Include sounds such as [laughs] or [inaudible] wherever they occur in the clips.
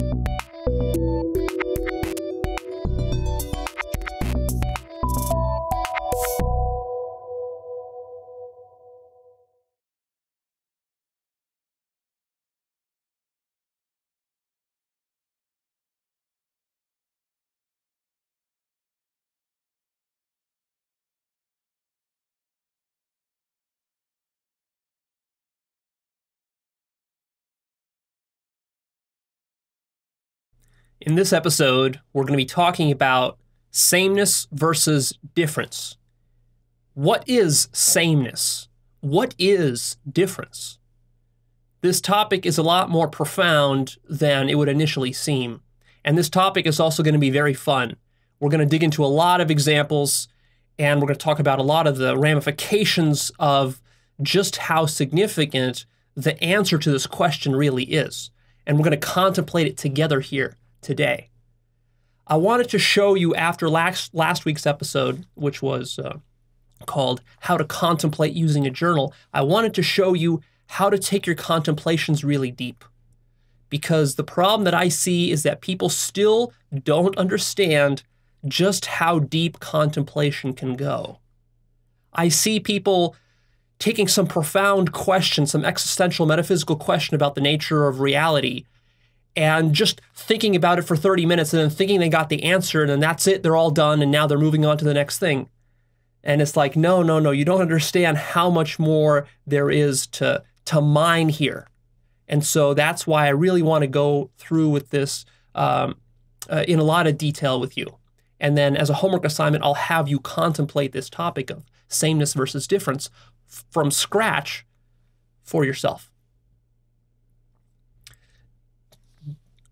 you In this episode, we're going to be talking about sameness versus difference. What is sameness? What is difference? This topic is a lot more profound than it would initially seem. And this topic is also going to be very fun. We're going to dig into a lot of examples and we're going to talk about a lot of the ramifications of just how significant the answer to this question really is. And we're going to contemplate it together here today. I wanted to show you after last, last week's episode, which was uh, called How to Contemplate Using a Journal, I wanted to show you how to take your contemplations really deep. Because the problem that I see is that people still don't understand just how deep contemplation can go. I see people taking some profound question, some existential metaphysical question about the nature of reality, and just thinking about it for 30 minutes and then thinking they got the answer and then that's it, they're all done and now they're moving on to the next thing. And it's like, no, no, no, you don't understand how much more there is to to mine here. And so that's why I really want to go through with this um, uh, in a lot of detail with you. And then as a homework assignment, I'll have you contemplate this topic of sameness versus difference from scratch for yourself.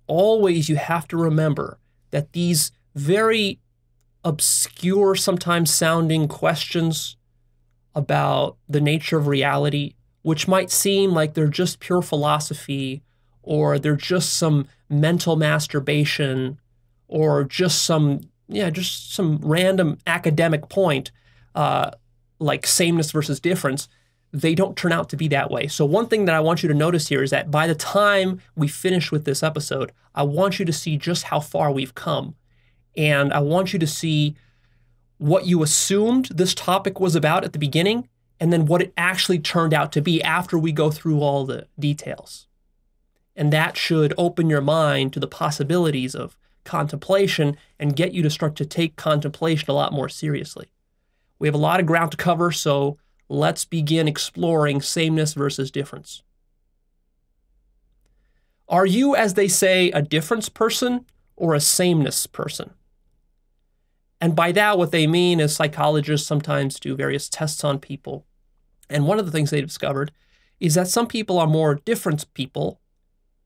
Always you have to remember that these very obscure, sometimes sounding questions about the nature of reality, which might seem like they're just pure philosophy or they're just some mental masturbation or just some, yeah, just some random academic point, uh, like sameness versus difference they don't turn out to be that way. So, one thing that I want you to notice here is that by the time we finish with this episode, I want you to see just how far we've come. And I want you to see what you assumed this topic was about at the beginning, and then what it actually turned out to be after we go through all the details. And that should open your mind to the possibilities of contemplation and get you to start to take contemplation a lot more seriously. We have a lot of ground to cover, so let's begin exploring sameness versus difference. Are you, as they say, a difference person or a sameness person? And by that, what they mean is psychologists sometimes do various tests on people. And one of the things they discovered is that some people are more difference people,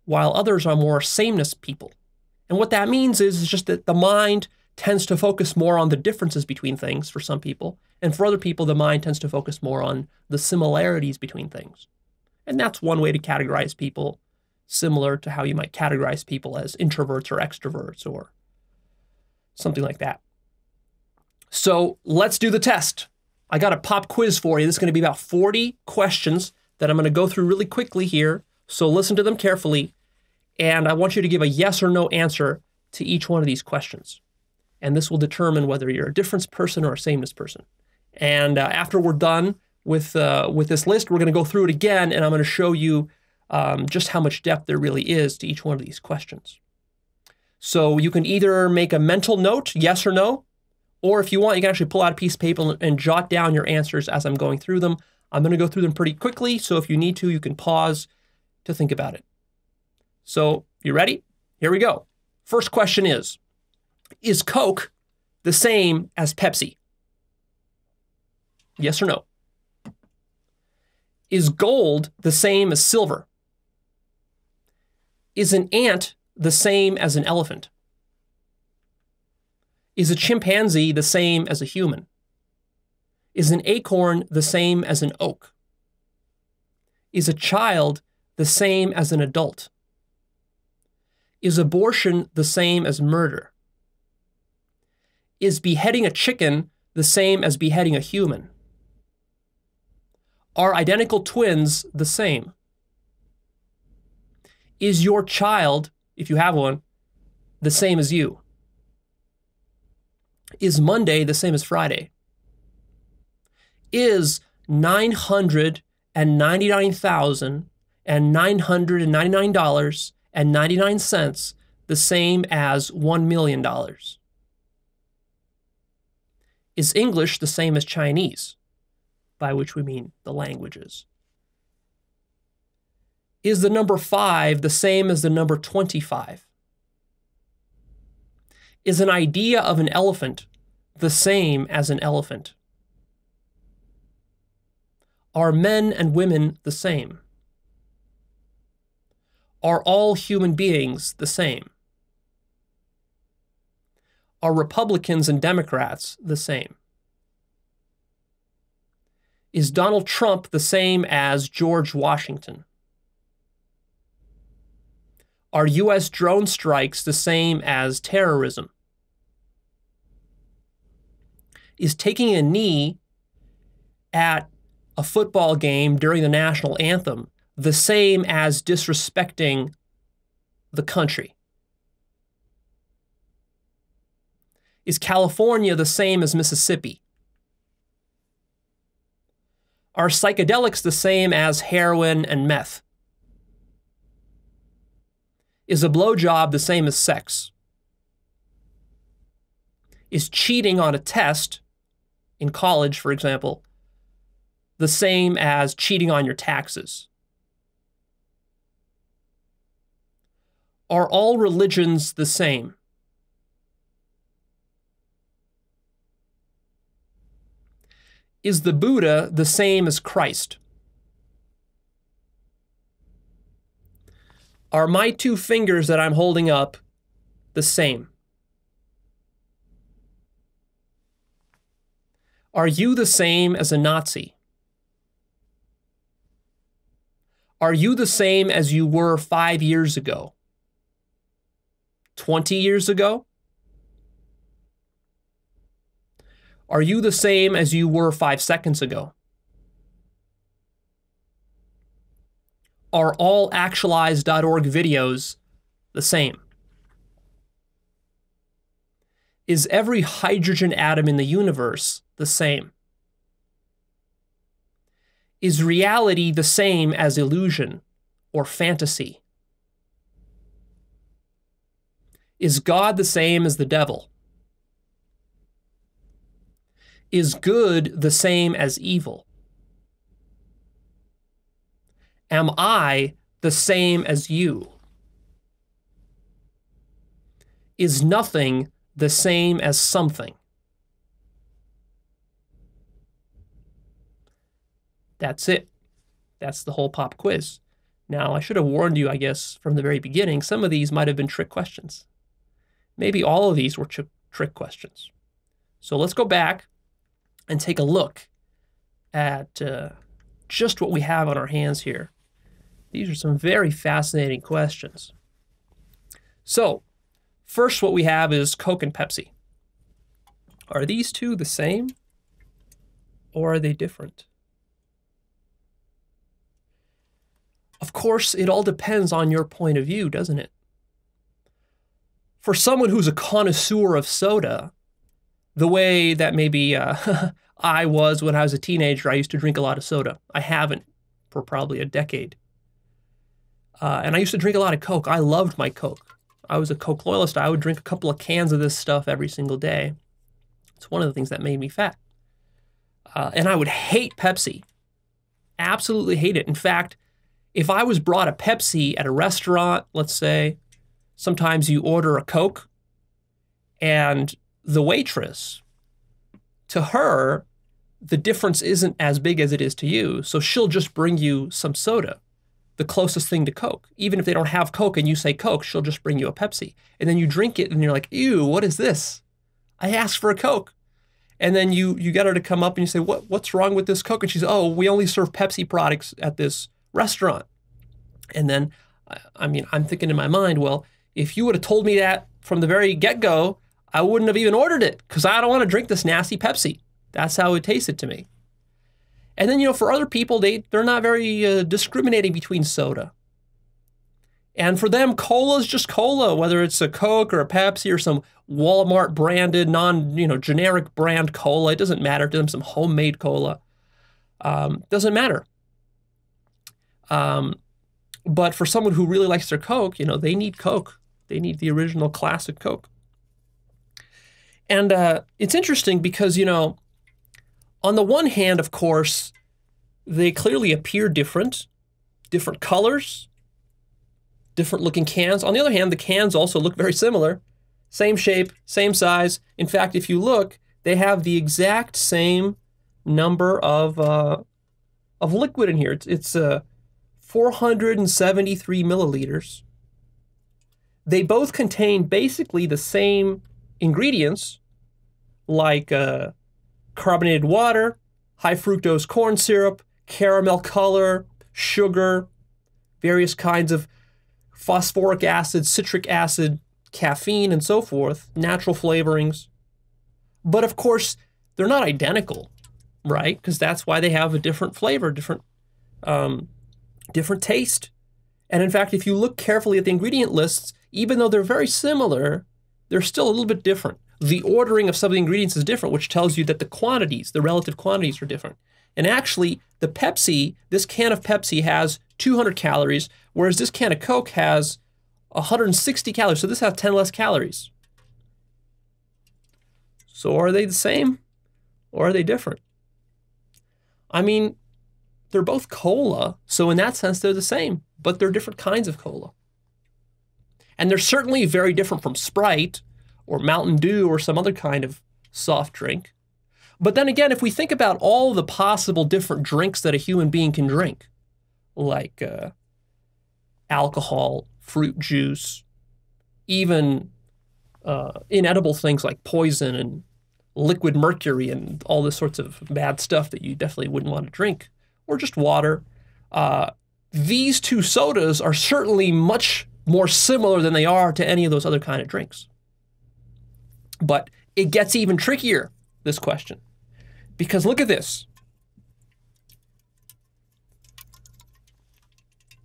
while others are more sameness people. And what that means is, is just that the mind tends to focus more on the differences between things for some people, and for other people, the mind tends to focus more on the similarities between things. And that's one way to categorize people, similar to how you might categorize people as introverts or extroverts or something like that. So let's do the test. I got a pop quiz for you. This is going to be about 40 questions that I'm going to go through really quickly here. So listen to them carefully. And I want you to give a yes or no answer to each one of these questions and this will determine whether you're a difference person or a sameness person. And uh, after we're done with uh, with this list, we're going to go through it again, and I'm going to show you um, just how much depth there really is to each one of these questions. So you can either make a mental note, yes or no, or if you want, you can actually pull out a piece of paper and, jot down your answers as I'm going through them. I'm going to go through them pretty quickly, so if you need to, you can pause to think about it. So, you ready? Here we go. First question is is Coke the same as Pepsi? Yes or no? Is gold the same as silver? Is an ant the same as an elephant? Is a chimpanzee the same as a human? Is an acorn the same as an oak? Is a child the same as an adult? Is abortion the same as murder? Is beheading a chicken the same as beheading a human? Are identical twins the same? Is your child if you have one, the same as you? Is Monday the same as Friday? Is nine hundred and ninety nine thousand and nine hundred and ninety nine dollars and ninety nine cents the same as one million dollars? Is English the same as Chinese, by which we mean the languages? Is the number five the same as the number 25? Is an idea of an elephant the same as an elephant? Are men and women the same? Are all human beings the same? Are Republicans and Democrats the same? Is Donald Trump the same as George Washington? Are U.S. drone strikes the same as terrorism? Is taking a knee at a football game during the national anthem the same as disrespecting the country? Is California the same as Mississippi? Are psychedelics the same as heroin and meth? Is a blowjob the same as sex? Is cheating on a test in college, for example, the same as cheating on your taxes? Are all religions the same? Is the Buddha the same as Christ? Are my two fingers that I'm holding up the same? Are you the same as a Nazi? Are you the same as you were five years ago? 20 years ago? Are you the same as you were five seconds ago? Are all Actualized.org videos the same? Is every hydrogen atom in the universe the same? Is reality the same as illusion or fantasy? Is God the same as the devil? Is good the same as evil? Am I the same as you? Is nothing the same as something? That's it. That's the whole pop quiz. Now, I should have warned you, I guess, from the very beginning, some of these might have been trick questions. Maybe all of these were tr- trick questions. So let's go back and take a look at uh, just what we have on our hands here. These are some very fascinating questions. So, first, what we have is Coke and Pepsi. Are these two the same or are they different? Of course, it all depends on your point of view, doesn't it? For someone who's a connoisseur of soda, the way that maybe uh, [laughs] I was when I was a teenager. I used to drink a lot of soda. I haven't for probably a decade. Uh, and I used to drink a lot of Coke. I loved my Coke. I was a Coke loyalist. I would drink a couple of cans of this stuff every single day. It's one of the things that made me fat. Uh, and I would hate Pepsi. Absolutely hate it. In fact, if I was brought a Pepsi at a restaurant, let's say, sometimes you order a Coke and the waitress, to her, the difference isn't as big as it is to you. So she'll just bring you some soda, the closest thing to Coke. Even if they don't have Coke and you say Coke, she'll just bring you a Pepsi. And then you drink it and you're like, ew, what is this? I asked for a Coke. And then you you get her to come up and you say, what, what's wrong with this Coke? And she's, oh, we only serve Pepsi products at this restaurant. And then, I mean, I'm thinking in my mind, well, if you would have told me that from the very get go, I wouldn't have even ordered it because I don't want to drink this nasty Pepsi. That's how it tasted to me. And then, you know, for other people, they, they're not very uh, discriminating between soda. And for them, cola is just cola, whether it's a Coke or a Pepsi or some Walmart branded, non you know generic brand cola. It doesn't matter to them. Some homemade cola um, doesn't matter. Um, but for someone who really likes their Coke, you know, they need Coke. They need the original classic Coke. And uh, it's interesting because you know, on the one hand, of course, they clearly appear different, different colors, different looking cans. On the other hand, the cans also look very similar. Same shape, same size. In fact, if you look, they have the exact same number of uh, of liquid in here. It's, it's uh, 473 milliliters. They both contain basically the same ingredients, like uh, carbonated water, high fructose corn syrup, caramel color, sugar, various kinds of phosphoric acid, citric acid, caffeine, and so forth, natural flavorings. But of course, they're not identical, right? Because that's why they have a different flavor, different, um, different taste. And in fact, if you look carefully at the ingredient lists, even though they're very similar, they're still a little bit different. The ordering of some of the ingredients is different, which tells you that the quantities, the relative quantities, are different. And actually, the Pepsi, this can of Pepsi has 200 calories, whereas this can of Coke has 160 calories. So this has 10 less calories. So are they the same or are they different? I mean, they're both cola, so in that sense, they're the same, but they're different kinds of cola. And they're certainly very different from Sprite or Mountain Dew or some other kind of soft drink. But then again, if we think about all the possible different drinks that a human being can drink, like uh, alcohol, fruit juice, even uh, inedible things like poison and liquid mercury and all this sorts of bad stuff that you definitely wouldn't want to drink, or just water. Uh, these two sodas are certainly much more similar than they are to any of those other kind of drinks. But it gets even trickier, this question. Because look at this.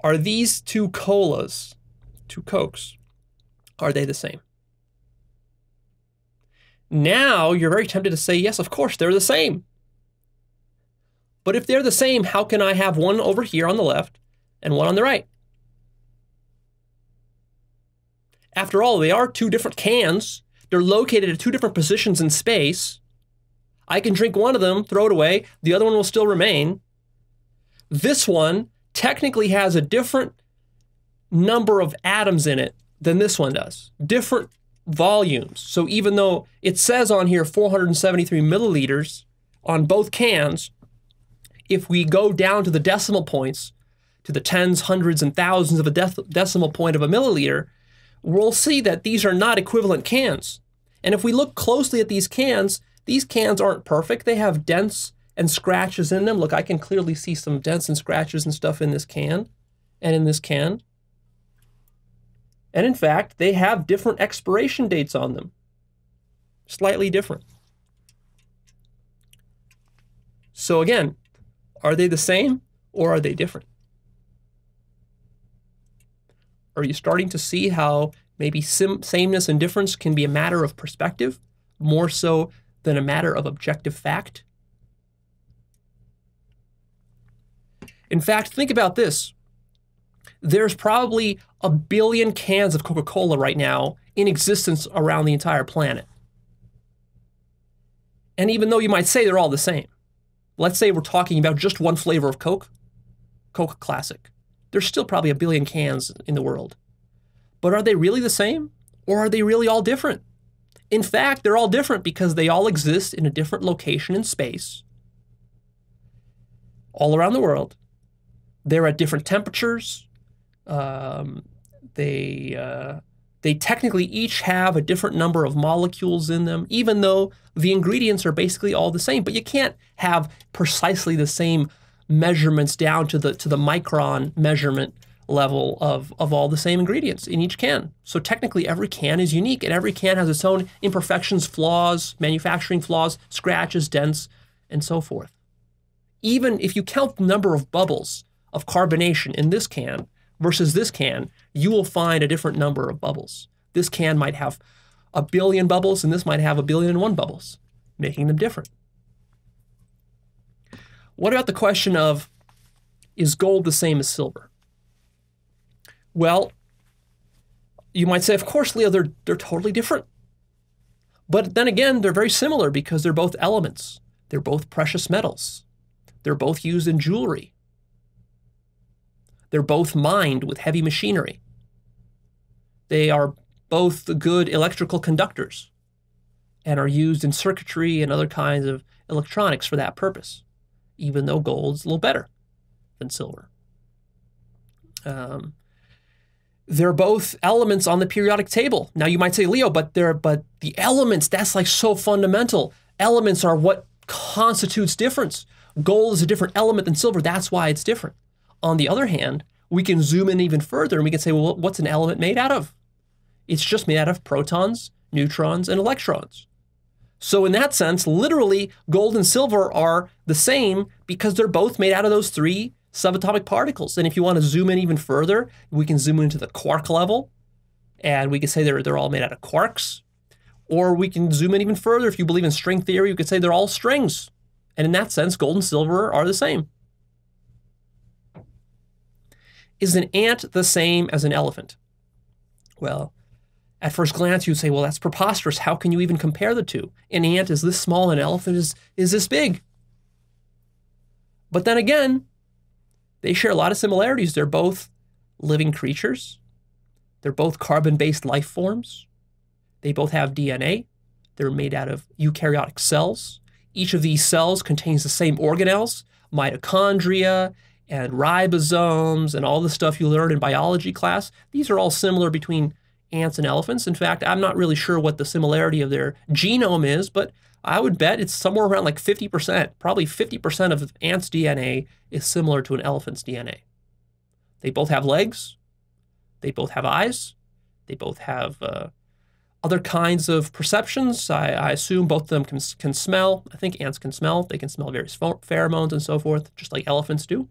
Are these two colas, two cokes, are they the same? Now you're very tempted to say, yes, of course, they're the same. But if they're the same, how can I have one over here on the left and one on the right? After all, they are two different cans. They're located at two different positions in space. I can drink one of them, throw it away, the other one will still remain. This one technically has a different number of atoms in it than this one does, different volumes. So even though it says on here 473 milliliters on both cans, if we go down to the decimal points, to the tens, hundreds, and thousands of a dec- decimal point of a milliliter, we'll see that these are not equivalent cans. And if we look closely at these cans, these cans aren't perfect. They have dents and scratches in them. Look, I can clearly see some dents and scratches and stuff in this can and in this can. And in fact, they have different expiration dates on them, slightly different. So again, are they the same or are they different? Are you starting to see how maybe sim- sameness and difference can be a matter of perspective more so than a matter of objective fact? In fact, think about this. There's probably a billion cans of Coca Cola right now in existence around the entire planet. And even though you might say they're all the same, let's say we're talking about just one flavor of Coke, Coke Classic, there's still probably a billion cans in the world. But are they really the same? Or are they really all different? In fact, they're all different because they all exist in a different location in space, all around the world. They're at different temperatures. Um, they uh, they technically each have a different number of molecules in them, even though the ingredients are basically all the same. But you can't have precisely the same measurements down to the to the micron measurement level of, of all the same ingredients in each can. So technically, every can is unique, and every can has its own imperfections, flaws, manufacturing flaws, scratches, dents, and so forth. Even if you count the number of bubbles of carbonation in this can versus this can, you will find a different number of bubbles. This can might have a billion bubbles, and this might have a billion and one bubbles, making them different. What about the question of is gold the same as silver? Well, you might say, of course, Leo, they're, they're totally different. But then again, they're very similar because they're both elements. They're both precious metals. They're both used in jewelry. They're both mined with heavy machinery. They are both good electrical conductors and are used in circuitry and other kinds of electronics for that purpose, even though gold's a little better than silver. Um, they're both elements on the periodic table. Now you might say, Leo, but they're but the elements, that's like so fundamental. Elements are what constitutes difference. Gold is a different element than silver. That's why it's different. On the other hand, we can zoom in even further and we can say, well, what's an element made out of? It's just made out of protons, neutrons, and electrons. So, in that sense, literally, gold and silver are the same because they're both made out of those three subatomic particles. And if you want to zoom in even further, we can zoom into the quark level and we can say they're, they're all made out of quarks. Or we can zoom in even further. If you believe in string theory, you could say they're all strings. And in that sense, gold and silver are the same. Is an ant the same as an elephant? Well, at first glance, you'd say, well, that's preposterous. How can you even compare the two? An ant is this small, an elephant is, is this big. But then again, they share a lot of similarities. They're both living creatures, they're both carbon based life forms, they both have DNA, they're made out of eukaryotic cells. Each of these cells contains the same organelles, mitochondria and ribosomes and all the stuff you learned in biology class. These are all similar between ants and elephants. In fact, I'm not really sure what the similarity of their genome is, but I would bet it's somewhere around like 50%. Probably 50% of ants' DNA is similar to an elephant's DNA. They both have legs, they both have eyes, they both have uh, other kinds of perceptions. I, I, assume both of them can, can smell. I think ants can smell. They can smell various pheromones and so forth, just like elephants do.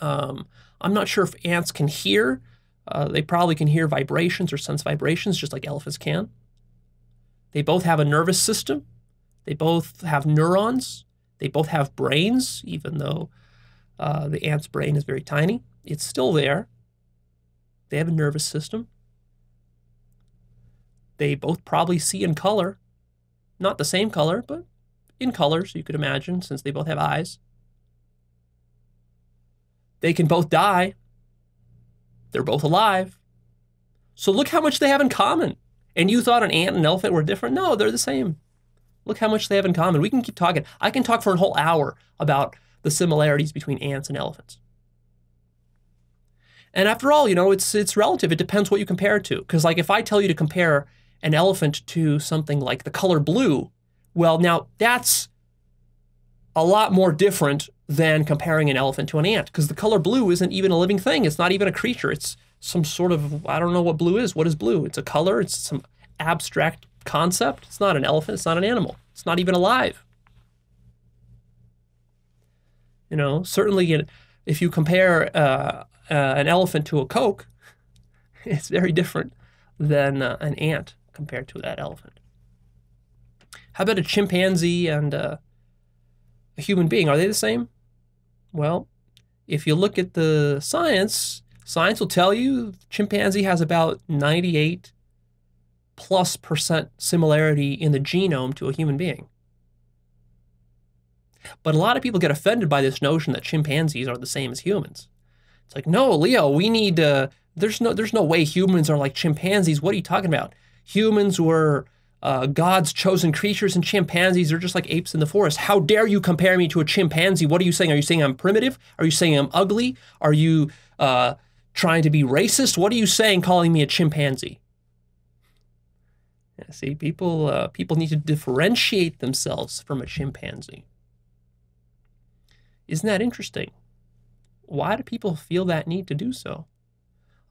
Um, I'm not sure if ants can hear. Uh, they probably can hear vibrations or sense vibrations, just like elephants can. They both have a nervous system. They both have neurons. They both have brains, even though uh, the ant's brain is very tiny. It's still there. They have a nervous system. They both probably see in color. Not the same color, but in colors, you could imagine, since they both have eyes. They can both die. They're both alive. So look how much they have in common. And you thought an ant and an elephant were different? No, they're the same. Look how much they have in common. We can keep talking. I can talk for a whole hour about the similarities between ants and elephants. And after all, you know, it's it's relative. It depends what you compare it to. Because like if I tell you to compare an elephant to something like the color blue, well, now that's a lot more different than comparing an elephant to an ant because the color blue isn't even a living thing. It's not even a creature. It's some sort of, I don't know what blue is. What is blue? It's a color, it's some abstract concept. It's not an elephant, it's not an animal, it's not even alive. You know, certainly if you compare uh, uh, an elephant to a Coke, [laughs] it's very different than uh, an ant compared to that elephant. How about a chimpanzee and uh, a human being? Are they the same? Well, if you look at the science, science will tell you chimpanzee has about 98 plus percent similarity in the genome to a human being. But a lot of people get offended by this notion that chimpanzees are the same as humans. It's like, no, Leo, we need to. There's no, there's no way humans are like chimpanzees. What are you talking about? humans were uh, God's chosen creatures and chimpanzees are just like apes in the forest. How dare you compare me to a chimpanzee? What are you saying? Are you saying I'm primitive? Are you saying I'm ugly? Are you uh, trying to be racist? What are you saying calling me a chimpanzee? Yeah, see, people, uh, people need to differentiate themselves from a chimpanzee. Isn't that interesting? Why do people feel that need to do so?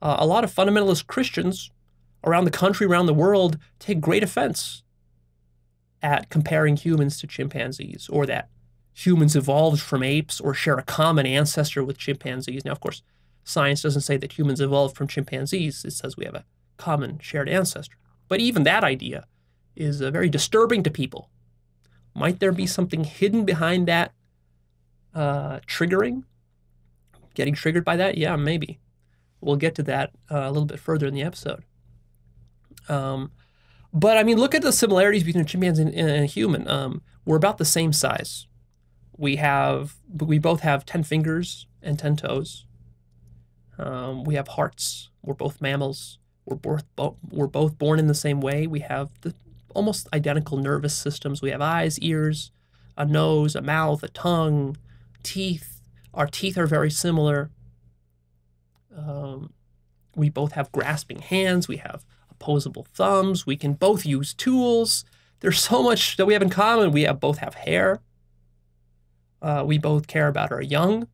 Uh, a lot of fundamentalist Christians around the country, around the world, take great offense at comparing humans to chimpanzees or that humans evolved from apes or share a common ancestor with chimpanzees. Now, of course, Science doesn't say that humans evolved from chimpanzees, it says we have a common shared ancestor. But even that idea is uh, very disturbing to people. Might there be something hidden behind that uh, triggering? Getting triggered by that? Yeah, maybe. We'll get to that uh, a little bit further in the episode. Um, but I mean, look at the similarities between a chimpanzee and, and human. Um, we're about the same size. We have, we both have ten fingers and ten toes. Um, we have hearts. We're both mammals. We're both we're both born in the same way. We have the almost identical nervous systems. We have eyes, ears, a nose, a mouth, a tongue, teeth. Our teeth are very similar. Um, we both have grasping hands. We have opposable thumbs. We can both use tools. There's so much that we have in common. We have both have hair. Uh, we both care about our young.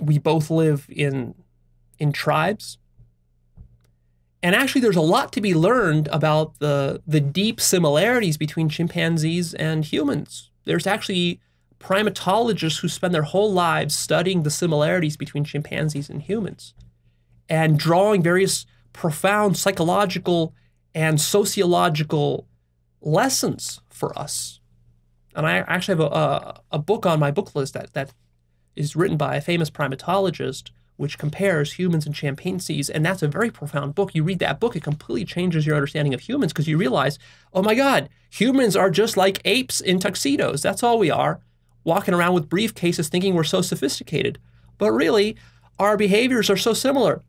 We both live in in tribes. And actually, there's a lot to be learned about the, the deep similarities between chimpanzees and humans. There's actually primatologists who spend their whole lives studying the similarities between chimpanzees and humans and drawing various profound psychological and sociological lessons for us. And I actually have a, a, a book on my book list that, that is written by a famous primatologist which compares humans and chimpanzees. And that's a very profound book. You read that book, it completely changes your understanding of humans because you realize, oh my God, humans are just like apes in tuxedos. That's all we are walking around with briefcases thinking we're so sophisticated. But really, our behaviors are so similar.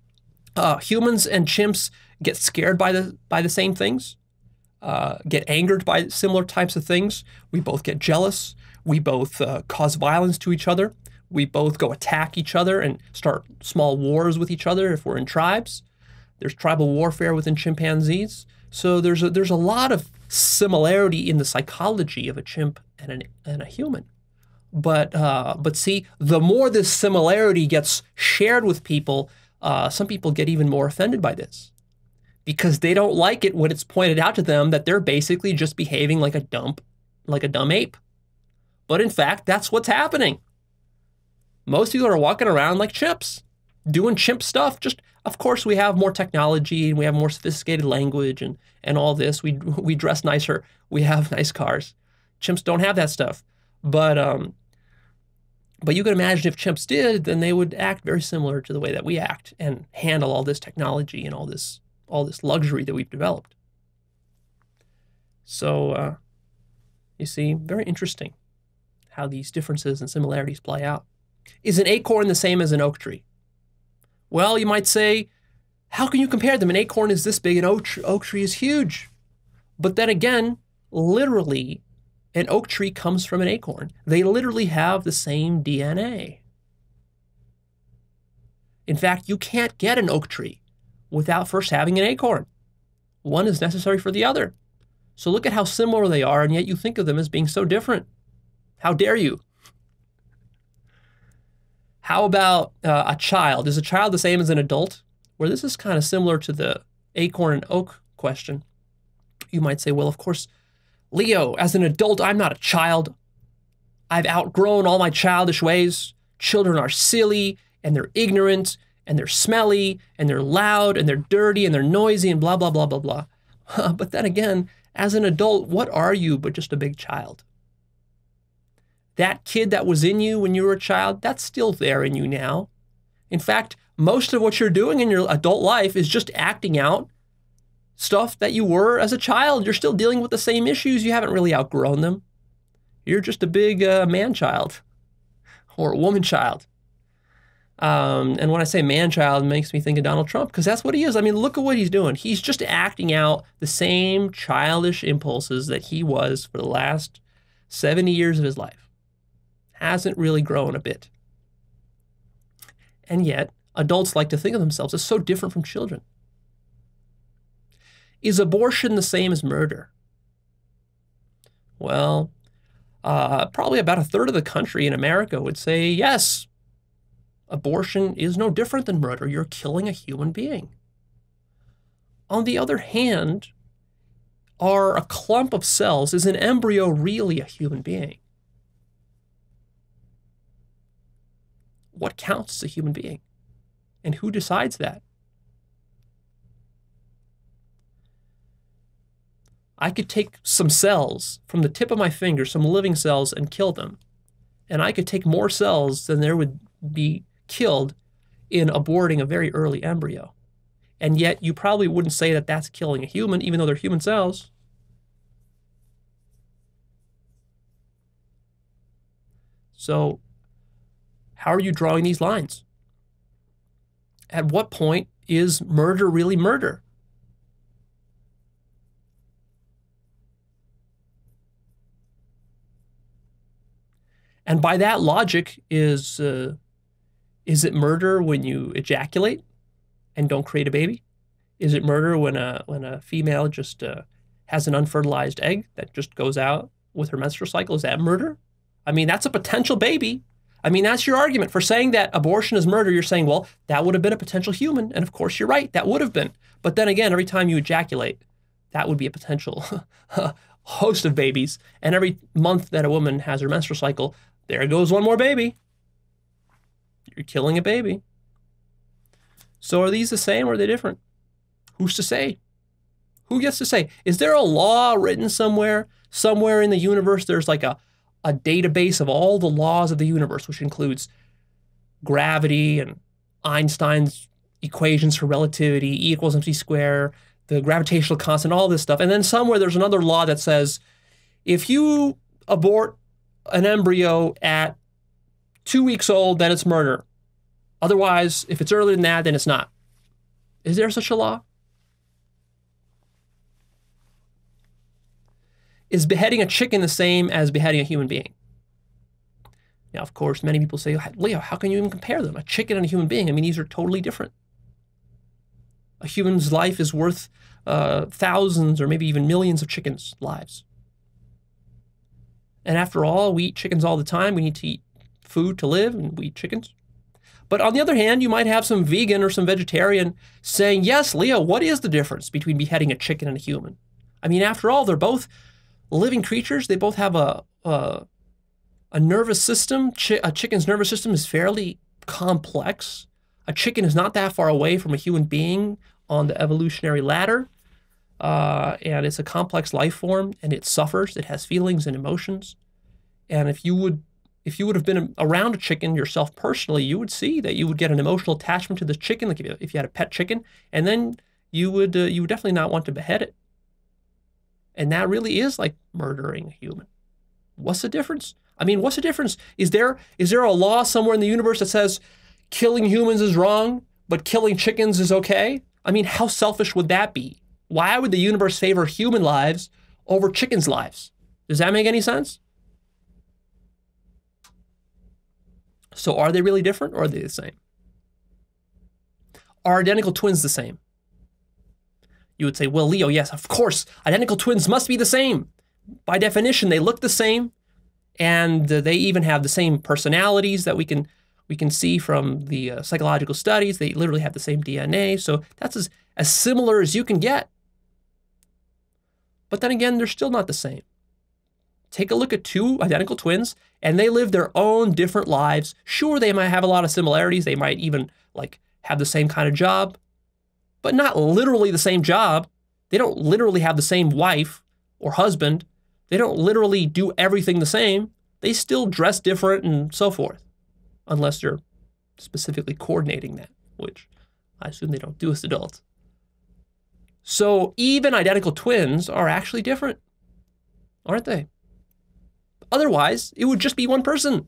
Uh, humans and chimps get scared by the by the same things, uh, get angered by similar types of things. We both get jealous. We both uh, cause violence to each other. We both go attack each other and start small wars with each other if we're in tribes. There's tribal warfare within chimpanzees. So there's a, there's a lot of similarity in the psychology of a chimp and, an, and a human. But uh, but see, the more this similarity gets shared with people, uh, some people get even more offended by this because they don't like it when it's pointed out to them that they're basically just behaving like a dump, like a dumb ape. But in fact, that's what's happening. Most people are walking around like chimps, doing chimp stuff. Just of course we have more technology and we have more sophisticated language and and all this. We [laughs] we dress nicer. We have [laughs] nice cars. Chimps don't have that stuff. But um, but you can imagine if chimps did, then they would act very similar to the way that we act and handle all this technology and all this all this luxury that we've developed. So uh, you see, very interesting how these differences and similarities play out. Is an acorn the same as an oak tree? Well, you might say, how can you compare them? An acorn is this big, an oak, oak tree is huge. But then again, literally, an oak tree comes from an acorn. They literally have the same DNA. In fact, you can't get an oak tree without first having an acorn. One is necessary for the other. So look at how similar they are, and yet you think of them as being so different. How dare you? How about uh, a child? Is a child the same as an adult? Where this is kind of similar to the acorn and oak question. You might say, well, of course, Leo, as an adult, I'm not a child. I've outgrown all my childish ways. Children are silly and they're ignorant and they're smelly and they're loud and they're dirty and they're noisy and blah, blah, blah, blah, blah. [laughs] but then again, as an adult, what are you but just a big child? That kid that was in you when you were a child, that's still there in you now. In fact, most of what you're doing in your adult life is just acting out stuff that you were as a child. You're still dealing with the same issues. You haven't really outgrown them. You're just a big uh, man child [laughs] or a woman child. Um, and when I say man child, it makes me think of Donald Trump because that's what he is. I mean, look at what he's doing. He's just acting out the same childish impulses that he was for the last 70 years of his life. Hasn't really grown a bit. And yet, adults like to think of themselves as so different from children. Is abortion the same as murder? Well, uh, probably about a third of the country in America would say yes. Abortion is no different than murder. You're killing a human being. On the other hand, are a clump of cells, is an embryo really a human being? What counts as a human being? And who decides that? I could take some cells from the tip of my finger, some living cells, and kill them. And I could take more cells than there would be killed in aborting a very early embryo. And yet, you probably wouldn't say that that's killing a human, even though they're human cells. So, how are you drawing these lines? At what point is murder really murder? And by that logic, is uh, is it murder when you ejaculate and don't create a baby? Is it murder when a when a female just uh, has an unfertilized egg that just goes out with her menstrual cycle? Is that murder? I mean, that's a potential baby. I mean, that's your argument for saying that abortion is murder. You're saying, well, that would have been a potential human, and of course you're right, that would have been. But then again, every time you ejaculate, that would be a potential [laughs] host of babies. And every month that a woman has her menstrual cycle, there goes one more baby. You're killing a baby. So are these the same or are they different? Who's to say? Who gets to say? Is there a law written somewhere? Somewhere in the universe, there's like a, a database of all the laws of the universe, which includes gravity and Einstein's equations for relativity, E equals mc square, the gravitational constant, all this stuff. And then somewhere there's another law that says if you abort an embryo at two weeks old, then it's murder. Otherwise, if it's earlier than that, then it's not. Is there such a law? Is beheading a chicken the same as beheading a human being? Now, of course, many people say, Leo, how can you even compare them? A chicken and a human being. I mean, these are totally different. A human's life is worth uh, thousands or maybe even millions of chickens' lives. And after all, we eat chickens all the time. We need to eat food to live, and we eat chickens. But on the other hand, you might have some vegan or some vegetarian saying, yes, Leo, what is the difference between beheading a chicken and a human? I mean, after all, they're both living creatures. They both have a, a, a nervous system. A chicken's nervous system is fairly complex. A chicken is not that far away from a human being on the evolutionary ladder. Uh, and it's a complex life form and it suffers. It has feelings and emotions. And if you would if you would have been around a chicken yourself personally, you would see that you would get an emotional attachment to the chicken, like if you had a pet chicken, and then you would uh, you would definitely not want to behead it. And that really is like murdering a human. What's the difference? I mean, what's the difference? Is there is there a law somewhere in the universe that says killing humans is wrong, but killing chickens is okay? I mean, how selfish would that be? Why would the universe favor human lives over chickens' lives? Does that make any sense? So are they really different or are they the same? Are identical twins the same? You would say, well, Leo, yes, of course, identical twins must be the same. By definition, they look the same, and uh, they even have the same personalities that we can we can see from the uh, psychological studies. They literally have the same DNA, so that's as, as similar as you can get. But then again, they're still not the same. Take a look at two identical twins, and they live their own different lives. Sure, they might have a lot of similarities. They might even like have the same kind of job, but not literally the same job. They don't literally have the same wife or husband. They don't literally do everything the same. They still dress different and so forth, unless you're specifically coordinating that, which I assume they don't do as adults. So even identical twins are actually different, aren't they? Otherwise, it would just be one person.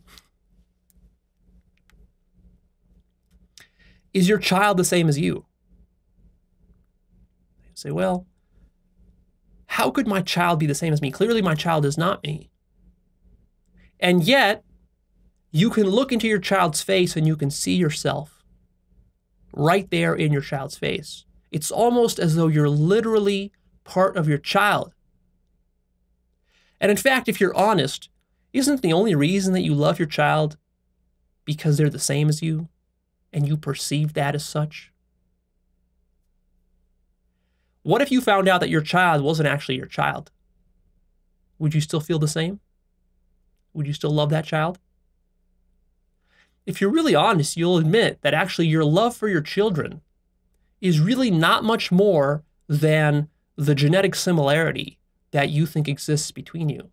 Is your child the same as you? Say, well, how could my child be the same as me? Clearly, my child is not me. And yet, you can look into your child's face and you can see yourself right there in your child's face. It's almost as though you're literally part of your child. And in fact, if you're honest, isn't the only reason that you love your child because they're the same as you and you perceive that as such? What if you found out that your child wasn't actually your child? Would you still feel the same? Would you still love that child? if you're really honest, you'll admit that actually your love for your children is really not much more than the genetic similarity that you think exists between you.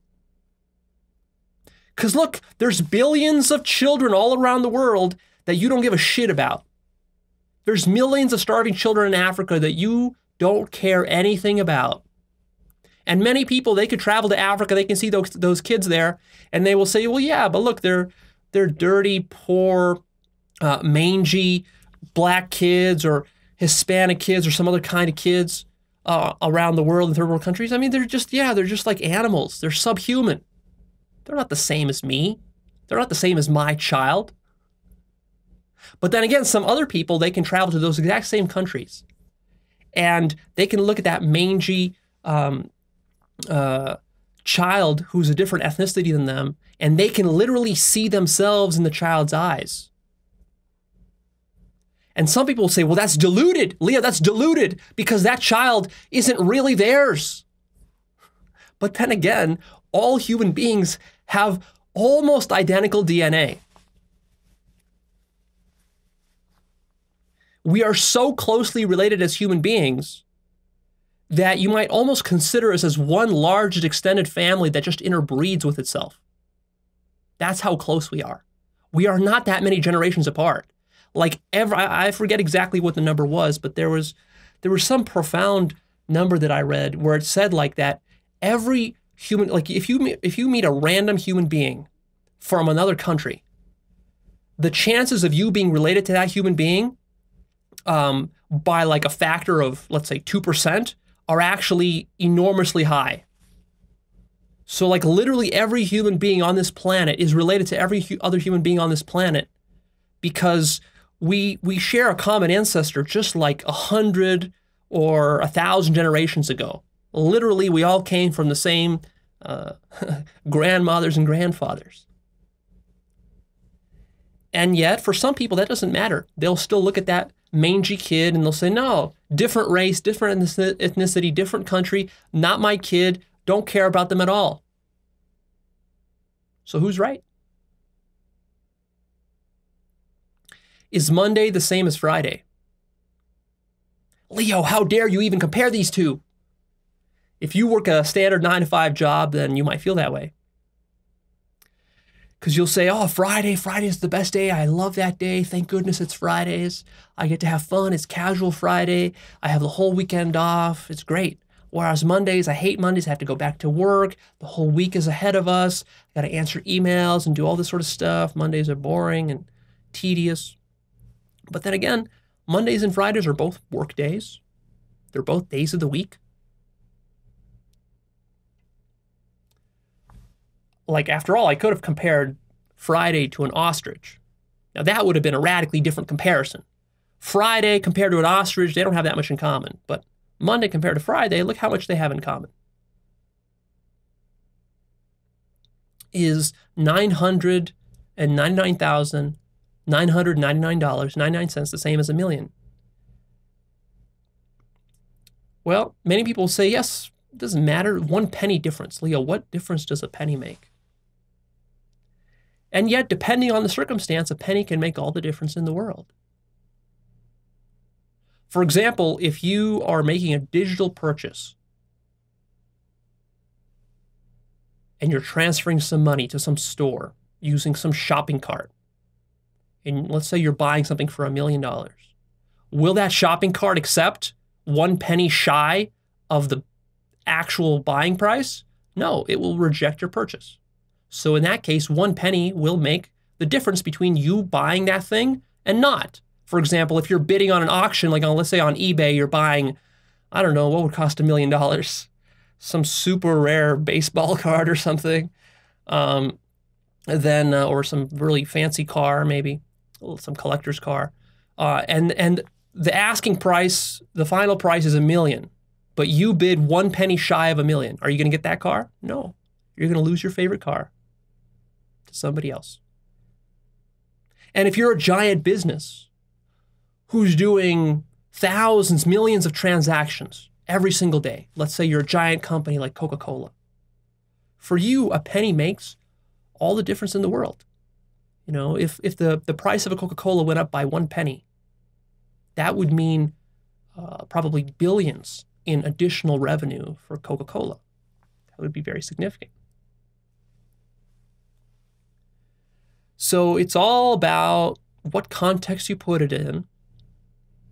Because look, there's billions of children all around the world that you don't give a shit about. There's millions of starving children in Africa that you don't care anything about. And many people, they could travel to Africa, they can see those, those kids there, and they will say, well, yeah, but look, they're, they're dirty, poor, uh, mangy black kids or Hispanic kids or some other kind of kids uh, around the world in third world countries. I mean, they're just, yeah, they're just like animals. They're subhuman. They're not the same as me. They're not the same as my child. But then again, some other people, they can travel to those exact same countries and they can look at that mangy um, uh, child who's a different ethnicity than them and they can literally see themselves in the child's eyes. And some people say, well, that's diluted. Leo, that's diluted because that child isn't really theirs. But then again, all human beings have almost identical DNA. We are so closely related as human beings that you might almost consider us as one large extended family that just interbreeds with itself. That's how close we are. We are not that many generations apart. Like ever, I forget exactly what the number was, but there was there was some profound number that I read where it said like that every human like if you if you meet a random human being from another country, the chances of you being related to that human being um, by like a factor of let's say two percent are actually enormously high. So like literally every human being on this planet is related to every hu- other human being on this planet because we we share a common ancestor just like a hundred or a thousand generations ago. Literally, we all came from the same uh, [laughs] grandmothers and grandfathers. And yet, for some people, that doesn't matter. They'll still look at that mangy kid and they'll say, no, different race, different ethnicity, different country, not my kid, don't care about them at all. So who's right? Is Monday the same as Friday? Leo, how dare you even compare these two? If you work a standard nine to five job, then you might feel that way. Because you'll say, oh, Friday, Friday is the best day. I love that day. Thank goodness it's Fridays. I get to have fun. It's casual Friday. I have the whole weekend off. It's great. Whereas Mondays, I hate Mondays. I have to go back to work. The whole week is ahead of us. I got to answer emails and do all this sort of stuff. Mondays are boring and tedious. But then again, Mondays and Fridays are both work days. They're both days of the week. Like after all, I could have compared Friday to an ostrich. Now that would have been a radically different comparison. Friday compared to an ostrich, they don't have that much in common. But Monday compared to Friday, look how much they have in common. Is nine hundred and ninety-nine thousand nine hundred ninety-nine dollars ninety-nine cents the same as a million? Well, many people say yes. It doesn't matter. One penny difference. Leo, what difference does a penny make? And yet, depending on the circumstance, a penny can make all the difference in the world. For example, if you are making a digital purchase and you're transferring some money to some store using some shopping cart, and let's say you're buying something for a million dollars, will that shopping cart accept one penny shy of the actual buying price? No, it will reject your purchase. So in that case, one penny will make the difference between you buying that thing and not. For example, if you're bidding on an auction, like on let's say on eBay, you're buying, I don't know, what would cost a million dollars? [laughs] Some super rare baseball [laughs] card or something. Um, then uh, or some really fancy car, maybe some collector's car. Uh, and and the asking price, the final price is a million, but you bid one penny shy of a million. Are you going to get that car? No, you're going to lose your favorite car somebody else. And if you're a giant business who's doing thousands, millions of transactions every single day, let's say you're a giant company like Coca Cola, for you, a penny makes all the difference in the world. You know, if, if the, the price of a Coca Cola went up by one penny, that would mean uh, probably billions in additional revenue for Coca Cola. That would be very significant. So it's all about what context you put it in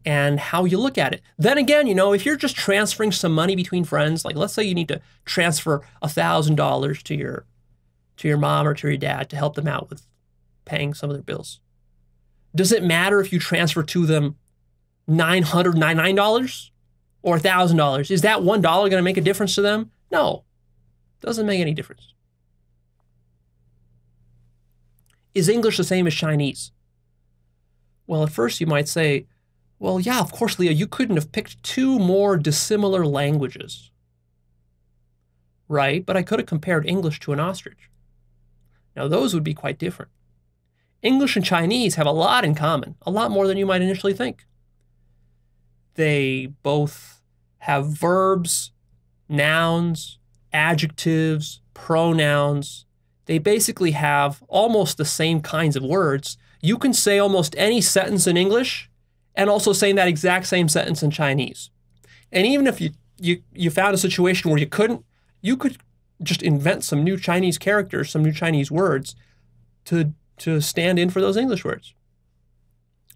and how you look at it. Then again, you know, if you're just transferring some money between friends, like let's say you need to transfer $1,000 to your to your mom or to your dad to help them out with paying some of their bills. Does it matter if you transfer to them $999 or $1,000? Is that $1 going to make a difference to them? No. Doesn't make any difference. Is English the same as Chinese? Well, at first you might say, well, yeah, of course, Leo, you couldn't have picked two more dissimilar languages. Right, but I could have compared English to an ostrich. Now, those would be quite different. English and Chinese have a lot in common, a lot more than you might initially think. They both have verbs, nouns, adjectives, pronouns. They basically have almost the same kinds of words. You can say almost any sentence in English and also saying that exact same sentence in Chinese. And even if you, you, you found a situation where you couldn't, you could just invent some new Chinese characters, some new Chinese words to, to stand in for those English words.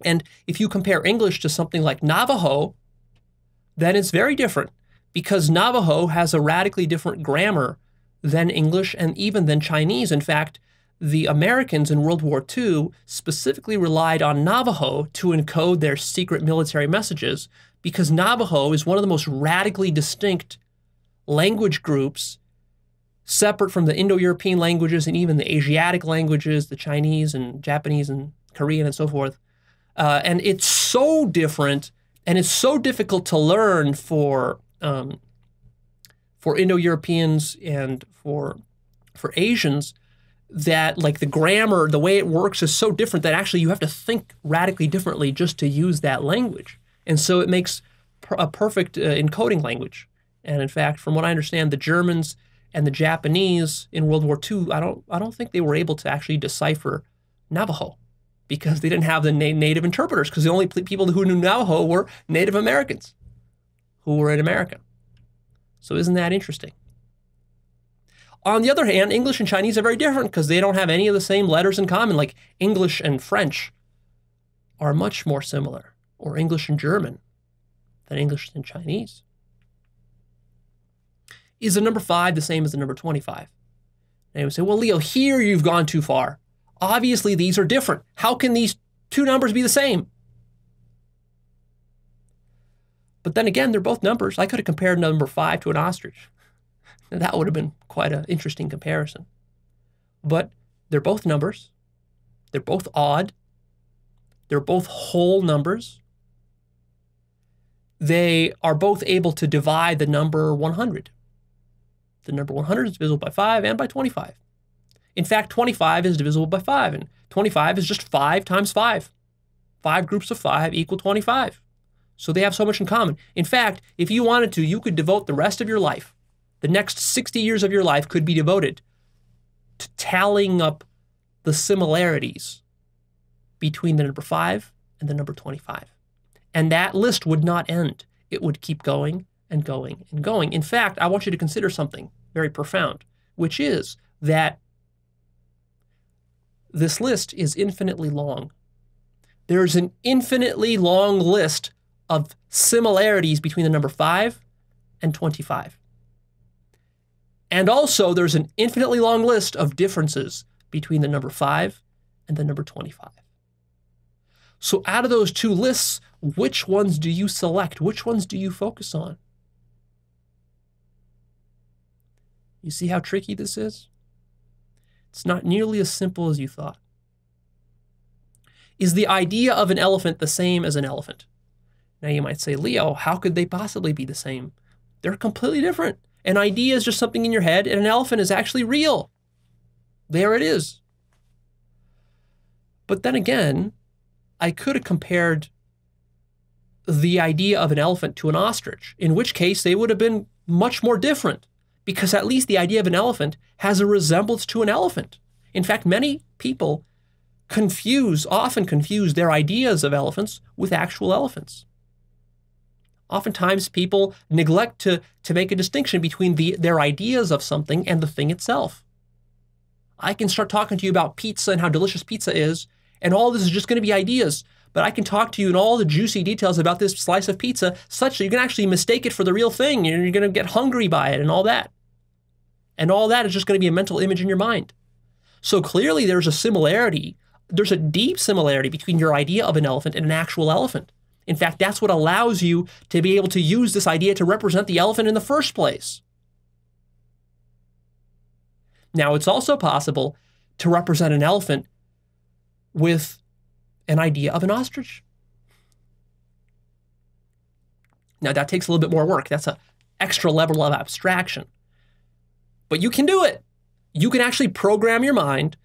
And if you compare English to something like Navajo, then it's very different because Navajo has a radically different grammar than English and even than Chinese. In fact, the Americans in World War II specifically relied on Navajo to encode their secret military messages because Navajo is one of the most radically distinct language groups separate from the Indo European languages and even the Asiatic languages, the Chinese and Japanese and Korean and so forth. Uh, and it's so different and it's so difficult to learn for um, for Indo Europeans and for for Asians that like the grammar, the way it works is so different that actually you have to think radically differently just to use that language. And so it makes a perfect uh, encoding language. And in fact, from what I understand, the Germans and the Japanese in World War II, I don't, I don't think they were able to actually decipher Navajo because they didn't have the na- native interpreters because the only people who knew Navajo were Native Americans who were in America. So isn't that interesting? On the other hand, English and Chinese are very different because they don't have any of the same letters in common. Like English and French are much more similar, or English and German than English and Chinese. Is the number five the same as the number 25? And would say, well, Leo, here you've gone too far. Obviously, these are different. How can these two numbers be the same? But then again, they're both numbers. I could have compared number five to an ostrich. that would have been quite an interesting comparison. But they're both numbers. They're both odd. They're both whole numbers. They are both able to divide the number 100. The number 100 is divisible by 5 and by 25. In fact, 25 is divisible by 5, and 25 is just 5 times 5. Five groups of 5 equal 25. So they have so much in common. In fact, if you wanted to, you could devote the rest of your life the next 60 years of your life could be devoted to tallying up the similarities between the number 5 and the number 25. And that list would not end. It would keep going and going and going. In fact, I want you to consider something very profound, which is that this list is infinitely long. There's an infinitely long list of similarities between the number 5 and 25. And also, there's an infinitely long list of differences between the number 5 and the number 25. So, out of those two lists, which ones do you select? Which ones do you focus on? You see how tricky this is? It's not nearly as simple as you thought. Is the idea of an elephant the same as an elephant? Now you might say, Leo, how could they possibly be the same? They're completely different. An idea is just something in your head, and an elephant is actually real. There it is. But then again, I could have compared the idea of an elephant to an ostrich, in which case they would have been much more different, because at least the idea of an elephant has a resemblance to an elephant. In fact, many people confuse, often confuse their ideas of elephants with actual elephants. Oftentimes, people neglect to, to make a distinction between the, their ideas of something and the thing itself. I can start talking to you about pizza and how delicious pizza is, and all this is just going to be ideas. But I can talk to you in all the juicy details about this slice of pizza, such that you can actually mistake it for the real thing, and you're going to get hungry by it and all that. And all that is just going to be a mental image in your mind. So clearly, there's a similarity. There's a deep similarity between your idea of an elephant and an actual elephant. In fact, that's what allows you to be able to use this idea to represent the elephant in the first place. Now, it's also possible to represent an elephant with an idea of an ostrich. Now, that takes a little bit more work. That's an extra level of abstraction. But you can do it. You can actually program your mind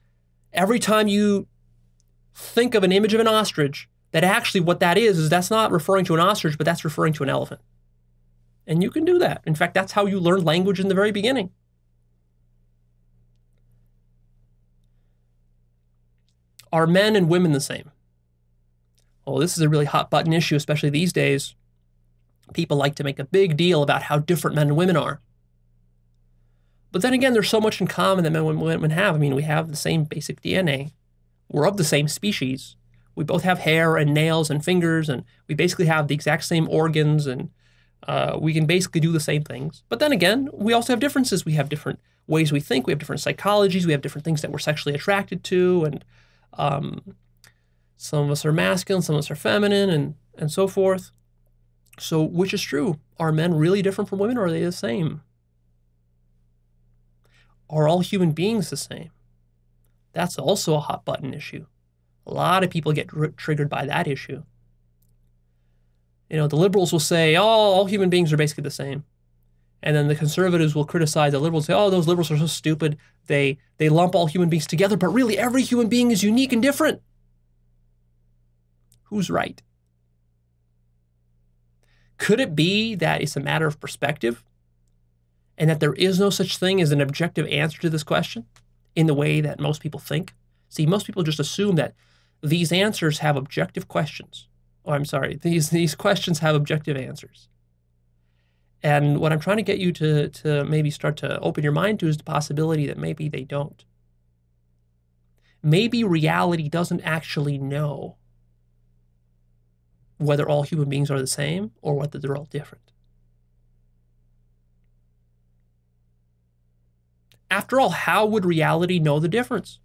every time you think of an image of an ostrich that actually what that is is that's not referring to an ostrich, but that's referring to an elephant. And you can do that. In fact, that's how you learn language in the very beginning. Are men and women the same? Well, this is a really hot button issue, especially these days. People like to make a big deal about how different men and women are. But then again, there's so much in common that men and women have. I mean, we have the same basic DNA. We're of the same species we both have hair and nails and fingers, and we basically have the exact same organs, and uh, we can basically do the same things. But then again, we also have differences. We have different ways we think. We have different psychologies. We have different things that we're sexually attracted to, and um, some of us are masculine, some of us are feminine, and and so forth. So, which is true? Are men really different from women, or are they the same? Are all human beings the same? That's also a hot button issue. A lot of people get triggered by that issue. You know, the liberals will say, oh, all human beings are basically the same. And then the conservatives will criticize the liberals, say, oh, those liberals are so stupid. They, they lump all human beings together, but really every human being is unique and different. Who's right? Could it be that it's a matter of perspective and that there is no such thing as an objective answer to this question in the way that most people think? See, most people just assume that these answers have objective questions. Oh, I'm sorry, these, these questions have objective answers. And what I'm trying to get you to, to maybe start to open your mind to is the possibility that maybe they don't. Maybe reality doesn't actually know whether all human beings are the same or whether they're all different. After all, how would reality know the difference?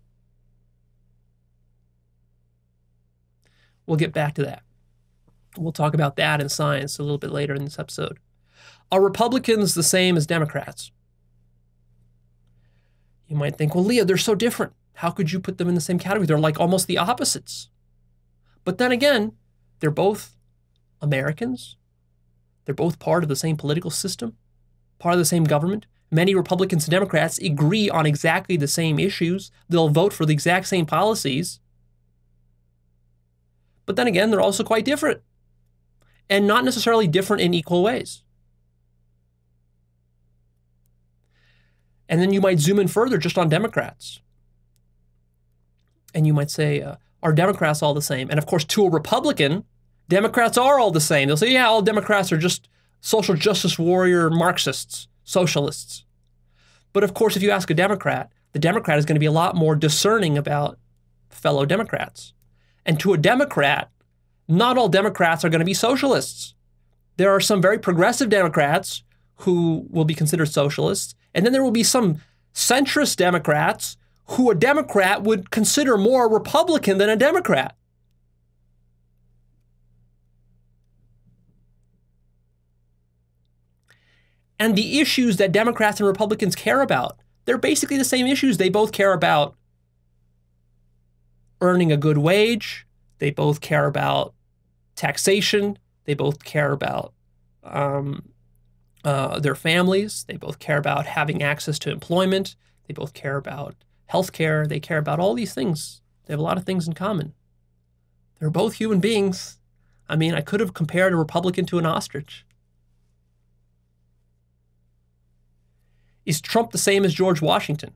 We'll get back to that. We'll talk about that in science a little bit later in this episode. Are Republicans the same as Democrats? You might think, well, Leo, they're so different. How could you put them in the same category? They're like almost the opposites. But then again, they're both Americans. They're both part of the same political system, part of the same government. Many Republicans and Democrats agree on exactly the same issues. They'll vote for the exact same policies. But then again, they're also quite different and not necessarily different in equal ways. And then you might zoom in further just on Democrats. And you might say, uh, are Democrats all the same? And of course, to a Republican, Democrats are all the same. They'll say, yeah, all Democrats are just social justice warrior Marxists, socialists. But of course, if you ask a Democrat, the Democrat is going to be a lot more discerning about fellow Democrats. And to a Democrat, not all Democrats are going to be socialists. There are some very progressive Democrats who will be considered socialists, and then there will be some centrist Democrats who a Democrat would consider more Republican than a Democrat. And the issues that Democrats and Republicans care about, they're basically the same issues. They both care about earning a good wage. They both care about taxation. They both care about um, uh, their families. They both care about having access to employment. They both care about healthcare. They care about all these things. They have a lot of things in common. They're both human beings. I mean, I could have compared a Republican to an ostrich. Is Trump the same as George Washington?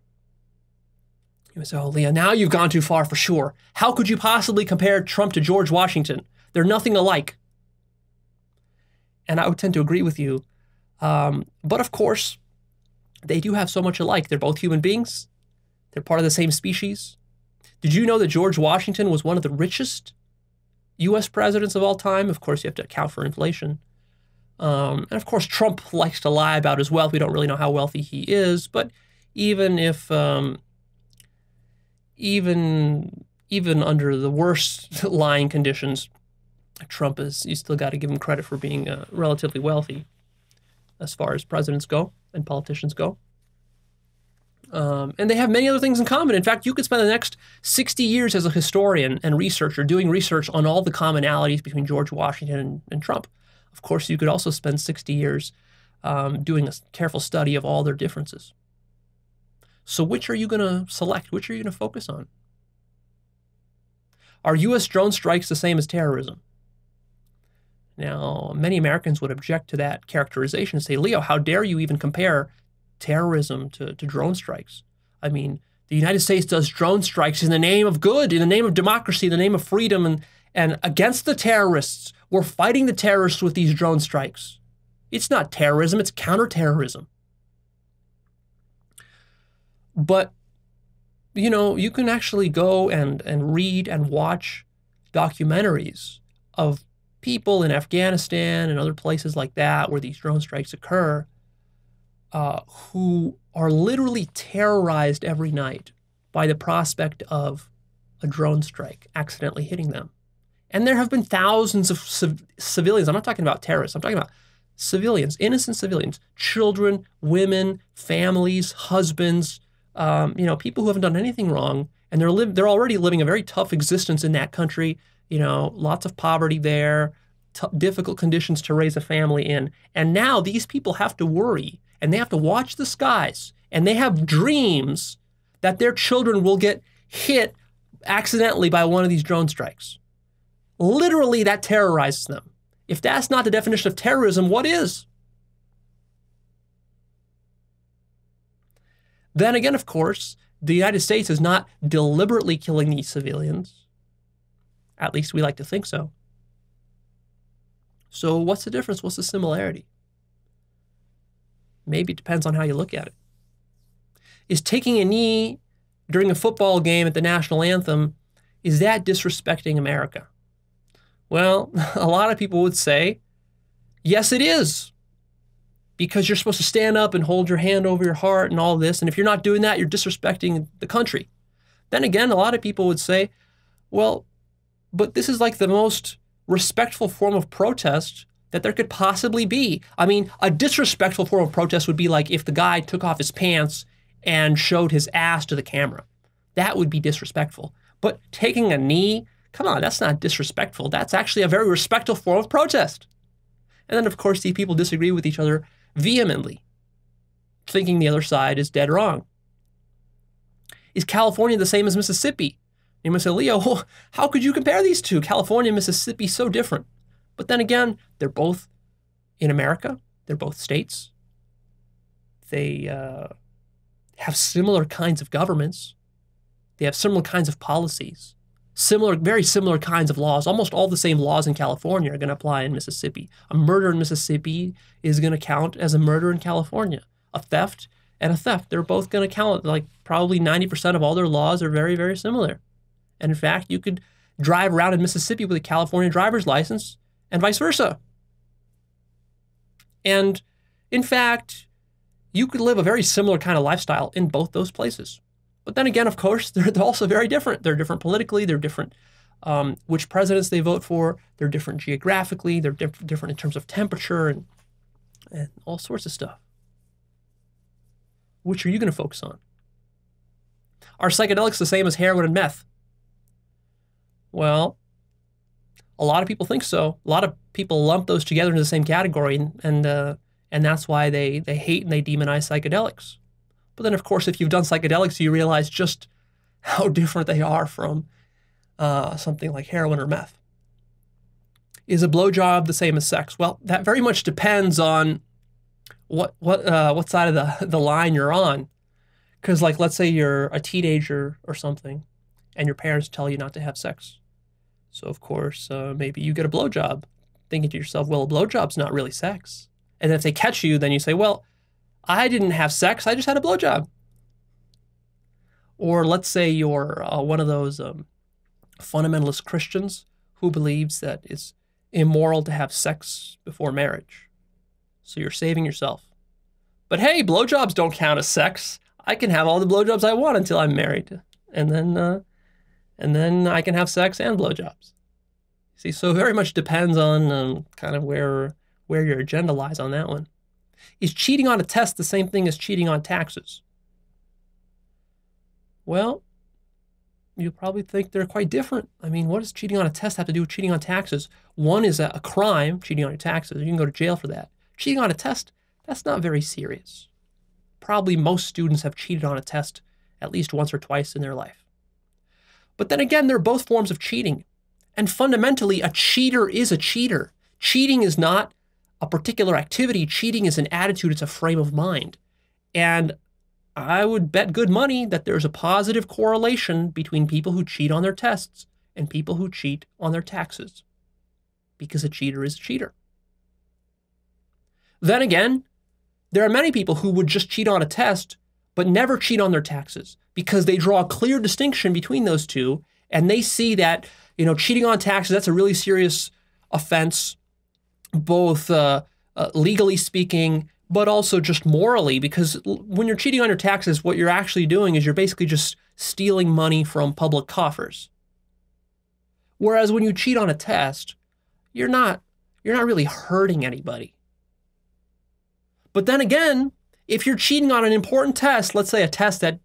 You say, oh, Leo, now you've gone too far for sure. How could you possibly compare Trump to George Washington? They're nothing alike. And I would tend to agree with you. Um, but of course, they do have so much alike. They're both human beings, they're part of the same species. Did you know that George Washington was one of the richest US presidents of all time? Of course, you have to account for inflation. Um, and of course, Trump likes to lie about his wealth. We don't really know how wealthy he is, but even if, um, even even under the worst [laughs] lying conditions, Trump is you still got to give him credit for being uh, relatively wealthy, as far as presidents go and politicians go. Um, and they have many other things in common. In fact, you could spend the next 60 years as a historian and researcher doing research on all the commonalities between George Washington and, and Trump. Of course, you could also spend 60 years um, doing a careful study of all their differences. So, which are you going to select? Which are you going to focus on? Are U.S. drone strikes the same as terrorism? Now, many Americans would object to that characterization and say, Leo, how dare you even compare terrorism to, to drone strikes? I mean, the United States does drone strikes in the name of good, in the name of democracy, in the name of freedom, and, and against the terrorists. We're fighting the terrorists with these drone strikes. It's not terrorism, it's counterterrorism. But, you know, you can actually go and, and read and watch documentaries of people in Afghanistan and other places like that where these drone strikes occur uh, who are literally terrorized every night by the prospect of a drone strike accidentally hitting them. And there have been thousands of civ- civilians. I'm not talking about terrorists. I'm talking about civilians, innocent civilians, children, women, families, husbands, um, you know, people who haven't done anything wrong, and they're live, they're already living a very tough existence in that country. You know, lots of poverty there, t- difficult conditions to raise a family in, and now these people have to worry and they have to watch the skies, and they have dreams that their children will get hit accidentally by one of these drone strikes. Literally, that terrorizes them. If that's not the definition of terrorism, what is? Then again, of course, the United States is not deliberately killing these civilians. At least we like to think so. So, what's the difference? What's the similarity? Maybe it depends on how you look at it. Is taking a knee during a football game at the national anthem, is that disrespecting America? Well, [laughs] a lot of people would say, yes, it is because you're supposed to stand up and hold your hand over your heart and all this. And if you're not doing that, you're disrespecting the country. Then again, a lot of people would say, well, but this is like the most respectful form of protest that there could possibly be. I mean, a disrespectful form of protest would be like if the guy took off his pants and showed his ass to the camera. That would be disrespectful. But taking a knee, come on, that's not disrespectful. That's actually a very respectful form of protest. And then, of course, these people disagree with each other vehemently, thinking the other side is dead wrong. Is California the same as Mississippi? You might say, Leo, [laughs] how could you compare these two? California and Mississippi so different. But then again, they're both in America. They're both states. They uh, have similar kinds of governments. They have similar kinds of policies similar, very similar kinds of laws. Almost all the same laws in California are going to apply in Mississippi. A murder in Mississippi is going to count as a murder in California. A theft and a theft, they're both going to count. Like probably 90% of all their laws are very, very similar. And in fact, you could drive around in Mississippi with a California driver's license and vice versa. And in fact, you could live a very similar kind of lifestyle in both those places. But then again, of course, [laughs] they're, also very different. They're different politically. They're different um, which presidents they vote for. They're different geographically. They're diff- different in terms of temperature and, and all sorts of stuff. Which are you going to focus on? Are psychedelics the same as heroin and meth? Well, a lot of people think so. A lot of people lump those together into the same category, and and, uh, and that's why they they hate and they demonize psychedelics. But then, of course, if you've done psychedelics, you realize just how different they are from uh, something like heroin or meth. Is a blowjob the same as sex? Well, that very much depends on what what uh, what side of the the line you're on. Because, like, let's say you're a teenager or something, and your parents tell you not to have sex. So, of course, uh, maybe you get a blowjob, thinking to yourself, well, a blowjob's not really sex. And if they catch you, then you say, well, I didn't have sex, I just had a blowjob. Or let's say you're uh, one of those um, fundamentalist Christians who believes that it's immoral to have sex before marriage. So you're saving yourself. But hey, blowjobs don't count as sex. I can have all the blowjobs I want until I'm married, and then uh, and then I can have sex and blowjobs. See, so it very much depends on um, kind of where where your agenda lies on that one. Is cheating on a test the same thing as cheating on taxes? Well, you probably think they're quite different. I mean, what does cheating on a test have to do with cheating on taxes? One is a, a crime, cheating on your taxes. You can go to jail for that. Cheating on a test, that's not very serious. Probably most students have cheated on a test at least once or twice in their life. But then again, they're both forms of cheating. And fundamentally, a cheater is a cheater. Cheating is not a particular activity, cheating is an attitude, it's a frame of mind. And I would bet good money that there's a positive correlation between people who cheat on their tests and people who cheat on their taxes. Because a cheater is a cheater. Then again, there are many people who would just cheat on a test but never cheat on their taxes because they draw a clear distinction between those two and they see that, you know, cheating on taxes, that's a really serious offense, both uh, uh, legally speaking but also just morally, because when you're cheating on your taxes, what you're actually doing is you're basically just stealing money from public coffers. Whereas when you cheat on a test, you're not you're not really hurting anybody. But then again, if you're cheating on an important test, let's say a test that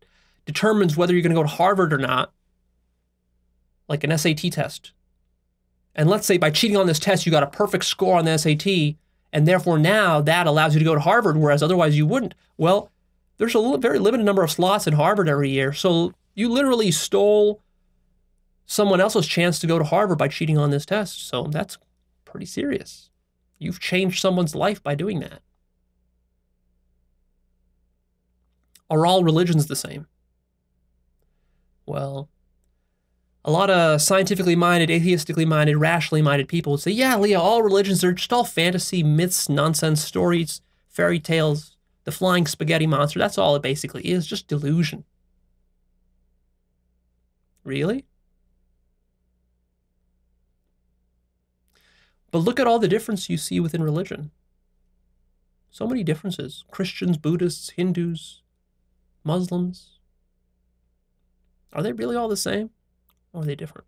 determines whether you're going to go to Harvard or not, like an SAT test. And let's say by cheating on this test, you got a perfect score on the SAT, and therefore now that allows you to go to Harvard, whereas otherwise you wouldn't. Well, there's a very limited number of slots in Harvard every year. So you literally stole someone else's chance to go to Harvard by cheating on this test. So that's pretty serious. You've changed someone's life by doing that. Are all religions the same? Well, a lot of scientifically minded, atheistically minded, rationally minded people would say, yeah, Leo, all religions are just all fantasy, myths, nonsense, stories, fairy tales, the flying spaghetti monster. That's all it basically is, just delusion. Really? But look at all the difference you see within religion. So many differences Christians, Buddhists, Hindus, Muslims. Are they really all the same? Are they different?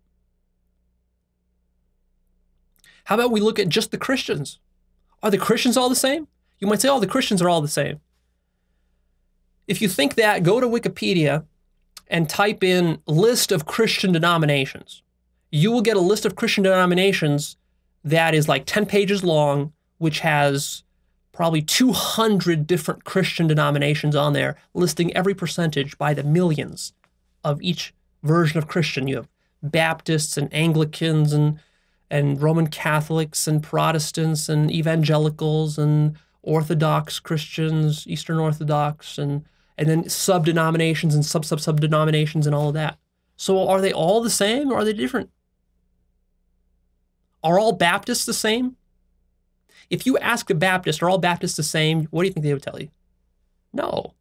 How about we look at just the Christians? Are the Christians all the same? You might say, oh, the Christians are all the same. If you think that, go to Wikipedia and type in list of Christian denominations. You will get a list of Christian denominations that is like 10 pages long, which has probably 200 different Christian denominations on there, listing every percentage by the millions of each version of Christian. You have Baptists and Anglicans and and Roman Catholics and Protestants and evangelicals and Orthodox Christians, Eastern Orthodox, and and then sub denominations and sub sub sub denominations and all of that. So are they all the same or are they different? Are all Baptists the same? If you ask a Baptist, are all Baptists the same? What do you think they would tell you? No.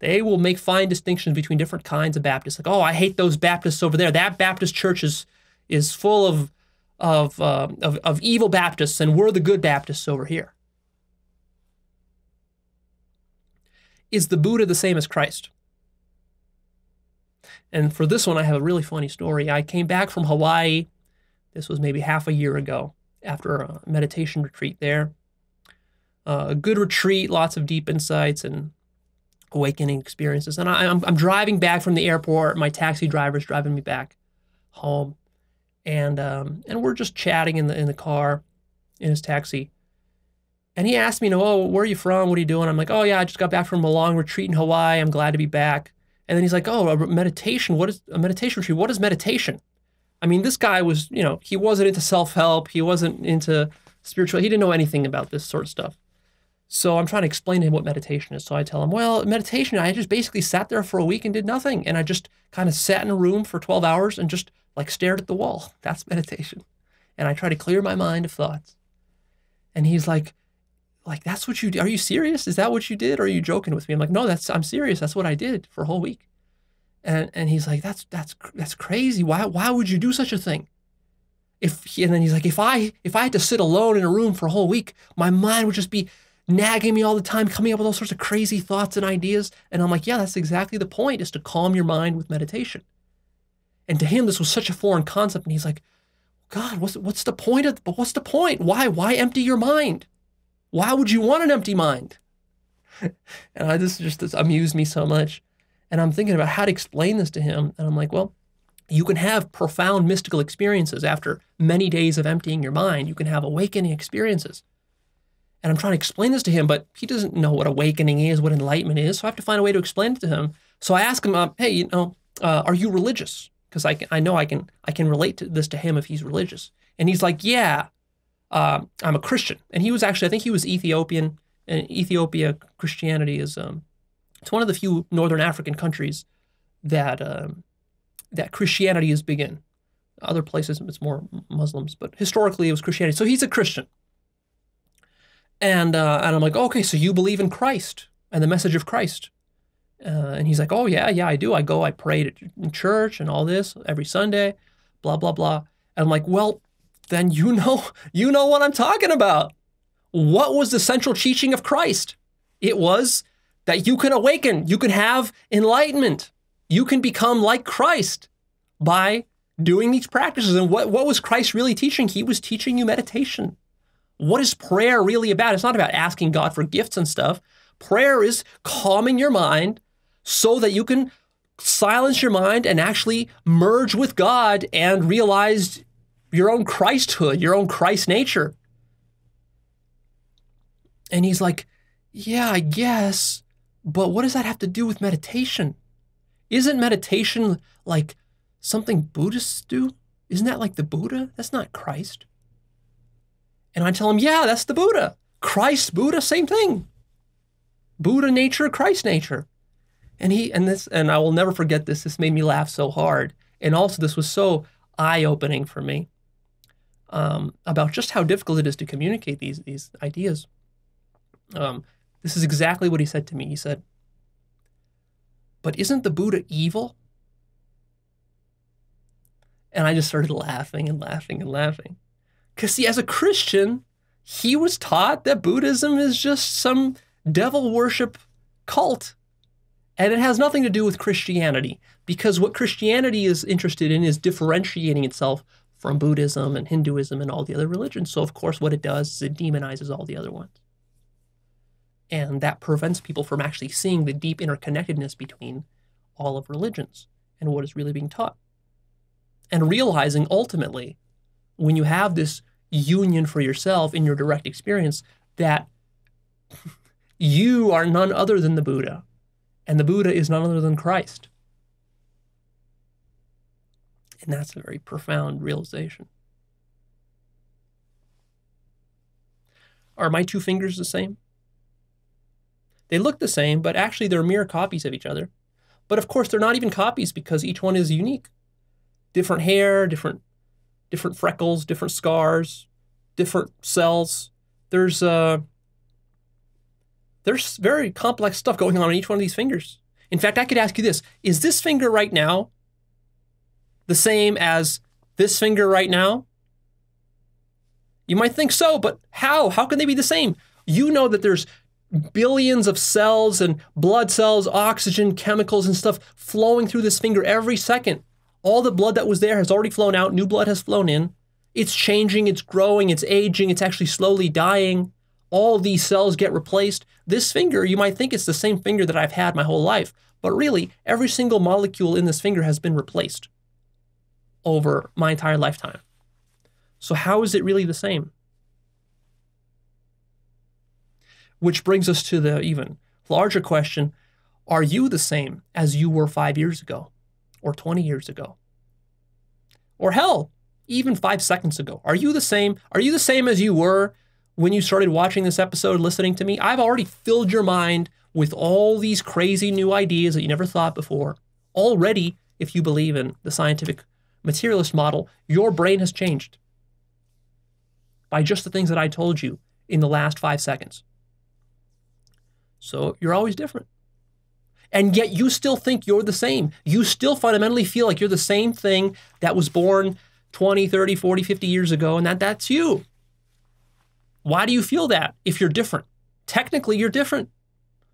They will make fine distinctions between different kinds of Baptists. Like, oh, I hate those Baptists over there. That Baptist church is, is full of, of, uh, of, of evil Baptists, and we're the good Baptists over here. Is the Buddha the same as Christ? And for this one, I have a really funny story. I came back from Hawaii. This was maybe half a year ago after a meditation retreat there. Uh, a good retreat, lots of deep insights and awakening experiences. And I, am I'm, I'm driving back from the airport. My taxi driver's driving me back home, and um, and we're just chatting in the in the car, in his taxi. And he asked me, you know, oh, where are you from? What are you doing? I'm like, oh yeah, I just got back from a long retreat in Hawaii. I'm glad to be back. And then he's like, oh, a meditation. What is a meditation retreat? What is meditation? I mean, this guy was, you know, he wasn't into self help. He wasn't into spiritual. He didn't know anything about this sort of stuff. So I'm trying to explain to him what meditation is. So I tell him, well, meditation, I just basically sat there for a week and did nothing. And I just kind of sat in a room for 12 hours and just like stared at the wall. [laughs] That's meditation. And I try to clear my mind of thoughts. And he's like, like, that's what you. Are you serious? Is that what you did? Or are you joking with me? I'm like, no, that's, I'm serious. That's what I did for a whole week. And, and he's like, that's, that's, that's crazy. Why, why would you do such a thing? If, he, and then he's like, if I, if I had to sit alone in a room for a whole week, my mind would just be nagging me all the time, coming up with all sorts of crazy thoughts and ideas. And I'm like, yeah, that's exactly the point is to calm your mind with meditation. And to him, this was such a foreign concept. And he's like, God, what's, what's the point of, but what's the point? Why, why empty your mind? Why would you want an empty mind? [laughs] and I, this just this amused me so much. And I'm thinking about how to explain this to him. And I'm like, well, you can have profound mystical experiences after many days of emptying your mind. You can have awakening experiences. And I'm trying to explain this to him, but he doesn't know what awakening is, what enlightenment is. So I have to find a way to explain it to him. So I ask him, uh, "Hey, you know, uh, are you religious?" Because I, I know I can I can relate to this to him if he's religious. And he's like, "Yeah, uh, I'm a Christian." And he was actually, I think he was Ethiopian. And Ethiopia Christianity is um, it's one of the few northern African countries that um, that Christianity is big in. Other places it's more Muslims, but historically it was Christianity. So he's a Christian. And uh, and I'm like, okay, so you believe in Christ and the message of Christ? Uh, and he's like, oh yeah, yeah, I do. I go, I pray in church and all this every Sunday, blah blah blah. And I'm like, well, then you [laughs] know, you know what I'm talking about. What was the central teaching of Christ? It was that you can awaken, you can have enlightenment, you can become like Christ by doing these practices. And what, what was Christ really teaching? He was teaching you meditation. What is prayer really about? It's not about asking God for gifts and stuff. Prayer is calming your mind so that you can silence your mind and actually merge with God and realize your own Christhood, your own Christ nature. And he's like, Yeah, I guess, but what does that have to do with meditation? Isn't meditation like something Buddhists do? Isn't that like the Buddha? That's not Christ. And I tell him, yeah, that's the Buddha. Christ, Buddha, same thing. Buddha nature, Christ nature. And he and this and I will never forget this. This made me laugh so hard. And also this was so eye-opening for me um, about just how difficult it is to communicate these these ideas. Um, this is exactly what he said to me. He said, "But isn't the Buddha evil?" And I just started laughing and laughing and laughing. Because, see, as a Christian, he was taught that Buddhism is just some devil worship cult. And it has nothing to do with Christianity, because what Christianity is interested in is differentiating itself from Buddhism and Hinduism and all the other religions. So, of course, what it does is it demonizes all the other ones. And that prevents people from actually seeing the deep interconnectedness between all of religions and what is really being taught. And realizing ultimately, when you have this union for yourself in your direct experience that [laughs] you are none other than the Buddha, and the Buddha is none other than Christ. And that's a very profound realization. Are my two fingers the same? They look the same, but actually they're mere copies of each other. But of course, they're not even copies because each one is unique. Different hair, different different freckles, different scars, different cells. There's uh, there's very complex stuff going on in each one of these fingers. In fact, I could ask you this: Is this finger right now the same as this finger right now? You might think so, but how? How can they be the same? You know that there's billions of cells and blood cells, oxygen, chemicals, and stuff flowing through this finger every second. All the blood that was there has already flown out, new blood has flown in. It's changing, it's growing, it's aging, it's actually slowly dying. All these cells get replaced. This finger, you might think it's the same finger that I've had my whole life, but really, every single molecule in this finger has been replaced over my entire lifetime. So, how is it really the same? Which brings us to the even larger question Are you the same as you were five years ago? Or 20 years ago? Or hell, even five seconds ago? Are you the same? Are you the same as you were when you started watching this episode, listening to me, I've already filled your mind with all these crazy new ideas that you never thought before. Already, if you believe in the scientific materialist model, your brain has changed by just the things that I told you in the last five seconds. So you're always different. And yet you still think you're the same. You still fundamentally feel like you're the same thing that was born 20, 30, 40, 50 years ago, and that that's you. Why do you feel that if you're different? Technically, you're different.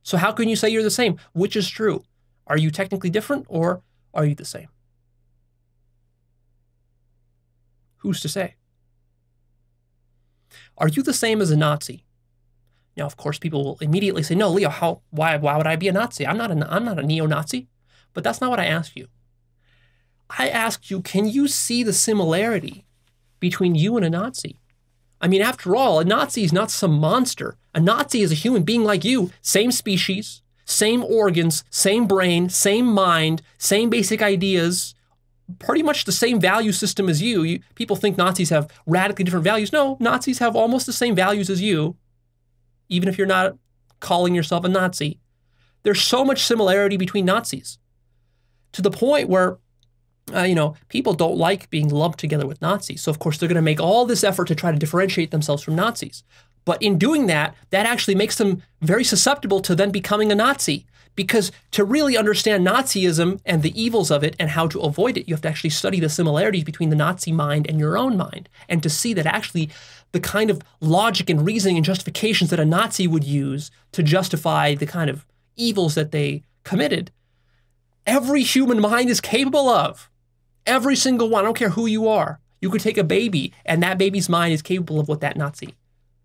So how can you say you're the same? Which is true? Are you technically different or are you the same? Who's to say? Are you the same as a Nazi? Now, of course, people will immediately say, "No, Leo, how? Why? Why would I be a Nazi? I'm not a. I'm not a neo-Nazi." But that's not what I ask you. I ask you, can you see the similarity between you and a Nazi? I mean, after all, a Nazi is not some monster. A Nazi is a human being like you, same species, same organs, same brain, same mind, same basic ideas, pretty much the same value system as you. you. People think Nazis have radically different values. No, Nazis have almost the same values as you, even if you're not calling yourself a Nazi. There's so much similarity between Nazis to the point where uh, you know, people don't like being lumped together with Nazis. So, of course, they're going to make all this effort to try to differentiate themselves from Nazis. But in doing that, that actually makes them very susceptible to then becoming a Nazi. Because to really understand Nazism and the evils of it and how to avoid it, you have to actually study the similarities between the Nazi mind and your own mind. And to see that actually the kind of logic and reasoning and justifications that a Nazi would use to justify the kind of evils that they committed, every human mind is capable of. Every single one, I don't care who you are. You could take a baby, and that baby's mind is capable of what that Nazi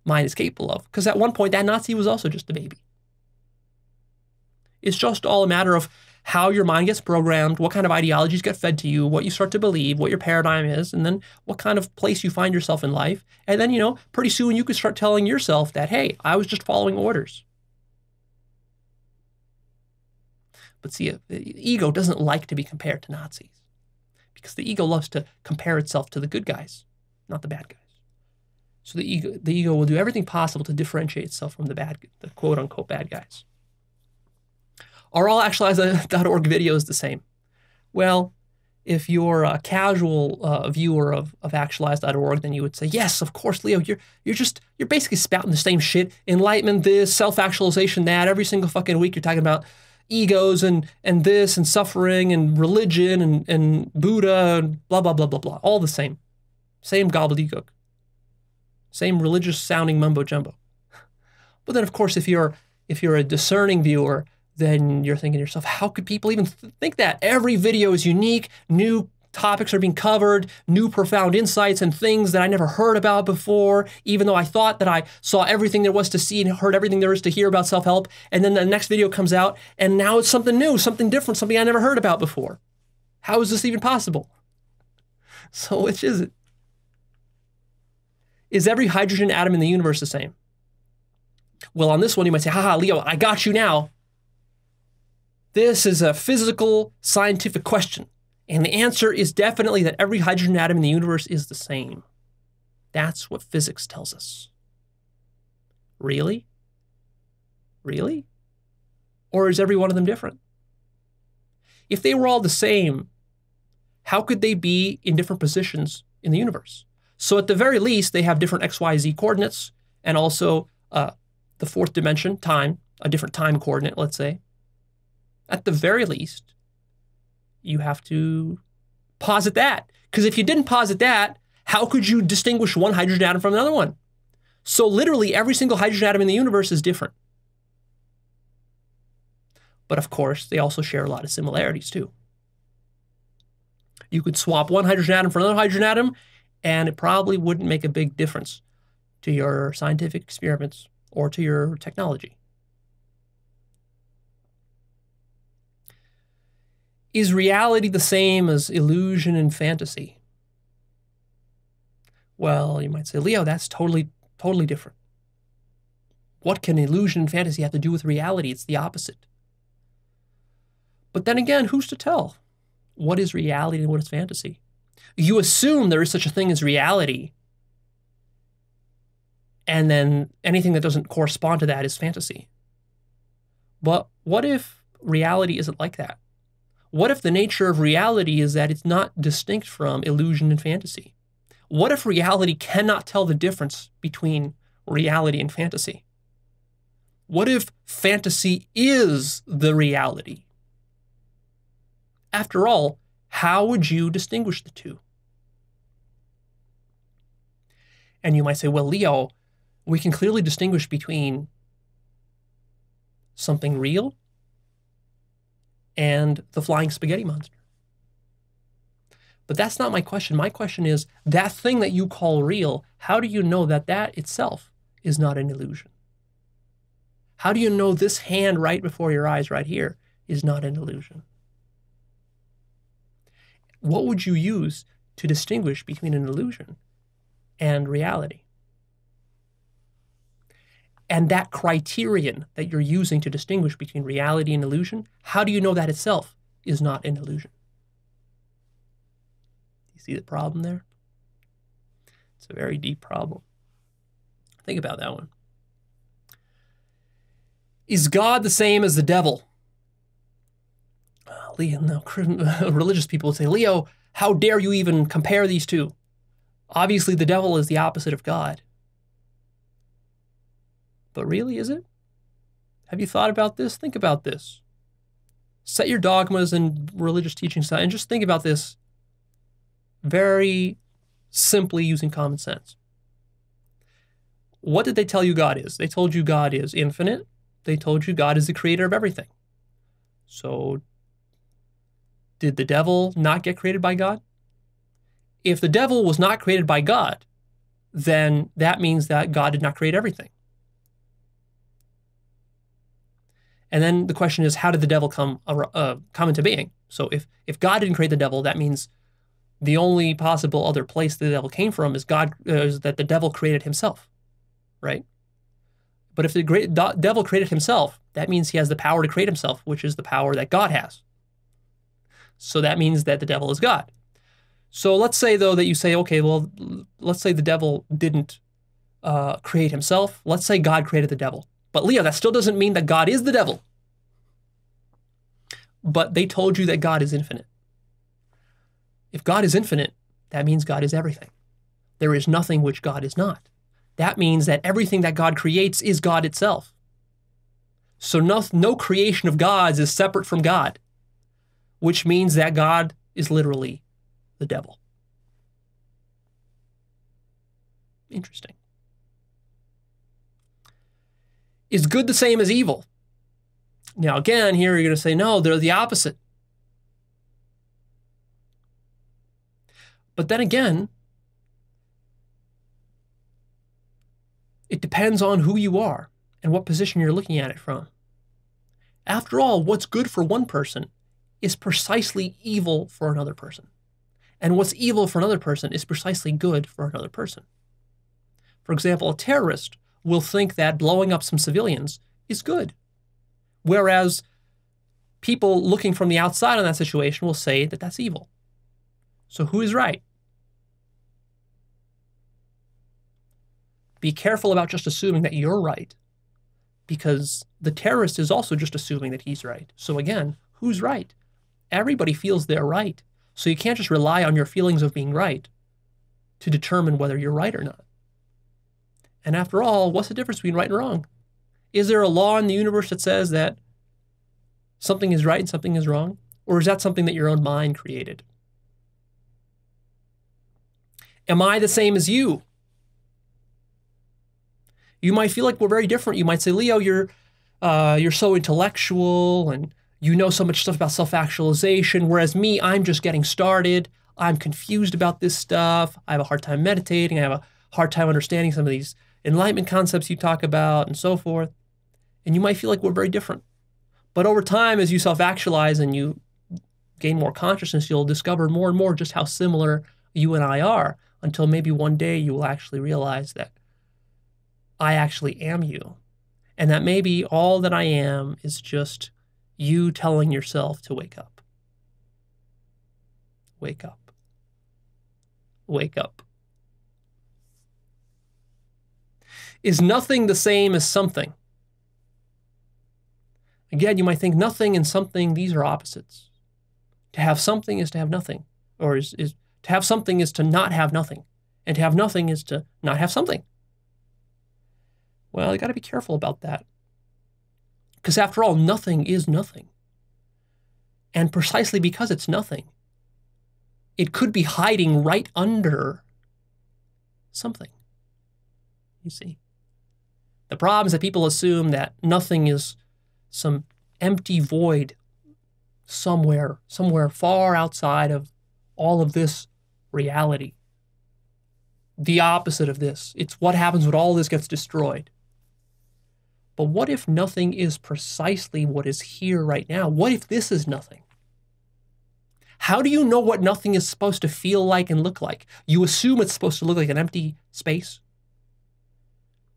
mind is capable of. Because at one point, that Nazi was also just a baby. It's just all a matter of how your mind gets programmed, what kind of ideologies get fed to you, what you start to believe, what your paradigm is, and then what kind of place you find yourself in life. And then, you know, pretty soon you could start telling yourself that, hey, I was just following orders. But see, uh, the ego doesn't like to be compared to Nazis because the ego loves to compare itself to the good guys, not the bad guys. So the ego, the ego will do everything possible to differentiate itself from the bad, the quote unquote bad guys. Are all actualized.org [laughs] videos the same? Well, if you're a casual uh, viewer of, of actualized.org, then you would say, yes, of course, Leo, you're you're just you're basically spouting the same shit. Enlightenment, this, self-actualization, that. Every single fucking week you're talking about egos and and this and suffering and religion and, and Buddha and blah blah blah blah blah. All the same. Same gobbledygook. Same religious sounding mumbo jumbo. [laughs] But then of course if you're if you're a discerning viewer, then you're thinking to yourself, how could people even think that? Every video is unique, new topics are being covered, new profound insights and things that I never heard about before, even though I thought that I saw everything there was to see and heard everything there is to hear about self help. And then the next video comes out, and now it's something new, something different, something I never heard about before. How is this even possible? [laughs] So, which is it? Is every hydrogen atom in the universe the same? Well, on this one, you might say, haha, Leo, I got you now. This is a physical, scientific question. And the answer is definitely that every hydrogen atom in the universe is the same. That's what physics tells us. Really? Really? Or is every one of them different? If they were all the same, how could they be in different positions in the universe? So, at the very least, they have different XYZ coordinates and also uh, the fourth dimension, time, a different time coordinate, let's say. At the very least, you have to posit that. Because if you didn't posit that, how could you distinguish one hydrogen atom from another one? So literally every single hydrogen atom in the universe is different. But of course, they also share a lot of similarities too. You could swap one hydrogen atom for another hydrogen atom, and it probably wouldn't make a big difference to your scientific experiments or to your technology. Is reality the same as illusion and fantasy? Well, you might say, Leo, that's totally, totally different. What can illusion and fantasy have to do with reality? It's the opposite. But then again, who's to tell? What is reality and what is fantasy? You assume there is such a thing as reality. And then anything that doesn't correspond to that is fantasy. But what if reality isn't like that? What if the nature of reality is that it's not distinct from illusion and fantasy? What if reality cannot tell the difference between reality and fantasy? What if fantasy is the reality? After all, how would you distinguish the two? And you might say, well, Leo, we can clearly distinguish between something real and the flying spaghetti monster. But that's not my question. My question is that thing that you call real, how do you know that that itself is not an illusion? How do you know this hand right before your eyes, right here, is not an illusion? What would you use to distinguish between an illusion and reality? And that criterion that you're using to distinguish between reality and illusion, how do you know that itself is not an illusion? You see the problem there? It's a very deep problem. Think about that one. Is God the same as the devil? Uh, Leo, no, [laughs] religious people would say, Leo, how dare you even compare these two? Obviously, the devil is the opposite of God. But really, is it? Have you thought about this? Think about this. Set your dogmas and religious teachings aside and just think about this very simply using common sense. What did they tell you God is? They told you God is infinite. They told you God is the creator of everything. So, did the devil not get created by God? If the devil was not created by God, then that means that God did not create everything. And then the question is, how did the devil come uh, come into being? So if if God didn't create the devil, that means the only possible other place the devil came from is God uh, is that the devil created himself, right? But if the great devil created himself, that means he has the power to create himself, which is the power that God has. So that means that the devil is God. So let's say though that you say, okay, well, let's say the devil didn't uh, create himself. Let's say God created the devil. But Leo, that still doesn't mean that God is the devil. But they told you that God is infinite. If God is infinite, that means God is everything. There is nothing which God is not. That means that everything that God creates is God itself. So no, no creation of God's is separate from God, which means that God is literally the devil. Interesting. Is good the same as evil? Now, again, here you're going to say, no, they're the opposite. But then again, it depends on who you are and what position you're looking at it from. After all, what's good for one person is precisely evil for another person. And what's evil for another person is precisely good for another person. For example, a terrorist will think that blowing up some civilians is good. Whereas people looking from the outside on that situation will say that that's evil. So who is right? Be careful about just assuming that you're right because the terrorist is also just assuming that he's right. So again, who's right? Everybody feels they're right. So you can't just rely on your feelings of being right to determine whether you're right or not. And after all, what's the difference between right and wrong? Is there a law in the universe that says that something is right and something is wrong? Or is that something that your own mind created? Am I the same as you? You might feel like we're very different. You might say, Leo, you're uh, you're so intellectual and you know so much stuff about self-actualization, whereas me, I'm just getting started. I'm confused about this stuff. I have a hard time meditating. I have a hard time understanding some of these enlightenment concepts you talk about and so forth. And you might feel like we're very different. But over time, as you self actualize and you gain more consciousness, you'll discover more and more just how similar you and I are until maybe one day you will actually realize that I actually am you. And that maybe all that I am is just you telling yourself to wake up. Wake up. Wake up. Is nothing the same as something? Again, you might think nothing and something, these are opposites. To have something is to have nothing, or is, is to have something is to not have nothing, and to have nothing is to not have something. Well, you got to be careful about that. Because after all, nothing is nothing. And precisely because it's nothing, it could be hiding right under something. You see? The problem is that people assume that nothing is some empty void somewhere, somewhere far outside of all of this reality. The opposite of this. It's what happens when all this gets destroyed. But what if nothing is precisely what is here right now? What if this is nothing? How do you know what nothing is supposed to feel like and look like? You assume it's supposed to look like an empty space.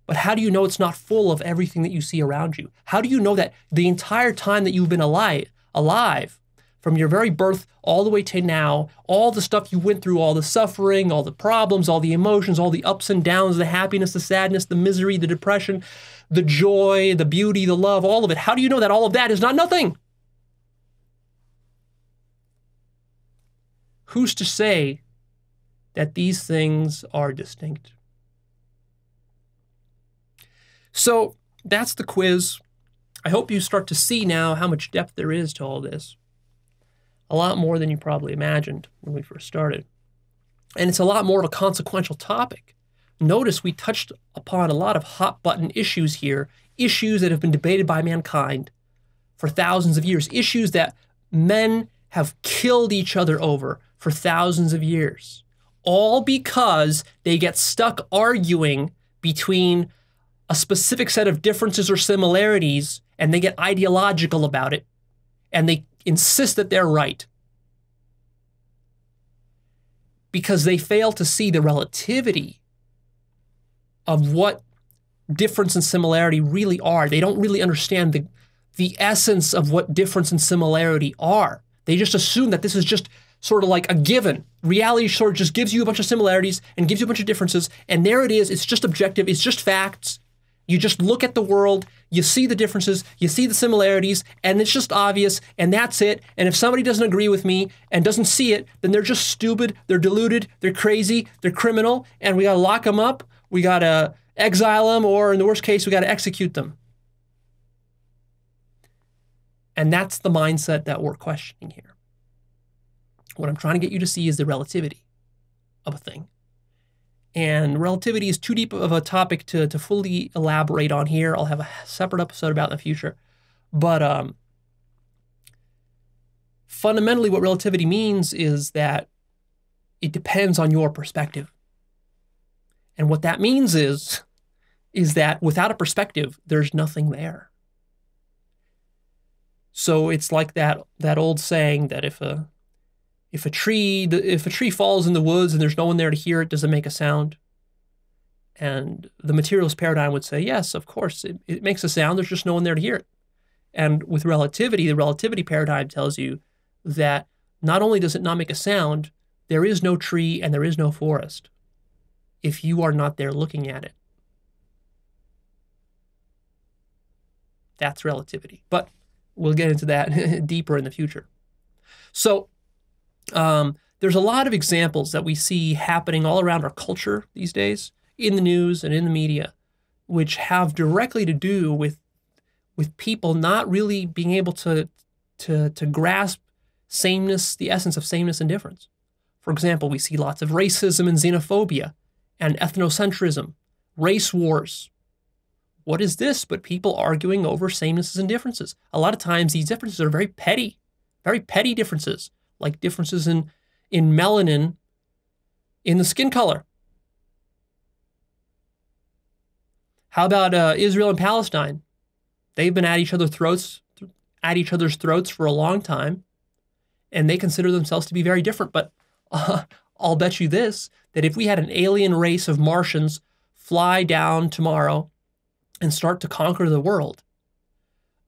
But how do you know it's not full of everything that you see around you? How do you know that the entire time that you've been alive, alive, from your very birth all the way to now, all the stuff you went through, all the suffering, all the problems, all the emotions, all the ups and downs, the happiness, the sadness, the misery, the depression, the joy, the beauty, the love, all of it. How do you know that all of that is not nothing? Who's to say that these things are distinct? So that's the quiz. I hope you start to see now how much depth there is to all this. A lot more than you probably imagined when we first started. And it's a lot more of a consequential topic. Notice we touched upon a lot of hot button issues here, issues that have been debated by mankind for thousands of years, issues that men have killed each other over for thousands of years, all because they get stuck arguing between a specific set of differences or similarities and they get ideological about it and they insist that they're right because they fail to see the relativity of what difference and similarity really are. They don't really understand the, the essence of what difference and similarity are. They just assume that this is just sort of like a given. Reality sort of just gives you a bunch of similarities and gives you a bunch of differences, and there it is. It's just objective, it's just facts. You just look at the world, you see the differences, you see the similarities, and it's just obvious, and that's it. And if somebody doesn't agree with me and doesn't see it, then they're just stupid, they're deluded, they're crazy, they're criminal, and we gotta lock them up we got to exile them, or in the worst case, we got to execute them. And that's the mindset that we're questioning here. What I'm trying to get you to see is the relativity of a thing. And relativity is too deep of a topic to, to fully elaborate on here. I'll have a separate episode about in the future. But um, fundamentally, what relativity means is that it depends on your perspective. And what that means is, is that without a perspective, there's nothing there. So it's like that that old saying that if a if a tree if a tree falls in the woods and there's no one there to hear it, does it make a sound? And the materialist paradigm would say, yes, of course, it, it makes a sound. There's just no one there to hear it. And with relativity, the relativity paradigm tells you that not only does it not make a sound, there is no tree and there is no forest if you are not there looking at it. That's relativity. But we'll get into that [laughs] deeper in the future. So, um, there's a lot of examples that we see happening all around our culture these days, in the news and in the media, which have directly to do with with people not really being able to to to grasp sameness, the essence of sameness and difference. For example, we see lots of racism and xenophobia and ethnocentrism, race wars. What is this but people arguing over samenesses and differences? A lot of times these differences are very petty, very petty differences, like differences in, in melanin in the skin color. How about uh, Israel and Palestine? They've been at each other's throats, at each other's throats for a long time, and they consider themselves to be very different. But [laughs] uh, I'll bet you this that if we had an alien race of Martians fly down tomorrow and start to conquer the world,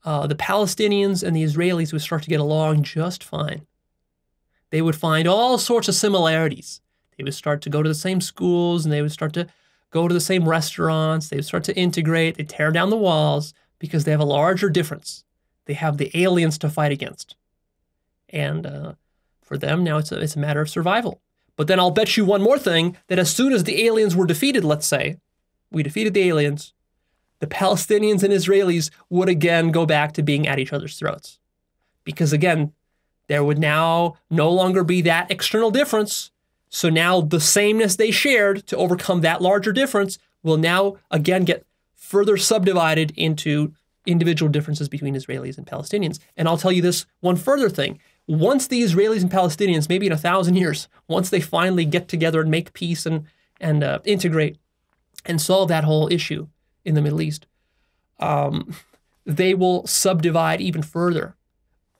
uh, the Palestinians and the Israelis would start to get along just fine. They would find all sorts of similarities. They would start to go to the same schools and they would start to go to the same restaurants, they would start to integrate, they tear down the walls because they have a larger difference. They have the aliens to fight against. And uh, for them, now it's a, it's a matter of survival. But then I'll bet you one more thing that as soon as the aliens were defeated, let's say, we defeated the aliens, the Palestinians and Israelis would again go back to being at each other's throats. Because again, there would now no longer be that external difference. So now the sameness they shared to overcome that larger difference will now again get further subdivided into individual differences between Israelis and Palestinians. And I'll tell you this one further thing. Once the Israelis and Palestinians, maybe in a thousand years, once they finally get together and make peace and, and uh, integrate and solve that whole issue in the Middle East, um, they will subdivide even further.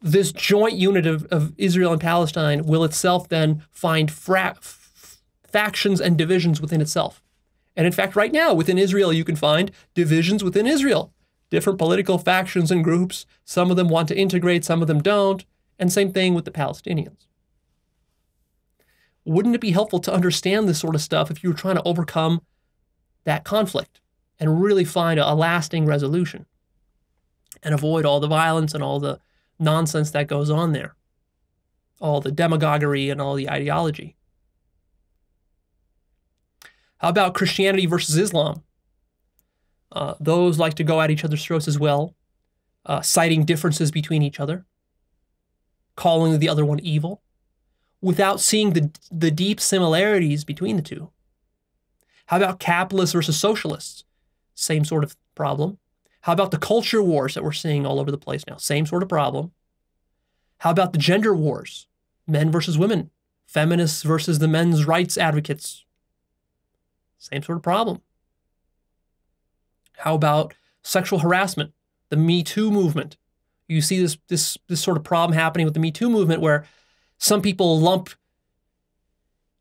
This joint unit of, of Israel and Palestine will itself then find factions and divisions within itself. And in fact, right now within Israel, you can find divisions within Israel, different political factions and groups. Some of them want to integrate, some of them don't. And same thing with the Palestinians. Wouldn't it be helpful to understand this sort of stuff if you were trying to overcome that conflict and really find a, a lasting resolution and avoid all the violence and all the nonsense that goes on there, all the demagoguery and all the ideology? How about Christianity versus Islam? Uh, those like to go at each other's throats as well, uh, citing differences between each other, calling the other one evil, without seeing the, the deep similarities between the two. How about capitalists versus socialists? Same sort of problem. How about the culture wars that we're seeing all over the place now? Same sort of problem. How about the gender wars? Men versus women, feminists versus the men's rights advocates. Same sort of problem. How about sexual harassment? The Me Too movement. You see this this this sort of problem happening with the Me Too movement where some people lump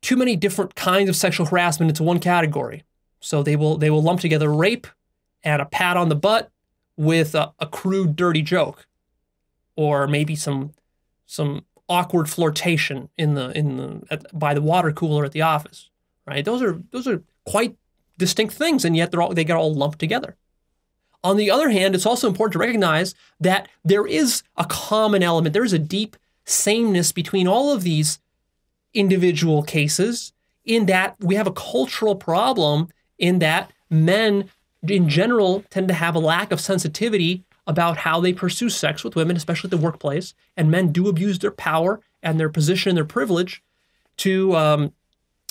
too many different kinds of sexual harassment into one category. So they will they will lump together rape and a pat on the butt with a, a crude, dirty joke, or maybe some some awkward flirtation in the in the at, by the water cooler at the office. Right? Those are those are quite distinct things, and yet they're all they get all lumped together. On the other hand, it's also important to recognize that there is a common element. There is a deep sameness between all of these individual cases in that we have a cultural problem in that men in general tend to have a lack of sensitivity about how they pursue sex with women, especially at the workplace. And men do abuse their power and their position and their privilege to um,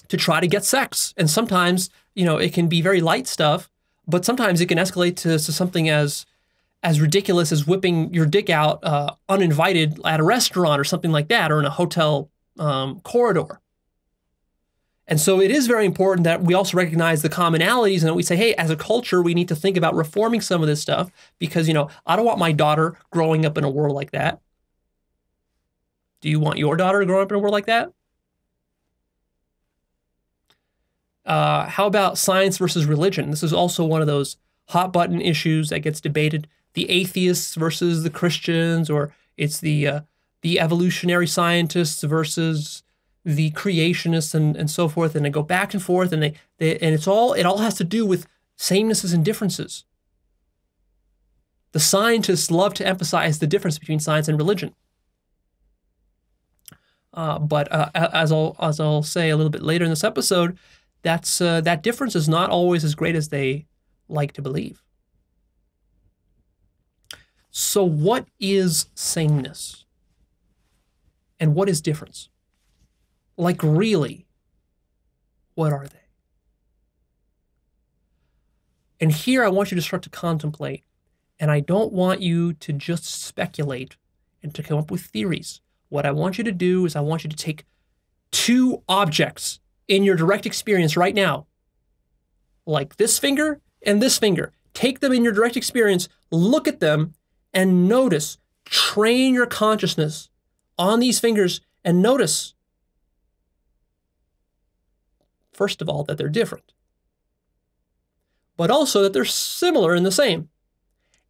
to try to get sex. And sometimes, you know, it can be very light stuff, but sometimes it can escalate to, to something as as ridiculous as whipping your dick out uh, uninvited at a restaurant or something like that, or in a hotel um, corridor. And so it is very important that we also recognize the commonalities and that we say, hey, as a culture, we need to think about reforming some of this stuff because, you know, I don't want my daughter growing up in a world like that. Do you want your daughter to grow up in a world like that? Uh, how about science versus religion? This is also one of those hot button issues that gets debated. The atheists versus the Christians, or it's the uh, the evolutionary scientists versus the creationists and, and so forth, and they go back and forth, and they, they and it's all it all has to do with samenesses and differences. The scientists love to emphasize the difference between science and religion. Uh, but uh, as I'll as I'll say a little bit later in this episode, that's uh, that difference is not always as great as they like to believe. So, what is sameness? And what is difference? Like, really, what are they? And here I want you to start to contemplate, and I don't want you to just speculate and to come up with theories. What I want you to do is I want you to take two objects in your direct experience right now, like this finger and this finger. Take them in your direct experience, look at them, and notice. Train your consciousness on these fingers and notice first of all, that they're different, but also that they're similar and the same.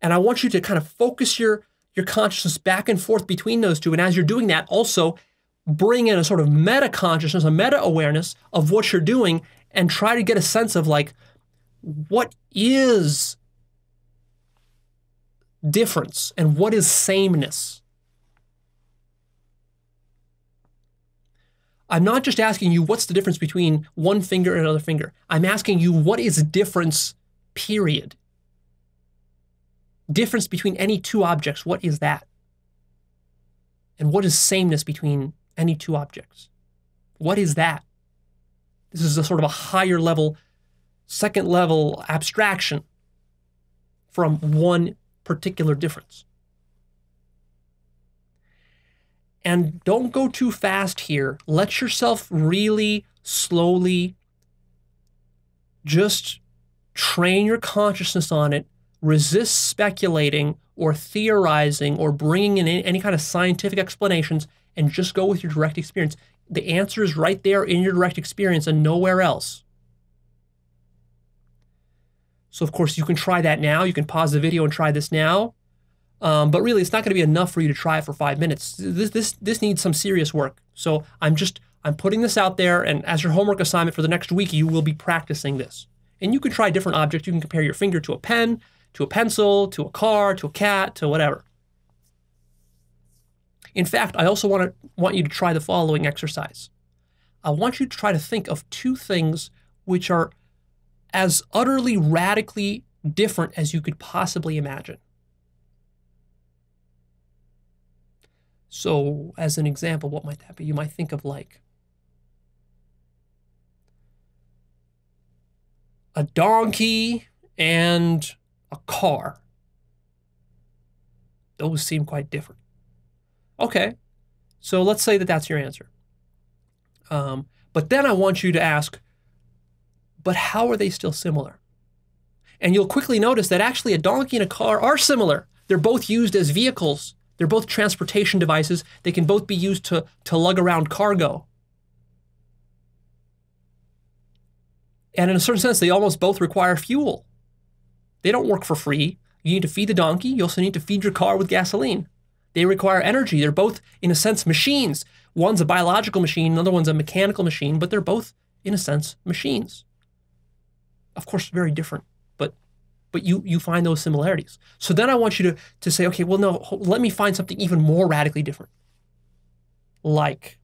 And I want you to kind of focus your, your consciousness back and forth between those two. And as you're doing that, also bring in a sort of meta consciousness, a meta awareness of what you're doing, and try to get a sense of like, what is difference and what is sameness? I'm not just asking you what's the difference between one finger and another finger. I'm asking you what is difference, period. Difference between any two objects, what is that? And what is sameness between any two objects? What is that? This is a sort of a higher level, second level abstraction from one particular difference. And don't go too fast here. Let yourself really slowly just train your consciousness on it. Resist speculating or theorizing or bringing in any kind of scientific explanations and just go with your direct experience. The answer is right there in your direct experience and nowhere else. So, of course, you can try that now. You can pause the video and try this now. Um, but really, it's not going to be enough for you to try it for five minutes. This, this, this needs some serious work. So I'm just, I'm putting this out there, and as your homework assignment for the next week, you will be practicing this. And you can try different objects. You can compare your finger to a pen, to a pencil, to a car, to a cat, to whatever. In fact, I also want to want you to try the following exercise. I want you to try to think of two things which are as utterly radically different as you could possibly imagine. So, as an example, what might that be? You might think of like a donkey and a car. Those seem quite different. Okay, so let's say that that's your answer. Um, but then I want you to ask, but how are they still similar? And you'll quickly notice that actually a donkey and a car are similar. They're both used as vehicles they're both transportation devices. They can both be used to, to lug around cargo. And in a certain sense, they almost both require fuel. They don't work for free. You need to feed the donkey. You also need to feed your car with gasoline. They require energy. They're both, in a sense, machines. One's a biological machine, another one's a mechanical machine, but they're both, in a sense, machines. Of course, very different but you you find those similarities. So then I want you to to say, okay, well, no, let me find something even more radically different. Like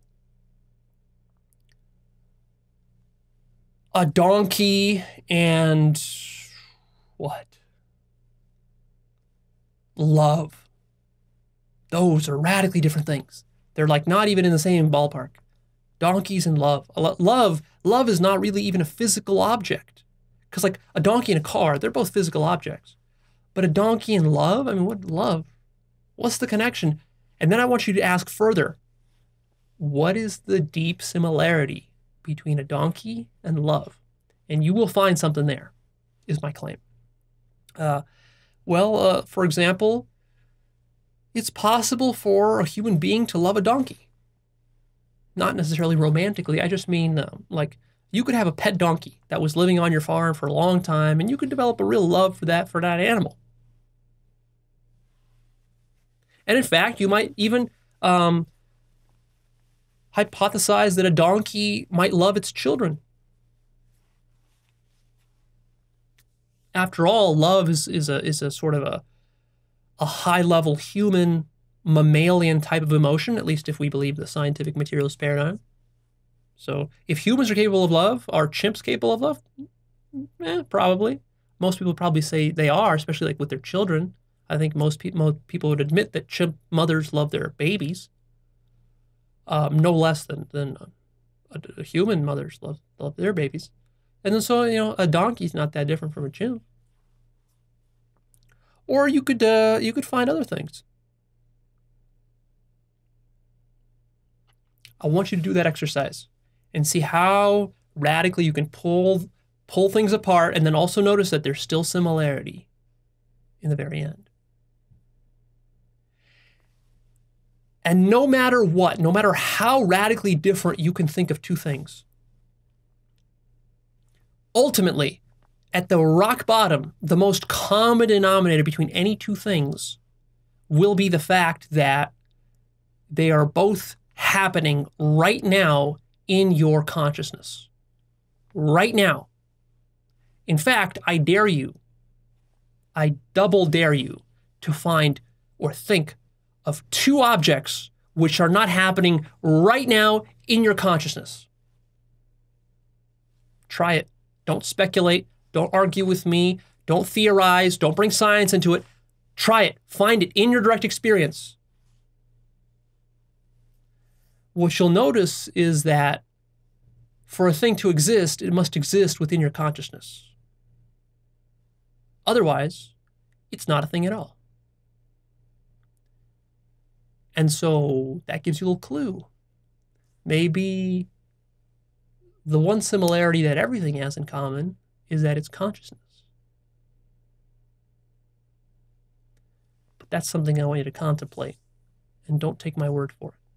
a donkey and what? Love. Those are radically different things. They're like not even in the same ballpark. Donkeys and love. Love, love is not really even a physical object. Because like a donkey and a car, they're both physical objects. But a donkey and love, I mean, what love? What's the connection? And then I want you to ask further, what is the deep similarity between a donkey and love? And you will find something there, is my claim. Uh, well, uh, for example, it's possible for a human being to love a donkey. Not necessarily romantically, I just mean um, like you could have a pet donkey that was living on your farm for a long time and you could develop a real love for that for that animal. And in fact you might even um, hypothesize that a donkey might love its children. After all love is, is a is a sort of a a high level human mammalian type of emotion at least if we believe the scientific materialist paradigm so if humans are capable of love, are chimps capable of love? Eh, probably. Most people probably say they are, especially like with their children. I think most, pe- most people would admit that chimp mothers love their babies, um, no less than than a, a human mothers love love their babies. And then so you know a donkey's not that different from a chimp. Or you could uh, you could find other things. I want you to do that exercise and see how radically you can pull pull things apart and then also notice that there's still similarity in the very end. And no matter what, no matter how radically different you can think of two things, ultimately, at the rock bottom, the most common denominator between any two things will be the fact that they are both happening right now in your consciousness right now. In fact, I dare you, I double dare you to find or think of two objects which are not happening right now in your consciousness. Try it. Don't speculate. Don't argue with me. Don't theorize. Don't bring science into it. Try it. Find it in your direct experience. What you'll notice is that for a thing to exist, it must exist within your consciousness. Otherwise, it's not a thing at all. And so that gives you a little clue. Maybe the one similarity that everything has in common is that it's consciousness. But that's something I want you to contemplate, and don't take my word for it.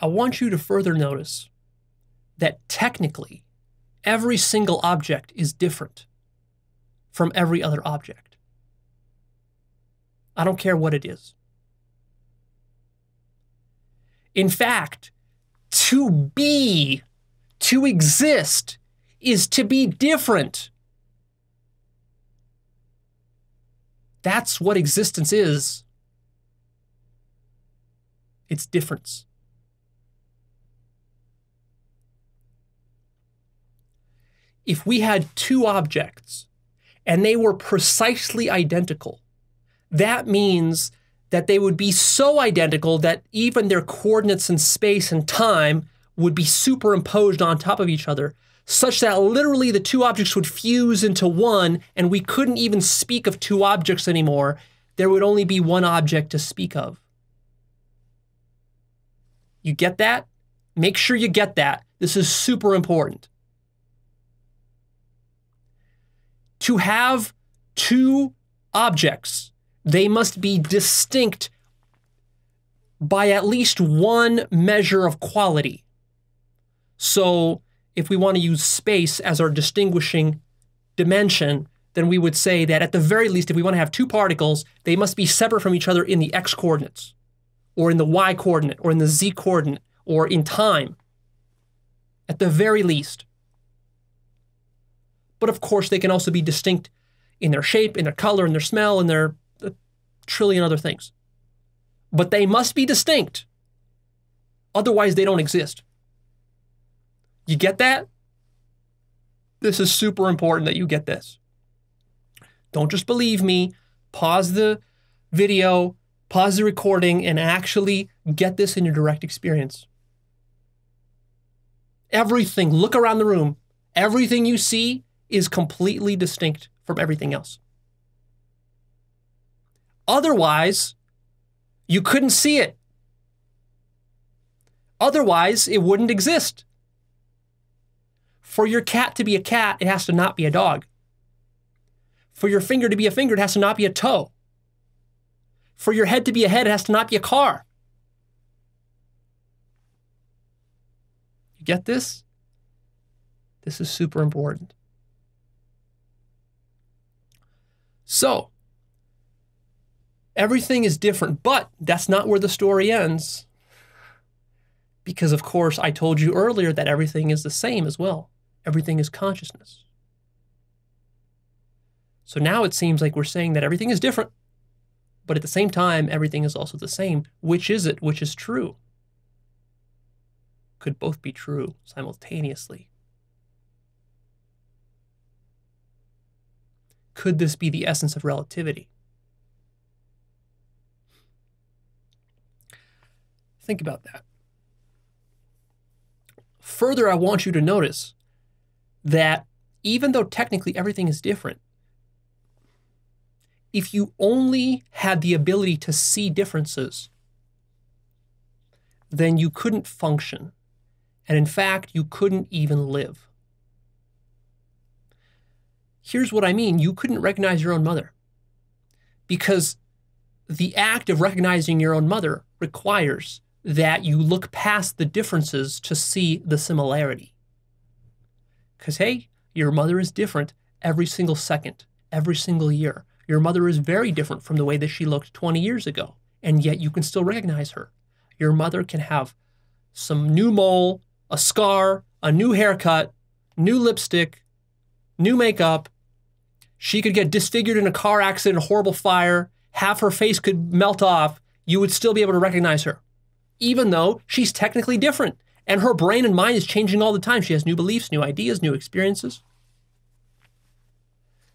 I want you to further notice that technically every single object is different from every other object. I don't care what it is. In fact, to be, to exist, is to be different. That's what existence is. It's difference. If we had two objects and they were precisely identical, that means that they would be so identical that even their coordinates in space and time would be superimposed on top of each other, such that literally the two objects would fuse into one, and we couldn't even speak of two objects anymore. There would only be one object to speak of. You get that? Make sure you get that. This is super important. To have two objects they must be distinct by at least one measure of quality. So, if we want to use space as our distinguishing dimension, then we would say that at the very least, if we want to have two particles, they must be separate from each other in the x coordinates, or in the y coordinate, or in the z coordinate, or in time. At the very least. But of course, they can also be distinct in their shape, in their color, in their smell, in their uh, trillion other things. But they must be distinct. Otherwise, they don't exist. You get that? This is super important that you get this. Don't just believe me. Pause the video, pause the recording, and actually get this in your direct experience. Everything, look around the room. Everything you see is completely distinct from everything else. Otherwise, you couldn't see it. Otherwise, it wouldn't exist. For your cat to be a cat, it has to not be a dog. For your finger to be a finger, it has to not be a toe. For your head to be a head, it has to not be a car. You get this? This is super important. So, Everything is different, but that's not where the story ends. Because, of course, I told you earlier that everything is the same as well. Everything is consciousness. So now it seems like we're saying that everything is different, but at the same time, everything is also the same. Which is it? Which is true? Could both be true simultaneously. Could this be the essence of relativity? Think about that. Further, I want you to notice that even though technically everything is different, if you only had the ability to see differences, then you couldn't function. And in fact, you couldn't even live. Here's what I mean you couldn't recognize your own mother because the act of recognizing your own mother requires that you look past the differences to see the similarity. Because, hey, your mother is different every single second, every single year. Your mother is very different from the way that she looked 20 years ago, and yet you can still recognize her. Your mother can have some new mole, a scar, a new haircut, new lipstick, new makeup. She could get disfigured in a car accident, a horrible fire, half her face could melt off. You would still be able to recognize her, even though she's technically different. And her brain and mind is changing all the time. She has new beliefs, new ideas, new experiences.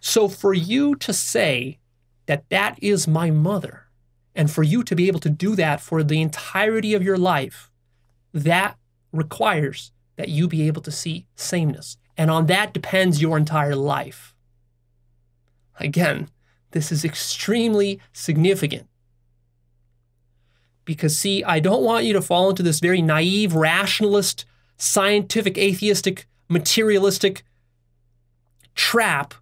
So for you to say that that is my mother, and for you to be able to do that for the entirety of your life, that requires that you be able to see sameness. And on that depends your entire life. Again, this is extremely significant. Because, see, I don't want you to fall into this very naive, rationalist, scientific, atheistic, materialistic trap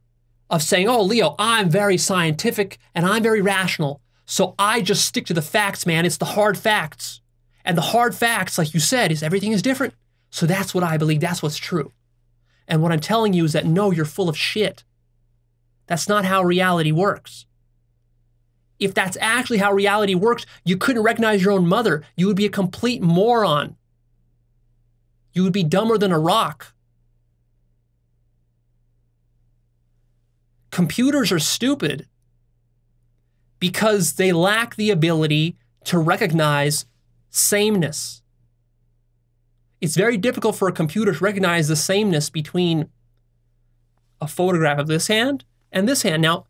of saying, oh, Leo, I'm very scientific and I'm very rational. So I just stick to the facts, man. It's the hard facts. And the hard facts, like you said, is everything is different. So that's what I believe. That's what's true. And what I'm telling you is that no, you're full of shit. That's not how reality works. If that's actually how reality works, you couldn't recognize your own mother. You would be a complete moron. You would be dumber than a rock. Computers are stupid because they lack the ability to recognize sameness. It's very difficult for a computer to recognize the sameness between a photograph of this hand and this hand. Now,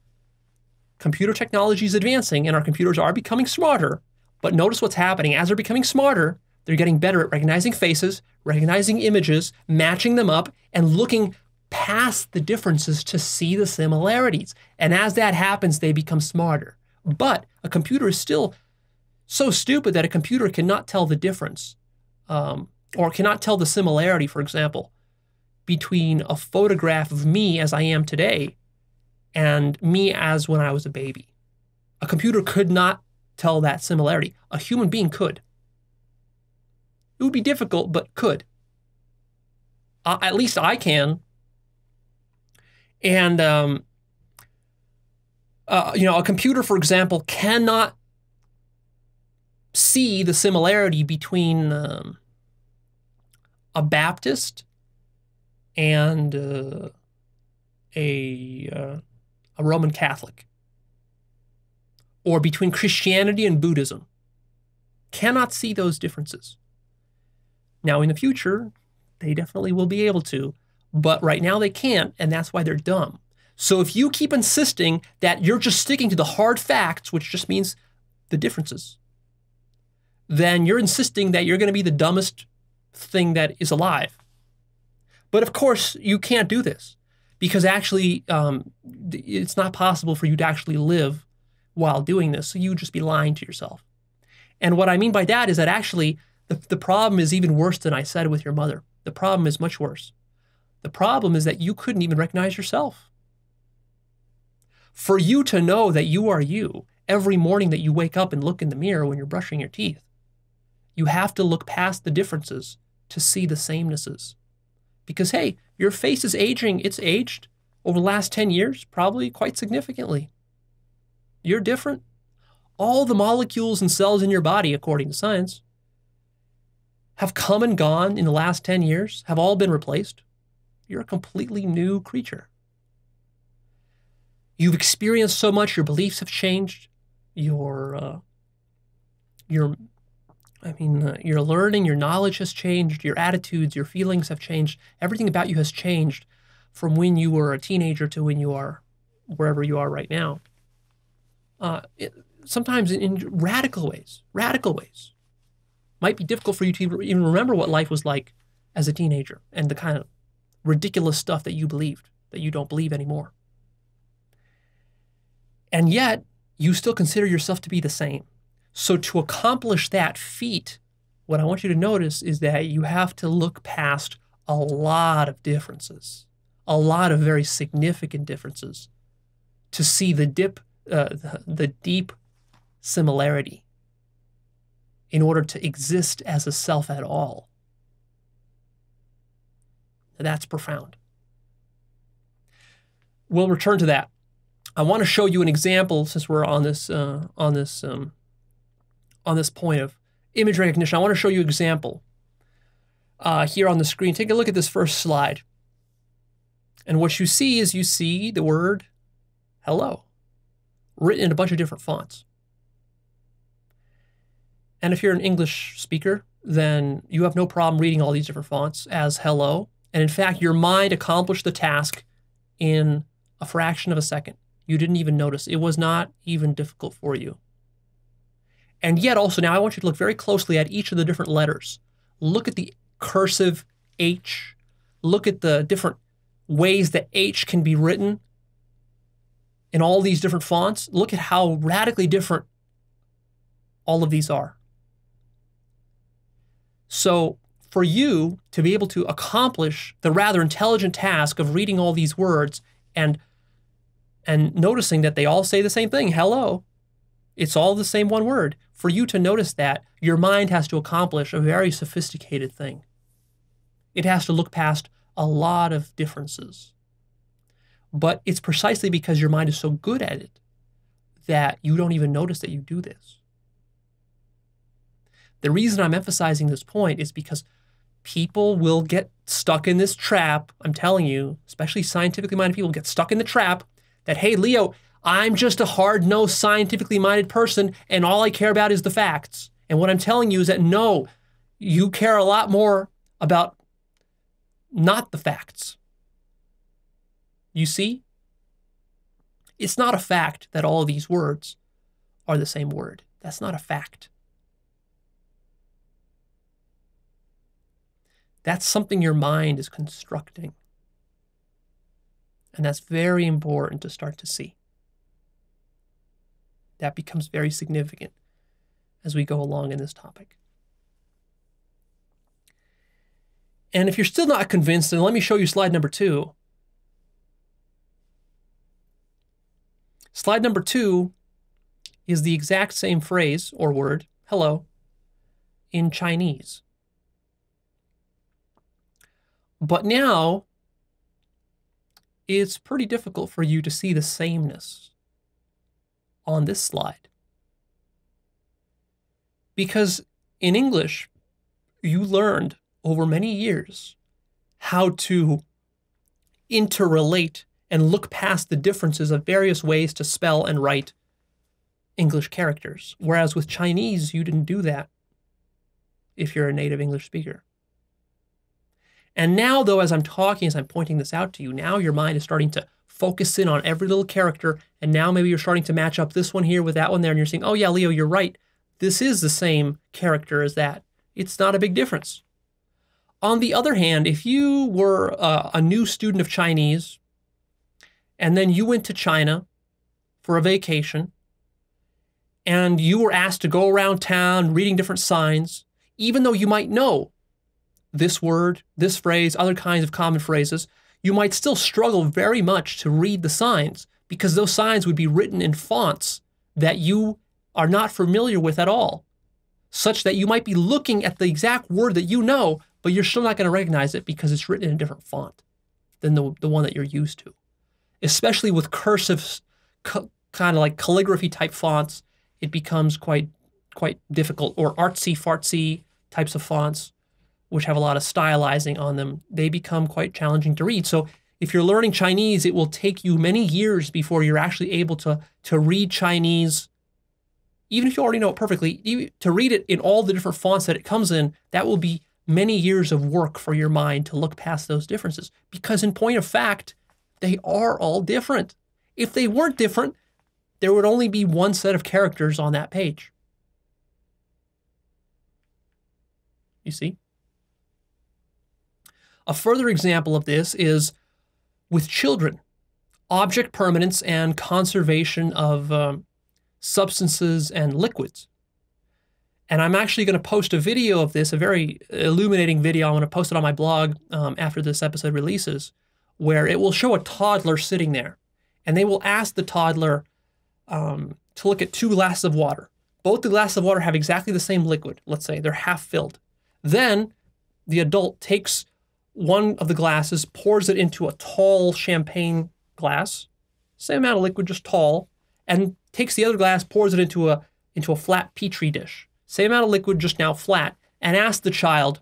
computer technology is advancing and our computers are becoming smarter, but notice what's happening. As they're becoming smarter, they're getting better at recognizing faces, recognizing images, matching them up, and looking past the differences to see the similarities. And as that happens, they become smarter. But a computer is still so stupid that a computer cannot tell the difference um, or cannot tell the similarity, for example, between a photograph of me as I am today and me as when I was a baby. A computer could not tell that similarity. A human being could. It would be difficult, but could. Uh, at least I can. And, um, uh, you know, a computer, for example, cannot see the similarity between um, a Baptist and uh, a, uh, a Roman Catholic, or between Christianity and Buddhism. Cannot see those differences. Now, in the future, they definitely will be able to, but right now they can't, and that's why they're dumb. So if you keep insisting that you're just sticking to the hard facts, which just means the differences, then you're insisting that you're going to be the dumbest thing that is alive. But of course, you can't do this because actually, um, it's not possible for you to actually live while doing this. So you just be lying to yourself. And what I mean by that is that actually, the, the problem is even worse than I said with your mother. The problem is much worse. The problem is that you couldn't even recognize yourself. For you to know that you are you every morning that you wake up and look in the mirror when you're brushing your teeth, you have to look past the differences to see the samenesses. Because, hey, your face is aging. It's aged over the last 10 years, probably quite significantly. You're different. All the molecules and cells in your body, according to science, have come and gone in the last 10 years, have all been replaced. You're a completely new creature. You've experienced so much, your beliefs have changed, your, uh, your I mean, uh, your learning, your knowledge has changed, your attitudes, your feelings have changed. Everything about you has changed from when you were a teenager to when you are wherever you are right now. Uh, it, sometimes in radical ways, radical ways. Might be difficult for you to even remember what life was like as a teenager and the kind of ridiculous stuff that you believed that you don't believe anymore. And yet, you still consider yourself to be the same. So, to accomplish that feat, what I want you to notice is that you have to look past a lot of differences, a lot of very significant differences to see the dip, uh, the, the deep similarity in order to exist as a self at all. That's profound. We'll return to that. I want to show you an example since we're on this uh, on this um, on this point of image recognition. I want to show you an example uh, here on the screen. Take a look at this first slide. And what you see is you see the word hello written in a bunch of different fonts. And if you're an English speaker, then you have no problem reading all these different fonts as hello. And in fact, your mind accomplished the task in a fraction of a second. You didn't even notice. It was not even difficult for you. And yet, also, now I want you to look very closely at each of the different letters. Look at the cursive H. Look at the different ways that H can be written in all these different fonts. Look at how radically different all of these are. So, for you to be able to accomplish the rather intelligent task of reading all these words and and noticing that they all say the same thing, hello, it's all the same one word. For you to notice that, your mind has to accomplish a very sophisticated thing. It has to look past a lot of differences. But it's precisely because your mind is so good at it that you don't even notice that you do this. The reason I'm emphasizing this point is because people will get stuck in this trap. I'm telling you, especially scientifically minded people get stuck in the trap that, hey, Leo, I'm just a hard nosed, scientifically minded person, and all I care about is the facts. And what I'm telling you is that no, you care a lot more about not the facts. You see? It's not a fact that all these words are the same word. That's not a fact. That's something your mind is constructing. And that's very important to start to see. That becomes very significant as we go along in this topic. And if you're still not convinced, then let me show you slide number two. Slide number two is the exact same phrase or word, hello, in Chinese. But now it's pretty difficult for you to see the sameness on this slide. Because in English, you learned over many years how to interrelate and look past the differences of various ways to spell and write English characters. Whereas with Chinese, you didn't do that if you're a native English speaker. And now, though, as I'm talking, as I'm pointing this out to you, now your mind is starting to focus in on every little character. And now maybe you're starting to match up this one here with that one there. And you're saying, oh, yeah, Leo, you're right. This is the same character as that. It's not a big difference. On the other hand, if you were a, a new student of Chinese and then you went to China for a vacation and you were asked to go around town reading different signs, even though you might know this word, this phrase, other kinds of common phrases, you might still struggle very much to read the signs because those signs would be written in fonts that you are not familiar with at all, such that you might be looking at the exact word that you know, but you're still not going to recognize it because it's written in a different font than the, the one that you're used to. Especially with cursive, kind of like calligraphy type fonts, it becomes quite quite difficult, or artsy fartsy types of fonts which have a lot of stylizing on them, they become quite challenging to read. So if you're learning Chinese, it will take you many years before you're actually able to, to read Chinese. Even if you already know it perfectly, to read it in all the different fonts that it comes in, that will be many years of work for your mind to look past those differences. Because, in point of fact, they are all different. If they weren't different, there would only be one set of characters on that page. You see? A further example of this is with children, object permanence and conservation of um, substances and liquids. And I'm actually going to post a video of this, a very illuminating video. I'm going to post it on my blog um, after this episode releases, where it will show a toddler sitting there. And they will ask the toddler um, to look at two glasses of water. Both the glasses of water have exactly the same liquid. Let's say they're half filled. Then the adult takes one of the glasses, pours it into a tall champagne glass, same amount of liquid, just tall, and takes the other glass, pours it into a into a flat petri dish, same amount of liquid, just now flat, and asks the child,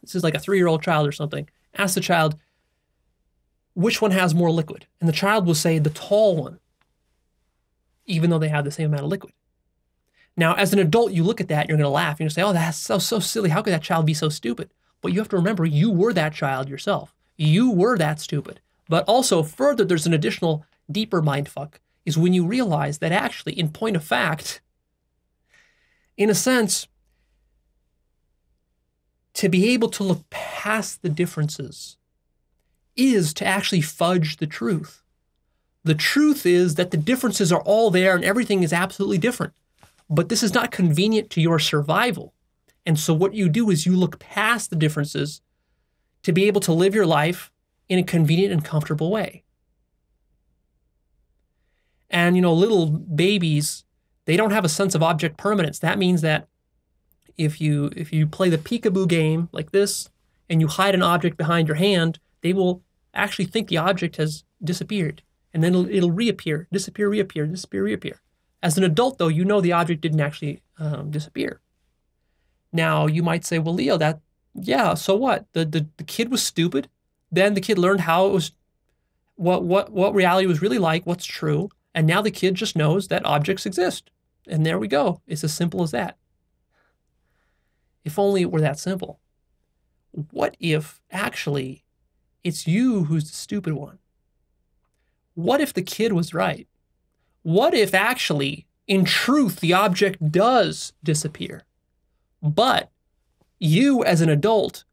this is like a three-year-old child or something, asks the child, which one has more liquid? And the child will say the tall one, even though they have the same amount of liquid. Now, as an adult, you look at that and you're going to laugh. You're going to say, oh, that's so, so silly. How could that child be so stupid? But you have to remember, you were that child yourself. You were that stupid. But also, further, there's an additional deeper mind fuck is when you realize that actually, in point of fact, in a sense, to be able to look past the differences is to actually fudge the truth. The truth is that the differences are all there and everything is absolutely different. But this is not convenient to your survival. And so what you do is you look past the differences to be able to live your life in a convenient and comfortable way. And you know, little babies, they don't have a sense of object permanence. That means that if you if you play the peekaboo game like this and you hide an object behind your hand, they will actually think the object has disappeared. And then it'll, it'll reappear, disappear, reappear, disappear, reappear. As an adult, though, you know the object didn't actually um, disappear. Now, you might say, well, Leo, that, yeah, so what? The, the, the kid was stupid. Then the kid learned how it was, what, what, what reality was really like, what's true. And now the kid just knows that objects exist. And there we go. It's as simple as that. If only it were that simple. What if actually it's you who's the stupid one? What if the kid was right? What if actually, in truth, the object does disappear? But you, as an adult,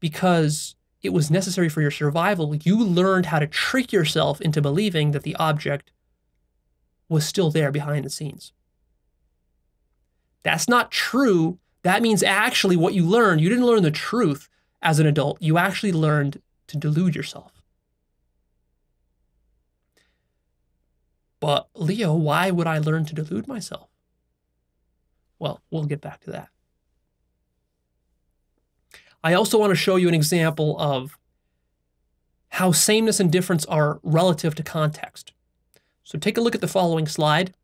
because it was necessary for your survival, you learned how to trick yourself into believing that the object was still there behind the scenes. That's not true that means actually what you learned, you didn't learn the truth as an adult. You actually learned to delude yourself. But Leo, why would I learn to delude myself? Well, we'll get back to that. I also want to show you an example of how sameness and difference are relative to context. So take a look at the following slide.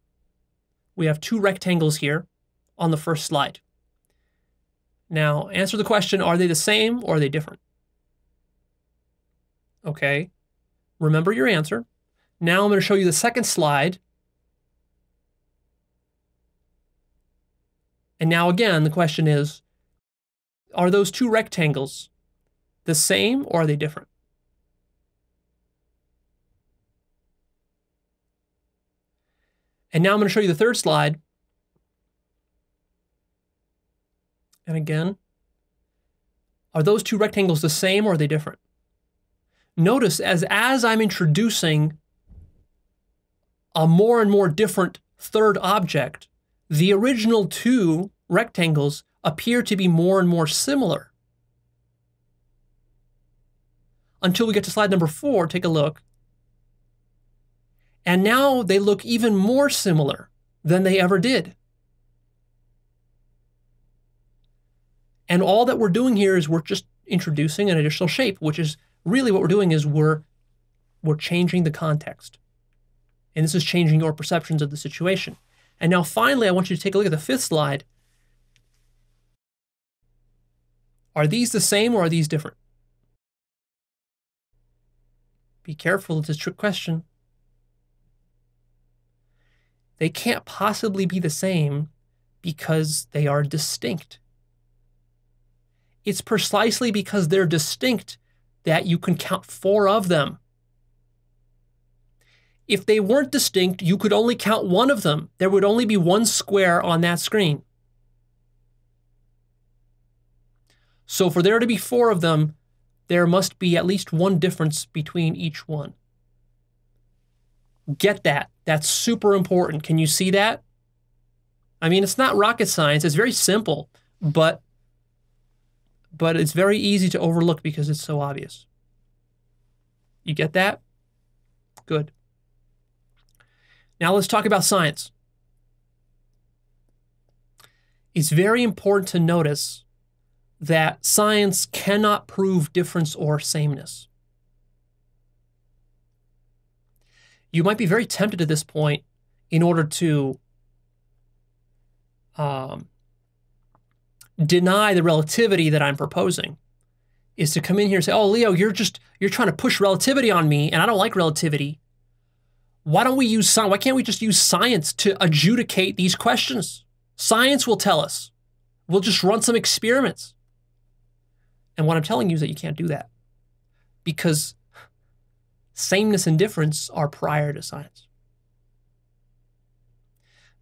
We have two rectangles here on the first slide. Now, answer the question are they the same or are they different? Okay, remember your answer. Now I'm going to show you the second slide. And now again, the question is are those two rectangles the same or are they different? And now I'm going to show you the third slide. And again, are those two rectangles the same or are they different? Notice as, as I'm introducing a more and more different third object, the original two rectangles appear to be more and more similar. Until we get to slide number four, take a look. And now they look even more similar than they ever did. And all that we're doing here is we're just introducing an additional shape, which is really what we're doing is we're we're changing the context. And this is changing your perceptions of the situation. And now finally, I want you to take a look at the fifth slide. Are these the same or are these different? Be careful, it's a trick question. They can't possibly be the same because they are distinct. It's precisely because they're distinct that you can count four of them. If they weren't distinct, you could only count one of them. There would only be one square on that screen. So for there to be four of them, there must be at least one difference between each one. Get that. That's super important. Can you see that? I mean, it's not rocket science, it's very simple, but but it's very easy to overlook because it's so obvious. You get that? Good. Now let's talk about science. It's very important to notice that science cannot prove difference or sameness. You might be very tempted at this point in order to um, deny the relativity that I'm proposing is to come in here and say, "Oh, Leo, you're just you're trying to push relativity on me, and I don't like relativity." Why don't we use science? Why can't we just use science to adjudicate these questions? Science will tell us. We'll just run some experiments. And what I'm telling you is that you can't do that because sameness and difference are prior to science.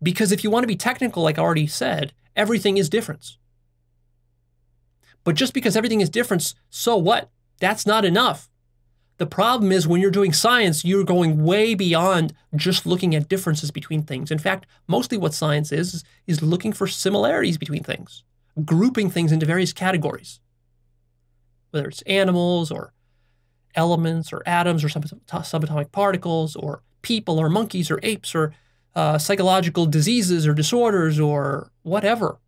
Because if you want to be technical, like I already said, everything is difference. But just because everything is difference, so what? That's not enough. The problem is when you're doing science, you're going way beyond just looking at differences between things. In fact, mostly what science is, is looking for similarities between things, grouping things into various categories, whether it's animals or elements or atoms or subatomic particles or people or monkeys or apes or uh, psychological diseases or disorders or whatever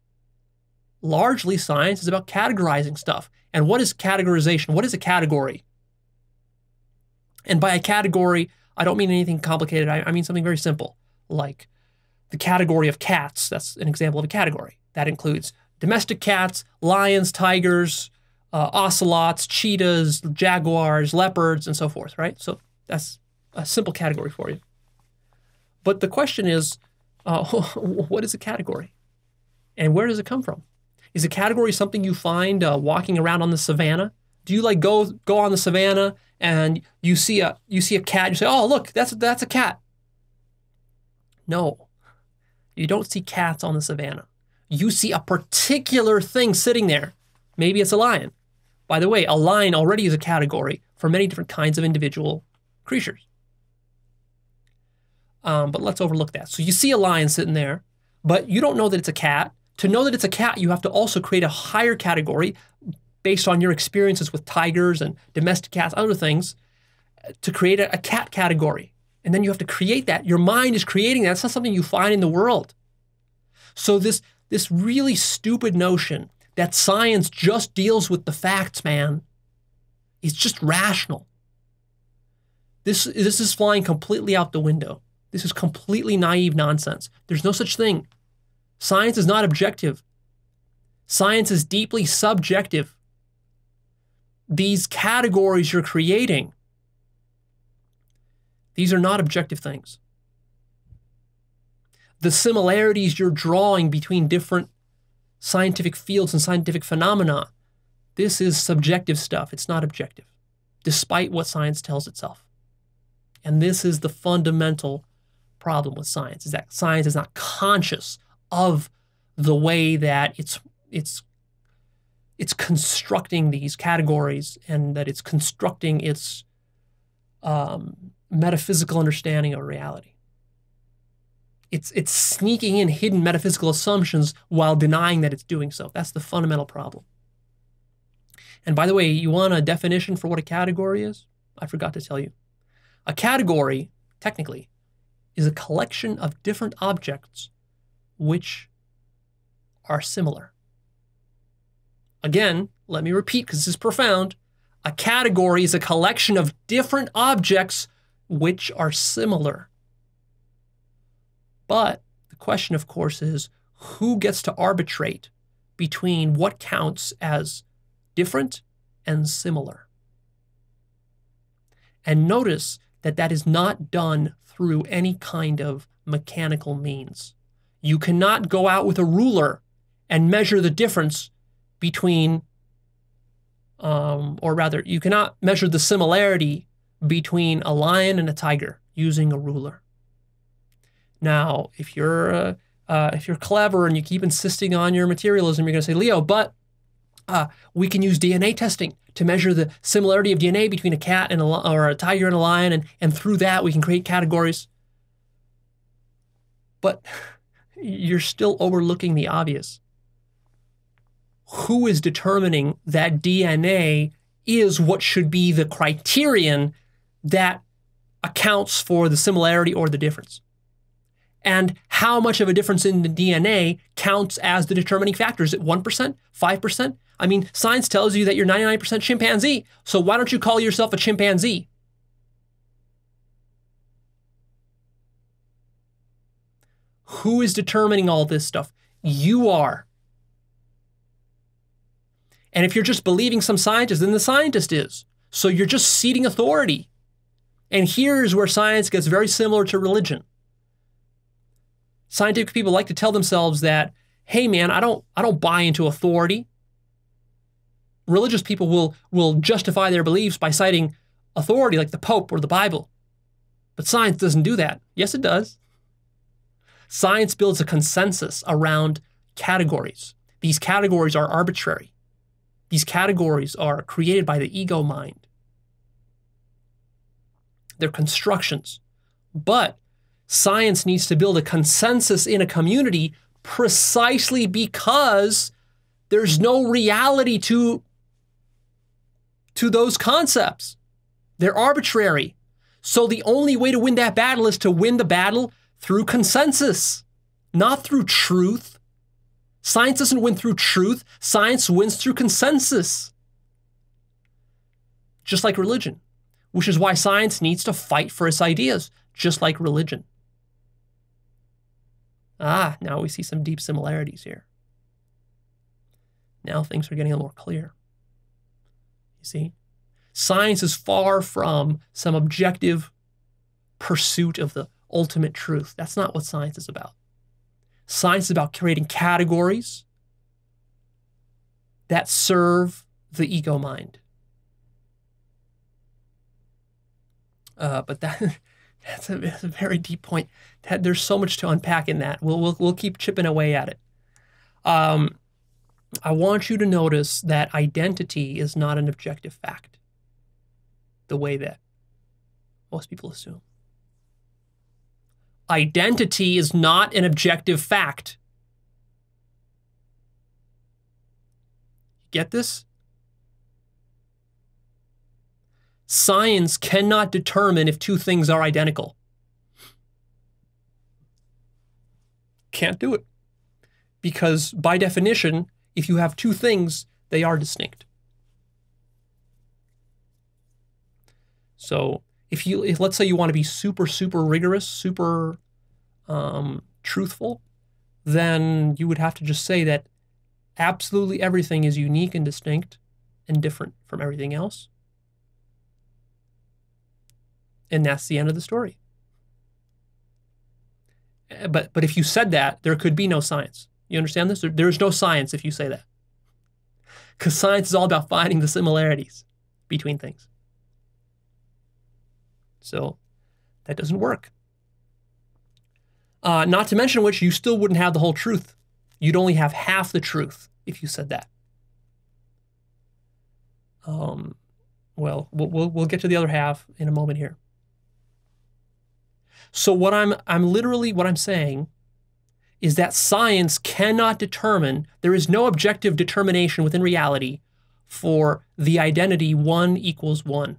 largely science is about categorizing stuff. And what is categorization? What is a category? And by a category, I don't mean anything complicated. I, I mean something very simple, like the category of cats. That's an example of a category. That includes domestic cats, lions, tigers, uh, ocelots, cheetahs, jaguars, leopards, and so forth, right? So that's a simple category for you. But the question is, uh, [laughs] what is a category? And where does it come from? Is a category something you find uh, walking around on the savannah? Do you like go go on the savannah and you see a you see a cat? You say, "Oh, look, that's that's a cat." No, you don't see cats on the savannah. You see a particular thing sitting there. Maybe it's a lion. By the way, a lion already is a category for many different kinds of individual creatures. Um, but let's overlook that. So you see a lion sitting there, but you don't know that it's a cat. To know that it's a cat, you have to also create a higher category based on your experiences with tigers and domestic cats, other things, to create a, a cat category. And then you have to create that. Your mind is creating that. It's not something you find in the world. So this this really stupid notion that science just deals with the facts, man, It's just rational. This, this is flying completely out the window. This is completely naive nonsense. There's no such thing Science is not objective. Science is deeply subjective. These categories you're creating, these are not objective things. The similarities you're drawing between different scientific fields and scientific phenomena, this is subjective stuff. It's not objective, despite what science tells itself. And this is the fundamental problem with science, is that science is not conscious of the way that it's it's it's constructing these categories and that it's constructing its um, metaphysical understanding of reality. It's it's sneaking in hidden metaphysical assumptions while denying that it's doing so. That's the fundamental problem. And by the way, you want a definition for what a category is? I forgot to tell you. A category, technically, is a collection of different objects which are similar. Again, let me repeat because this is profound. A category is a collection of different objects which are similar. But the question, of course, is who gets to arbitrate between what counts as different and similar? And notice that that is not done through any kind of mechanical means. You cannot go out with a ruler and measure the difference between, um, or rather, you cannot measure the similarity between a lion and a tiger using a ruler. Now, if you're uh, uh, if you're clever and you keep insisting on your materialism, you're going to say, Leo, but uh, we can use DNA testing to measure the similarity of DNA between a cat and a, or a tiger and a lion, and, and through that we can create categories. But [laughs] you're still overlooking the obvious. Who is determining that DNA is what should be the criterion that accounts for the similarity or the difference? And how much of a difference in the DNA counts as the determining factor? Is it 1%, 5%? I mean, science tells you that you're 99% chimpanzee, so why don't you call yourself a chimpanzee? Who is determining all this stuff? You are. And if you're just believing some scientist, then the scientist is. So you're just ceding authority. And here's where science gets very similar to religion. Scientific people like to tell themselves that, hey man, I don't I don't buy into authority. Religious people will will justify their beliefs by citing authority like the Pope or the Bible. But science doesn't do that. Yes, it does. Science builds a consensus around categories. These categories are arbitrary. These categories are created by the ego mind. They're constructions. But science needs to build a consensus in a community precisely because there's no reality to, to those concepts. They're arbitrary. So the only way to win that battle is to win the battle through consensus, not through truth. Science doesn't win through truth, science wins through consensus. Just like religion, which is why science needs to fight for its ideas, just like religion. Ah, now we see some deep similarities here. Now things are getting a little clear. You see? Science is far from some objective pursuit of the ultimate truth. That's not what science is about. Science is about creating categories that serve the ego mind. Uh, but that [laughs] that's a, that's a, very deep point. That, there's so much to unpack in that. We'll, we'll, we'll keep chipping away at it. Um, I want you to notice that identity is not an objective fact the way that most people assume identity is not an objective fact. You get this? Science cannot determine if two things are identical. Can't do it. Because by definition, if you have two things, they are distinct. So if you if let's say you want to be super super rigorous, super um, truthful, then you would have to just say that absolutely everything is unique and distinct and different from everything else. And that's the end of the story. Eh, but but if you said that, there could be no science. You understand this? There is no science if you say that. Because science is all about finding the similarities between things. So that doesn't work. Uh, not to mention which, you still wouldn't have the whole truth. You'd only have half the truth if you said that. Um, well, we'll, we'll get to the other half in a moment here. So what I'm I'm literally what I'm saying is that science cannot determine there is no objective determination within reality for the identity one equals one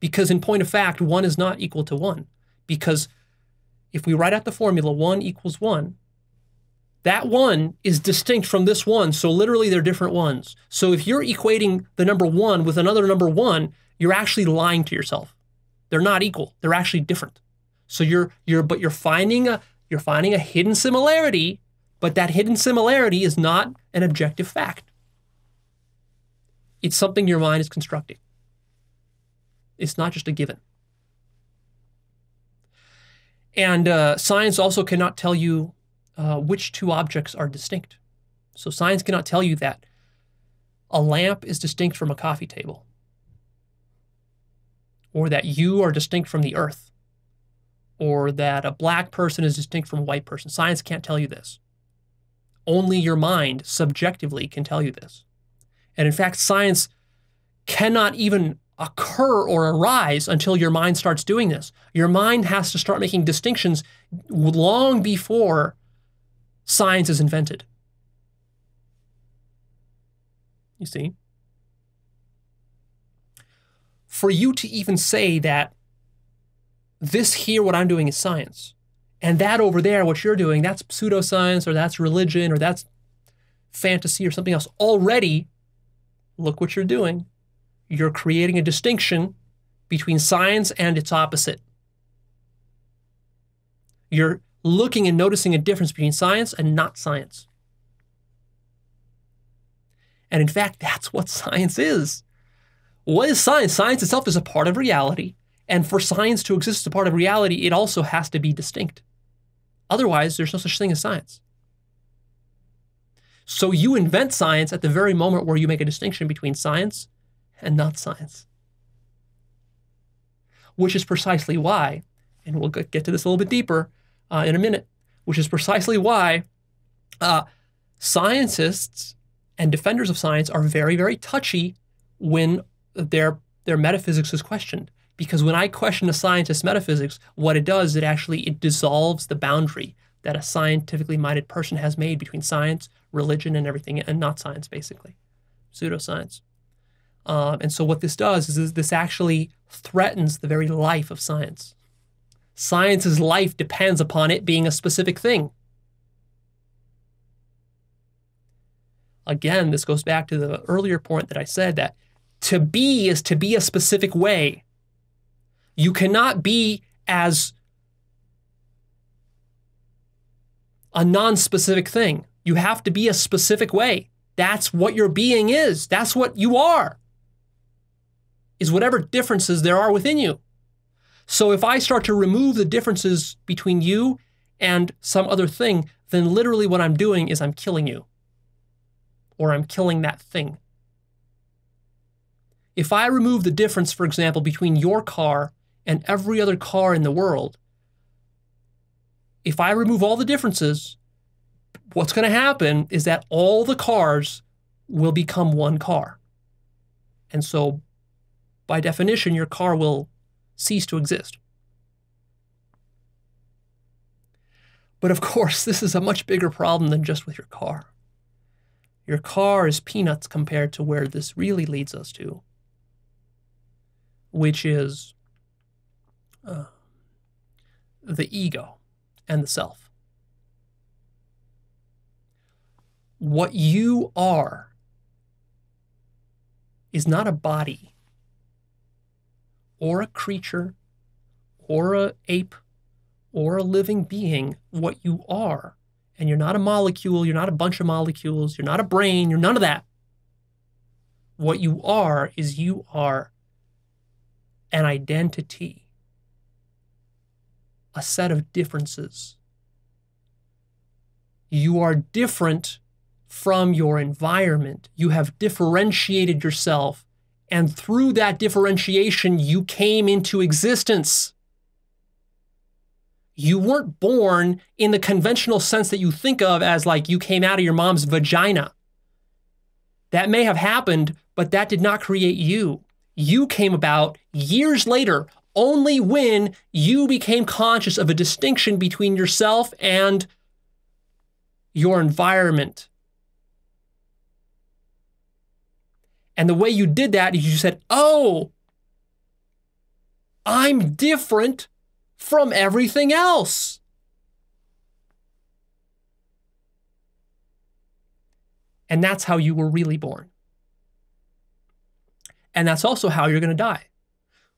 because in point of fact, one is not equal to one. Because if we write out the formula, one equals one, that one is distinct from this one. So literally they're different ones. So if you're equating the number one with another number one, you're actually lying to yourself. They're not equal. They're actually different. So you're you're but you're finding a you're finding a hidden similarity, but that hidden similarity is not an objective fact. It's something your mind is constructing. It's not just a given. And uh, science also cannot tell you uh, which two objects are distinct. So science cannot tell you that a lamp is distinct from a coffee table, or that you are distinct from the earth, or that a black person is distinct from a white person. Science can't tell you this. Only your mind subjectively can tell you this. And in fact, science cannot even occur or arise until your mind starts doing this. Your mind has to start making distinctions long before science is invented. You see? For you to even say that this here, what I'm doing is science, and that over there, what you're doing, that's pseudoscience or that's religion or that's fantasy or something else, already look what you're doing you're creating a distinction between science and its opposite. You're looking and noticing a difference between science and not science. And in fact, that's what [laughs] science is. What is science? Science itself is a part of reality. And for science to exist as a part of reality, it also has to be distinct. Otherwise, there's no such thing as science. So you invent science at the very moment where you make a distinction between science and not science. Which is precisely why, and we'll get to this a little bit deeper uh, in a minute, which is precisely why uh, scientists and defenders of science are very, very touchy when their their metaphysics is questioned. Because when I question a scientist's metaphysics, what it does, it actually it dissolves the boundary that a scientifically minded person has made between science, religion, and everything, and not science, basically, pseudoscience. Um, and so what this does is, is this actually threatens the very life of science. Science's life depends upon it being a specific thing. Again, this goes back to the earlier point that I said that to be is to be a specific way. You cannot be as a non specific thing. You have to be a specific way. That's what your being is. That's what you are, is whatever differences there are within you. So if I start to remove the differences between you and some other thing, then literally what I'm doing is I'm killing you or I'm killing that thing. If I remove the difference, for example, between your car and every other car in the world, if I remove all the differences, what's going to happen is that all the cars will become one car. And so, by definition, your car will cease to exist. But of course, [laughs] this is a much bigger problem than just with your car. Your car is peanuts compared to where this really leads us to, which is uh, the ego and the self. What you are is not a body or a creature or a ape or a living being. What you are and you're not a molecule, you're not a bunch of molecules, you're not a brain, you're none of that. What you are is you are an identity, a set of differences. You are different from your environment. You have differentiated yourself, and through that differentiation, you came into existence. You weren't born in the conventional sense that you think of as like you came out of your mom's vagina. That may have happened, but that did not create you. You came about years later, only when you became conscious of a distinction between yourself and your environment. And the way you did that is you said, Oh, I'm different from everything else. And that's how you were really born. And that's also how you're going to die.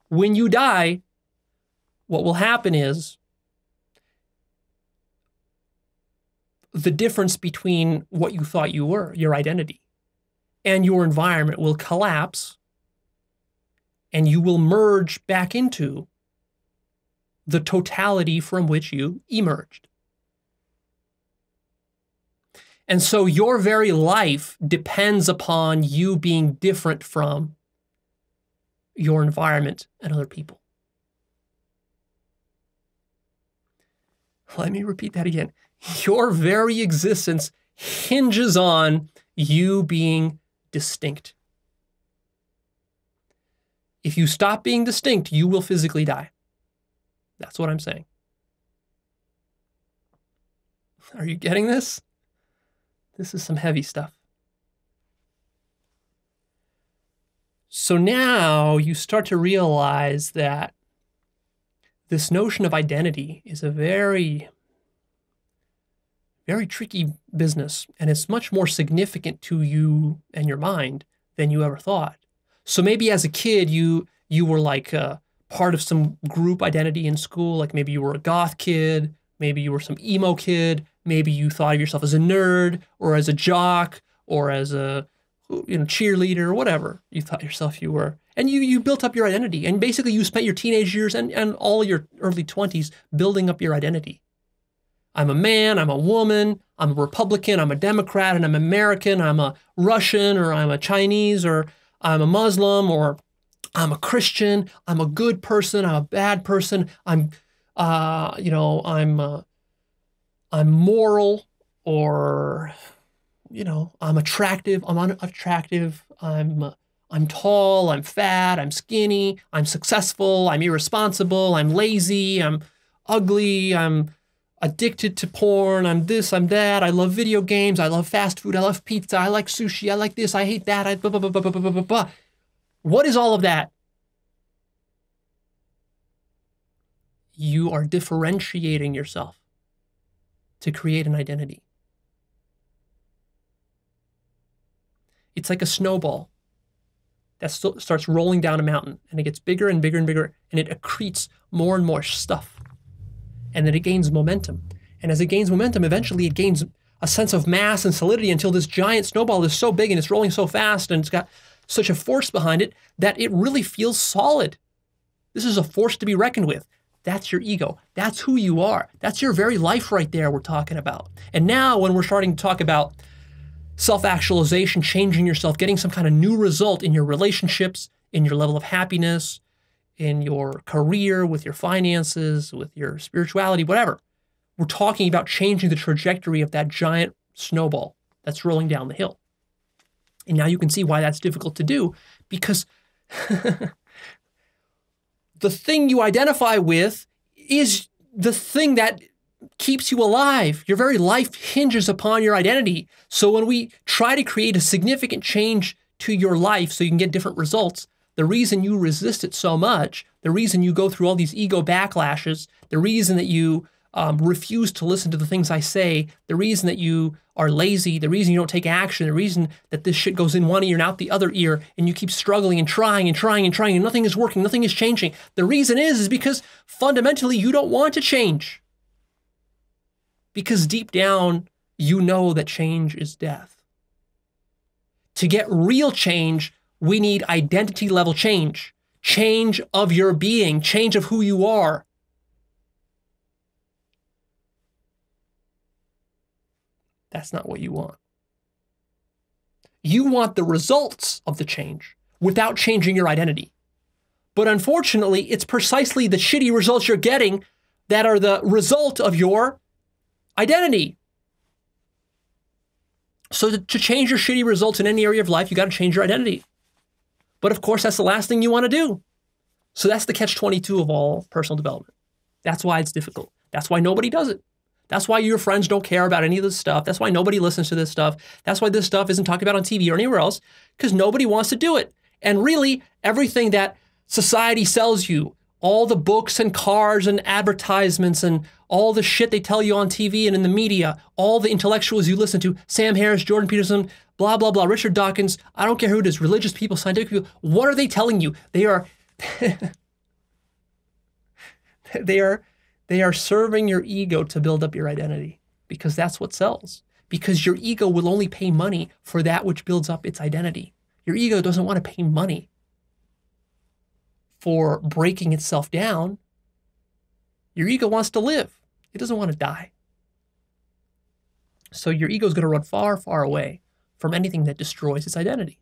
When you die, what will happen is the difference between what you thought you were, your identity, and your environment will collapse and you will merge back into the totality from which you emerged. And so your very life depends upon you being different from your environment and other people. Let me repeat that again. Your very existence hinges on you being distinct. If you stop being distinct, you will physically die. That's what I'm saying. Are you getting this? This is some heavy stuff. So now you start to realize that this notion of identity is a very, very tricky business, and it's much more significant to you and your mind than you ever thought. So maybe as a kid, you you were like, uh, part of some group identity in school. Like maybe you were a goth kid, maybe you were some emo kid, maybe you thought of yourself as a nerd or as a jock or as a you know, cheerleader or whatever you thought yourself you were. And you you built up your identity. And basically you spent your teenage years and, and all your early 20s building up your identity. I'm a man, I'm a woman, I'm a Republican, I'm a Democrat, and I'm American, I'm a Russian, or I'm a Chinese, or I'm a Muslim, or I'm a Christian, I'm a good person, I'm a bad person, I'm, uh, you know, I'm, uh, I'm moral, or, you know, I'm attractive, I'm unattractive, I'm, I'm tall, I'm fat, I'm skinny, I'm successful, I'm irresponsible, I'm lazy, I'm ugly, I'm addicted to porn. I'm this, I'm that. I love video games. I love fast food. I love pizza. I like sushi. I like this. I hate that. I blah, blah, blah, blah, blah, blah, blah. What is all of that? You are differentiating yourself to create an identity. It's like a snowball that starts rolling down a mountain and it gets bigger and bigger and bigger and it accretes more and more stuff and then it gains momentum. And as it gains momentum, eventually it gains a sense of mass and solidity until this giant snowball is so big and it's rolling so fast and it's got such a force behind it that it really feels solid. This is a force to be reckoned with. That's your ego. That's who you are. That's your very life right there, we're talking about. And now, when we're starting to talk about self actualization, changing yourself, getting some kind of new result in your relationships, in your level of happiness, in your career, with your finances, with your spirituality, whatever. We're talking about changing the trajectory of that giant snowball that's rolling down the hill. And now you can see why that's difficult to do because [laughs] the thing you identify with is the thing that keeps you alive. Your very life hinges upon your identity. So when we try to create a significant change to your life so you can get different results, the reason you resist it so much, the reason you go through all these ego backlashes, the reason that you um, refuse to listen to the things I say, the reason that you are lazy, the reason you don't take action, the reason that this shit goes in one ear and out the other ear, and you keep struggling and trying and trying and trying, and nothing is working, nothing is changing. The reason is is because fundamentally you don't want to change. Because deep down you know that change is death. To get real change, we need identity level change, change of your being, change of who you are. That's not what you want. You want the results of the change without changing your identity. But unfortunately, it's precisely the shitty results you're getting that are the result of your identity. So, to, change your shitty results in any area of life, you got to change your identity. But of course, that's the last thing you want to do. So that's the catch 22 of all personal development. That's why it's difficult. That's why nobody does it. That's why your friends don't care about any of this stuff. That's why nobody listens to this stuff. That's why this stuff isn't talked about on TV or anywhere else, because nobody wants to do it. And really, everything that society sells you, all the books and cars and advertisements and all the shit they tell you on TV and in the media, all the intellectuals you listen to, Sam Harris, Jordan Peterson, blah, blah, blah, Richard Dawkins, I don't care who it is, religious people, scientific people, what are they telling you? They are [laughs] they are they are serving your ego to build up your identity because that's what sells. Because your ego will only pay money for that which builds up its identity. Your ego doesn't want to pay money for breaking itself down. Your ego wants to live. It doesn't want to die. So your ego is going to run far, far away from anything that destroys its identity.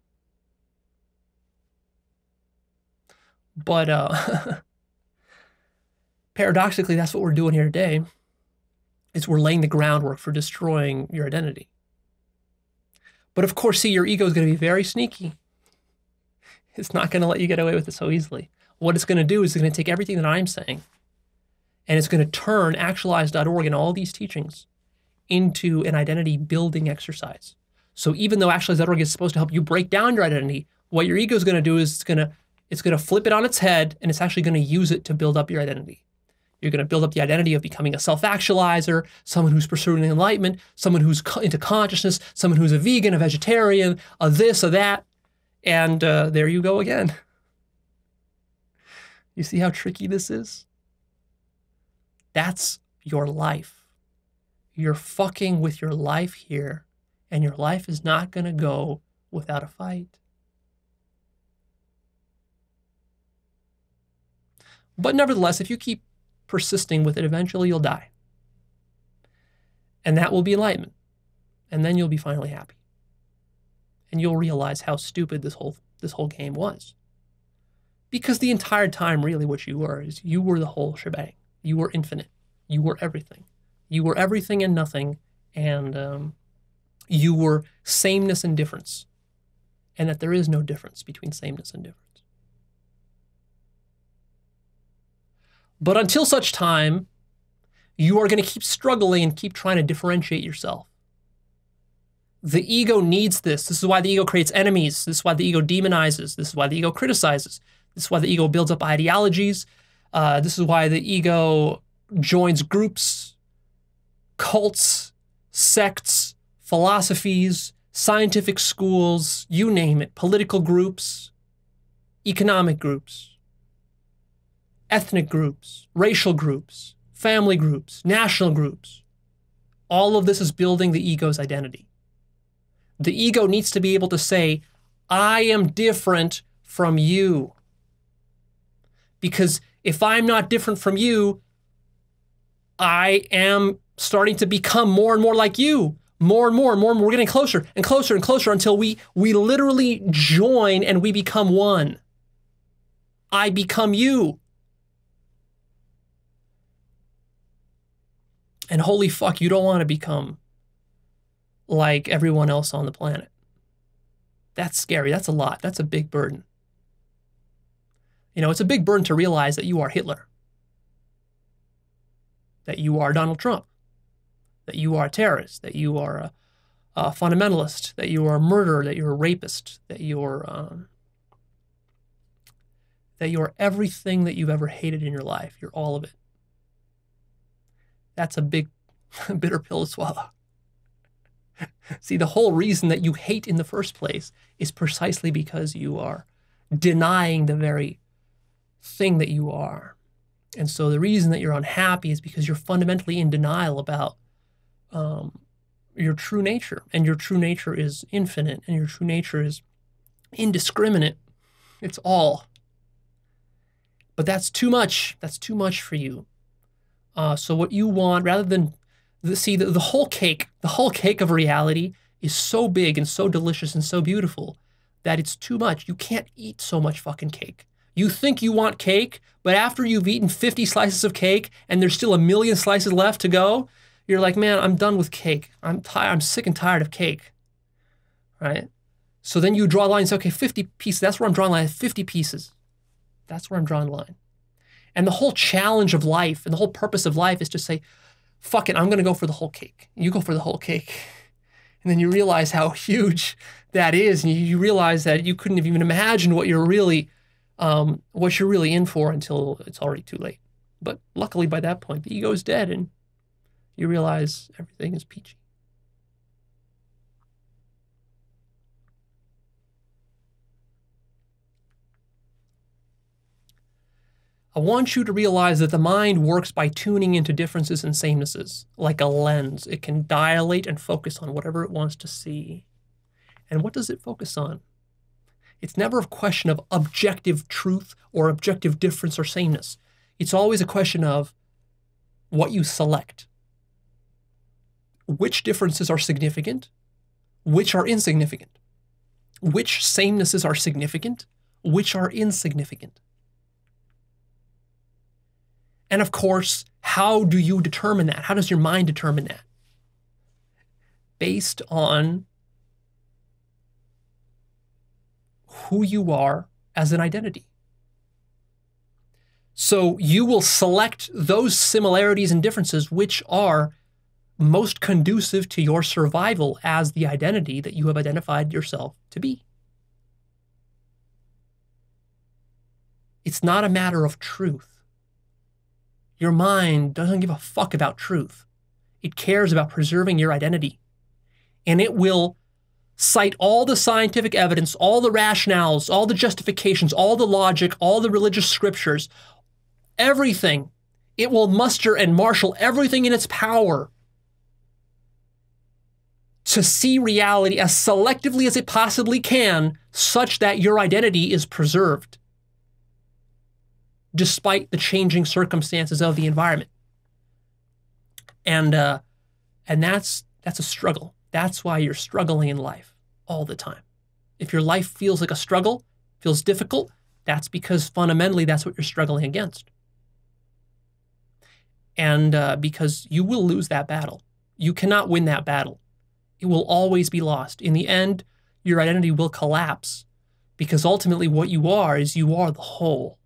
But uh, [laughs] paradoxically, that's what we're doing here today. Is we're laying the groundwork for destroying your identity. But of course, see, your ego is going to be very sneaky. It's not going to let you get away with it so easily. What it's going to do is it's going to take everything that I'm saying and it's going to turn actualized.org and all these teachings into an identity building exercise. So even though Actualized.org is supposed to help you break down your identity, what your ego is going to do is it's going to it's going to flip it on its head and it's actually going to use it to build up your identity. You're going to build up the identity of becoming a self-actualizer, someone who's pursuing enlightenment, someone who's into consciousness, someone who's a vegan, a vegetarian, a this, a that, and uh, there you go again. [laughs] You see how tricky this is? That's your life. You're fucking with your life here and your life is not going to go without a fight. But nevertheless, if you keep persisting with it, eventually you'll die. And that will be enlightenment. And then you'll be finally happy. And you'll realize how stupid this whole this whole game was. Because the entire time really what you were is you were the whole shebang. You were infinite. You were everything. You were everything and nothing, and um, you were sameness and difference, and that there is no difference between sameness and difference. But until such time, you are going to keep struggling and keep trying to differentiate yourself. The ego needs this. This is why the ego creates enemies. This is why the ego demonizes. This is why the ego criticizes. This is why the ego builds up ideologies. Uh, this is why the ego joins groups, cults, sects, philosophies, scientific schools, you name it, political groups, economic groups, ethnic groups, racial groups, family groups, national groups. All of this is building the ego's identity. The ego needs to be able to say, I am different from you. Because if I'm not different from you, I am starting to become more and more like you. More and more and more and more. We're getting closer and closer and closer until we we literally join and we become one. I become you. And holy fuck, you don't want to become like everyone else on the planet. That's scary. That's a lot. That's a big burden. You know, it's a big burden to realize that you are Hitler, that you are Donald Trump, that you are a terrorist, that you are a, a fundamentalist, that you are a murderer, that you're a rapist, that you're um, that you're everything that you've ever hated in your life. You're all of it. That's a big, [laughs] bitter pill to swallow. [laughs] See, the whole reason that you hate in the first place is precisely because you are denying the very thing that you are. And so the reason that you're unhappy is because you're fundamentally in denial about um, your true nature. And your true nature is infinite, and your true nature is indiscriminate. It's all. But that's too much. That's too much for you. Uh, so what you want, rather than the, see the, the whole cake, the whole cake of reality is so big and so delicious and so beautiful that it's too much. You can't eat so much fucking cake. You think you want cake, but after you've eaten 50 slices of cake and there's still a million slices left to go, you're like, man, I'm done with cake. I'm tired. I'm sick and tired of cake. Right? So then you draw a line and say, okay, 50 pieces. That's where I'm drawing a line. 50 pieces. That's where I'm drawing a line. And the whole challenge of life and the whole purpose of life is to say, fuck it, I'm going to go for the whole cake. You go for the whole cake. [laughs] And then you realize how [laughs] huge that is. And you realize that you couldn't have even imagined what you're really, um, what you're really in for until it's already too late. But luckily by that point, the ego is dead and you realize everything is peachy. I want you to realize that the mind works by tuning into differences and samenesses, like a lens. It can dilate and focus on whatever it wants to see. And what does it focus on? It's never a question of objective truth or objective difference or sameness. It's always a question of what you select. Which differences are significant? Which are insignificant? Which samenesses are significant? Which are insignificant? And of course, how do you determine that? How does your mind determine that? Based on who you are as an identity. So you will select those similarities and differences which are most conducive to your survival as the identity that you have identified yourself to be. It's not a matter of truth. Your mind doesn't give a fuck about truth. It cares about preserving your identity. And it will cite all the scientific evidence, all the rationales, all the justifications, all the logic, all the religious scriptures, everything. It will muster and marshal everything in its power to see reality as selectively as it possibly can, such that your identity is preserved despite the changing circumstances of the environment. And uh, and that's that's a struggle. That's why you're struggling in life all the time. If your life feels like a struggle, feels difficult, that's because fundamentally that's what you're struggling against. And uh, because you will lose that battle. You cannot win that battle. It will always be lost. In the end, your identity will collapse because ultimately what you are is you are the whole.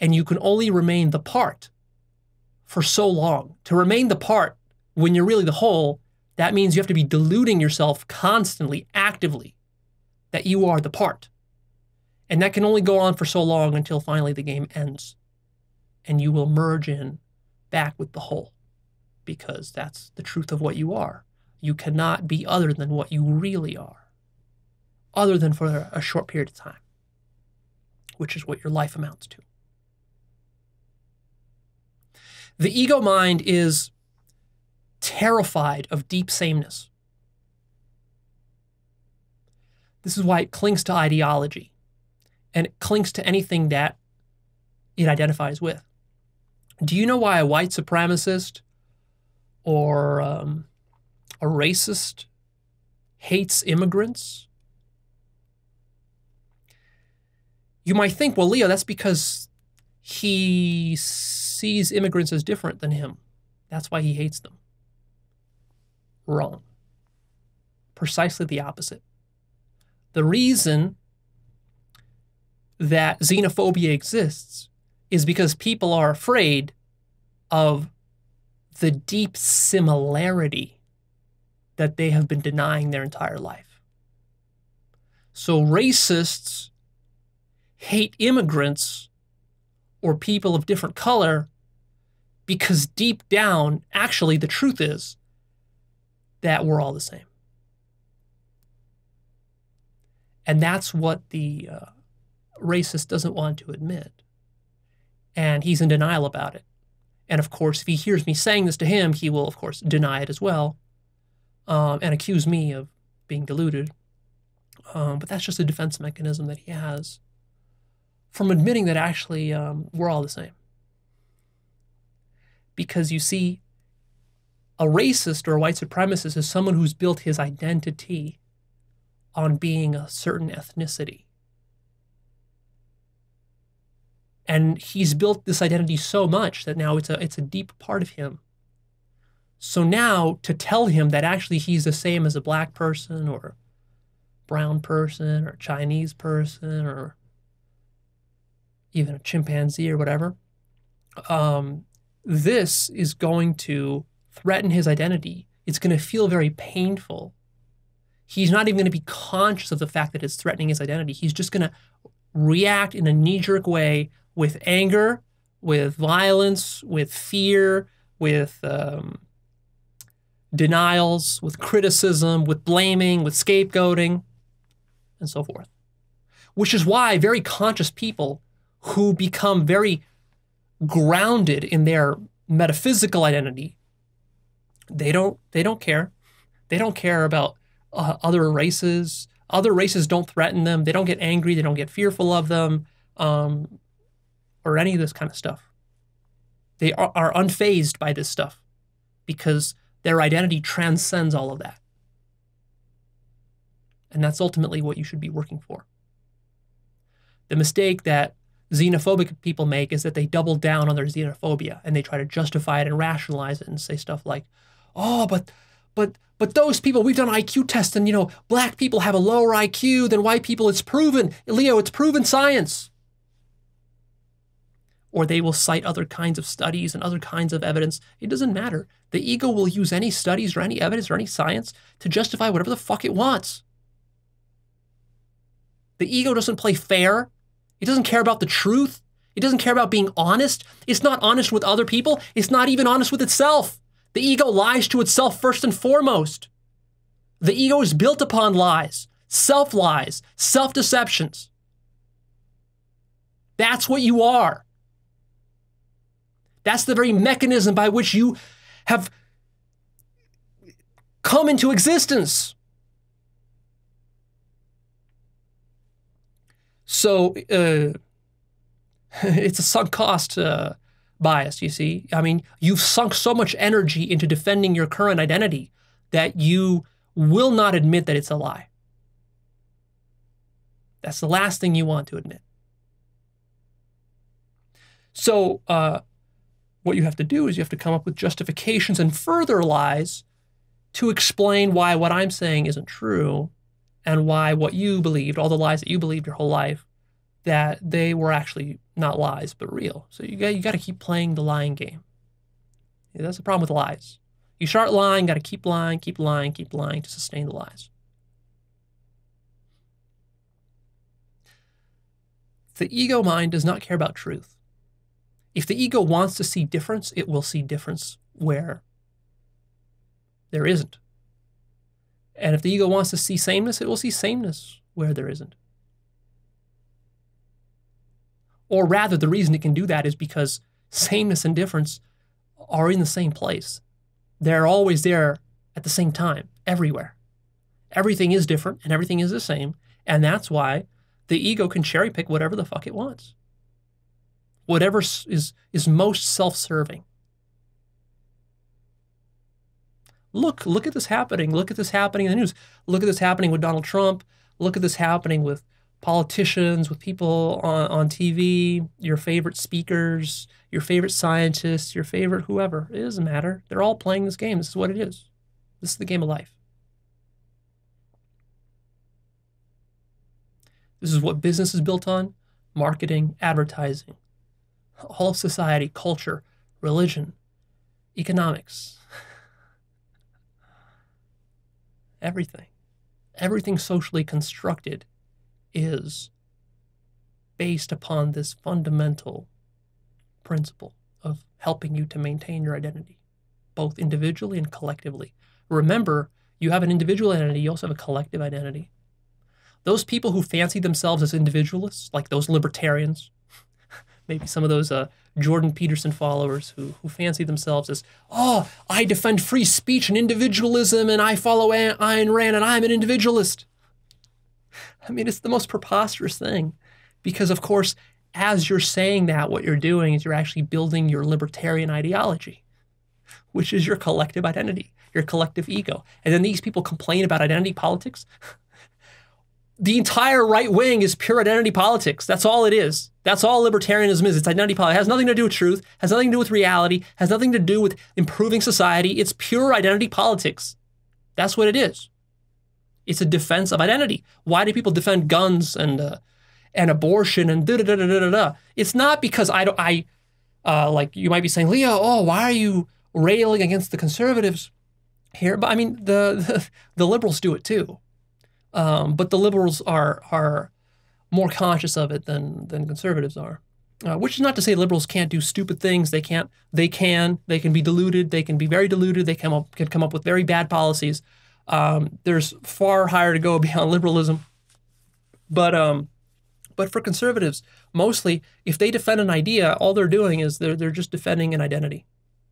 And you can only remain the part for so long. To remain the part when you're really the whole, that means you have to be deluding yourself constantly, actively, that you are the part. And that can only go on for so long until finally the game ends. And you will merge in back with the whole because that's the truth of what you are. You cannot be other than what you really are, other than for a short period of time, which is what your life amounts to. The ego mind is terrified of deep sameness. This is why it clings to ideology and it clings to anything that it identifies with. Do you know why a white supremacist or um, a racist hates immigrants? You might think, well, Leo, that's because he sees immigrants as different than him. That's why he hates them. Wrong. Precisely the opposite. The reason that xenophobia exists is because people are afraid of the deep similarity that they have been denying their entire life. So racists hate immigrants or people of different color because deep down, actually, the truth is that we're all the same. And that's what the uh, racist doesn't want to admit. And he's in denial about it. And of course, if he hears me saying this to him, he will, of course, deny it as well um, and accuse me of being deluded. Um, but that's just a defense mechanism that he has from admitting that actually um, we're all the same. Because you see, a racist or a white supremacist is someone who's built his identity on being a certain ethnicity. And he's built this identity so much that now it's a, it's a deep part of him. So now to tell him that actually he's the same as a black person or brown person or Chinese person or even a chimpanzee or whatever, um, this is going to threaten his identity. It's going to feel very painful. He's not even going to be conscious of the fact that it's threatening his identity. He's just going to react in a knee jerk way with anger, with violence, with fear, with um, denials, with criticism, with blaming, with scapegoating, and so forth. Which is why very conscious people who become very grounded in their metaphysical identity they don't they don't care. They don't care about uh, other races. Other races don't threaten them. They don't get angry. They don't get fearful of them um, or any of this kind of stuff. They are, are unfazed by this stuff because their identity transcends all of that. And that's ultimately what you should be working for. The mistake that xenophobic people make is that they double down on their xenophobia and they try to justify it and rationalize it and say stuff like, "Oh, but but but those people we've done IQ tests and you know, black people have a lower IQ than white people. It's proven. Leo, it's proven science." Or they will cite other kinds of studies and other kinds of evidence. It doesn't matter. The ego will use any studies or any evidence or any science to justify whatever the fuck it wants. The ego doesn't play fair. It doesn't care about the truth. It doesn't care about being honest. It's not honest with other people. It's not even honest with itself. The ego lies to itself first and foremost. The ego is built upon lies, self lies, self deceptions. That's what you are. That's the very mechanism by which you have come into existence. So uh, [laughs] it's a sunk cost uh, bias, you see. I mean, you've sunk so much energy into defending your current identity that you will not admit that it's a lie. That's the last thing you want to admit. So, uh, what you have to do is you have to come up with justifications and further lies to explain why what I'm saying isn't true and why what you believed, all the lies that you believed your whole life, that they were actually not lies but real. So you got you got to keep playing the lying game. Yeah, that's the problem with lies. You start lying, got to keep lying, keep lying, keep lying to sustain the lies. The ego mind does not care about truth. If the ego wants to see difference, it will see difference where there isn't. And if the ego wants to see sameness, it will see sameness where there isn't. Or rather, the reason it can do that is because sameness and difference are in the same place. They're always there at the same time, everywhere. Everything is different and everything is the same. And that's why the ego can cherry pick whatever the fuck it wants whatever is, is most self-serving. Look, look at this happening. Look at this happening in the news. Look at this happening with Donald Trump. Look at this happening with politicians, with people on, on TV, your favorite speakers, your favorite scientists, your favorite whoever. It doesn't matter. They're all playing this game. This is what it is. This is the game of life. This is what business is built on marketing, advertising, all of society, culture, religion, economics, [laughs] everything. Everything socially constructed is based upon this fundamental principle of helping you to maintain your identity, both individually and collectively. Remember, you have an individual identity, you also have a collective identity. Those people who fancy themselves as individualists, like those libertarians, [laughs] maybe some of those uh, Jordan Peterson followers who, who fancy themselves as, oh, I defend free speech and individualism and I follow Ayn Rand and I'm an individualist. I mean, it's the most preposterous thing because, of course, as you're saying that, what you're doing is you're actually building your libertarian ideology, which is your collective identity, your collective ego. And then these people complain about identity politics [laughs] the entire right wing is pure identity politics. That's all it is. That's all libertarianism is. It's identity politics. It has nothing to do with truth, has nothing to do with reality, has nothing to do with improving society. It's pure identity politics. That's what it is. It's a defense of identity. Why do people defend guns and uh, and abortion and da da da da da da? It's not because I don't. I uh, like you might be saying, Leo. Oh, why are you railing against the conservatives here? But I mean, the the, [laughs] the liberals do it too. Um, but the liberals are are more conscious of it than than conservatives are. Uh, which is not to say liberals can't do stupid things. They can't. They can. They can be deluded. They can be very deluded. They come up can come up with very bad policies. Um, there's far higher to go [laughs] beyond liberalism. But um, but for conservatives, mostly, if they defend an idea, all they're doing is they're they're just defending an identity.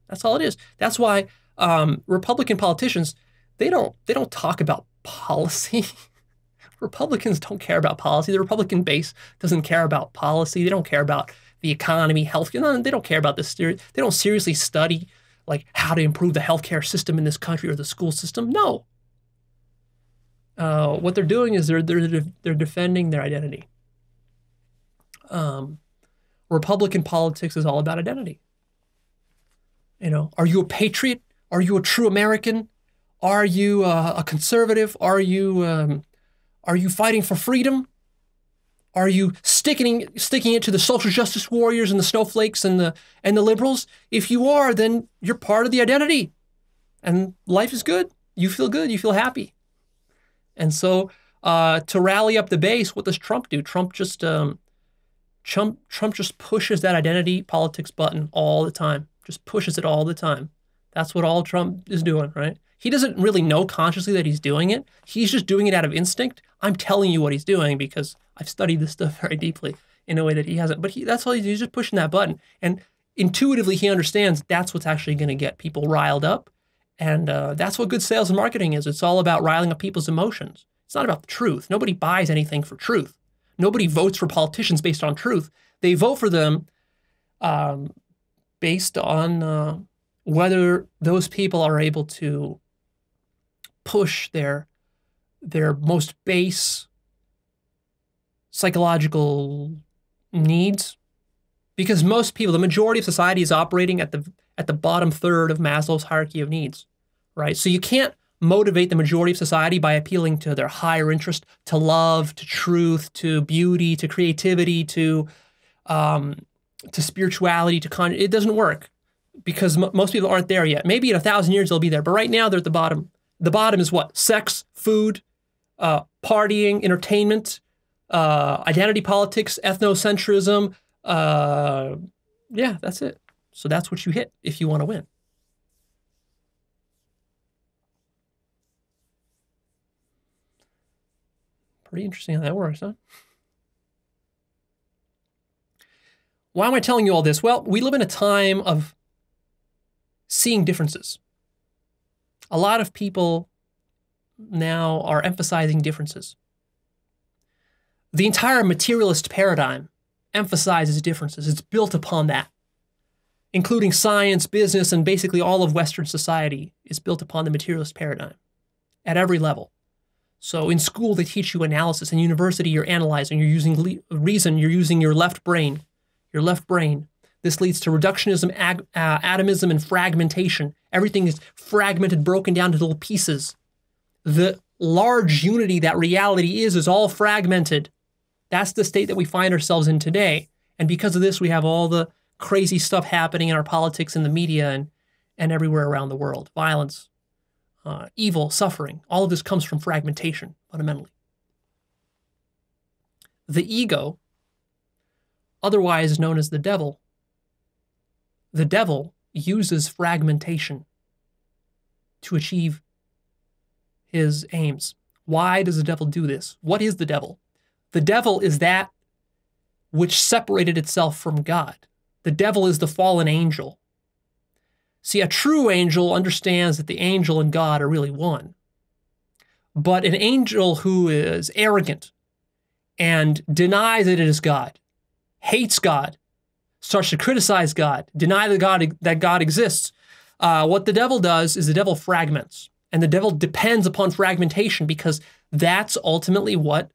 That's all it is. That's why um, Republican politicians they don't they don't talk about policy. [laughs] Republicans don't care about policy. The Republican base doesn't care about policy. They don't care about the economy, healthcare. They don't care about this. They don't seriously study like how to improve the healthcare system in this country or the school system. No. Uh, what they're doing is they're they're they're defending their identity. Um, Republican politics is all about identity. You know, are you a patriot? Are you a true American? Are you uh, a conservative? Are you um, are you fighting for freedom? Are you sticking sticking it to the social justice warriors and the snowflakes and the and the liberals? If you are, then you're part of the identity. And life is good. You feel good, you feel happy. And so uh, to rally up the base, what does Trump do? Trump just um, Trump Trump just pushes that identity politics button all the time. Just pushes it all the time. That's what all Trump is doing, right? He doesn't really know consciously that he's doing it. He's just doing it out of instinct. I'm telling you what he's doing because I've studied this stuff [laughs] very deeply in a way that he hasn't. But he, that's all he's, he's just pushing that button. And intuitively, he understands that's what's actually going to get people riled up And uh, that's what good sales and marketing is. It's all about riling up people's emotions. It's not about the truth. Nobody buys anything for truth. Nobody votes for politicians based on truth. They vote for them um, based on uh, whether those people are able to push their their most base psychological needs because most people the majority of society is operating at the at the bottom third of Maslow's hierarchy of needs right? So you can't motivate the majority of society by appealing to their higher interest to love to truth to beauty to creativity to um, to spirituality to con it doesn't work because most people aren't there yet. Maybe in a thousand years they'll be there but right now they're at the bottom. The bottom is what? Sex food uh, partying, entertainment, uh, identity politics, ethnocentrism. Uh, yeah, that's it. So that's what you hit if you want to win. Pretty interesting how that works, huh? Why am I telling you all this? Well, we live in a time of seeing differences. A lot of people now are emphasizing differences. The entire materialist paradigm emphasizes differences. It's built upon that, including science, business, and basically all of Western society is built upon the materialist paradigm at every level. So in school, they teach you analysis. In university, you're analyzing, you're using reason, you're using your left brain. Your left brain. This leads to reductionism, ag- uh, atomism, and fragmentation. Everything is fragmented, broken down into little pieces the large unity that reality is is all fragmented. That's the state that we find ourselves in today. And because of this, we have all the crazy stuff happening in our politics and the media and, and everywhere around the world violence, uh, evil, suffering. All of this comes from fragmentation, fundamentally. The ego, otherwise known as the devil, the devil uses fragmentation to achieve his aims. Why does the devil do this? What is the devil? The devil is that which separated itself from God. The devil is the fallen angel. See, a true angel understands that the angel and God are really one. But an angel who is arrogant and denies that it is God, hates God, starts to criticize God, deny that God, that God exists, uh, what the devil does is the devil fragments. And the devil depends upon fragmentation because that's ultimately what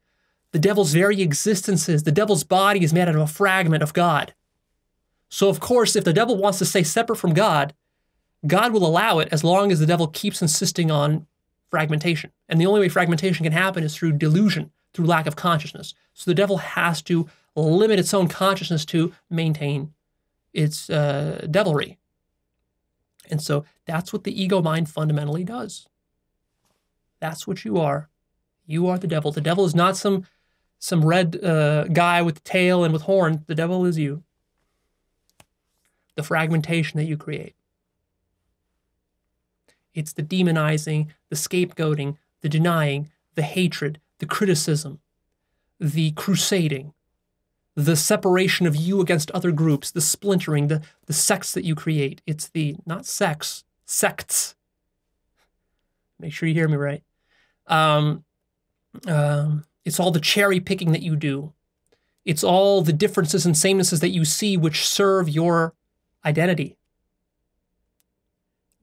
the devil's very existence is. The devil's body is made out of a fragment of God. So, of course, if the devil wants to stay separate from God, God will allow it as long as the devil keeps insisting on fragmentation. And the only way fragmentation can happen is through delusion, through lack of consciousness. So the devil has to limit its own consciousness to maintain its uh, devilry. And so that's what the ego mind fundamentally does. That's what you are. You are the devil. The devil is not some some red uh, guy with tail and with horn. The devil is you. The fragmentation that you create. It's the demonizing, the scapegoating, the denying, the hatred, the criticism, the crusading, the separation of you against other groups, the splintering, the, the sects that you create. It's the, not sex, sects. Make sure you hear me right. Um, um, it's all the cherry picking that you do. It's all the differences and samenesses that you see which serve your identity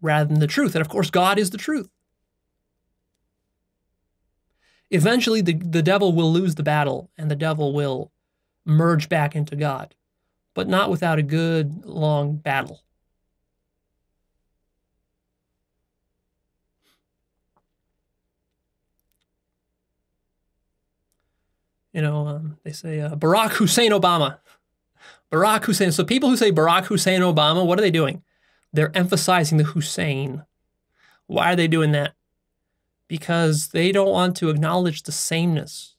rather than the truth. And of course, God is the truth. Eventually, the, the devil will lose the battle and the devil will merge back into God, but not without a good long battle. You know, um, they say uh, Barack Hussein Obama. Barack Hussein. So people who say Barack Hussein Obama, what are they doing? They're emphasizing the Hussein. Why are they doing that? Because they don't want to acknowledge the sameness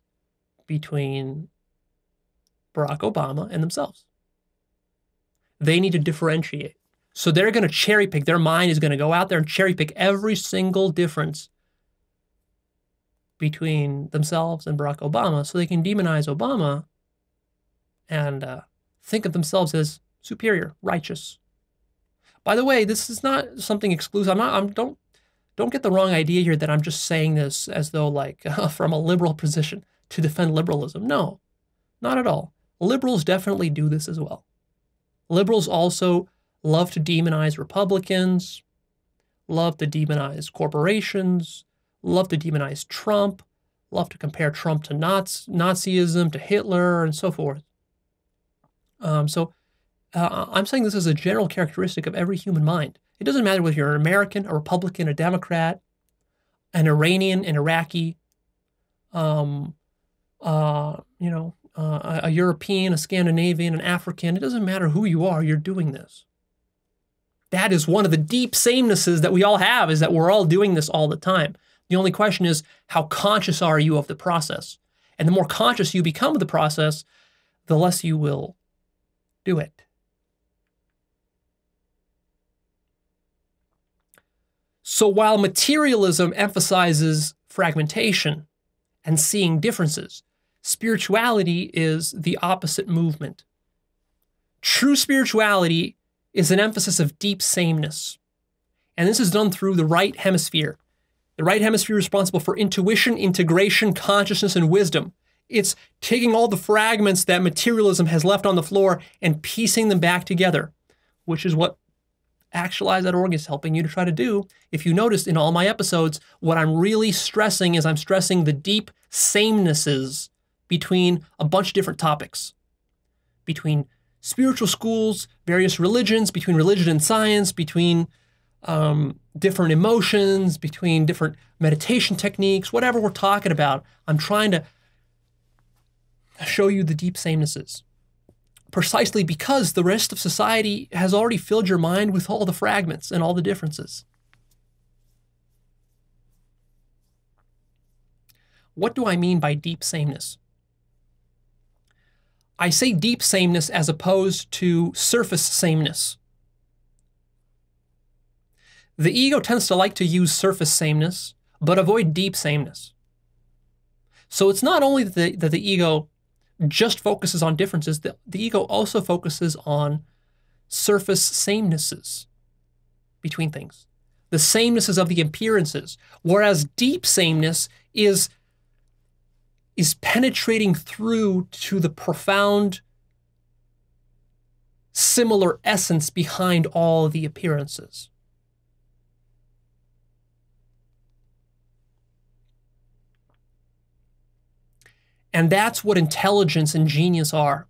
between Barack Obama and themselves. They need to differentiate. So they're going to cherry pick. Their mind is going to go out there and cherry pick every single difference between themselves and Barack Obama so they can demonize Obama and uh, think of themselves as superior, righteous. By the way, this is not something exclusive. I'm not, I'm, don't don't get the wrong idea here that I'm just saying this as though, like, uh, [laughs] from a liberal position to defend liberalism. No, not at all. Liberals definitely do this as well. Liberals also love to demonize Republicans, love to demonize corporations, love to demonize Trump, love to compare Trump to Nazi, Nazism, to Hitler, and so forth. Um, so uh, I'm saying this is a general characteristic of every human mind. It doesn't matter whether you're an American, a Republican, a Democrat, an Iranian, an Iraqi, um, uh, you know, uh, a European, a Scandinavian, an African. It doesn't matter who you are, you're doing this. That is one of the deep samenesses that we all have, is that we're all doing this all the time. The only question is, how conscious are you of the process? And the more conscious you become of the process, the less you will do it. So while materialism emphasizes fragmentation and seeing differences, spirituality is the opposite movement. True spirituality is an emphasis of deep sameness. And this is done through the right hemisphere. The right hemisphere is responsible for intuition, integration, consciousness, and wisdom. It's taking all the fragments that materialism has left on the floor and piecing them back together, which is what Actualized.org is helping you to try to do. If you noticed in all my episodes, what I'm really stressing is I'm stressing the deep samenesses between a bunch of different topics, between spiritual schools, various religions, between religion and science, between um, different emotions, between different meditation techniques, whatever we're talking about. I'm trying to show you the deep samenesses precisely because the rest of society has already filled your mind with all the fragments and all the differences. What do I mean by deep sameness? I say deep sameness as opposed to surface sameness. The ego tends to like to use surface sameness, but avoid deep sameness. So it's not only that the, that the ego just focuses on differences, the, the ego also focuses on surface samenesses between things, the samenesses of the appearances, whereas deep sameness is is penetrating through to the profound similar essence behind all the appearances. And that's what intelligence and genius are.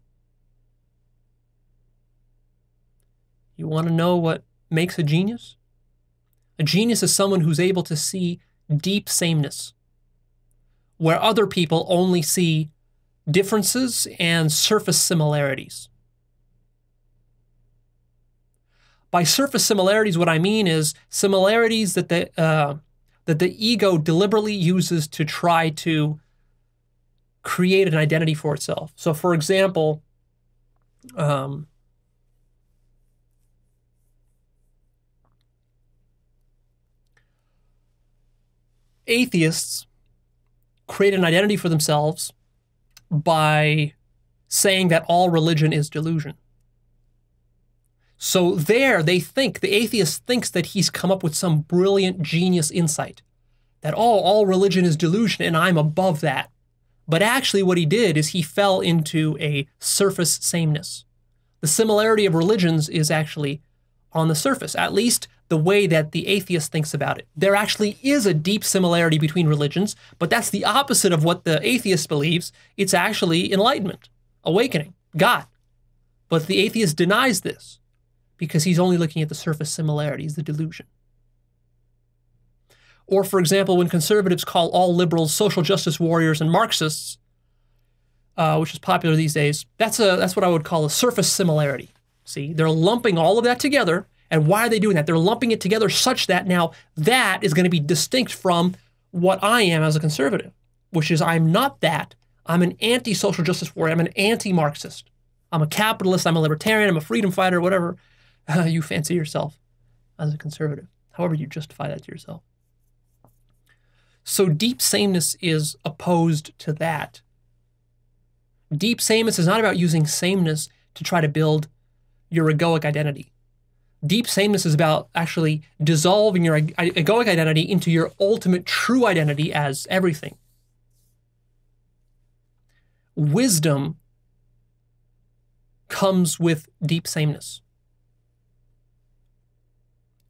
You want to know what makes a genius? A genius is someone who's able to see deep sameness, where other people only see differences and surface similarities. By surface similarities, what I mean is similarities that the, uh, that the ego deliberately uses to try to create an identity for itself. So, for example, um, atheists create an identity for themselves by saying that all religion is delusion. So there they think, the atheist thinks that he's come up with some brilliant genius insight. That oh, all religion is delusion and I'm above that. But actually, what he did is he fell into a surface sameness. The similarity of religions is actually on the surface, at least the way that the atheist thinks about it. There actually is a deep similarity between religions, but that's the opposite of what the atheist believes. It's actually enlightenment, awakening, God. But the atheist denies this because he's only looking at the surface similarities, the delusion. Or, for example, when conservatives call all liberals social justice warriors and Marxists, uh, which is popular these days, that's, a, that's what I would call a surface similarity. See, they're lumping all of that together. And why are they doing that? They're lumping it together such that now that is going to be distinct from what I am as a conservative, which is I'm not that. I'm an anti social justice warrior. I'm an anti Marxist. I'm a capitalist. I'm a libertarian. I'm a freedom fighter, whatever [laughs] you fancy yourself as a conservative, however you justify that to yourself. So deep sameness is opposed to that. Deep sameness is not about using sameness to try to build your egoic identity. Deep sameness is about actually dissolving your egoic identity into your ultimate true identity as everything. Wisdom comes with deep sameness.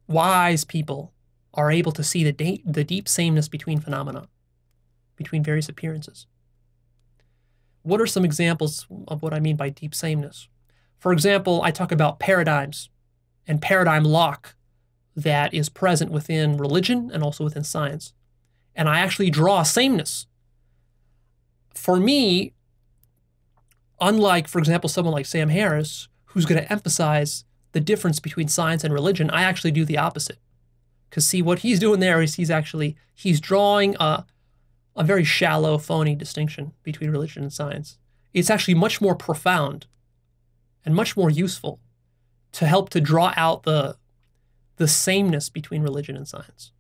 Wise people are able to see the, de- the deep sameness between phenomena, between various appearances. What are some examples of what I mean by deep sameness? For example, I talk about paradigms and paradigm lock that is present within religion and also within science. And I actually draw sameness. For me, unlike, for example, someone like Sam Harris, who's going to emphasize the difference between science and religion, I actually do the opposite. Because see, what he's doing there is he's actually he's drawing a a very shallow, phony distinction between religion and science. It's actually much more profound and much more useful to help to draw out the the sameness between religion and science.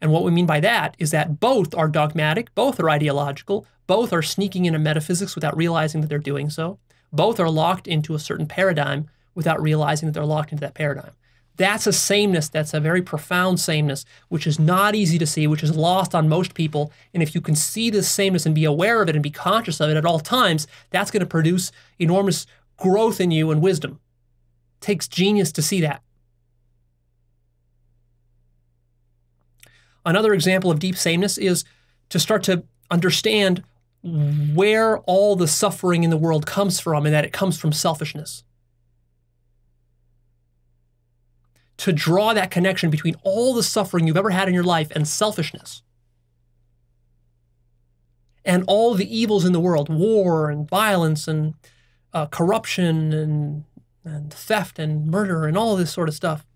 And what we mean by that is that both are dogmatic, both are ideological, both are sneaking into metaphysics without realizing that they're doing so. Both are locked into a certain paradigm without realizing that they're locked into that paradigm. That's a sameness, that's a very profound sameness, which is not easy to see, which is lost on most people. And if you can see this sameness and be aware of it and be conscious of it at all times, that's going to produce enormous growth in you and wisdom. It takes genius to see that. Another example of deep sameness is to start to understand where all the suffering in the world comes from and that it comes from selfishness. To draw that connection between all the suffering you've ever had in your life and selfishness. And all the evils in the world war and violence and uh, corruption and, and theft and murder and all this sort of stuff.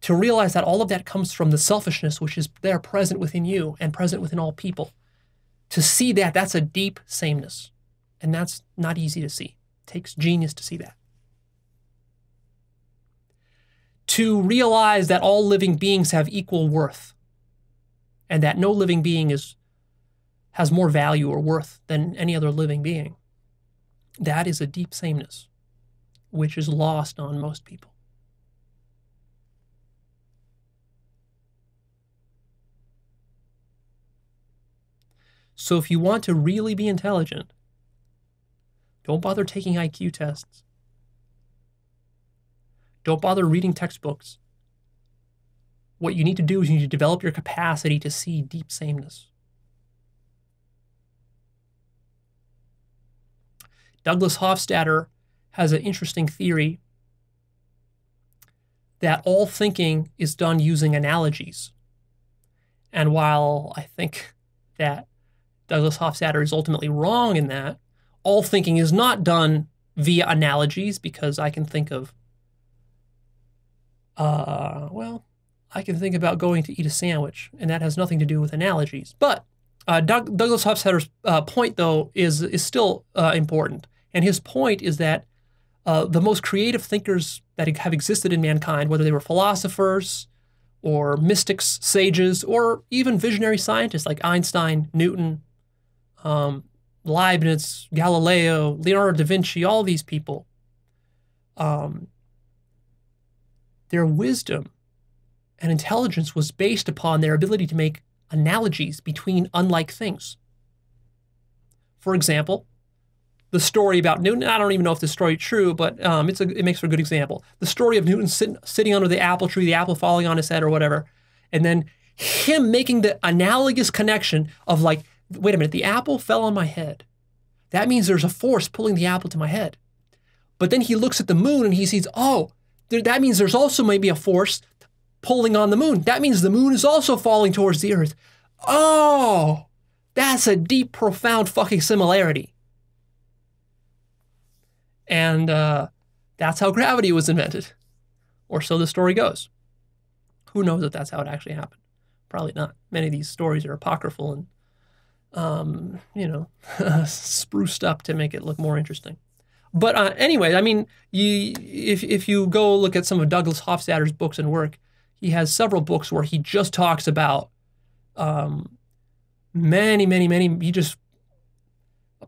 To realize that all of that comes from the selfishness which is there present within you and present within all people. To see that, that's a deep sameness. And that's not easy to see. It takes genius to see that. To realize that all living beings have equal worth and that no living being is has more value or worth than any other living being. That is a deep sameness which is lost on most people. So if you want to really be intelligent, don't bother taking IQ tests. Don't bother reading textbooks. What you need to do is you need to develop your capacity to see deep sameness. Douglas Hofstadter has an interesting theory that all thinking is done using analogies. And while I think that Douglas Hofstadter is ultimately wrong in that, all thinking is not done via analogies because I can think of uh, well, I can think about going to eat a sandwich, and that has nothing to do with analogies. But uh, Doug, Douglas Hofstadter's uh, point, though, is is still uh, important, and his point is that uh, the most creative thinkers that have existed in mankind, whether they were philosophers or mystics, sages, or even visionary scientists like Einstein, Newton, um, Leibniz, Galileo, Leonardo da Vinci, all these people, um, their wisdom and intelligence was based upon their ability to make analogies between unlike things. For example, the story about Newton, I don't even know if this story is true, but um, it's a, it makes for a good example. The story of Newton sit, sitting under the apple tree, the apple falling on his head or whatever, and then him making the analogous connection of like, wait a minute, the apple fell on my head. That means there's a force pulling the apple to my head. But then he looks at the moon and he sees, oh, that means there's also maybe a force pulling on the moon. That means the moon is also falling towards the earth. Oh, that's a deep, profound fucking similarity. And uh, that's how gravity was invented. Or so the story goes. Who knows if that's how it actually happened? Probably not. Many of these stories are apocryphal and, um, you know, [laughs] spruced up to make it look more interesting. But uh, anyway, I mean, you, if if you go look at some of Douglas Hofstadter's books and work, he has several books where he just talks about um, many, many, many. He just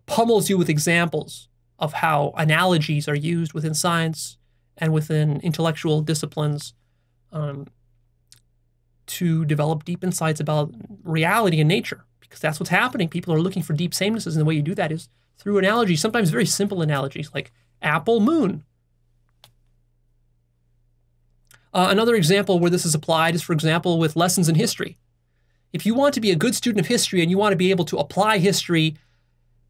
pummels you with examples of how analogies are used within science and within intellectual disciplines um, to develop deep insights about reality and nature, because that's what's happening. People are looking for deep samenesses, and the way you do that is through analogies, sometimes very simple analogies like apple, moon. Uh, another example where this is applied is, for example, with lessons in history. If you want to be a good student of history and you want to be able to apply history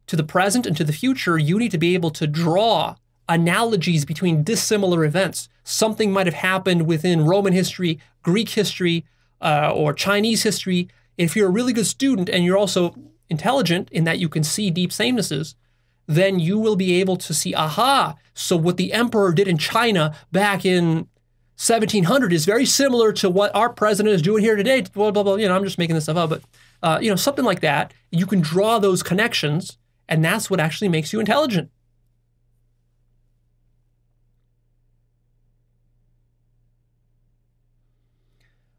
to the present and to the future, you need to be able to draw analogies between dissimilar events. Something might have happened within Roman history, Greek history, uh, or Chinese history. If you're a really good student and you're also intelligent in that you can see deep samenesses, then you will be able to see, aha, so what the emperor did in China back in 1700 is very similar to what our president is doing here today. Blah, blah, blah. You know, I'm just making this stuff up, but, uh, you know, something like that. You can draw those connections, and that's what actually makes you intelligent.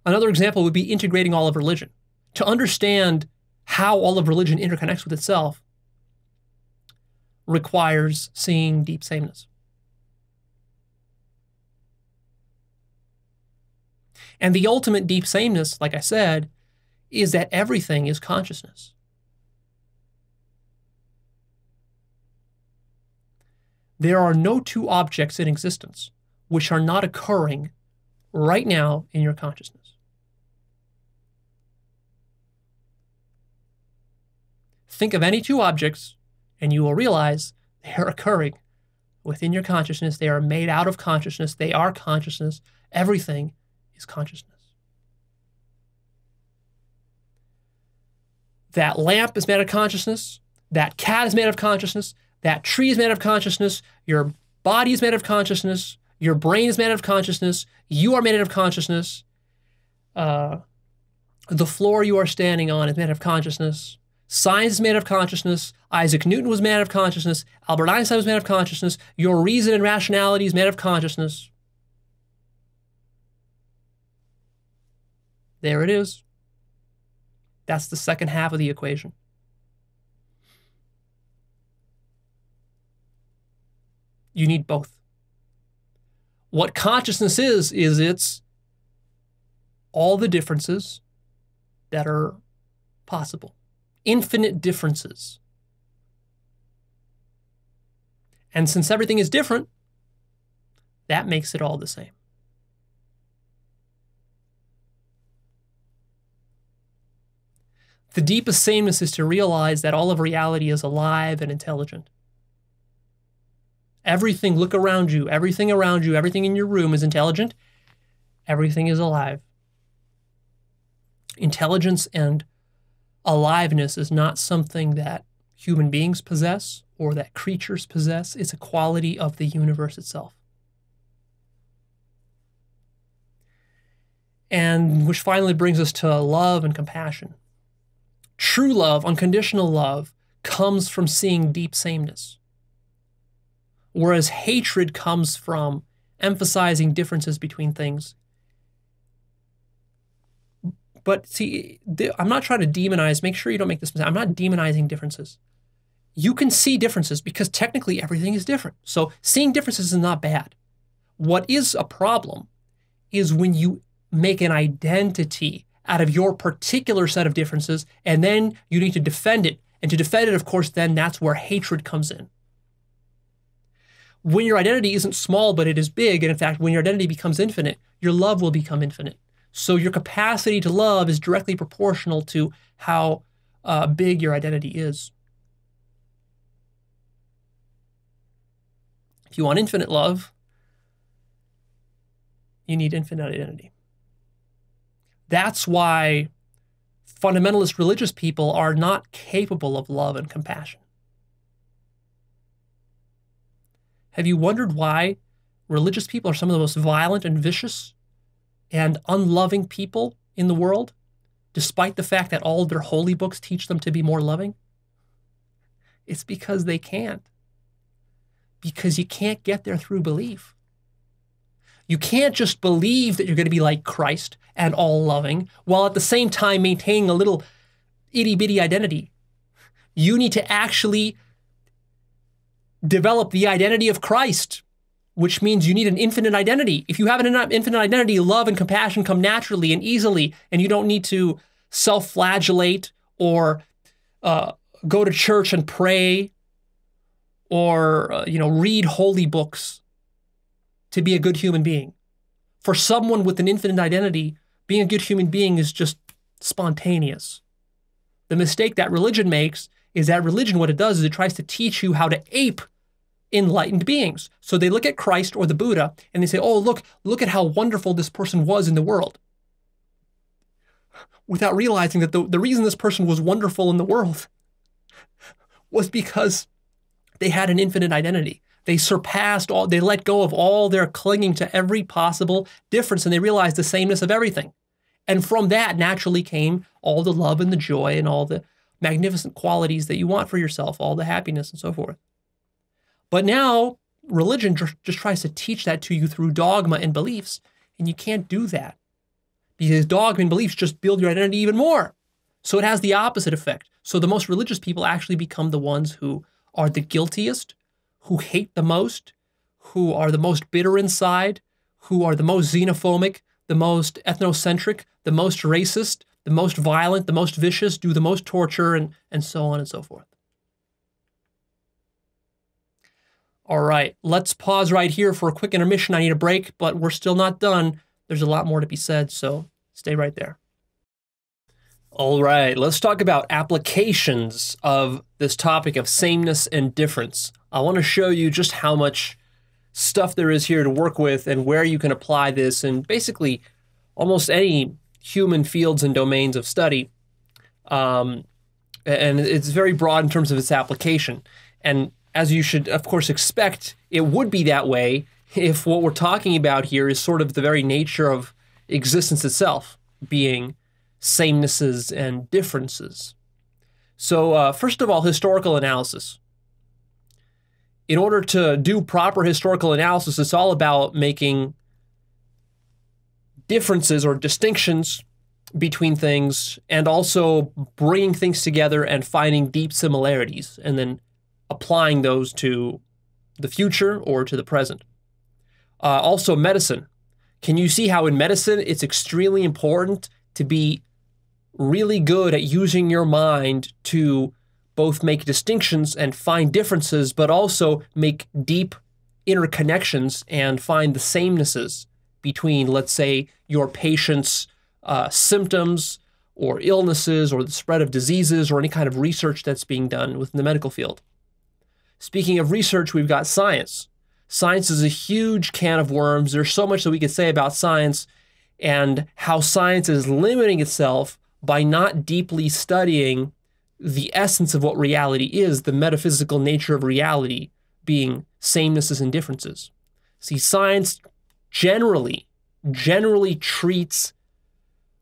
Another example would be integrating all of religion. To understand how all of religion interconnects with itself requires seeing deep sameness. And the ultimate deep sameness, like I said, is that everything is consciousness. There are no two objects in existence which are not occurring right now in your consciousness. Think of any two objects, and you will realize they are occurring within your consciousness. They are made out of consciousness. They are consciousness. Everything is consciousness. That lamp is made of consciousness. That cat is made of consciousness. That tree is made of consciousness. Your body is made of consciousness. Your brain is made of consciousness. You are made of consciousness. Uh, the floor you are standing on is made of consciousness. Science is made of consciousness. Isaac Newton was made of consciousness. Albert Einstein was made of consciousness. Your reason and rationality is made of consciousness. There it is. That's the second half of the equation. You need both. What consciousness is, is it's all the differences that are possible, infinite differences. And since everything is different, that makes it all the same. The deepest sameness is to realize that all of reality is alive and intelligent. Everything, look around you, everything around you, everything in your room is intelligent. Everything is alive. Intelligence and aliveness is not something that human beings possess or that creatures possess, it's a quality of the universe itself. And which finally brings us to love and compassion. True love, unconditional love, comes from seeing deep sameness. Whereas hatred comes from emphasizing differences between things. But see, I'm not trying to demonize, make sure you don't make this mistake. I'm not demonizing differences. You can see differences because technically everything is different. So seeing differences is not bad. What is a problem is when you make an identity out of your particular set of differences, and then you need to defend it. And to defend it, of course, then that's where hatred comes in. When your identity isn't small, but it is big, and in fact, when your identity becomes infinite, your love will become infinite. So your capacity to love is directly proportional to how uh, big your identity is. If you want infinite love, you need infinite identity. That's why fundamentalist religious people are not capable of love and compassion. Have you wondered why religious people are some of the most violent and vicious and unloving people in the world, despite the fact that all their holy books teach them to be more loving? It's because they can't. Because you can't get there through belief. You can't just believe that you're going to be like Christ and all loving while at the same time maintaining a little itty bitty identity. You need to actually develop the identity of Christ which means you need an infinite identity. If you have an infinite identity, love and compassion come naturally and easily, and you don't need to self flagellate or uh, go to church and pray or uh, you know read holy books to be a good human being. For someone with an infinite identity, being a good human being is just spontaneous. The mistake that religion makes is that religion, what it does is it tries to teach you how to ape enlightened beings. So they look at Christ or the Buddha and they say, oh, look, look at how wonderful this person was in the world. Without realizing that the, the reason this person was wonderful in the world [laughs] was because they had an infinite identity. They surpassed all, they let go of all their clinging to every possible difference and they realized the sameness of everything. And from that naturally came all the love and the joy and all the magnificent qualities that you want for yourself, all the happiness and so forth. But now religion just tries to teach that to you through dogma and beliefs, and you can't do that because dogma and beliefs just build your identity even more. So it has the opposite effect. So the most religious people actually become the ones who are the guiltiest, who hate the most, who are the most bitter inside, who are the most xenophobic, the most ethnocentric, the most racist, the most violent, the most vicious, do the most torture, and, and so on and so forth. All right, let's pause right here for a quick intermission. I need a break, but we're still not done. There's a lot more to be said, so stay right there. All right, let's talk about applications of this topic of sameness and difference. I want to show you just how much stuff there is here to work with and where you can apply this in basically almost any human fields and domains of study. Um, and it's very broad in terms of its application. And as you should, of course, expect, it would be that way if what we're talking about here is sort of the very nature of existence itself, being samenesses and differences. So, uh, first of all, historical analysis. In order to do proper historical analysis, it's all about making differences or distinctions between things and also bringing things together and finding deep similarities and then applying those to the future or to the present. Uh, also, medicine. Can you see how in medicine it's extremely important to be really good at using your mind to both make distinctions and find differences, but also make deep interconnections and find the samenesses between, let's say, your patient's uh, symptoms or illnesses or the spread of diseases or any kind of research that's being done within the medical field. Speaking of research, we've got science. Science is a huge can of worms. There's so much that we could say about science and how science is limiting itself by not deeply studying the essence of what reality is, the metaphysical nature of reality being samenesses and differences. See, science generally, generally treats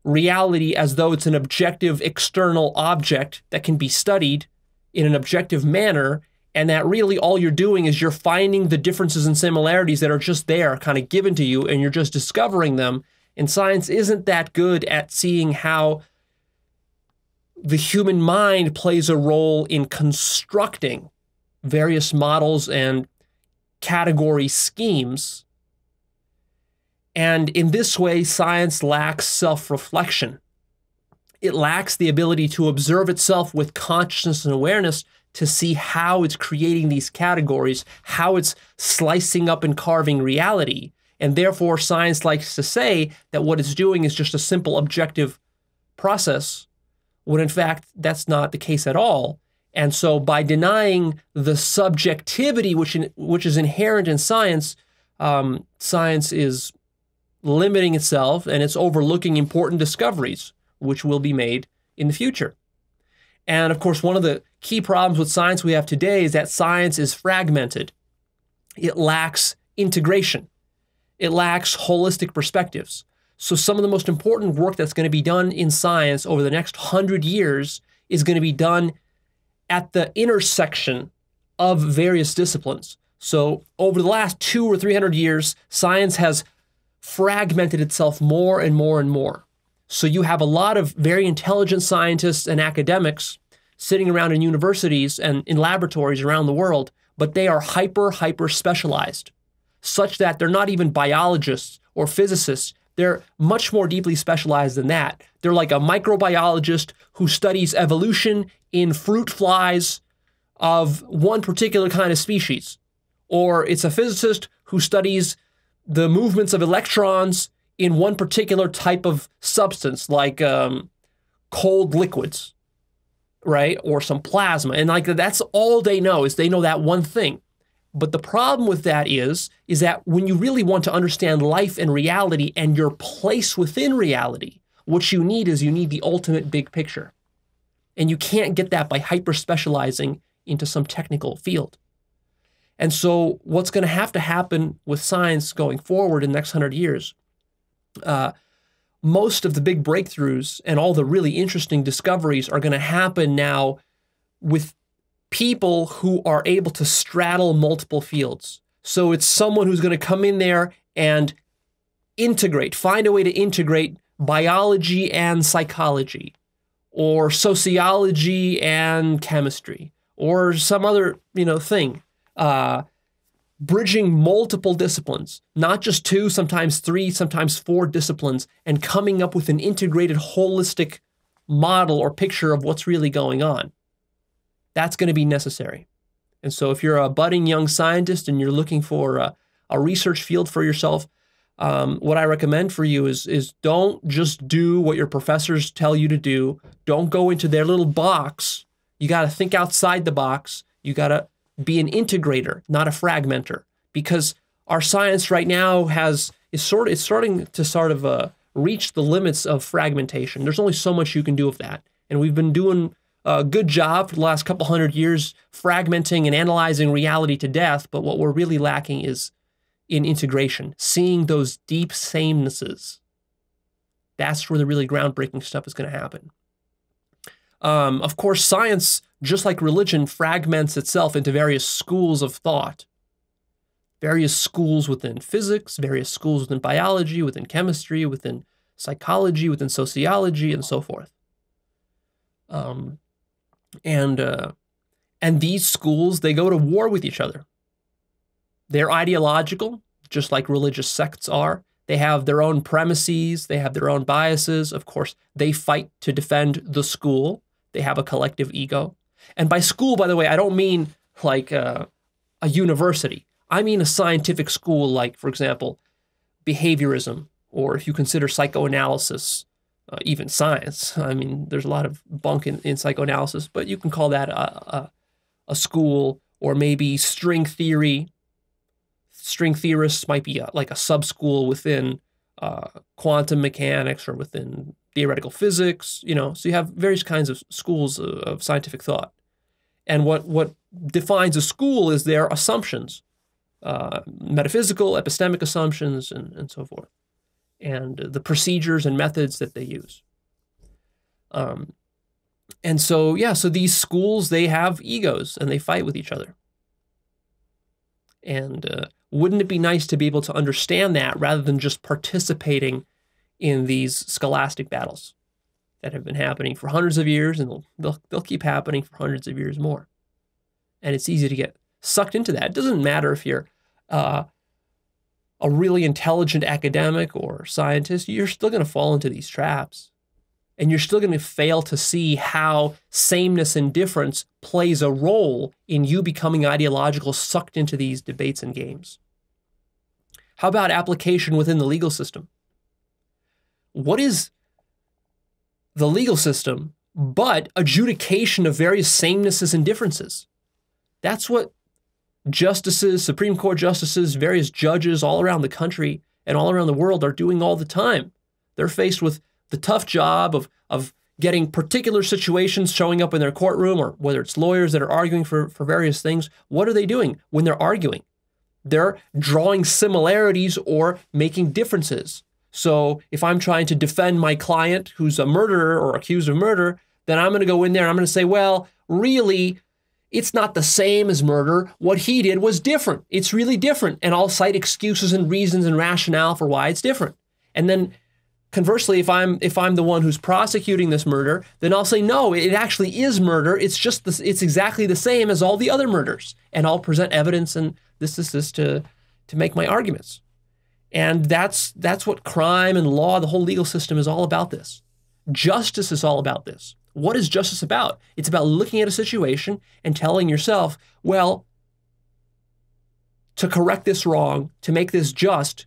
reality as though it's an objective external object that can be studied in an objective manner and that really all you're doing is you're finding the differences and similarities that are just there kind of given to you and you're just discovering them and science isn't that good at seeing how the human mind plays a role in constructing various models and category schemes. And in this way, science lacks self reflection. It lacks the ability to observe itself with consciousness and awareness to see how it's creating these categories, how it's slicing up and carving reality. And therefore, science likes to say that what it's doing is just a simple objective process when in fact that's not the case at all. And so by denying the subjectivity which, in, which is inherent in science, um, science is limiting itself and it's overlooking important discoveries which will be made in the future. And of course, one of the key problems with science we have today is that science is fragmented. It lacks integration. It lacks holistic perspectives. So, some of the most important work that's going to be done in science over the next hundred years is going to be done at the intersection of various disciplines. So, over the last two or 300 years, science has fragmented itself more and more and more. So, you have a lot of very intelligent scientists and academics sitting around in universities and in laboratories around the world, but they are hyper, hyper specialized. such that they're not even biologists or physicists. They're much more deeply specialized than that. They're like a microbiologist who studies evolution in fruit flies of one particular kind of species. Or it's a physicist who studies the movements of electrons in one particular type of substance, like um, cold liquids, right? Or some plasma. And like that's all they know is they know that one thing. But the problem with that is, is that when you really want to understand life and reality and your place within reality, what you need is you need the ultimate big picture. And you can't get that by hyper specializing into some technical field. And so, what's going to have to happen with science going forward in the next hundred years? Uh, most of the big breakthroughs and all the really interesting discoveries are going to happen now with people who are able to straddle multiple fields. So it's someone who's going to come in there and integrate, find a way to integrate biology and psychology, or sociology and chemistry, or some other you know thing. Uh, bridging multiple disciplines, not just two, sometimes three, sometimes four disciplines, and coming up with an integrated, holistic model or picture of what's really going on. That's going to be necessary. And so, if you're a budding young scientist and you're looking for a, a research field for yourself, um, what I recommend for you is, is don't just do what your professors tell you to do. Don't go into their little box. You got to think outside the box. You got to be an integrator, not a fragmenter, because our science right now has is sort of it's starting to sort of uh, reach the limits of fragmentation. There's only so much you can do with that, and we've been doing a good job for the last couple hundred years fragmenting and analyzing reality to death. But what we're really lacking is in integration, seeing those deep samenesses. That's where the really groundbreaking stuff is going to happen. Um, of course, science just like religion fragments itself into various schools of thought, various schools within physics, various schools within biology, within chemistry, within psychology, within sociology, and so forth. Um, and uh, and these schools they go to war with each other. They're ideological, just like religious sects are. They have their own premises, they have their own biases. Of course, they fight to defend the school. They have a collective ego. And by school, by the way, I don't mean like uh, a university. I mean a scientific school, like, for example, behaviorism, or if you consider psychoanalysis, uh, even science. [laughs] I mean, there's a lot of bunk in, in psychoanalysis, but you can call that a, a, a school, or maybe string theory. String theorists might be a, like a sub school within uh, quantum mechanics or within theoretical physics, you know, so you have various kinds of schools of, of scientific thought. And what, what defines a school is their assumptions, uh, metaphysical, epistemic assumptions, and, and so forth, and the procedures and methods that they use. Um, and so, yeah, so these schools, they have egos and they fight with each other. And uh, wouldn't it be nice to be able to understand that rather than just participating in these scholastic battles that have been happening for hundreds of years and they'll, they'll, keep happening for hundreds of years more. And it's easy to get sucked into that. It doesn't matter if you're uh, a really intelligent academic or scientist, you're still going to fall into these traps. And you're still going to fail to see how sameness and difference plays a role in you becoming ideological, sucked into these debates and games. How about application within the legal system? What is the legal system but adjudication of various samenesses and differences? That's what justices, Supreme Court justices, various judges all around the country and all around the world are doing all the time. They're faced with the tough job of, of getting particular situations showing up in their courtroom, or whether it's lawyers that are arguing for, for various things. What are they doing when they're arguing? They're drawing similarities or making differences. So if I'm trying to defend my client who's a murderer or accused of murder, then I'm going to go in there and I'm going to say, well, really, it's not the same as murder. What he did was different. It's really different. And I'll cite excuses and reasons and rationale for why it's different. And then conversely, if I'm if I'm the one who's prosecuting this murder, then I'll say, no, it actually is murder. It's just this, it's exactly the same as all the other murders. And I'll present evidence and this, this, this to to make my arguments. And that's that's what crime and law, the whole legal system is all about this. Justice is all about this. What is justice about? It's about looking at a situation and telling yourself, well, to correct this wrong, to make this just,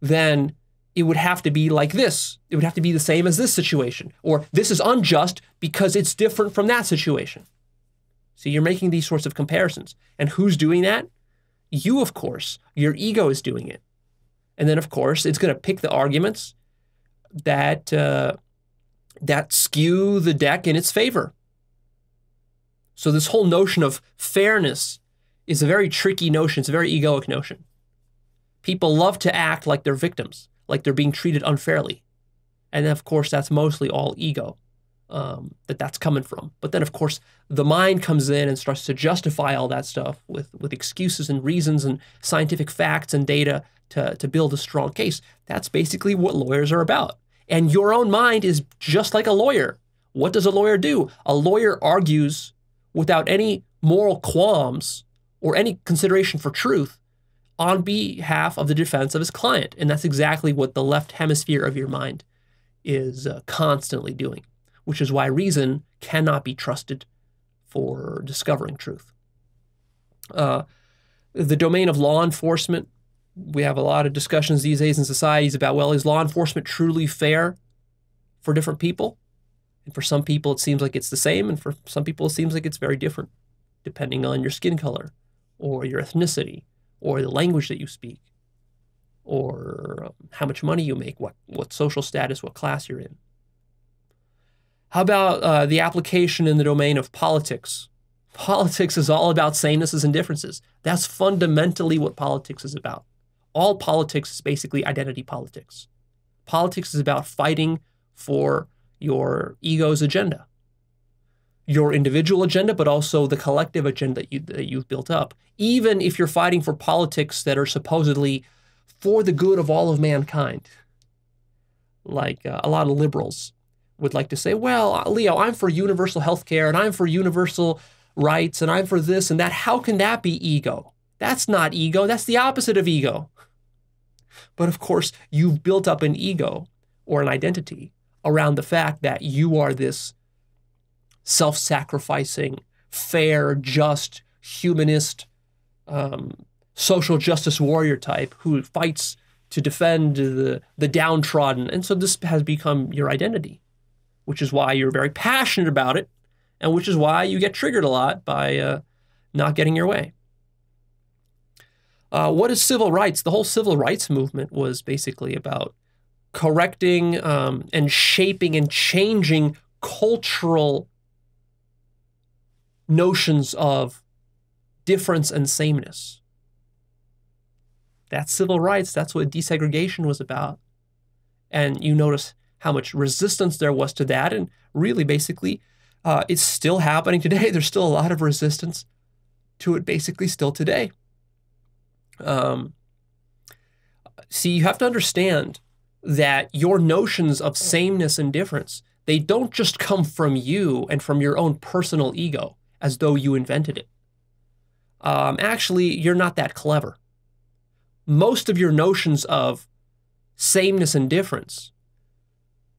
then it would have to be like this. It would have to be the same as this situation. Or this is unjust because it's different from that situation. See, you're making these sorts of comparisons. And who's doing that? You, of course. Your ego is doing it. And then, of course, it's going to pick the arguments that uh, that skew the deck in its favor. So this whole notion of fairness is a very tricky notion. It's a very egoic notion. People love to act like they're victims, like they're being treated unfairly. And of course, that's mostly all ego um, that that's coming from. But then, of course, the mind comes in and starts to justify all that stuff with, with excuses and reasons and scientific facts and data to, to build a strong case. That's basically what lawyers are about. And your own mind is just like a lawyer. What does a lawyer do? A lawyer argues without any moral qualms or any consideration for truth on behalf of the defense of his client. And that's exactly what the left hemisphere of your mind is uh, constantly doing, which is why reason cannot be trusted for discovering truth. Uh, the domain of law enforcement we have a lot of discussions these days in societies about well, is law enforcement truly fair for different people? And for some people, it seems like it's the same, and for some people, it seems like it's very different, depending on your skin color, or your ethnicity, or the language that you speak, or um, how much money you make, what what social status, what class you're in. How about uh, the application in the domain of politics? Politics is all about samenesses and differences. That's fundamentally what politics is about all politics is basically identity politics. Politics is about fighting for your ego's agenda, your individual agenda, but also the collective agenda that, you, that you've built up. Even if you're fighting for politics that are supposedly for the good of all of mankind, like uh, a lot of liberals would like to say, well, Leo, I'm for universal health care and I'm for universal rights and I'm for this and that. How can that be ego? That's not ego. That's the opposite of ego. But of course, you've built up an ego or an identity around the fact that you are this self sacrificing, fair, just, humanist, um, social justice warrior type who fights to defend the, the downtrodden. And so this has become your identity, which is why you're very passionate about it, and which is why you get triggered a lot by uh, not getting your way. Uh, what is civil rights? The whole civil rights movement was basically about correcting um, and shaping and changing cultural notions of difference and sameness. That's civil rights. That's what desegregation was about. And you notice how much resistance there was to that. And really, basically, uh, it's still happening today. [laughs] There's still a lot of resistance to it, basically, still today. Um, see, you have to understand that your notions of sameness and difference, they don't just come from you and from your own personal ego as though you invented it. Um, actually, you're not that clever. Most of your notions of sameness and difference,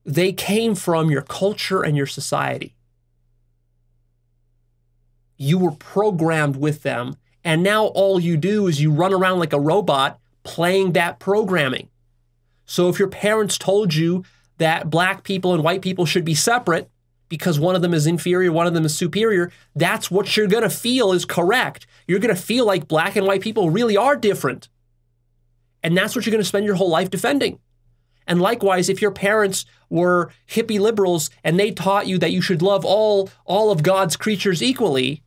they came from your culture and your society. You were programmed with them and now all you do is you run around like a robot playing that programming. So if your parents told you that black people and white people should be separate because one of them is inferior, one of them is superior, that's what you're going to feel is correct. You're going to feel like black and white people really are different. And that's what you're going to spend your whole life defending. And likewise, if your parents were hippie liberals and they taught you that you should love all, all of God's creatures equally,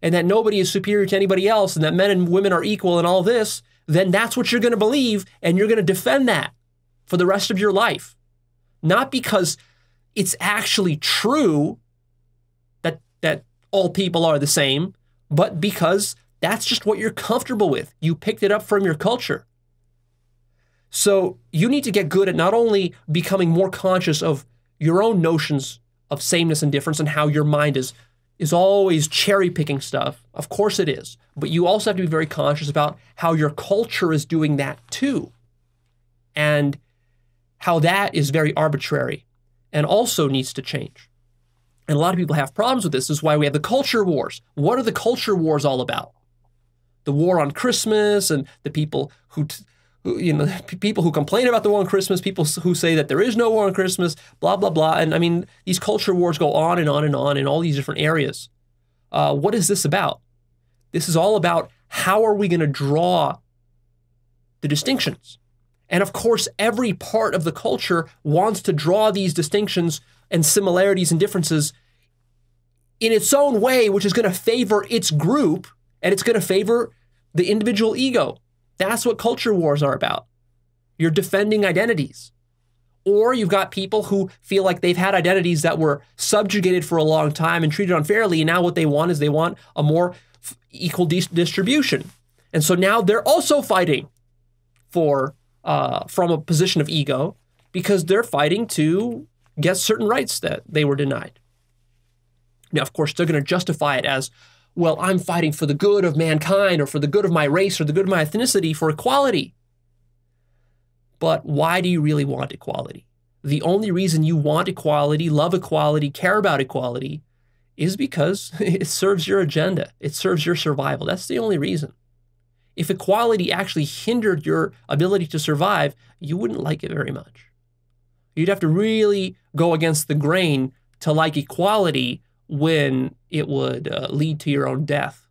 and that nobody is superior to anybody else and that men and women are equal and all this, then that's what you're going to believe and you're going to defend that for the rest of your life. Not because it's actually true that that all people are the same, but because that's just what you're comfortable with. You picked it up from your culture. So you need to get good at not only becoming more conscious of your own notions of sameness and difference and how your mind is is always cherry picking stuff. Of course it is. But you also have to be very conscious about how your culture is doing that too. And how that is very arbitrary and also needs to change. And a lot of people have problems with this. This is why we have the culture wars. What are the culture wars all about? The war on Christmas and the people who, who you know, [laughs] people who complain about the war on Christmas, people who say that there is no war on Christmas, blah, blah, blah. And I mean, these culture wars go on and on and on in all these different areas. Uh, what is this about? This is all about how are we going to draw the distinctions? And of course, every part of the culture wants to draw these distinctions and similarities and differences in its own way, which is going to favor its group and it's going to favor the individual ego. That's what culture wars are about. You're defending identities. Or you've got people who feel like they've had identities that were subjugated for a long time and treated unfairly. And now what they want is they want a more equal distribution. And so now they're also fighting for uh, from a position of ego because they're fighting to get certain rights that they were denied. Now, of course, they're going to justify it as, well, I'm fighting for the good of mankind or for the good of my race or the good of my ethnicity for equality. But why do you really want equality? The only reason you want equality, love equality, care about equality is because [laughs] it serves your agenda. It serves your survival. That's the only reason. If equality actually hindered your ability to survive, you wouldn't like it very much. You'd have to really go against the grain to like equality when it would uh, lead to your own death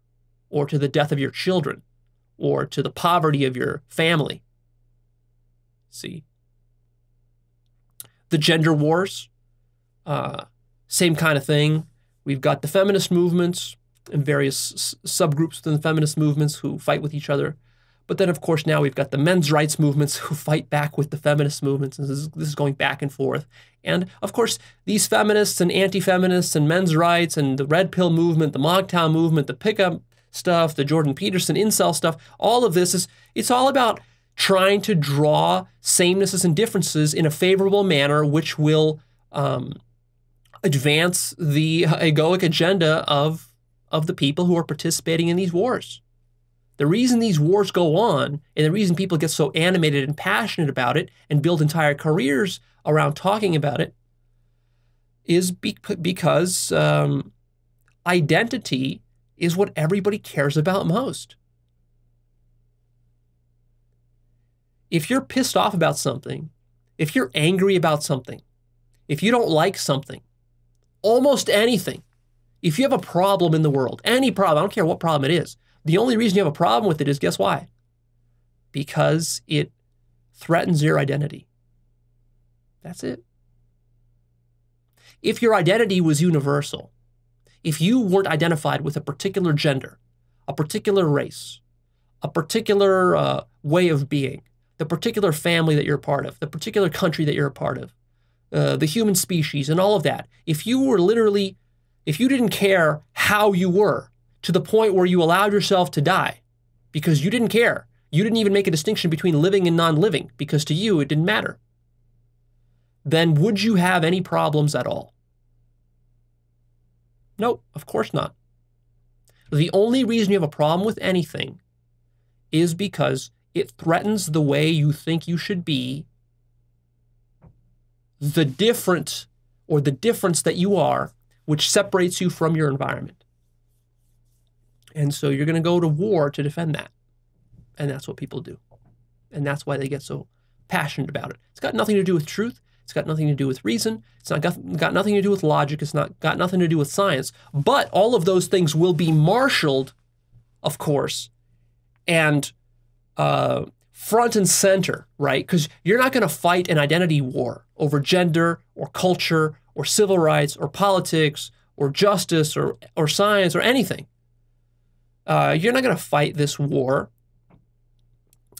or to the death of your children or to the poverty of your family. See? The gender wars, uh, same kind of thing. We've got the feminist movements, and various subgroups within the feminist movements who fight with each other. But then, of course, now we've got the men's rights movements who fight back with the feminist movements. And this is, this is going back and forth. And of course, these feminists and anti feminists and men's rights and the red pill movement, the MGTOW movement, the pickup stuff, the Jordan Peterson incel stuff, all of this is, it's all about trying to draw samenesses and differences in a favorable manner, which will um, advance the egoic agenda of of the people who are participating in these wars. The reason these wars go on and the reason people get so animated and passionate about it and build entire careers around talking about it is be- because um, identity is what everybody cares about most. If you're pissed off about something, if you're angry about something, if you don't like something, almost anything, if you have a problem in the world, any problem, I don't care what problem it is, the only reason you have a problem with it is guess why? Because it threatens your identity. That's it. If your identity was universal, if you weren't identified with a particular gender, a particular race, a particular uh, way of being, the particular family that you're a part of, the particular country that you're a part of, uh, the human species, and all of that, if you were literally if you didn't care how you were to the point where you allowed yourself to die because you didn't care, you didn't even make a distinction between living and non living because to you it didn't matter, then would you have any problems at all? No, of course not. The only reason you have a problem with anything is because it threatens the way you think you should be, the different or the difference that you are which separates you from your environment. And so you're going to go to war to defend that. And that's what people do. And that's why they get so passionate about it. It's got nothing to do with truth. It's got nothing to do with reason. It's not got, got nothing to do with logic. It's not got nothing to do with science. But all of those things will be marshaled, of course, and uh, front and center, right? Because you're not going to fight an identity war over gender or culture or civil rights or politics or justice or, or science or anything. Uh, you're not going to fight this war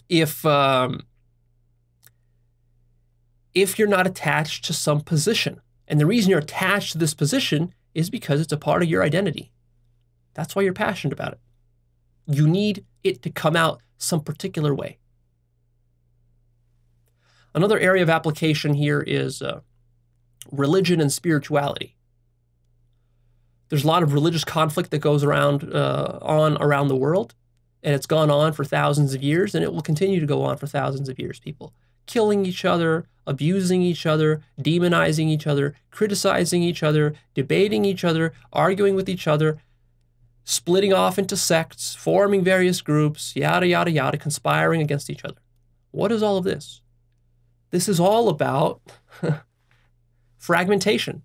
if um, if you're not attached to some position. And the reason you're attached to this position is because it's a part of your identity. That's why you're passionate about it. You need it to come out some particular way. Another area of application here is uh, religion and spirituality. There's a lot of religious conflict that goes around uh, on around the world, and it's gone on for thousands of years, and it will continue to go on for thousands of years. People killing each other, abusing each other, demonizing each other, criticizing each other, debating each other, arguing with each other, splitting off into sects, forming various groups, yada, yada, yada, conspiring against each other. What is all of this? This is all about [laughs] fragmentation.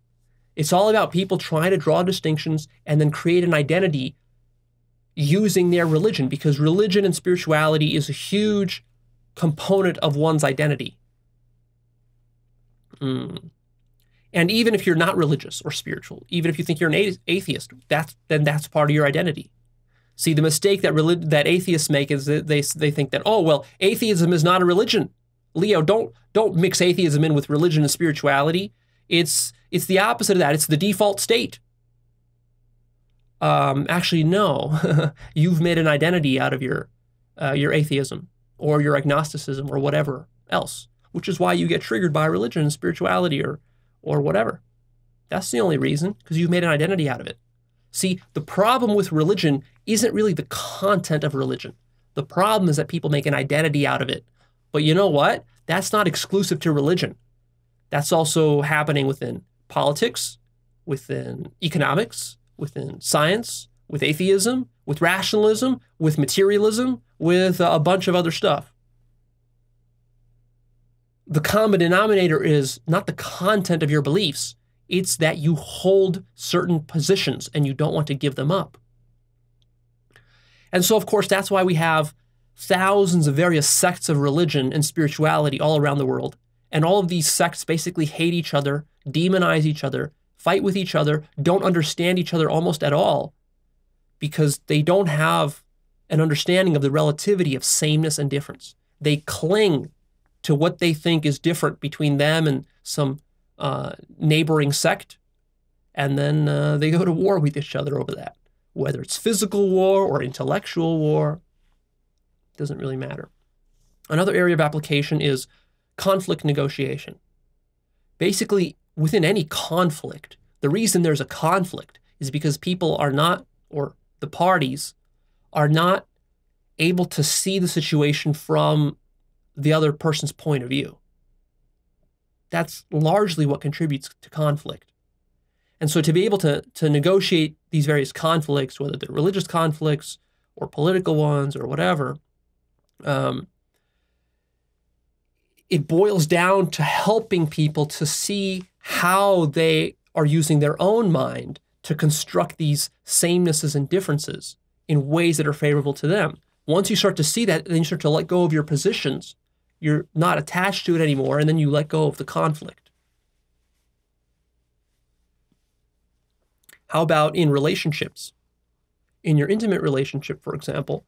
It's all about people trying to draw distinctions and then create an identity using their religion because religion and spirituality is a huge component of one's identity. Mm. And even if you're not religious or spiritual, even if you think you're an atheist, that's then that's part of your identity. See, the mistake that relig- that atheists make is that they they think that oh well, atheism is not a religion. Leo, don't don't mix atheism in with religion and spirituality. It's it's the opposite of that. It's the default state. Um, actually, no. [laughs] You've made an identity out of your uh, your atheism or your agnosticism or whatever else, which is why you get triggered by religion and spirituality or or whatever. That's the only reason, because you've made an identity out of it. See, the problem with religion isn't really the content of religion. The problem is that people make an identity out of it. But you know what? That's not exclusive to religion. That's also happening within politics, within economics, within science, with atheism, with rationalism, with materialism, with uh, a bunch of other stuff the common denominator is not the content of your beliefs, it's that you hold certain positions and you don't want to give them up. And so, of course, that's why we have thousands of various sects of religion and spirituality all around the world. And all of these sects basically hate each other, demonize each other, fight with each other, don't understand each other almost at all because they don't have an understanding of the relativity of sameness and difference. They cling to what they think is different between them and some uh, neighboring sect. And then uh, they go to war with each other over that. Whether it's physical war or intellectual war, doesn't really matter. Another area of application is conflict negotiation. Basically, within any conflict, the reason there's a conflict is because people are not, or the parties are not able to see the situation from the other person's point of view. That's largely what contributes to conflict. And so to be able to, to negotiate these various conflicts, whether they're religious conflicts or political ones or whatever, um, it boils down to helping people to see how they are using their own mind to construct these samenesses and differences in ways that are favorable to them. Once you start to see that, then you start to let go of your positions you're not attached to it anymore, and then you let go of the conflict. How about in relationships? In your intimate relationship, for example,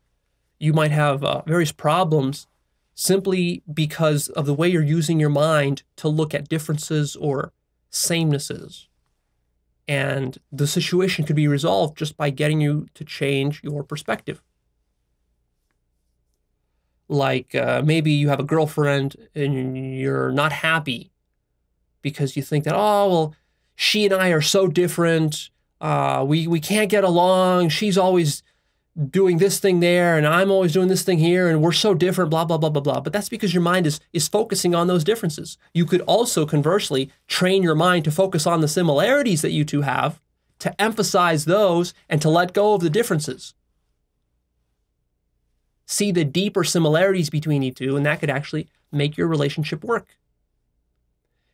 you might have uh, various problems simply because of the way you're using your mind to look at differences or samenesses. And the situation could be resolved just by getting you to change your perspective. Like uh, maybe you have a girlfriend and you're not happy because you think that oh well she and I are so different. Uh, we we can't get along. She's always doing this thing there and I'm always doing this thing here and we're so different blah blah blah blah blah. But that's because your mind is is focusing on those differences. You could also conversely train your mind to focus on the similarities that you two have to emphasize those and to let go of the differences. See the deeper similarities between you two, and that could actually make your relationship work.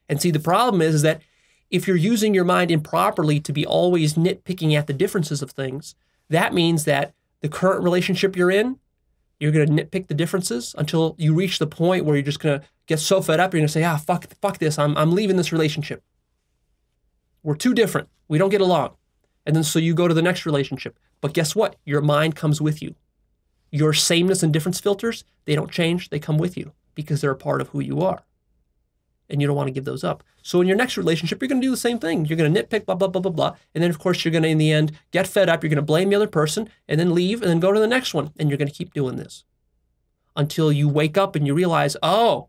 And see, the problem is, is that if you're using your mind improperly to be always nitpicking at the differences of things, that means that the current relationship you're in, you're going to nitpick the differences until you reach the point where you're just going to get so fed up, you're going to say, ah, fuck, fuck this, I'm, I'm leaving this relationship. We're too different. We don't get along. And then so you go to the next relationship. But guess what? Your mind comes with you your sameness and difference filters, they don't change, they come with you because they're a part of who you are. And you don't want to give those up. So in your next relationship, you're going to do the same thing. You're going to nitpick, blah, blah, blah, blah, blah. And then, of course, you're going to, in the end, get fed up. You're going to blame the other person and then leave and then go to the next one. And you're going to keep doing this until you wake up and you realize, oh,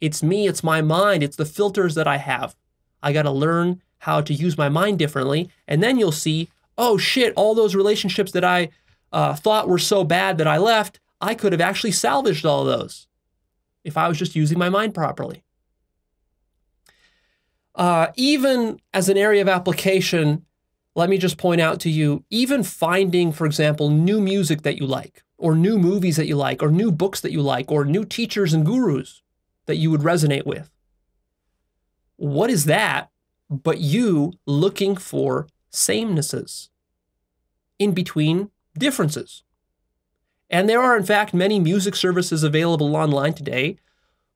it's me, it's my mind, it's the filters that I have. I got to learn how to use my mind differently. And then you'll see, oh shit, all those relationships that I uh, thought were so bad that I left, I could have actually salvaged all those if I was just using my mind properly. Uh, even as an area of application, let me just point out to you even finding, for example, new music that you like, or new movies that you like, or new books that you like, or new teachers and gurus that you would resonate with. What is that but you looking for samenesses in between differences? And there are, in fact, many music services available online today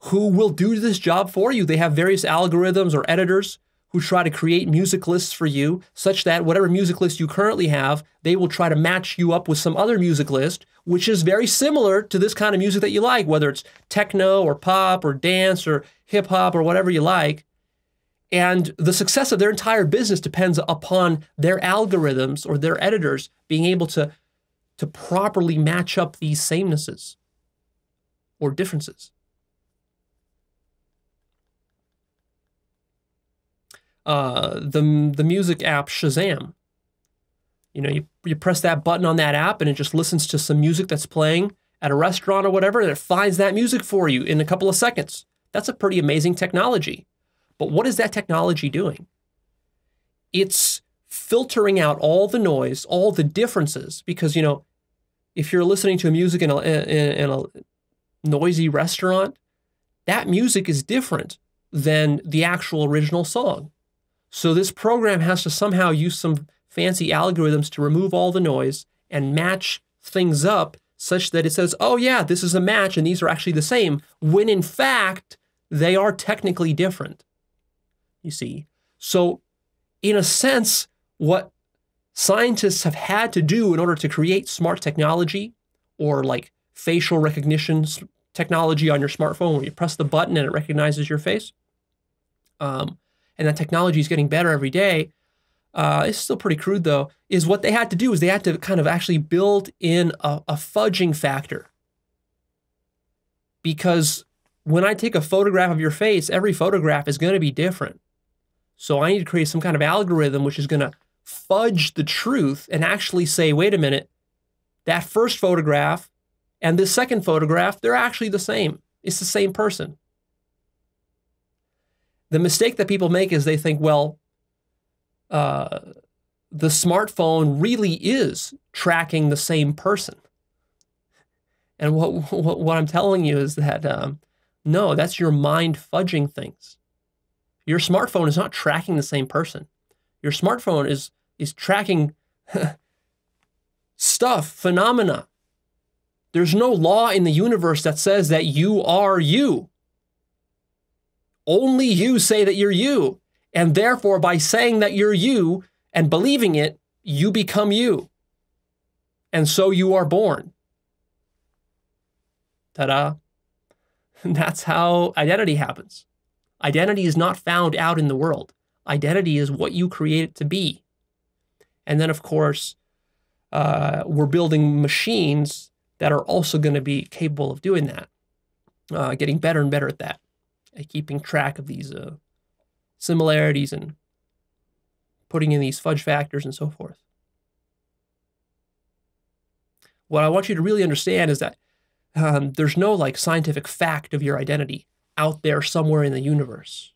who will do this job for you. They have various algorithms or editors who try to create music lists for you such that whatever music list you currently have, they will try to match you up with some other music list, which is very similar to this kind of music that you like, whether it's techno or pop or dance or hip hop or whatever you like. And the success of their entire business depends upon their algorithms or their editors being able to, to properly match up these samenesses or differences. Uh, the the music app Shazam. You know, you, you press that button on that app and it just listens to some music that's playing at a restaurant or whatever, and it finds that music for you in a couple of seconds. That's a pretty amazing technology. But what is that technology doing? It's filtering out all the noise, all the differences, because, you know, if you're listening to music in a, in, in a noisy restaurant, that music is different than the actual original song. So this program has to somehow use some fancy algorithms to remove all the noise and match things up such that it says, oh, yeah, this is a match and these are actually the same, when in fact, they are technically different. You see? So, in a sense, what scientists have had to do in order to create smart technology or like facial recognition technology on your smartphone where you press the button and it recognizes your face. Um, and that technology is getting better every day. Uh, it's still pretty crude though. Is what they had to do is they had to kind of actually build in a, a fudging factor. Because when I take a photograph of your face, every photograph is going to be different. So I need to create some kind of algorithm which is going to fudge the truth and actually say, wait a minute, that first photograph and this second photograph, they're actually the same. It's the same person. The mistake that people make is they think, well, uh, the smartphone really is tracking the same person. And what, what, what I'm telling you is that um, no, that's your mind fudging things. Your smartphone is not tracking the same person. Your smartphone is is tracking [laughs] stuff, phenomena. There's no law in the universe that says that you are you. Only you say that you're you. And therefore, by saying that you're you and believing it, you become you. And so you are born. Ta da. [laughs] That's how identity happens. Identity is not found out in the world. Identity is what you create it to be. And then, of course, uh, we're building machines that are also going to be capable of doing that, uh, getting better and better at that keeping track of these uh, similarities and putting in these fudge factors and so forth. What I want you to really understand is that um, there's no like scientific fact of your identity out there somewhere in the universe.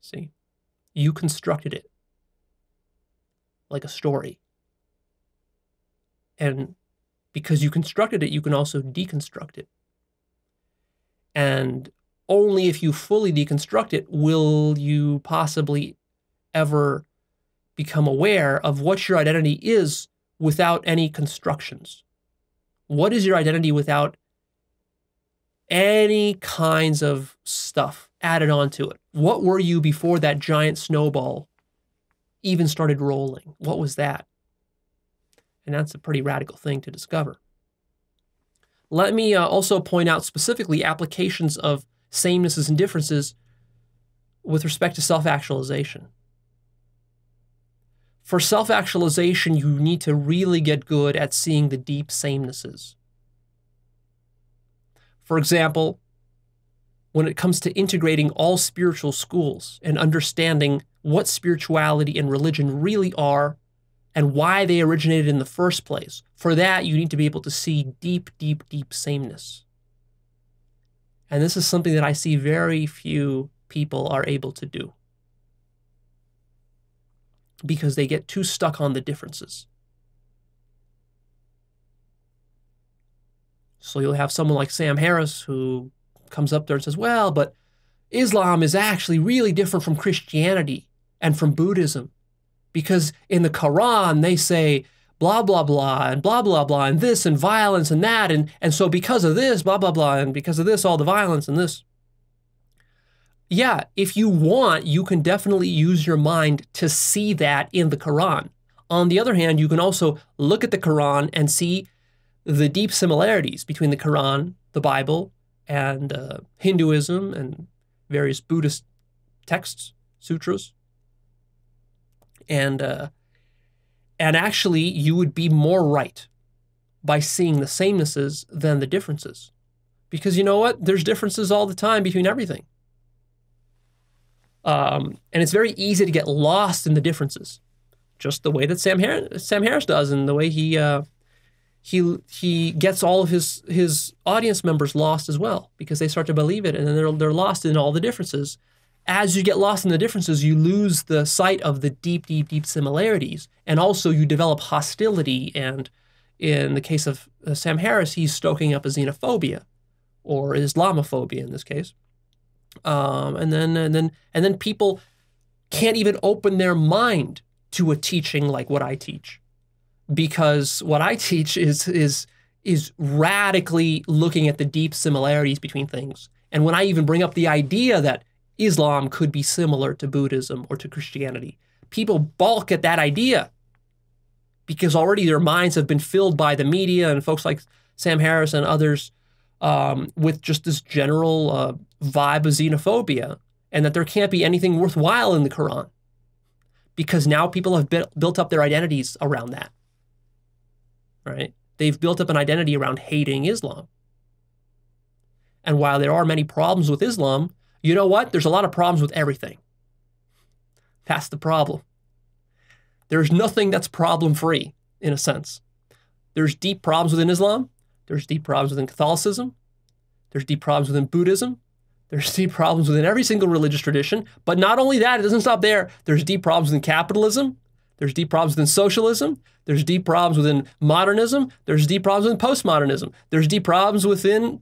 See, you constructed it like a story. And because you constructed it, you can also deconstruct it. And only if you fully deconstruct it will you possibly ever become aware of what your identity is without any constructions. What is your identity without any kinds of stuff added onto it? What were you before that giant snowball even started rolling? What was that? And that's a pretty radical thing to discover. Let me uh, also point out specifically applications of samenesses and differences with respect to self actualization. For self actualization, you need to really get good at seeing the deep samenesses. For example, when it comes to integrating all spiritual schools and understanding what spirituality and religion really are and why they originated in the first place. For that, you need to be able to see deep, deep, deep sameness. And this is something that I see very few people are able to do because they get too stuck on the differences. So you'll have someone like Sam Harris who comes up there and says, well, but Islam is actually really different from Christianity and from Buddhism because in the Quran they say blah blah blah and blah blah blah and this and violence and that and and so because of this blah blah blah and because of this all the violence and this. Yeah if you want you can definitely use your mind to see that in the Quran. On the other hand you can also look at the Quran and see the deep similarities between the Quran the Bible and uh, Hinduism and various Buddhist texts sutras and uh, and actually you would be more right by seeing the samenesses than the differences. Because you know what? There's differences all the time between everything. Um, and it's very easy to get lost in the differences. Just the way that sam harris, sam harris does and the way he uh, he he gets all of his his audience members lost as well because they start to believe it and then they're, they're lost in all the differences as you get lost in the differences, you lose the sight of the deep, deep, deep similarities. And also, you develop hostility. And in the case of uh, Sam Harris, he's stoking up a xenophobia or Islamophobia in this case. Um, and then, and then, and then people can't even open their mind to a teaching like what I teach, because what I [laughs] teach is is is radically looking at the deep similarities between things. And when I even bring up the idea that Islam could be similar to Buddhism or to Christianity. People balk at that idea because already their minds have been filled by the media and folks like Sam Harris and others um, with just this general uh, vibe of xenophobia and that there can't be anything worthwhile in the Quran because now people have built up their identities around that. Right? They've built up an identity around hating Islam. And while there are many problems with Islam, you know what? There's a lot of problems with everything. That's the problem. There's nothing that's problem free, in a sense. There's deep problems within Islam. There's deep problems within Catholicism. There's deep problems within Buddhism. There's deep problems within every single religious tradition. But not only that, it doesn't stop there. There's deep problems within capitalism. There's deep problems within socialism. There's deep problems within modernism. There's deep problems within postmodernism. There's deep problems within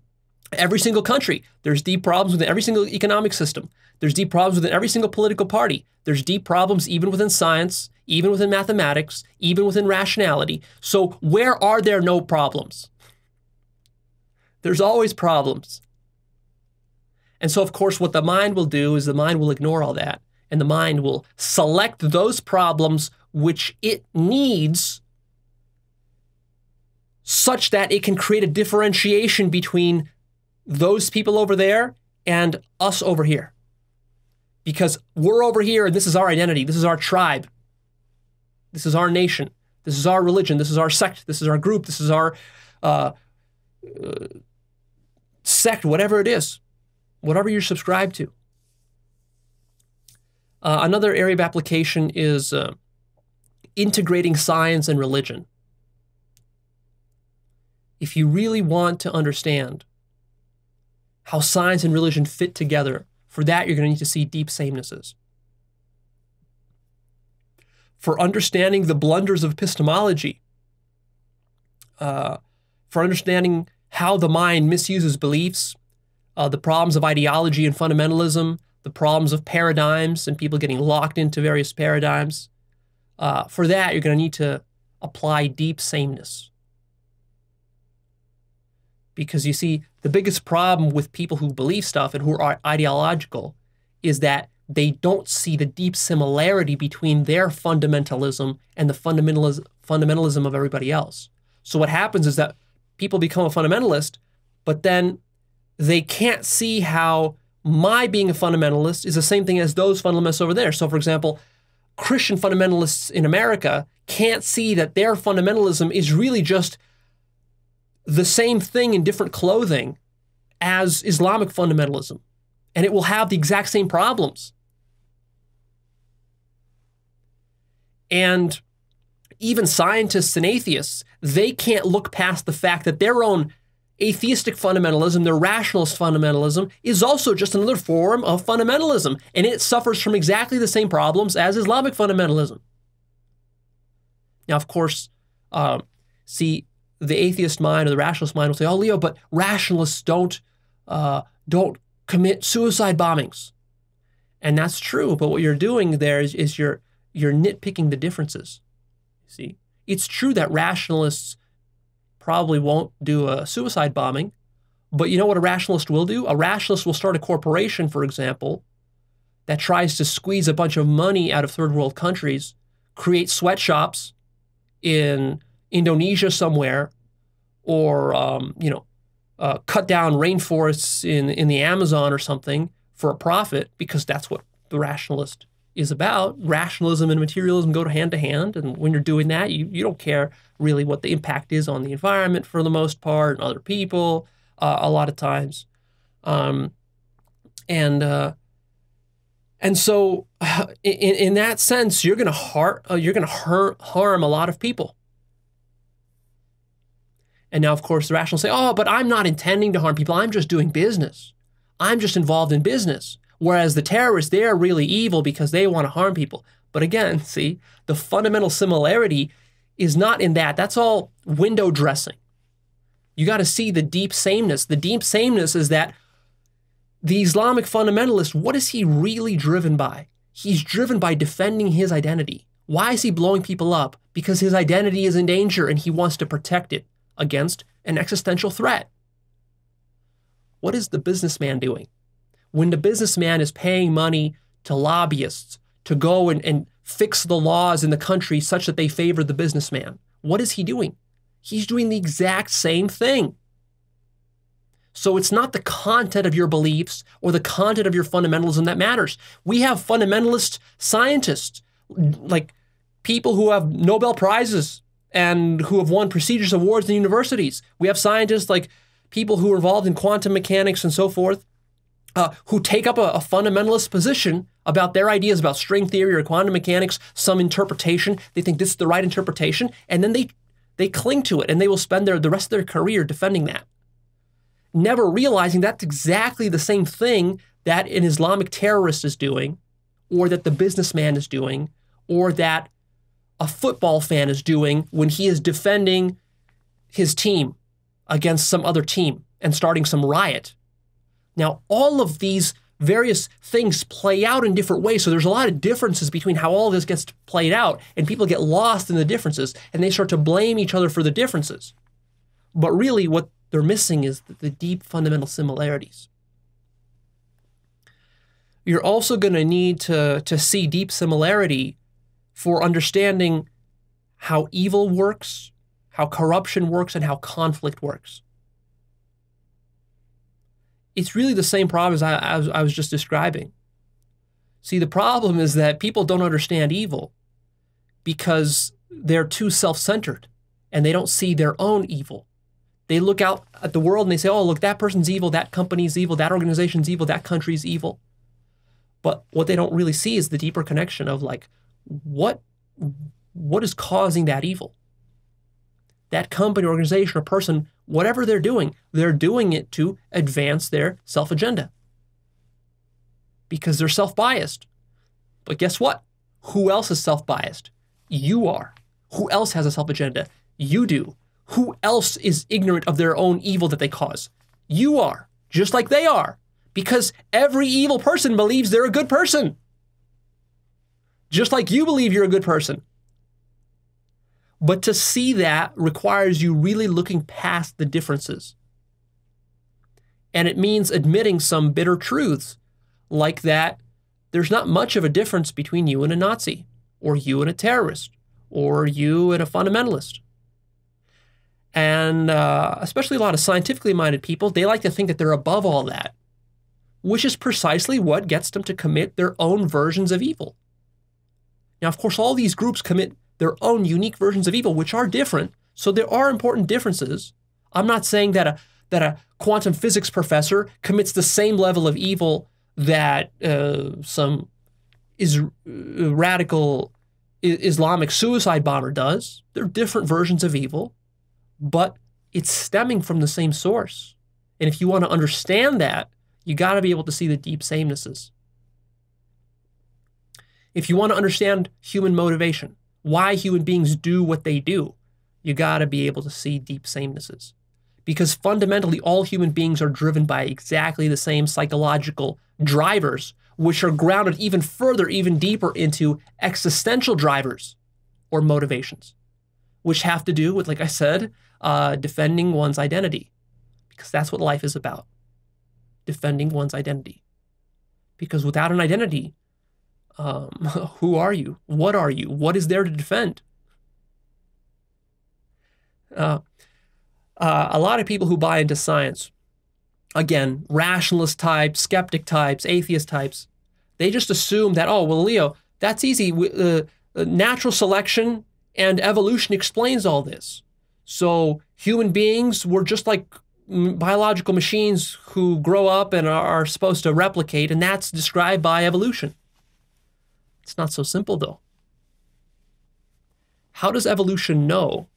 every single country. There's deep problems within every single economic system. There's deep problems within every single political party. There's deep problems even within science, even within mathematics, even within rationality. So, where are there no problems? There's always problems. And so, of course, what the mind will do is the mind will ignore all that. And the mind will select those problems which it needs such that it can create a differentiation between those people over there and us over here. Because we're over here and this is our identity, this is our tribe, this is our nation, this is our religion, this is our sect, this is our group, this is our uh, uh, sect, whatever it is, whatever you're subscribed to. Uh, another area of application is uh, integrating science and religion. If you really want to understand how science and religion fit together. For that, you're going to need to see deep samenesses. For understanding the blunders of epistemology, uh, for understanding how the mind misuses beliefs, uh, the problems of ideology and fundamentalism, the problems of paradigms and people getting locked into various paradigms. Uh, for that, you're going to need to apply deep sameness. Because you see, the biggest problem with people who believe stuff and who are ideological is that they don't see the deep similarity between their fundamentalism and the fundamentalism, fundamentalism of everybody else. So what happens is that people become a fundamentalist, but then they can't see how my being a fundamentalist is the same thing as those fundamentalists over there. So, for example, Christian fundamentalists in America can't see that their fundamentalism is really just the same thing in different clothing as Islamic fundamentalism, and it will have the exact same problems. And even scientists and atheists, they can't look past the fact that their own atheistic fundamentalism, their rationalist fundamentalism, is also just another form of fundamentalism, and it suffers from exactly the same problems as Islamic fundamentalism. Now, of course, uh, see, the atheist mind or the rationalist mind will say, "Oh, Leo, but rationalists don't uh, don't commit suicide bombings," and that's true. But what you're doing there is, is you're you're nitpicking the differences. See, it's true that rationalists probably won't do a suicide bombing. But you know what a rationalist will do? A rationalist will start a corporation, for example, that tries to squeeze a bunch of money out of third world countries, create sweatshops in Indonesia somewhere, or um, you know, uh, cut down rainforests in in the Amazon or something for a profit, because that's what the rationalist is about. Rationalism and materialism go hand to hand, and when you're doing that, you you don't care really what the impact is on the environment for the most part, and other people uh, a lot of times, um, and uh, and so [sighs] in, in that sense, you're going to uh, you're going to har- harm a lot of people. And now, of course, the rational say, "Oh, but I'm not intending to harm people. I'm just doing business. I'm just involved in business." Whereas the terrorists, they're really evil because they want to harm people. But again, [laughs] see, the fundamental similarity is not in that. That's all window dressing. You got to see the deep sameness. The deep sameness is that the Islamic fundamentalist, what is he really driven by? He's driven by defending his identity. Why is he blowing people up? Because his identity is in danger and he wants to protect it against an existential threat. What is the businessman doing? When the businessman is paying money to lobbyists to go and, and fix the laws in the country such that they favor the businessman. What is he doing? He's doing the exact same thing. So it's not the content of your beliefs or the content of your fundamentalism that matters. We have fundamentalist scientists, like people who have Nobel Prizes and who have won prestigious awards in universities. We have scientists like people who are involved in quantum mechanics and so forth, uh, who take up a, a fundamentalist position about their ideas about string theory or quantum mechanics, some interpretation. They think this is the right interpretation, and then they they cling to it and they will spend their the rest of their career defending that. Never realizing that's exactly the same thing that an Islamic terrorist is doing, or that the businessman is doing, or that a football fan is doing when he is defending his team against some other team and starting some riot. Now, all of these various things play out in different ways. So there's a lot of differences between how all this gets played out, and people get lost in the differences and they start to blame each other for the differences. But really, what they're missing is the deep fundamental similarities. You're also going to need to, to see deep similarity for understanding how evil works, how corruption works, and how conflict works it's really the same problem as I, as I was just describing. See, the problem is that people don't understand evil because they're too self centered and they don't see their own evil. They look out at the world and they say, oh, look, that person's evil, that company's evil, that organization's evil, that country's evil. But what they don't really see is the deeper connection of like, what, what is causing that evil? That company, organization, or person whatever they're doing, they're doing it to advance their self agenda because they're self biased. But guess what? Who else is self biased? You are. Who else has a self agenda? You do. Who else is ignorant of their own evil that they cause? You are, just like they are, because every evil person believes they're a good person. Just like you believe you're a good person. But to see that requires you really looking past the differences. And it means admitting some bitter truths, like that there's not much of a difference between you and a Nazi, or you and a terrorist, or you and a fundamentalist. And uh, especially a lot of scientifically minded people, they like to think that they're above all that, which is precisely what gets them to commit their own versions of evil. Now, of course, all these groups commit their own unique versions of evil, which are different. So there are important differences. I'm not saying that a that a quantum physics professor commits the same level of evil that uh, some is uh, radical Islamic suicide bomber does. They're different versions of evil, but it's stemming from the same source. And if you want to understand that, you got to be able to see the deep samenesses. If you want to understand human motivation, why human beings do what they do, you got to be able to see deep samenesses. Because fundamentally, all human beings are driven by exactly the same psychological drivers, which are grounded even further, even deeper into existential drivers or motivations, which have to do with, like I said, uh, defending one's identity, because that's what life is about defending one's identity. Because without an identity, um, [laughs] who are you? What are you? What is there to defend? Uh, uh, a lot of people who buy into science, again, rationalist types, skeptic types, atheist types, they just assume that, oh, well, Leo, that's easy. Uh, natural selection and evolution explains all this. So human beings were just like biological machines who grow up and are supposed to replicate, and that's described by evolution. It's not so simple, though. How does evolution know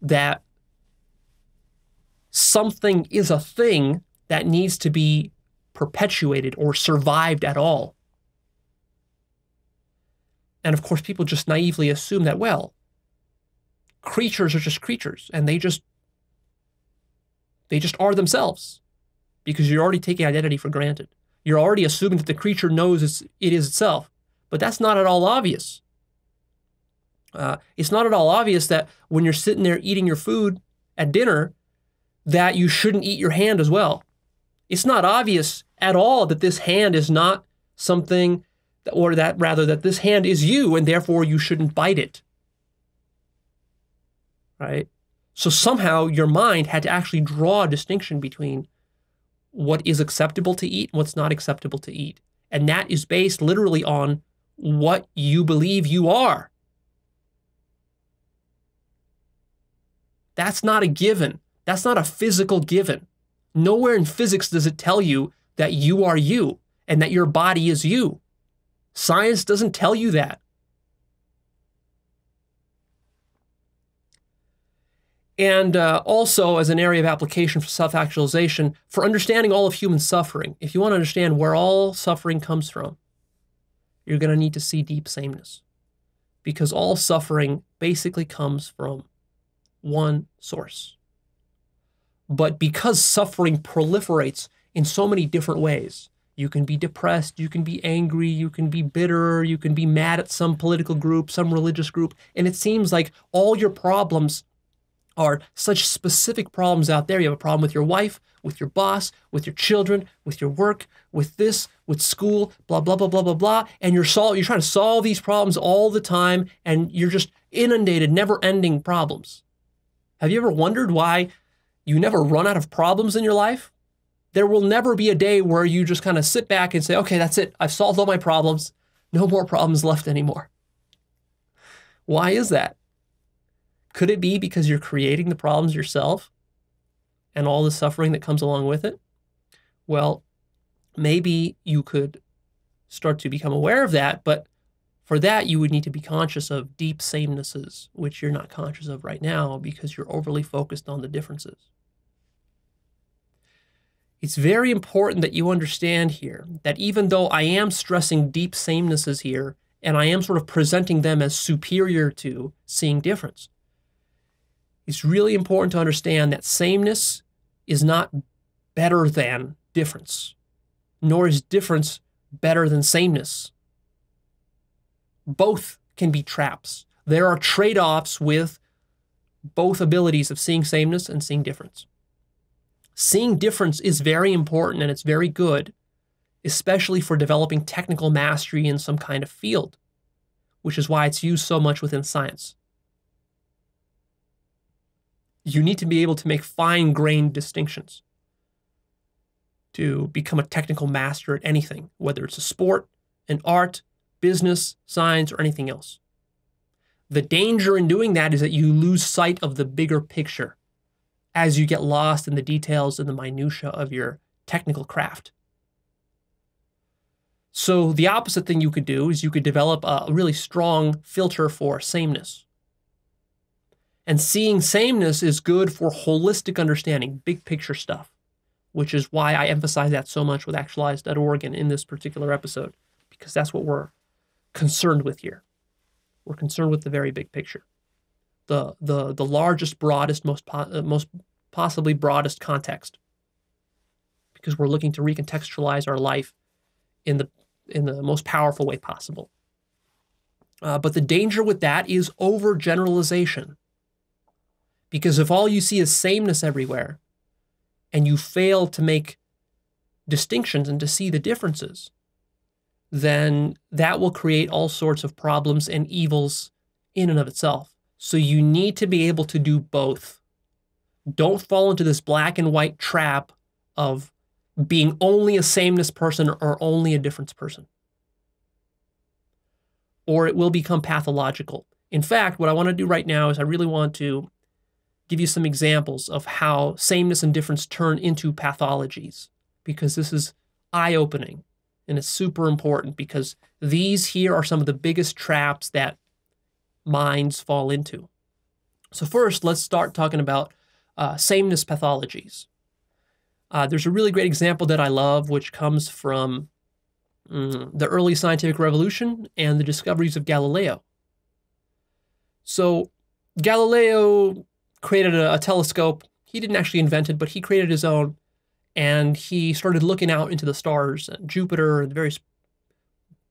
that something is a thing that needs to be perpetuated or survived at all? And of course, people just naively assume that, well, creatures are just creatures and they just they just are themselves because you're already taking identity for granted. You're already assuming that the creature knows it's, it is itself, but that's not at all obvious. Uh, it's not at all obvious that when you're sitting there eating your food at dinner, that you shouldn't eat your hand as well. It's not obvious at all that this hand is not something, or that rather that this hand is you and therefore you shouldn't bite it. Right? So somehow your mind had to actually draw a distinction between what is acceptable to eat and what's not acceptable to eat. And that is based literally on what you believe you are. That's not a given. That's not a physical given. Nowhere in physics does it tell you that you are you and that your body is you. Science doesn't tell you that. and uh, also as an area of application for self actualization for understanding all of human suffering. If you want to understand where all suffering comes from, you're going to need to see deep sameness because all suffering basically comes from one source. But because suffering proliferates in so many different ways, you can be depressed, you can be angry, you can be bitter, you can be mad at some political group, some religious group, and it seems like all your problems are such specific problems out there. You have a problem with your wife, with your boss, with your children, with your work, with this, with school, blah, blah, blah, blah, blah, blah. And you're sol- you're trying to solve these problems all the time and you're just inundated, never ending problems. Have you ever wondered why you never run out of problems in your life? There will never be a day where you just kind of sit back and say, okay, that's it. I've solved all my problems. No more problems left anymore. Why is that? Could it be because you're creating the problems yourself and all the suffering that comes along with it? Well, maybe you could start to become aware of that, but for that, you would need to be conscious of deep samenesses, which you're not conscious of right now because you're overly focused on the differences. It's very important that you understand here that even though I am stressing deep samenesses here, and I am sort of presenting them as superior to seeing difference, it's really important to understand that sameness is not better than difference, nor is difference better than sameness. Both can be traps. There are trade offs with both abilities of seeing sameness and seeing difference. Seeing difference is very important and it's very good, especially for developing technical mastery in some kind of field, which is why it's used so much within science you need to be able to make fine grained distinctions to become a technical master at anything, whether it's a sport, an art, business, science, or anything else. The danger in doing that is that you lose sight of the bigger picture as you get lost in the details and the minutiae of your technical craft. So the opposite thing you could do is you could develop a really strong filter for sameness. And seeing sameness is good for holistic understanding, big picture stuff, which is why I emphasize that so much with actualized.org and in this particular episode, because that's what we're concerned with here. We're concerned with the very big picture. The, the, the largest, broadest, most, po- uh, most possibly broadest context. Because we're looking to recontextualize our life in the, in the most powerful way possible. Uh, but the danger with that is overgeneralization. Because if all you see is sameness everywhere, and you fail to make distinctions and to see the differences, then that will create all sorts of problems and evils in and of itself. So you need to be able to do both. Don't fall into this black and white trap of being only a sameness person or only a difference person. Or it will become pathological. In fact, what I want to do right now is I really want to give you some examples of how sameness and difference turn into pathologies, because this is eye opening and it's super important because these here are some of the biggest traps that minds fall into. So, first, let's start talking about uh, sameness pathologies. Uh, there's a really great example that I love, which comes from mm, the early scientific revolution and the discoveries of Galileo. So, Galileo created a, a telescope. He didn't actually invent it, but he created his own. And he started looking out into the stars, and Jupiter, and the various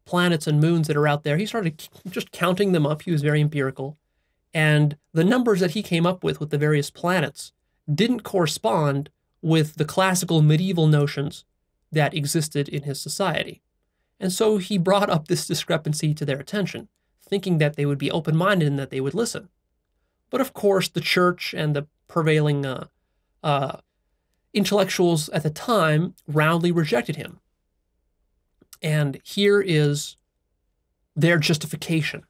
planets and moons that are out there. He started just counting them up. He was very empirical. And the numbers that he came up with with the various planets didn't correspond with the classical medieval notions that existed in his society. And so he brought up this discrepancy to their attention, thinking that they would be open minded and that they would listen. But of course, the church and the prevailing uh, uh, intellectuals at the time roundly rejected him. And here is their justification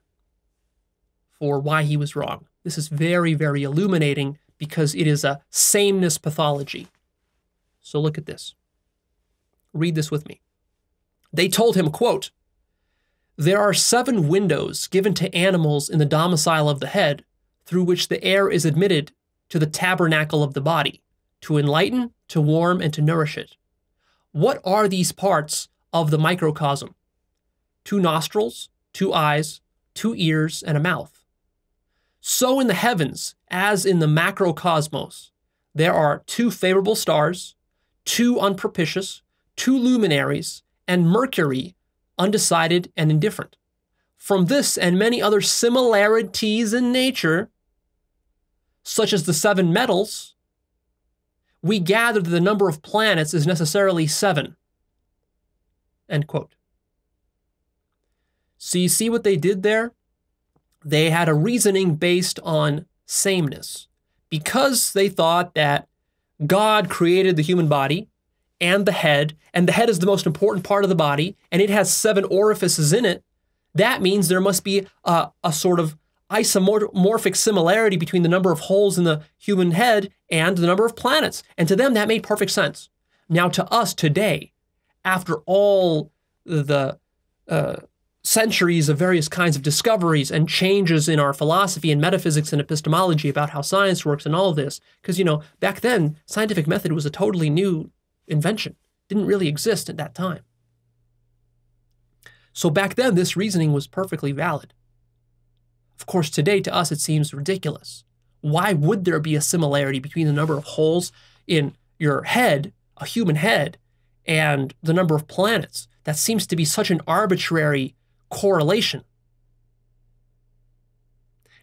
for why he was wrong. This is very, very illuminating because it is a sameness pathology. So look at this. Read this with me. They told him, quote, There are seven windows given to animals in the domicile of the head, through which the air is admitted to the tabernacle of the body, to enlighten, to warm, and to nourish it. What are these parts of the microcosm? Two nostrils, two eyes, two ears, and a mouth. So in the heavens, as in the macrocosmos, there are two favorable stars, two unpropitious, two luminaries, and Mercury, undecided and indifferent. From this and many other similarities in nature, such as the seven metals, we gather that the number of planets is necessarily seven. End quote. So you see what they did there? They had a reasoning based on sameness. Because they thought that God created the human body and the head, and the head is the most important part of the body, and it has seven orifices in it, that means there must be a, a sort of isomorphic similarity between the number of holes in the human head and the number of planets. And to them, that made perfect sense. Now, to us today, after all the uh, centuries of various kinds of discoveries and changes in our philosophy and metaphysics and epistemology about how science works and all of this, because, you know, back then, scientific method was a totally new invention, didn't really exist at that time. So back then, this reasoning was perfectly valid. Of course, today to us it seems ridiculous. Why would there be a similarity between the number of holes in your head, a human head, and the number of planets? That seems to be such an arbitrary correlation.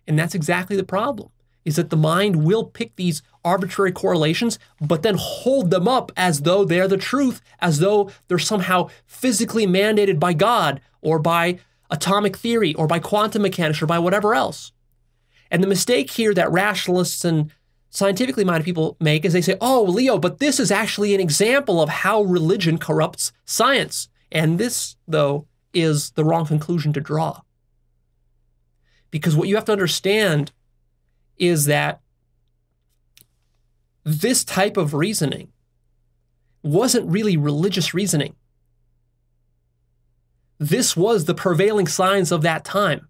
And that's exactly the problem is that the mind will pick these arbitrary correlations, but then hold them up as though they're the truth, as though they're somehow physically mandated by God or by atomic theory or by quantum mechanics or by whatever else. And the mistake here that rationalists and scientifically minded people make is they say, oh, Leo, but this is actually an example of how religion corrupts science. And this, though, is the wrong conclusion to draw. Because what you have to understand is that this type of reasoning wasn't really religious reasoning. This was the prevailing science of that time.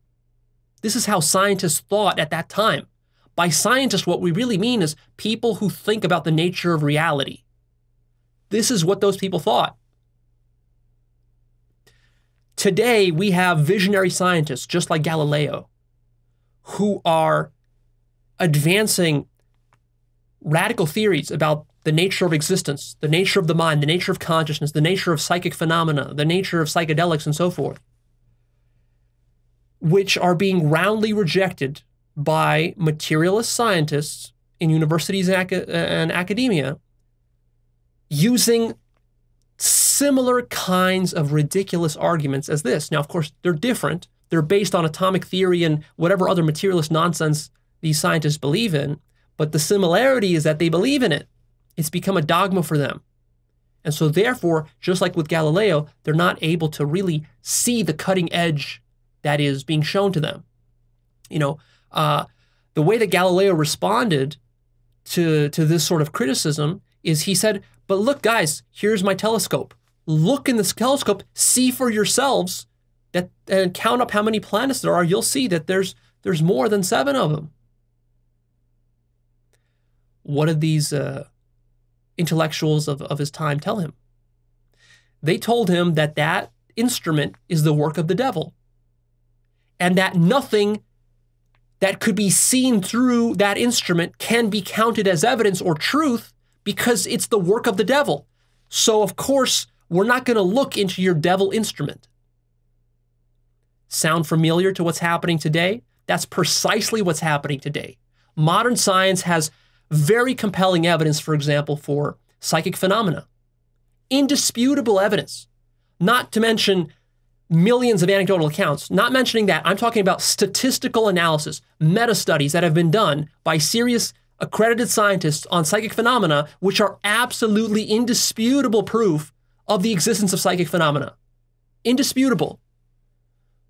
This is how scientists thought at that time. By scientists, what we really mean is people who think about the nature of reality. This is what those people thought. Today, we have visionary scientists, just like Galileo, who are advancing radical theories about the nature of existence, the nature of the mind, the nature of consciousness, the nature of psychic phenomena, the nature of psychedelics, and so forth, which are being roundly rejected by materialist scientists in universities and academia using similar kinds of ridiculous arguments as this. Now, of course, they're different. They're based on atomic theory and whatever other materialist nonsense these scientists believe in, but the similarity is that they believe in it. It's become a dogma for them. And so, therefore, just like with Galileo, they're not able to really see the cutting edge that is being shown to them. You know, uh, the way that Galileo responded to, to this sort of criticism is he said, But look, guys, here's my telescope. Look in this telescope, see for yourselves that, and count up how many planets there are. You'll see that there's, there's more than seven of them. What did these uh, intellectuals of, of his time tell him? They told him that that instrument is the work of the devil and that nothing that could be seen through that instrument can be counted as evidence or truth because it's the work of the devil. So, of course, we're not going to look into your devil instrument. Sound familiar to what's happening today? That's precisely what's happening today. Modern science has very compelling evidence, for example, for psychic phenomena. Indisputable evidence. Not to mention millions of anecdotal accounts. Not mentioning that, I'm talking about statistical analysis, meta studies that have been done by serious accredited scientists on psychic phenomena, which are absolutely indisputable proof of the existence of psychic phenomena. Indisputable.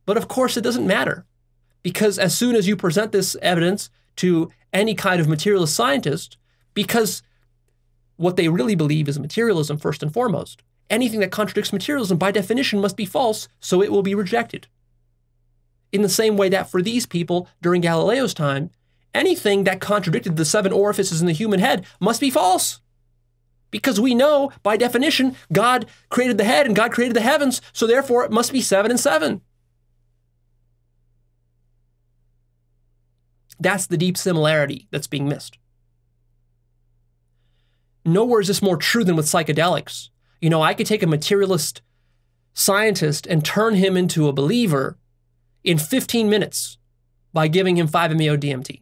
But of course, it doesn't matter because as soon as you present this evidence to any kind of materialist scientist, because what they really believe is materialism first and foremost, anything that contradicts materialism by definition must be false, so it will be rejected. In the same way that for these people during Galileo's time, anything that contradicted the seven orifices in the human head must be false. Because we know, by definition, God created the head and God created the heavens, so therefore it must be seven and seven. That's the deep similarity that's being missed. Nowhere is this more true than with psychedelics. You know, I could take a materialist scientist and turn him into a believer in 15 minutes by giving him 5-MeO DMT.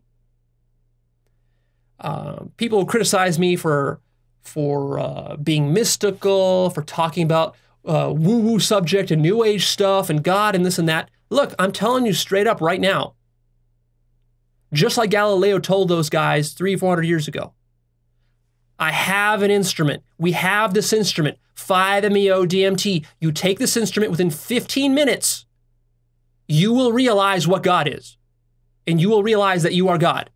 Uh, people criticize me for for uh, being mystical, for talking about uh, woo-woo subject and new age stuff and God and this and that. Look, I'm telling you straight up right now. Just like Galileo told those guys three, four hundred years ago. I have an instrument. We have this instrument, 5-MeO DMT. You take this instrument within 15 minutes, you will realize what God is. And you will realize that you are God.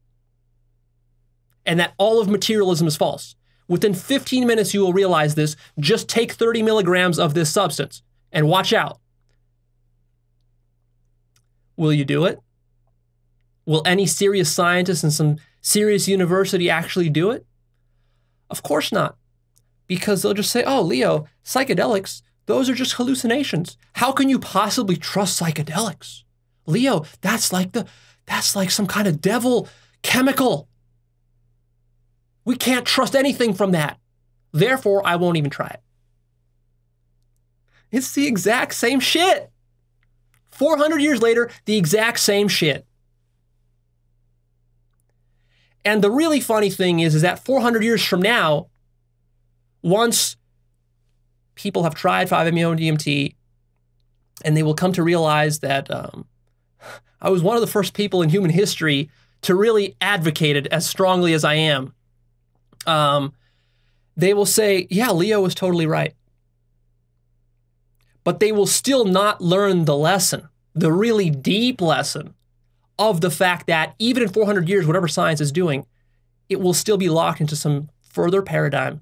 And that all of materialism is false. Within 15 minutes, you will realize this. Just take 30 milligrams of this substance and watch out. Will you do it? Will any serious scientist in some serious university actually do it? Of course not. Because they'll just say, oh, Leo, psychedelics, those are just hallucinations. How can you possibly trust psychedelics? Leo, that's like the that's like some kind of devil chemical. We can't trust anything from that. Therefore, I won't even try it. It's the exact same shit. 400 years later, the exact same shit. And the really funny thing is, is that 400 years from now, once people have tried 5-MeO DMT, and they will come to realize that um, I was one of the first people in human history to really advocate it as strongly as I am. Um, they will say, yeah, Leo was totally right. But they will still not learn the lesson, the really deep lesson of the fact that even in 400 years, whatever science is doing, it will still be locked into some further paradigm,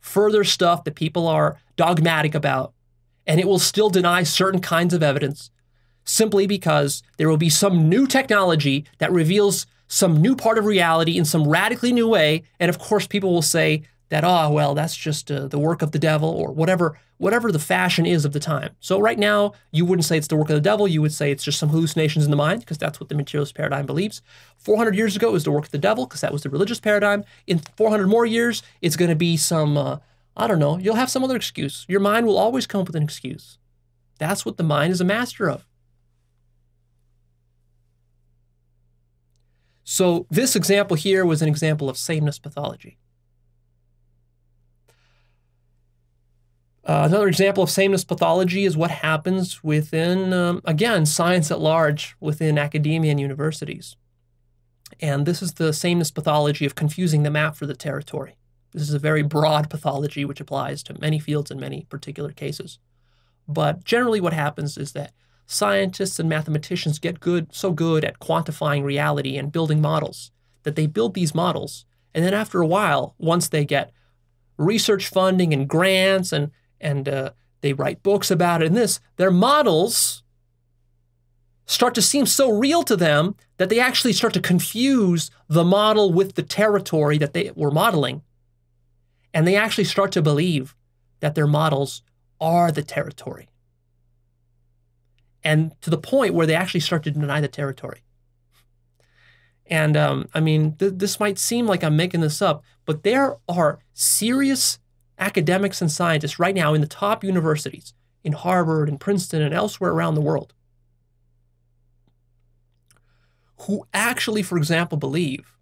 further stuff that people are dogmatic about. and it will still deny certain kinds of evidence simply because there will be some new technology that reveals some new part of reality in some radically new way. And of course, people will say that, oh, well, that's just uh, the work of the devil or whatever, whatever the fashion is of the time. So right now, you wouldn't say it's the work of the devil. You would say it's just some hallucinations in the mind because that's what the materialist paradigm believes. 400 years ago, it was the work of the devil because that was the religious paradigm. In 400 more years, it's going to be some, uh, I don't know, you'll have some other excuse. Your mind will always come up with an excuse. That's what the mind is a master of. So this example here was an example of sameness pathology. Uh, another example of sameness pathology is what happens within, um, again, science at large within academia and universities. And this is the sameness pathology of confusing the map for the territory. This is a very broad pathology which applies to many fields in many particular cases. But generally, what happens is that scientists and mathematicians get good so good at quantifying reality and building models that they build these models and then after a while once they get research funding and grants and and uh, they write books about it and this their models start to seem so real to them that they actually start to confuse the model with the territory that they were modeling and they actually start to believe that their models are the territory and to the point where they actually start to deny the territory. And um, I mean, th- this might seem like I'm making this up, but there are serious academics and scientists right now in the top universities, in Harvard and Princeton and elsewhere around the world, who actually, for example, believe,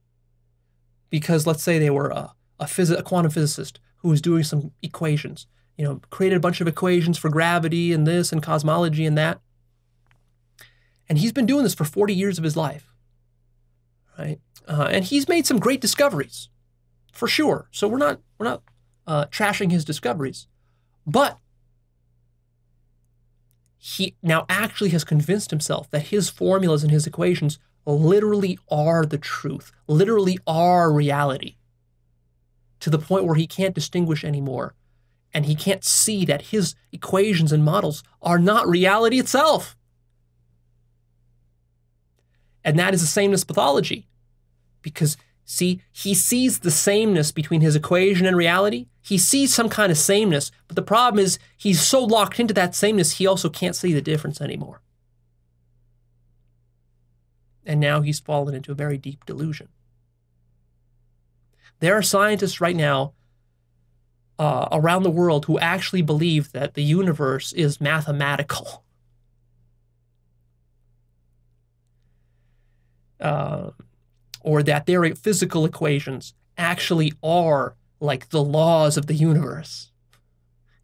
because let's say they were a, a, phys- a quantum physicist who was doing some equations, you know, created a bunch of equations for gravity and this and cosmology and that. And he's been doing this for 40 years of his life, right? Uh, and he's made some great discoveries, for sure. So we're not we're not uh, trashing his discoveries, but he now actually has convinced himself that his formulas and his equations literally are the truth, literally are reality, to the point where he can't distinguish anymore, and he can't see that his equations and models are not reality itself. And that is the sameness pathology. Because, see, he sees the sameness between his equation and reality. He sees some kind of sameness, but the problem is he's so locked into that sameness, he also can't see the difference anymore. And now he's fallen into a very deep delusion. There are scientists right now uh, around the world who actually believe that the universe is mathematical. uh, [laughs] or that their physical equations actually are like the laws of the universe.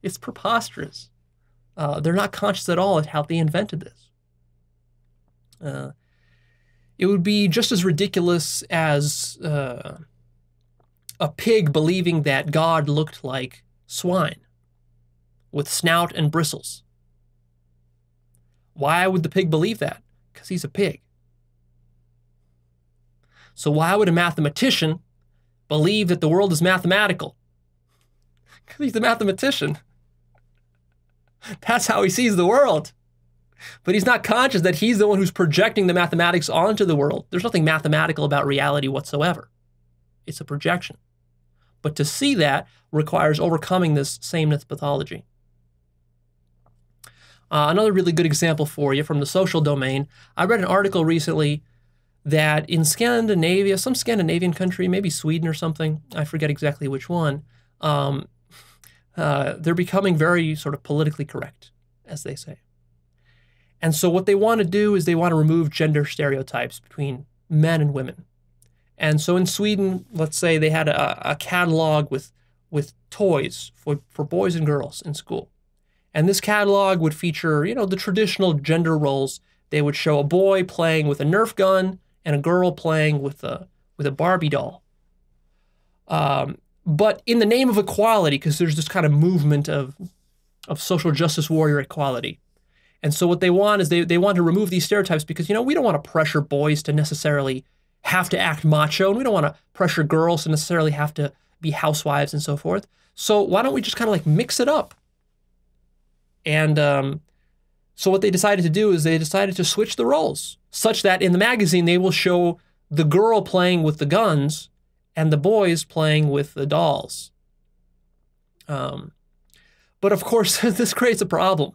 It's preposterous. Uh, they're not conscious at all of how they invented this. Uh, it would be just as ridiculous as uh, a pig believing that God looked like swine with snout and bristles. Why would the pig believe that? Because he's a pig. So why would a mathematician believe that the world is mathematical? [laughs] Because he's a mathematician. [laughs] That's how he sees the world. But he's not conscious that he's the one who's projecting the mathematics onto the world. There's nothing mathematical about reality whatsoever. It's a projection. But to see that requires overcoming this sameness pathology. Uh, another really good example for you from the social domain. I read an article recently that in Scandinavia, some Scandinavian country, maybe Sweden or something, I forget exactly which one, um, uh, they're becoming very sort of politically correct, as they say. And so what they want to do is they want to remove gender stereotypes between men and women. And so in Sweden, let's say they had a, a catalog with with toys for, for boys and girls in school. And this catalog would feature, you know, the traditional gender roles. They would show a boy playing with a Nerf gun and a girl playing with a with a Barbie doll. Um, but in the name of equality, because there's this kind of movement of of social justice warrior equality. And so what they want is they, they want to remove these stereotypes because you know we don't want to pressure boys to necessarily have to act macho and we don't want to pressure girls to necessarily have to be housewives and so forth. So why don't we just kind of like mix it up? And um, so what they decided to do is they decided to switch the roles such that in the magazine they will show the girl playing with the guns and the boys playing with the dolls. Um, but of course, [laughs] this creates a problem.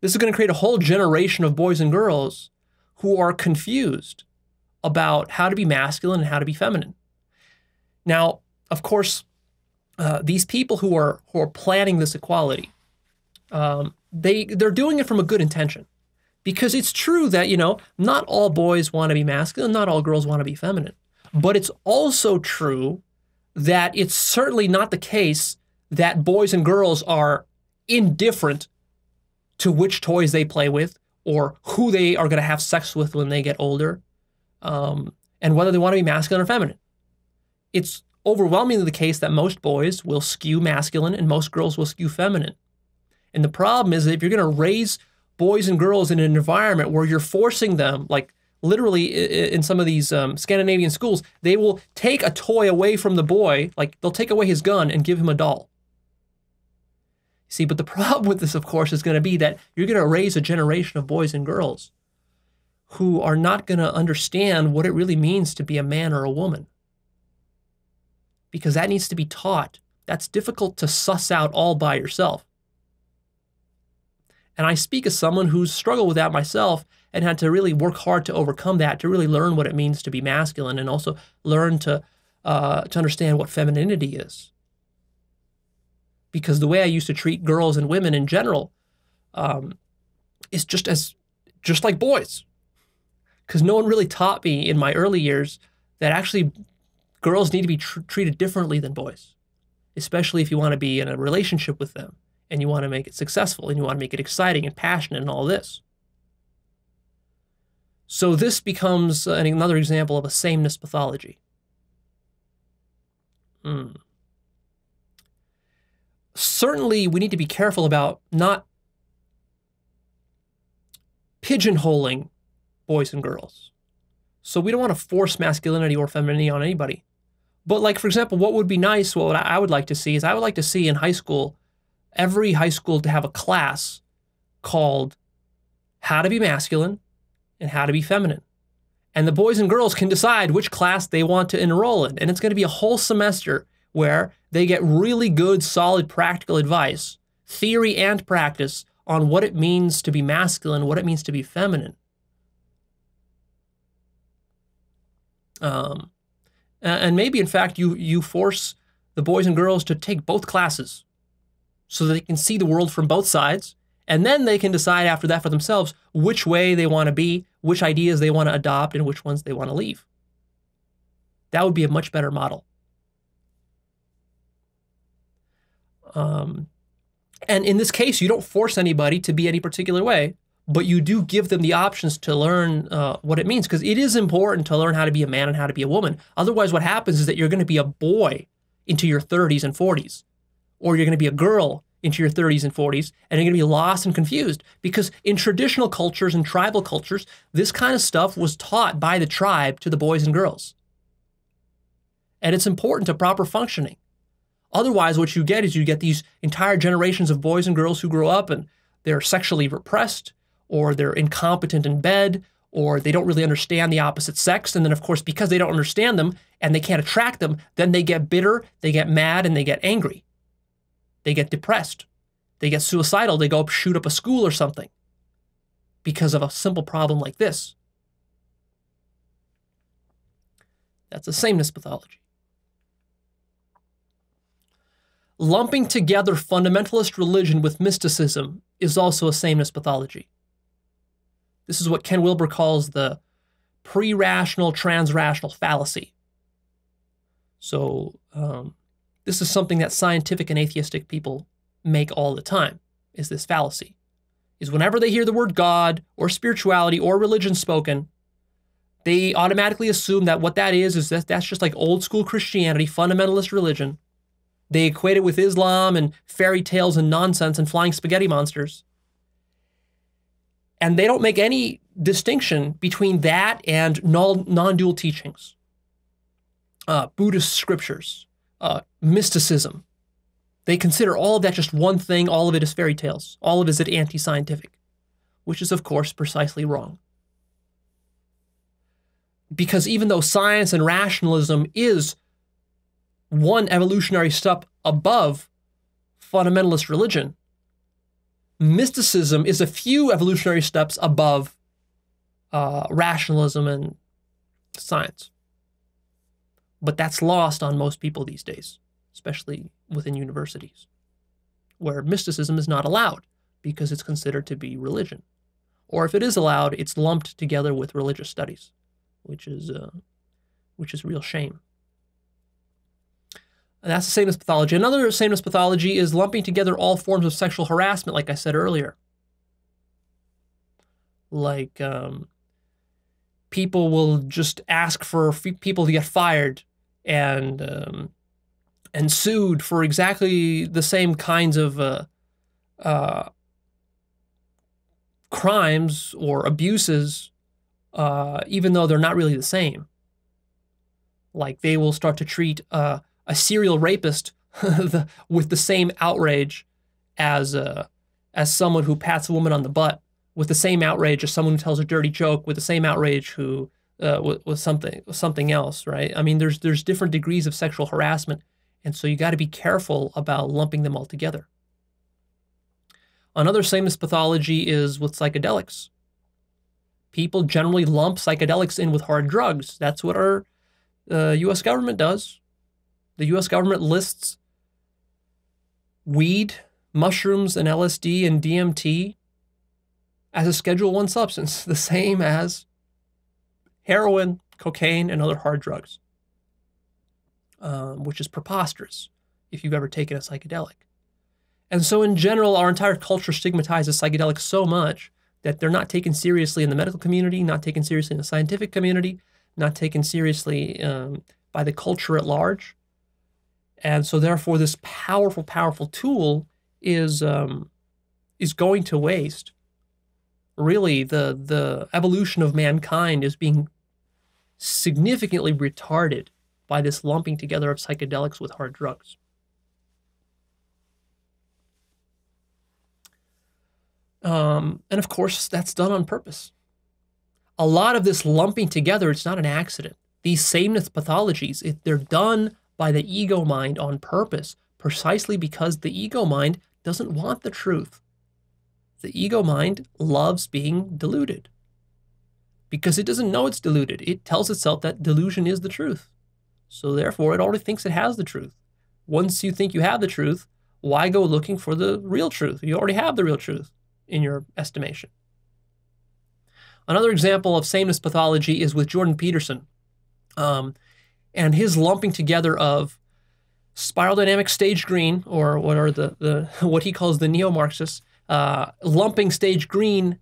This is going to create a whole generation of boys and girls who are confused about how to be masculine and how to be feminine. Now, of course, uh, these people who are who are planning this equality, um, they they're doing it from a good intention, because it's true that you know not all boys want to be masculine, not all girls want to be feminine, but it's also true that it's certainly not the case that boys and girls are indifferent to which toys they play with or who they are going to have sex with when they get older, um, and whether they want to be masculine or feminine. It's overwhelmingly the case that most boys will skew masculine and most girls will skew feminine. And the problem is that if you're going to raise boys and girls in an environment where you're forcing them, like literally in some of these um, Scandinavian schools, they will take a toy away from the boy, like they'll take away his gun and give him a doll. See, but the [laughs] problem with this, of course, is going to be that you're going to raise a generation of boys and girls who are not going to understand what it really means to be a man or a woman because that needs to be taught. That's difficult to suss out all by yourself. And I speak as someone who's struggled with that myself and had to really work hard to overcome that, to really learn what it means to be masculine and also learn to, uh, to understand what femininity is. Because the way I used to treat girls and women in general um, is just as just like boys. Because no one really taught me in my early years that actually girls need to be tr- treated differently than boys, especially if you want to be in a relationship with them and you want to make it successful and you want to make it exciting and passionate and all this. So this becomes another example of a sameness pathology. Hmm. Certainly, we need to be careful about not pigeonholing boys and girls. So we don't want to force masculinity or femininity on anybody. But like for example, what would be nice, what I would like to see is I would like to see in high school, every high school to have a class called How to Be Masculine and How to Be Feminine. And the boys and girls can decide which class they want to enroll in. And it's going to be a whole semester where they get really good, solid practical advice, theory and practice on what it means to be masculine, what it means to be feminine. Um, and maybe in fact you you force the boys and girls to take both classes so that they can see the world from both sides and then they can decide after that for themselves which way they want to be which ideas they want to adopt and which ones they want to leave. That would be a much better model. Um, and in this case you don't force anybody to be any particular way but you do give them the options to learn uh, what it means because it is important to learn how to be a man and how to be a woman. Otherwise, what happens is that you're going to be a boy into your 30s and 40s, or you're going to be a girl into your 30s and 40s, and you're going to be lost and confused because in traditional cultures and tribal cultures, this kind of stuff was taught by the tribe to the boys and girls. And it's important to proper functioning. Otherwise, what you get is you get these entire generations of boys and girls who grow up and they're sexually repressed or they're incompetent in bed, or they don't really understand the opposite sex. And then, of course, because they don't understand them and they can't attract them, then they get bitter, they get mad, and they get angry. They get depressed. They get suicidal. They go up, shoot up a school or something because of a simple problem like this. That's a sameness pathology. Lumping together fundamentalist religion with mysticism is also a sameness pathology. This is what Ken Wilber calls the pre rational transrational fallacy. So, um, this is something that scientific and atheistic people make all the time is this fallacy. Is whenever they hear the word god or spirituality or religion spoken they automatically assume that what that is is that that's just like old school christianity fundamentalist religion. They equate it with islam and fairy tales and nonsense and flying spaghetti monsters. And they don't make any distinction between that and non dual teachings, uh, Buddhist scriptures, uh, mysticism, They consider all of that just one thing, all of it is fairy tales, all of it is anti scientific, which is, of course, precisely wrong. Because even though science and rationalism is one evolutionary step above fundamentalist religion, mysticism is a few evolutionary steps above uh, rationalism and science. But that's lost on most people these days, especially within universities, where mysticism is not allowed because it's considered to be religion. Or if it is allowed, it's lumped together with religious studies, which is, uh, which is real shame. And that's the sameness pathology. Another sameness pathology is lumping together all forms of sexual harassment, like I said earlier. Like um, people will just ask for people to get fired and um, and sued for exactly the same kinds of uh, uh, crimes or abuses, uh, even though they're not really the same. Like they will start to treat uh, a serial rapist [laughs] with the same outrage as uh, as someone who pats a woman on the butt, with the same outrage as someone who tells a dirty joke, with the same outrage who uh, with, with something something else, right? I mean, there's there's different degrees of sexual harassment, and so you got to be careful about lumping them all together. Another sameness pathology is with psychedelics. People generally lump psychedelics in with hard drugs. That's what our uh, U.S. government does. The U.S. government lists weed, mushrooms, and LSD and DMT as a Schedule One substance, [laughs] the same as heroin, cocaine, and other hard drugs, um, which is preposterous if you've ever taken a psychedelic. And so, in general, our entire culture stigmatizes psychedelics so much that they're not taken seriously in the medical community, not taken seriously in the scientific community, not taken seriously um, by the culture at large. And so, therefore, this powerful, powerful tool is um, is going to waste. Really, the the evolution of mankind is being significantly retarded by this lumping together of psychedelics with hard drugs. Um, and of course, that's done on purpose. A lot of this lumping together, it's not an accident. These sameness pathologies, if they're done by the ego mind on purpose, precisely because the ego mind doesn't want the truth. The ego mind loves being deluded because it doesn't know it's deluded. It tells itself that delusion is the truth. So therefore, it already thinks it has the truth. Once you think you have the truth, why go looking for the real truth? You already have the real truth in your estimation. Another example of sameness pathology is with Jordan Peterson um, and his lumping together of spiral dynamic stage green, or what are the, the [laughs] what he calls the neo-Marxists, uh, lumping stage green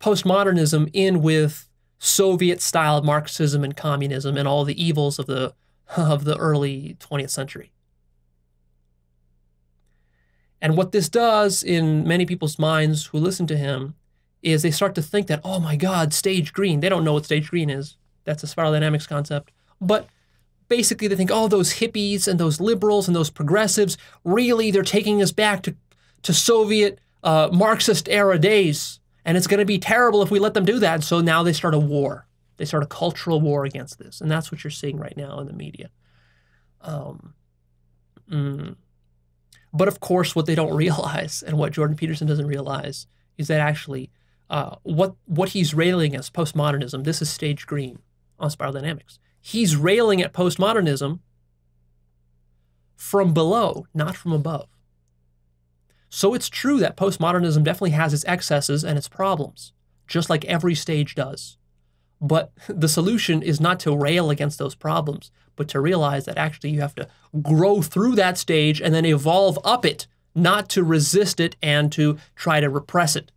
postmodernism in with Soviet style Marxism and communism and all the evils of the [laughs] of the early 20th century. And what this does in many people's minds who listen to him is they start to think that, oh my God, stage green. They don't know what stage green is. That's a spiral dynamics concept. But basically, they think, oh, those hippies and those liberals and those progressives, really, they're taking us back to, to Soviet uh, Marxist era days. And it's going to be terrible if we let them do that. So now they start a war. They start a cultural war against this. And that's what you're seeing right now in the media. Um, mm. But of course, what they don't [laughs] realize and what Jordan Peterson doesn't realize is that actually uh, what, what he's railing against, postmodernism, this is stage green on spiral dynamics. He's railing at postmodernism from below, not from above. So it's true that postmodernism definitely has its excesses and its problems, just like every stage does. But [laughs] the solution is not to rail against those problems, but to realize that actually you have to grow through that stage and then evolve up it, not to resist it and to try to repress it,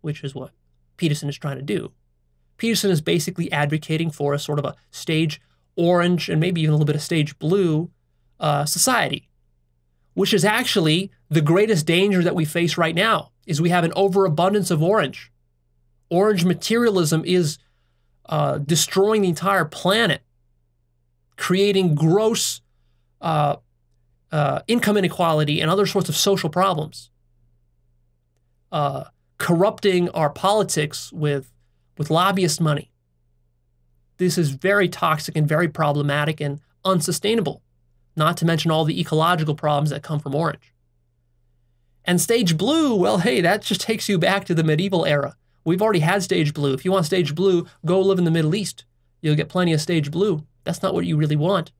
which is what Peterson is trying to do. Peterson is basically advocating for a sort of a stage orange and maybe even a little bit of stage blue uh, society, which is actually the greatest danger that we face right now is we have an overabundance of orange. Orange materialism is uh, destroying the entire planet, creating gross uh, uh, income inequality, and other sorts of social problems. Uh, corrupting our politics with, with lobbyist money. This is very toxic and very problematic and unsustainable, not to mention all the ecological problems that come from orange. And stage blue, well, hey, that just takes you back to the medieval era. We've already had stage blue. If you want stage blue, go live in the Middle East. You'll get plenty of stage blue. That's not what you really want.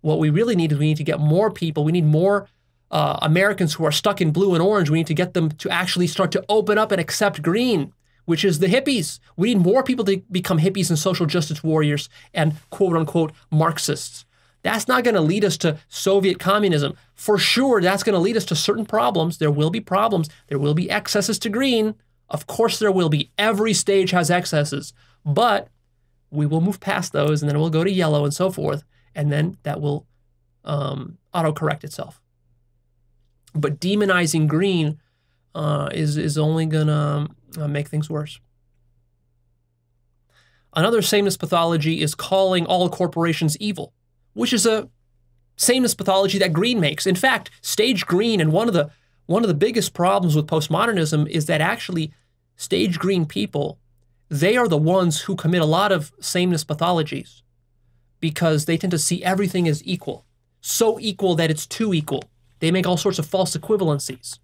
What we really need is we need to get more people. We need more uh, Americans who are stuck in blue and orange. We need to get them to actually start to open up and accept green, which is the hippies. We need more people to become hippies and social justice warriors and quote unquote Marxists. That's not going to lead us to Soviet communism. For sure, that's going to lead us to certain problems. There will be problems. There will be excesses to green. Of course, there will be. Every stage has excesses. But we will move past those and then we'll go to yellow and so forth. And then that will um, auto correct itself. But demonizing green uh, is, is only going to uh, make things worse. Another sameness pathology is calling all corporations evil which is a sameness pathology that green makes. In fact, stage green and one of the one of the biggest problems with postmodernism is that actually stage green people, they are the ones who commit a lot of sameness pathologies because they tend to see everything as equal. So equal that it's too equal. They make all sorts of false equivalencies.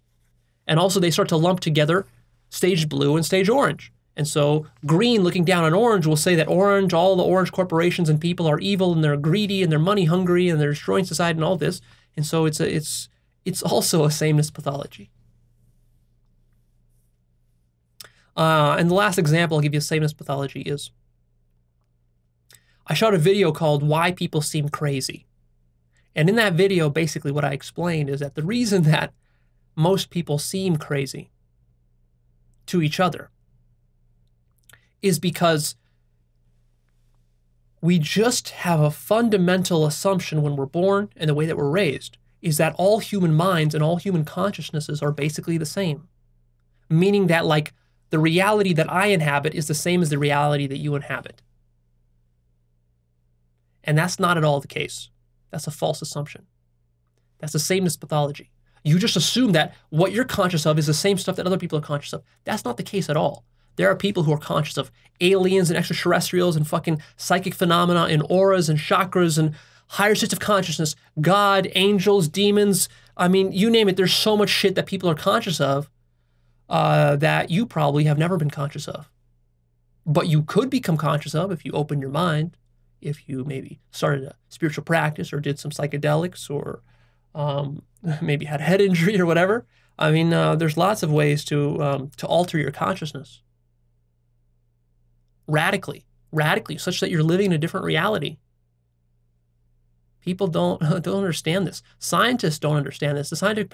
And also they start to lump together stage blue and stage orange. And so green looking down on orange will say that orange, all the orange corporations and people are evil and they're greedy and they're money hungry and they're destroying society and all this. And so it's a, it's it's also a sameness pathology. Uh, and the last example I'll give you of sameness pathology is I shot a video called Why People Seem Crazy. And in that video, basically what I explained is that the reason that most people seem crazy to each other is because we just have a fundamental assumption when we're born and the way that we're raised is that all human minds and all human consciousnesses are basically the same. Meaning that, like, the reality that I inhabit is the same as the reality that you inhabit. And that's not at all the case. That's a false assumption. That's the sameness pathology. You just assume that what you're conscious of is the same stuff that other people are conscious of. That's not the case at all. There are people who are conscious of aliens and extraterrestrials and fucking psychic phenomena and auras and chakras and higher states of consciousness, God, angels, demons. I mean, you name it. There's so much shit that people are conscious of uh, that you probably have never been conscious of. But you could become conscious of if you open your mind, if you maybe started a spiritual practice or did some psychedelics or um, [laughs] maybe had a head injury or whatever. I mean, uh, there's lots of ways to um, to alter your consciousness radically, radically, such that you're living in a different reality. People don't, [laughs] don't understand this. Scientists don't understand this. The scientific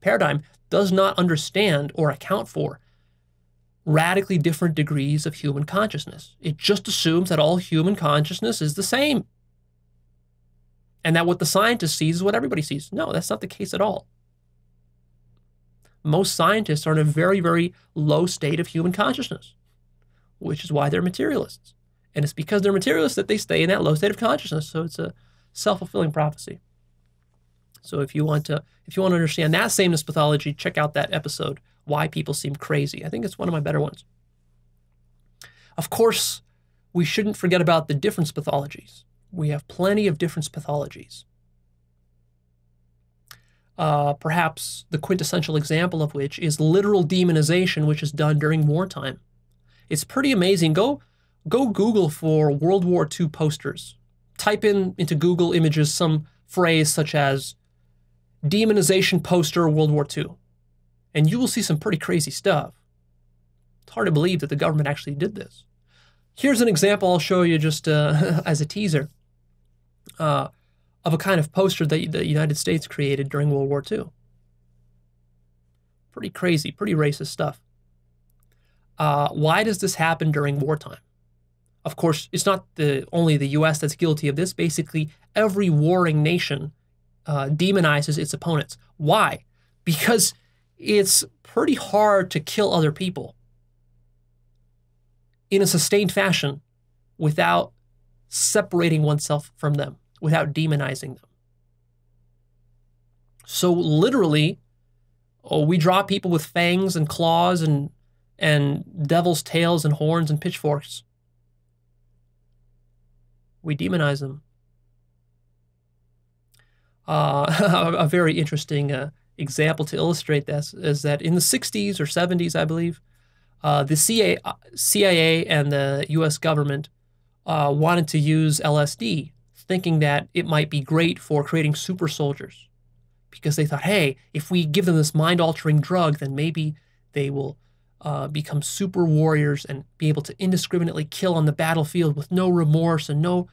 paradigm does not understand or account for radically different degrees of human consciousness. It just assumes that all human consciousness is the same. And that what the scientist sees is what everybody sees. No, that's not the case at all. Most scientists are in a very, very low state of human consciousness which is why they're materialists. And it's because they're materialists that they stay in that low state of consciousness. So it's a self-fulfilling prophecy. So if you want to if you want to understand that sameness pathology, check out that episode, Why People Seem Crazy. I think it's one of my better ones. Of course, we shouldn't forget about the difference pathologies. We have plenty of difference pathologies. Uh, perhaps the quintessential example of which is literal demonization, which is done during wartime. It's pretty amazing. Go go Google for World War II posters. Type in into Google Images some phrase such as demonization poster World War II, and you will see some pretty crazy stuff. It's hard to believe that the government actually did this. Here's an example I'll show you just uh, [laughs] as a teaser uh, of a kind of poster that the United States created during World War II. Pretty crazy, pretty racist stuff. Uh, why does this happen during wartime? Of course, it's not the only the U.S. that's guilty of this. Basically, every warring nation uh, demonizes its opponents. Why? Because it's pretty hard to kill other people in a sustained fashion without separating oneself from them, without demonizing them. So literally, oh, we draw people with fangs and claws and and devil's tails and horns and pitchforks. We demonize them. Uh, [laughs] a very interesting uh, example to illustrate this is that in the 60s or 70s, I believe, uh, the CIA, CIA and the U.S. government uh, wanted to use LSD, thinking that it might be great for creating super soldiers, because they thought, hey, if we give them this mind-altering drug, then maybe they will uh, become super warriors and be able to indiscriminately kill on the battlefield with no remorse and no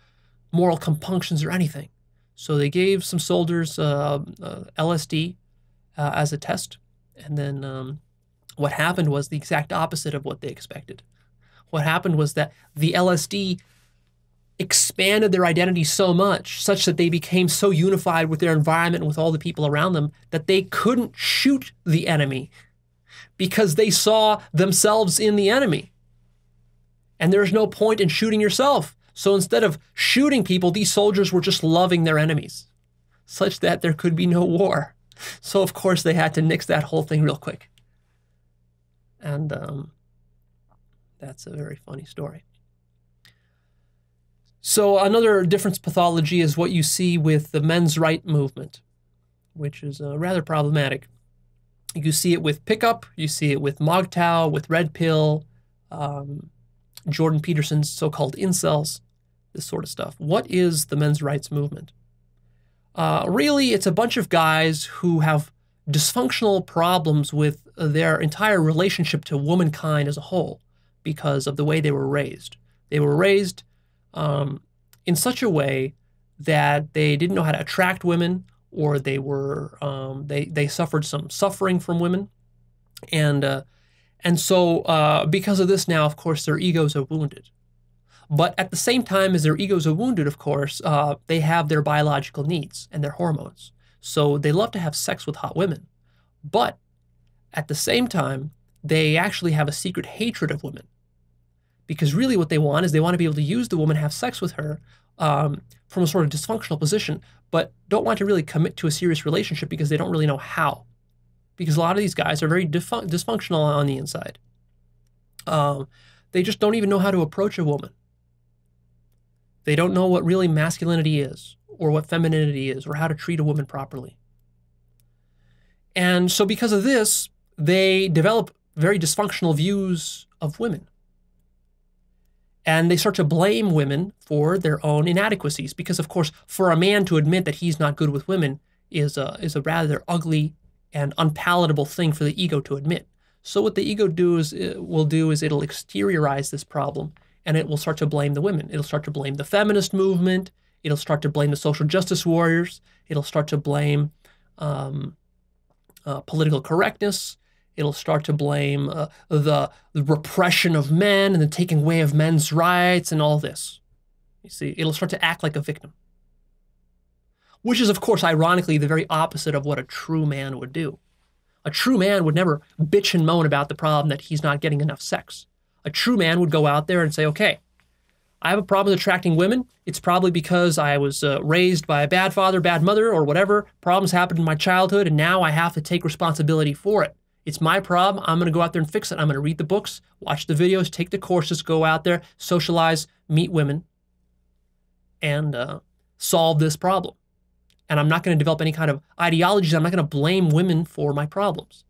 moral compunctions or anything. So they gave some soldiers uh, uh, LSD uh, as a test, and then um, what happened was the exact opposite of what they expected. What happened was that the LSD expanded their identity so much, such that they became so unified with their environment and with all the people around them, that they couldn't shoot the enemy because they saw themselves in the enemy. And there's no point in shooting yourself. So instead of shooting people, these soldiers were just loving their enemies, such that there could be no war. So, of course, they had to nix that whole thing real quick. And um, that's a very funny story. So, another difference pathology is what you see with the men's right movement, which is uh, rather problematic. You see it with pickup, you see it with MGTOW, with Red Pill, um, Jordan Peterson's so called incels, this sort of stuff. What is the men's rights movement? Uh, really, it's a bunch of guys who have dysfunctional problems with their entire relationship to womankind as a whole because of the way they were raised. They were raised um, in such a way that they didn't know how to attract women or they were um, they they suffered some suffering from women, and uh, and so uh, because of this now, of course, their egos are wounded. But at the same time as their egos are wounded, of course, uh, they have their biological needs and their hormones. So they love to have sex with hot women. But at the same time, they actually have a secret hatred of women. Because really, what they want is they want to be able to use the woman, have sex with her, um, from a sort of dysfunctional position, but don't want to really commit to a serious relationship because they don't really know how. Because a lot of these guys are very dysfunctional on the inside. Um, they just don't even know how to approach a woman. They don't know what really masculinity is, or what femininity is, or how to treat a woman properly. And so, because of this, they develop very dysfunctional views of women and they start to blame women for their own inadequacies because of course for a man to admit that he's not good with women is a, is a rather ugly and unpalatable thing for the ego to admit. So what the ego do is, uh, will do is it'll exteriorize this problem and it will start to blame the women. It'll start to blame the feminist movement. It'll start to blame the social justice warriors. It'll start to blame um, uh, political correctness It'll start to blame uh, the, the repression of men and the taking away of men's rights and all this. You see, it'll start to act like a victim. Which is, of course, ironically, the very opposite of what a true man would do. A true man would never bitch and moan about the problem that he's not getting enough sex. A true man would go out there and say, okay, I have a problem with attracting women. It's probably because I was uh, raised by a bad father, bad mother, or whatever. Problems happened in my childhood, and now I have to take responsibility for it. It's my problem. I'm going to go out there and fix it. I'm going to read the books, watch the videos, take the courses, go out there, socialize, meet women, and uh, solve this problem. And I'm not going to develop any kind of ideologies. I'm not going to blame women for my problems.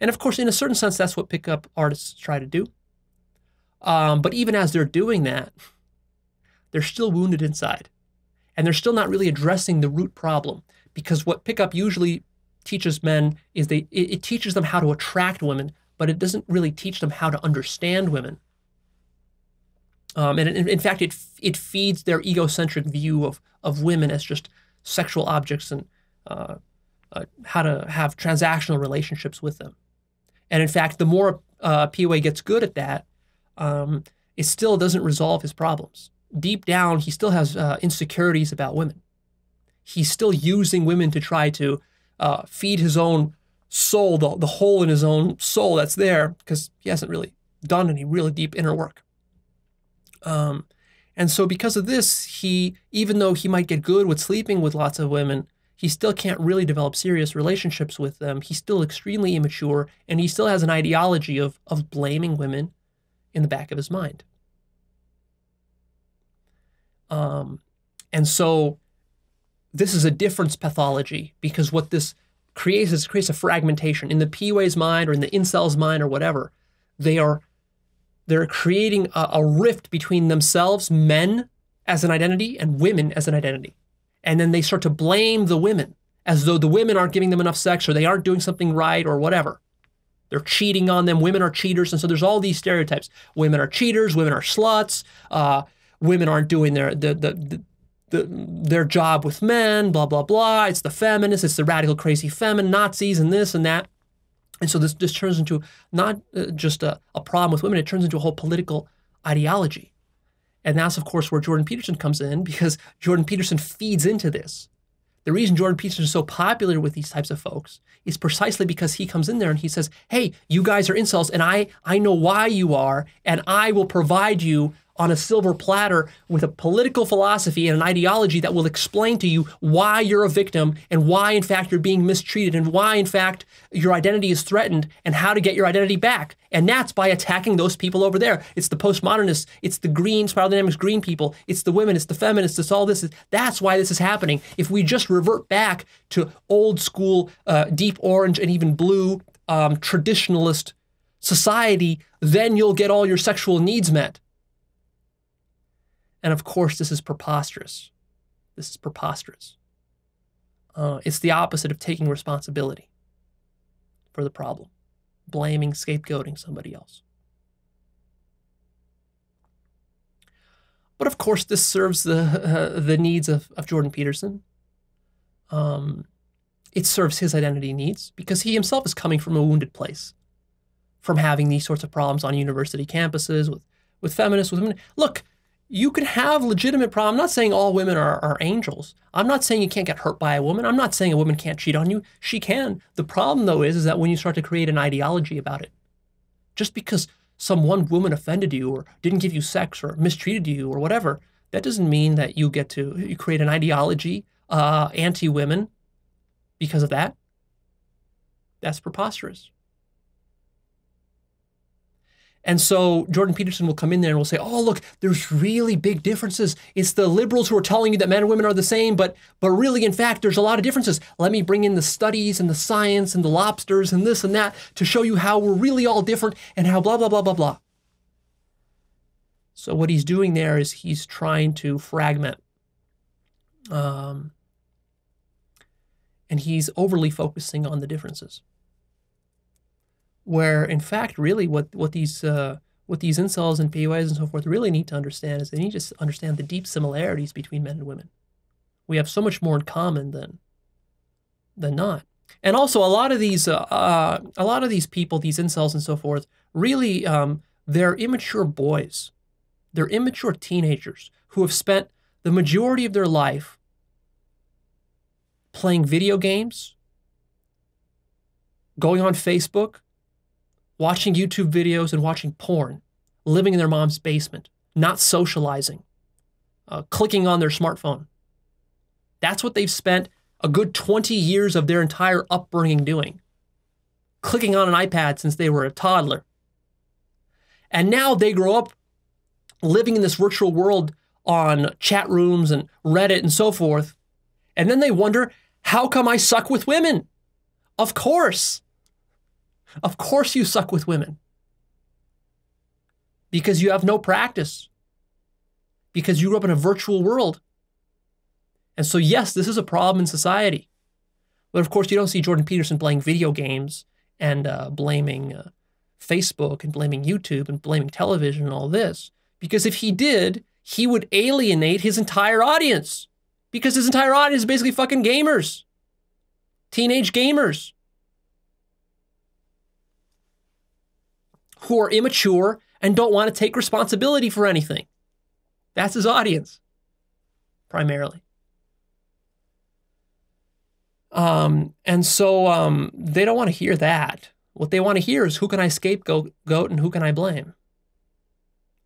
And of course, in a certain sense, that's what pickup artists try to do. Um, but even as they're doing that, they're still wounded inside. And they're still not really addressing the root problem because what pickup usually teaches men is they it, it teaches them how to attract women, but it doesn't really teach them how to understand women. Um, and in, in, fact, it it feeds their egocentric view of of women as just sexual objects and uh, uh, how to have transactional relationships with them. And in fact, the more uh, PUA gets good at that, um, it still doesn't resolve his problems. Deep down, he still has uh, insecurities about women. He's still using women to try to uh, feed his own soul, the, the hole in his own soul that's there, because he hasn't really done any really deep inner work. Um, and so, because of this, he, even though he might get good with sleeping with lots of women, he still can't really develop serious relationships with them. He's still extremely immature, and he still has an ideology of, of blaming women in the back of his mind. Um, and so this is a difference pathology because what this creates is creates a fragmentation in the PUA's mind or in the incel's mind or whatever. They are they're creating a, a rift between themselves, men as an identity, and women as an identity. And then they start to blame the women as though the women aren't giving them enough sex or they aren't doing something right or whatever. They're cheating on them. Women are cheaters. And so there's all these stereotypes. Women are cheaters. Women are sluts. Uh, women aren't doing their, the, the, the, the, their job with men, blah, blah, blah. It's the feminists. It's the radical, crazy feminine Nazis and this and that. And so this, this turns into not uh, just a, a problem with women, it turns into a whole political ideology. And that's, of course, where Jordan Peterson comes in because [laughs] Jordan Peterson feeds into this. The reason Jordan Peterson is so popular with these types of folks is precisely because he comes in there and he says, "Hey, you guys are incels, and I I know why you are, and I will provide you on a silver platter with a political philosophy and an ideology that will explain to you why you're a victim and why, in fact, you're being mistreated and why, in fact, your identity is threatened and how to get your identity back. And that's by attacking those people over there. It's the postmodernists, it's the green, spiral dynamics green people, it's the women, it's the feminists, it's all this. Is that's why this is happening. If we just revert back to old school, uh, deep orange and even blue um, traditionalist society, then you'll get all your sexual needs met. And of course, this is preposterous. This is preposterous. Uh, it's the opposite of taking responsibility for the problem, blaming, scapegoating somebody else. But of course, this serves the uh, [laughs] the needs of, of Jordan Peterson. Um, it serves his identity needs because he himself is coming from a wounded place, from having these sorts of problems on university campuses with with feminists, with women. Look, you can have legitimate problems. I'm not saying all women are, are angels. I'm not saying you can't get hurt by a woman. I'm not saying a woman can't cheat on you. She can. The problem, though, is, is that when you start to create an ideology about it, just because some one woman offended you or didn't give you sex or mistreated you or whatever, that doesn't mean that you get to you create an ideology uh, anti-women because of that. That's preposterous. And so Jordan Peterson will come in there and will say, "Oh, look, there's really big differences. It's the liberals who are telling you that men and women are the same, but but really, in fact, there's a lot of differences. Let me bring in the studies and the science and the lobsters and this and that to show you how we're really all different and how blah blah blah blah blah." So what he's doing there is he's trying to fragment, um, and he's overly focusing on the differences where in fact really what what these uh, what these incels and PUAs and so forth really need to understand is they need to understand the deep similarities between men and women. We have so much more in common than than not. And also a lot of these uh, uh, a lot of these people, these incels and so forth, really um, they're immature boys. They're immature teenagers who have spent the majority of their life playing video games, going on Facebook, watching YouTube videos and watching porn, living in their mom's basement, not socializing, uh, clicking on their smartphone. That's what they've spent a good 20 years of their entire upbringing doing, clicking on an iPad since they were a toddler. And now they grow up living in this virtual world on chat rooms and Reddit and so forth. And then they wonder, how come I suck with women? Of course. Of course, you suck with women because you have no practice, because you grew up in a virtual world. And so, yes, this is a problem in society. But of course, you don't see Jordan Peterson playing video games and uh, blaming uh, Facebook and blaming YouTube and blaming television and all this. Because if he did, he would alienate his entire audience. Because his entire audience is basically fucking gamers, teenage gamers. Who are immature and don't want to take responsibility for anything. That's his audience, primarily. Um, and so um, they don't want to hear that. What they want to hear is who can I scapegoat and who can I blame?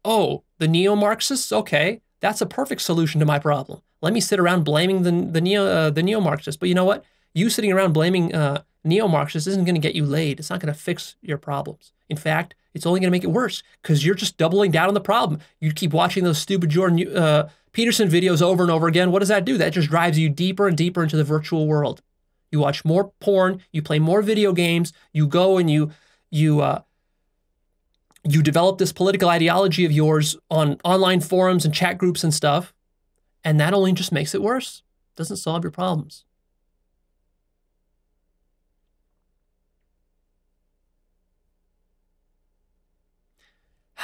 Oh, the neo Marxists? Okay, that's a perfect solution to my problem. Let me sit around blaming the the neo uh, the neo Marxists. But you know what? You sitting around blaming uh, neo Marxists isn't going to get you laid. It's not going to fix your problems. In fact, it's only going to make it worse because you're just doubling down on the problem. You keep watching those stupid Jordan uh, Peterson videos over and over again. What does that do? That just drives you deeper and deeper into the virtual world. You watch more porn. You play more video games. You go and you you uh, you develop this political ideology of yours on online forums and chat groups and stuff, and that only just makes it worse. Doesn't solve your problems.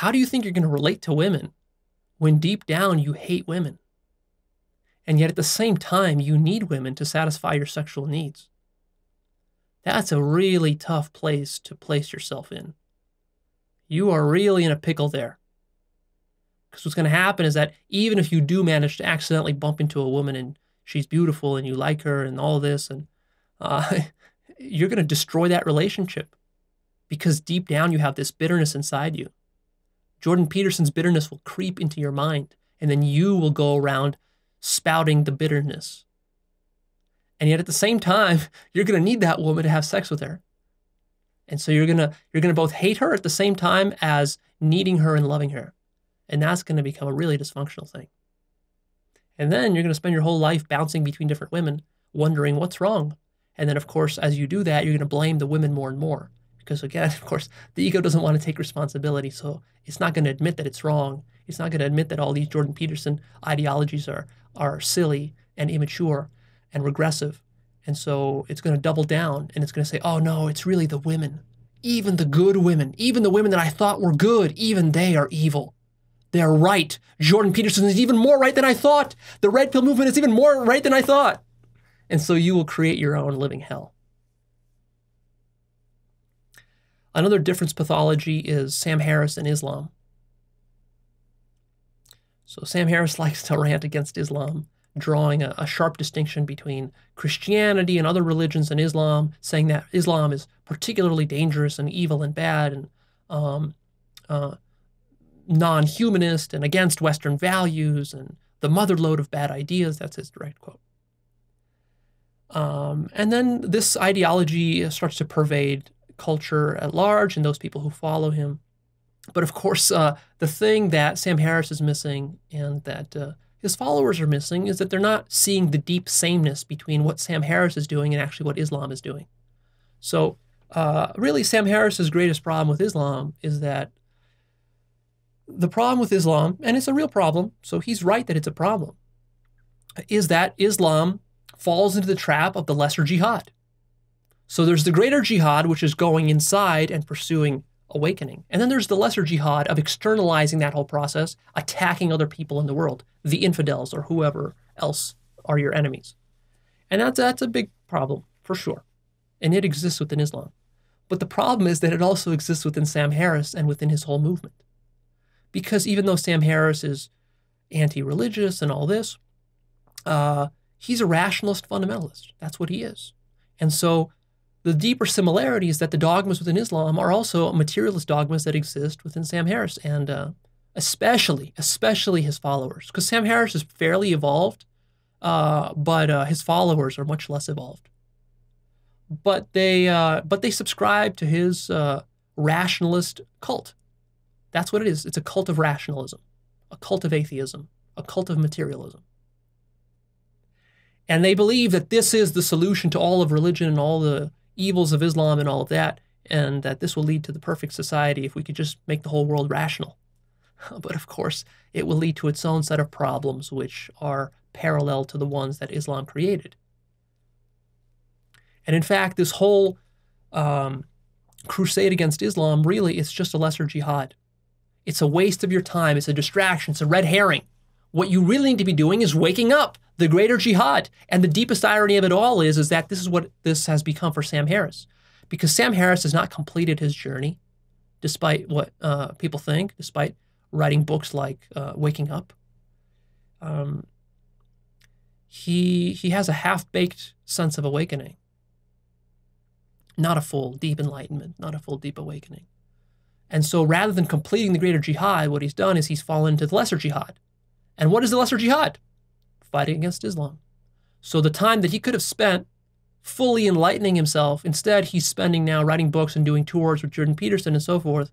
How do you think you're going to relate to women when deep down you hate women? And yet at the same time, you need women to satisfy your sexual needs. That's a really tough place to place yourself in you are really in a pickle there. Because what's going to happen is that even if you do manage to accidentally bump into a woman and she's beautiful and you like her and all this, and uh, [laughs] you're going to destroy that relationship because deep down you have this bitterness inside you. Jordan Peterson's bitterness will creep into your mind, and then you will go around spouting the bitterness. And yet at the same time, [laughs] you're going to need that woman to have sex with her. And so you're gonna you're gonna both hate her at the same time as needing her and loving her. And that's gonna become a really dysfunctional thing. And then you're gonna spend your whole life bouncing between different women, wondering what's wrong. And then of course, as you do that, you're gonna blame the women more and more. Because again, [laughs] of course, the ego doesn't want to take responsibility. So it's not gonna admit that it's wrong. It's not gonna admit that all these Jordan Peterson ideologies are are silly and immature and regressive and so it's going to double down and it's going to say, oh no, it's really the women. Even the good women, even the women that I thought were good, even they are evil. They're right. Jordan Peterson is even more right than I thought. The red pill movement is even more right than I thought. And so you will create your own living hell. Another difference pathology is Sam Harris and Islam. So Sam Harris [laughs] likes to rant against Islam drawing a, a, sharp distinction between Christianity and other religions and Islam, saying that Islam is particularly dangerous and evil and bad and um, uh, non humanist and against Western values and the motherlode of bad ideas. That's his direct quote. Um, and then this ideology starts to pervade culture at large and those people who follow him. But of course, uh, the thing that Sam Harris is missing and that uh, his followers are missing is that they're not seeing the deep sameness between what Sam Harris is doing and actually what Islam is doing. So, uh, really, Sam Harris's greatest problem with Islam is that the problem with Islam, and it's a real problem, so he's right that it's a problem, is that Islam falls into the trap of the lesser jihad. So there's the greater jihad, which is going inside and pursuing awakening. And then there's the lesser jihad of externalizing that whole process, attacking other people in the world, the infidels or whoever else are your enemies. And that's, that's a big problem, for sure. And it exists within Islam. But the problem is that it also exists within Sam Harris and within his whole movement. Because even though Sam Harris is anti religious and all this, uh, he's a rationalist fundamentalist. That's what he is. And so the deeper similarity is that the dogmas within Islam are also materialist dogmas that exist within Sam Harris, and uh, especially, especially his followers, because Sam Harris is fairly evolved, uh, but uh, his followers are much less evolved. But they, uh, but they subscribe to his uh, rationalist cult. That's what it is. It's a cult of rationalism, a cult of atheism, a cult of materialism. And they believe that this is the solution to all of religion and all the evils of Islam and all of that, and that this will lead to the perfect society if we could just make the whole world rational. [laughs] But of course, it will lead to its own set of problems which are parallel to the ones that Islam created. And in fact, this whole um, crusade against Islam really is just a lesser jihad. It's a waste of your time. It's a distraction. It's a red herring. What you really need to be doing is waking up the greater jihad. And the deepest irony of it all is, is that this is what this has become for Sam Harris. Because Sam Harris has not completed his journey, despite what uh, people think, despite writing books like uh, Waking Up. Um, he, he has a half baked sense of awakening, not a full deep enlightenment, not a full deep awakening. And so rather than completing the greater jihad, what he's done is he's fallen into the lesser jihad. And what is the lesser jihad? fighting against Islam. So the time that he could have spent fully enlightening himself, instead he's spending now writing books and doing tours with Jordan Peterson and so forth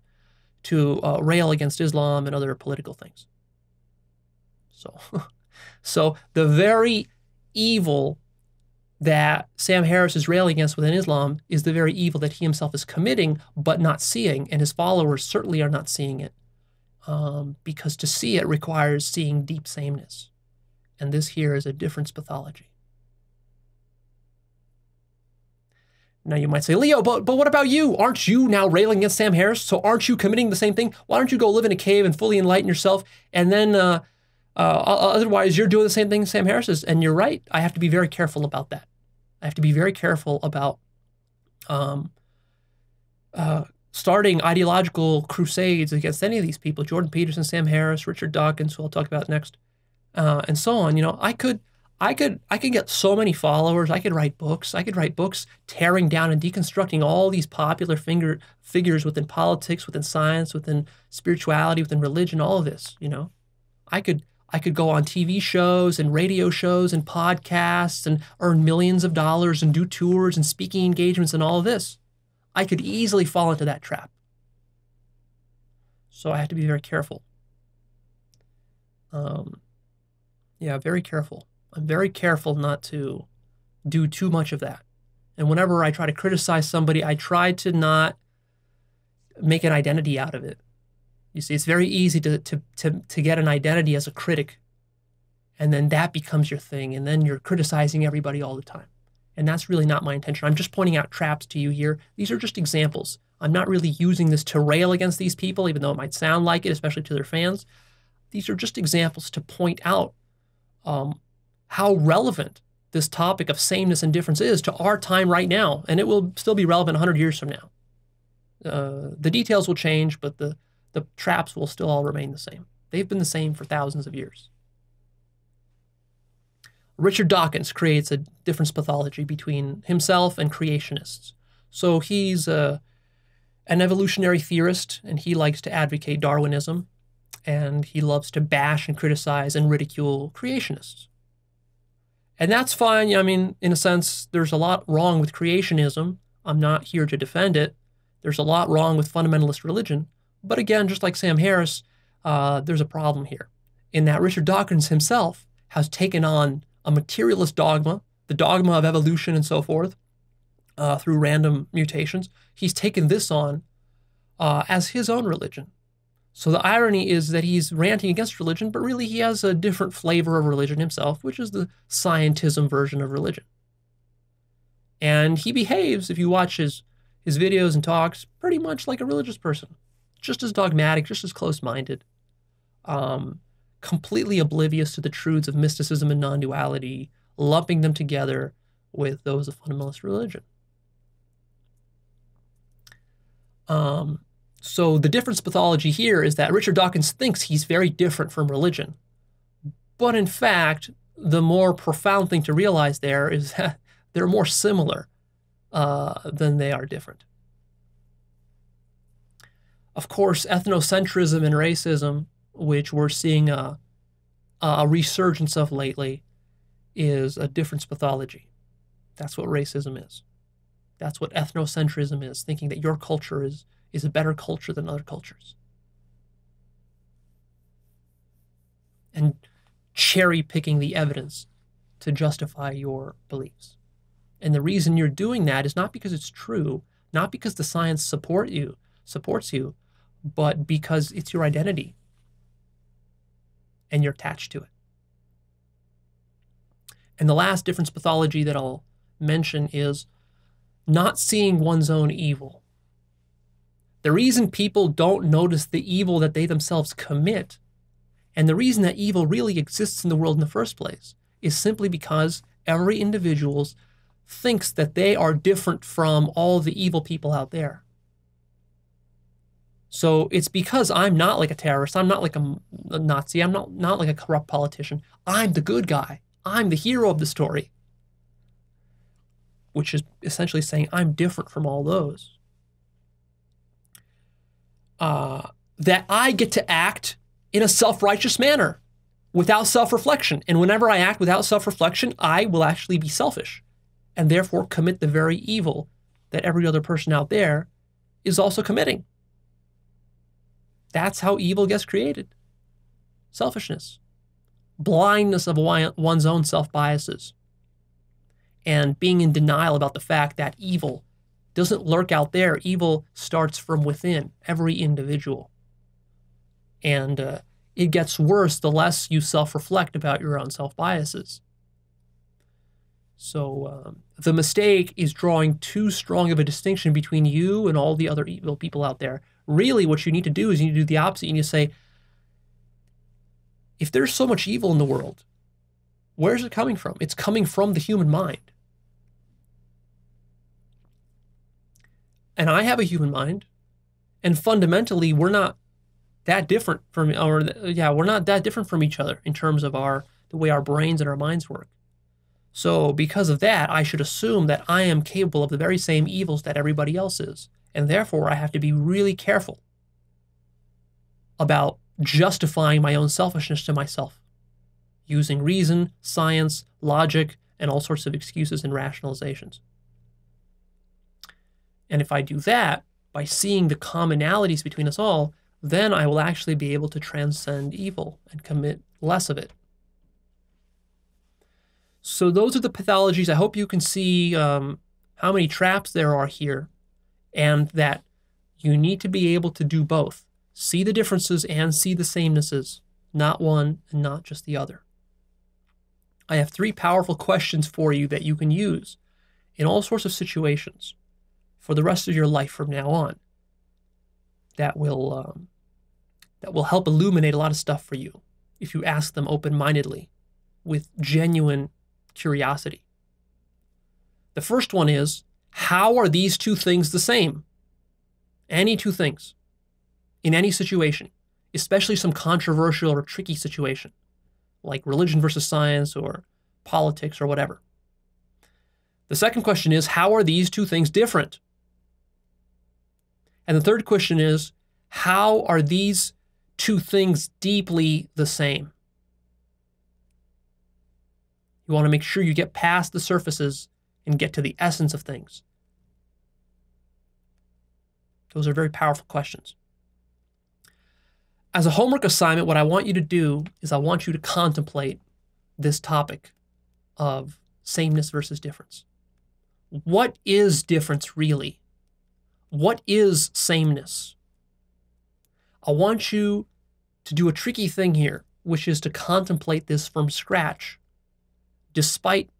to uh, rail against Islam and other political things. So, [laughs] so the very evil that Sam Harris is railing against within Islam is the very evil that he himself is committing, but not seeing, and his followers certainly are not seeing it, um, because to see it requires seeing deep sameness, and this here is a difference pathology. Now you might say, Leo, but but what about you? Aren't you now railing against Sam Harris? So aren't you committing the same thing? Why don't you go live in a cave and fully enlighten yourself, and then uh, uh, otherwise you're doing the same thing Sam Harris is? And you're right. I have to be very careful about that. I have to be very careful about um, uh, starting ideological crusades against any of these people. Jordan Peterson, Sam Harris, Richard Dawkins, who I'll talk about next, uh, and so on. You know, I could I could I could get so many followers. I could write books. I could write books tearing down and deconstructing all these popular finger, figures within politics, within science, within spirituality, within religion, all of this, you know. I could I could go on TV shows and radio shows and podcasts and earn millions of dollars and do tours and speaking engagements and all of this. I could easily fall into that trap. So I have to be very careful. Um, yeah, very careful. I'm very careful not to do too much of that. And whenever I try to criticize somebody, I try to not make an identity out of it. You see, it's very easy to, to, to, to get an identity as a critic, and then that becomes your thing, and then you're criticizing everybody all the time. And that's really not my intention. I'm just pointing out traps to you here. These are just examples. I'm not really using this to rail against these people, even though it might sound like it, especially to their fans. These are just examples to point out um, how relevant this topic of sameness and difference is to our time right now, and it will still be relevant 100 years from now. Uh, the details will change, but the, the traps will still all remain the same. They've been the same for thousands of years. Richard Dawkins creates a difference pathology between himself and creationists. So he's a, uh, an evolutionary theorist, and he likes to advocate Darwinism, and he loves to bash and criticize and ridicule creationists. And that's fine. I mean, in a sense, there's a lot wrong with creationism. I'm not here to defend it. There's a lot wrong with fundamentalist religion. But again, just like Sam Harris, uh, there's a problem here in that Richard Dawkins himself has taken on a materialist dogma, the dogma of evolution and so forth, uh, through random mutations. He's taken this on uh, as his own religion. So the irony is that he's ranting against religion, but really he has a different flavor of religion himself, which is the scientism version of religion. And he behaves, if you watch his, his videos and talks, pretty much like a religious person, just as dogmatic, just as close minded, um, completely oblivious to the truths of mysticism and non duality, lumping them together with those of fundamentalist religion. Um, so the difference pathology here is that Richard Dawkins thinks he's very different from religion. But in fact, the more profound thing to realize there is [laughs] that they're more similar uh, than they are different. Of course, ethnocentrism and racism, which we're seeing a, a resurgence of lately, is a difference pathology. That's what racism is. That's what ethnocentrism is, thinking that your culture is is a better culture than other cultures. And cherry picking the evidence to justify your beliefs. And the reason you're doing that is not because it's true, not because the science support you, supports you, but because it's your identity and you're attached to it. And the last difference pathology that I'll mention is not seeing one's own evil. The reason people don't notice the evil that they themselves commit, and the reason that evil really exists in the world in the first place, is simply because every individual thinks that they are different from all the evil people out there. So it's because I'm not like a terrorist, I'm not like a, a Nazi, I'm not, not like a corrupt politician. I'm the good guy. I'm the hero of the story. Which is essentially saying I'm different from all those uh, that I get to act in a self righteous manner. without self reflection. And whenever I act without self reflection, I will actually be selfish and therefore commit the very evil that every other person out there is also committing. That's how evil gets created selfishness, blindness of one's own self biases, and being in denial about the fact that evil doesn't lurk out there. Evil starts from within every individual. And uh, it gets worse the less you self reflect about your own self biases. So um, the mistake is drawing too strong of a distinction between you and all the other evil people out there. Really, what you need to do is you need to do the opposite. and You say, if there's so much evil in the world, where's it coming from? It's coming from the human mind. And I have a human mind. And fundamentally, we're not that different from, or yeah, we're not that different from each other in terms of our, the way our brains and our minds work. So, because of that, I should assume that I am capable of the very same evils that everybody else is. And therefore, I have to be really careful about justifying my own selfishness to myself, using reason, science, logic, and all sorts of excuses and rationalizations. And if I do that by seeing the commonalities between us all, then I will actually be able to transcend evil and commit less of it. So those are the pathologies. I hope you can see um, how many traps there are here and that you need to be able to do both. See the differences and see the samenesses, not one and not just the other. I have three powerful questions for you that you can use in all sorts of situations for the rest of your life from now on that will um, that will help illuminate a lot of stuff for you if you ask them open-mindedly with genuine curiosity. The first one is how are these two things the same? Any two things in any situation, especially some controversial or tricky situation, like religion versus science or politics or whatever. The second question is how are these two things different? And the third question is how are these two things deeply the same? You want to make sure you get past the surfaces and get to the essence of things. Those are very powerful questions. As a homework assignment, what I want you to do is I want you to contemplate this topic of sameness versus difference. What is difference really? What is sameness? I want you to do a tricky thing here, which is to contemplate this from scratch despite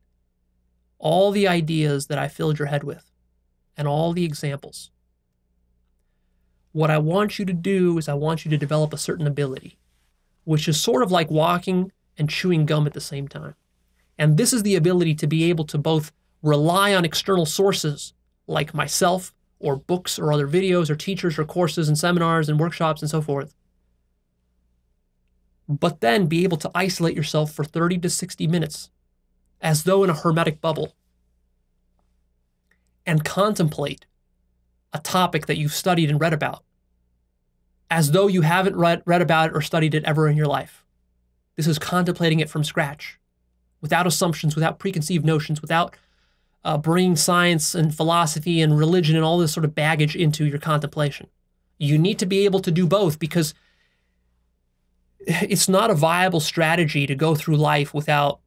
all the ideas that I filled your head with and all the examples. What I want you to do is I want you to develop a certain ability, which is sort of like walking and chewing gum at the same time. And this is the ability to be able to both rely on external sources like myself or books or other videos or teachers or courses and seminars and workshops and so forth. But then be able to isolate yourself for 30 to 60 minutes as though in a hermetic bubble and contemplate a topic that you've studied and read about as though you haven't read, read about it or studied it ever in your life. This is contemplating it from scratch, without assumptions, without preconceived notions, without uh, bringing science and philosophy and religion and all this sort of baggage into your contemplation. You need to be able to do both because it's not a viable strategy to go through life without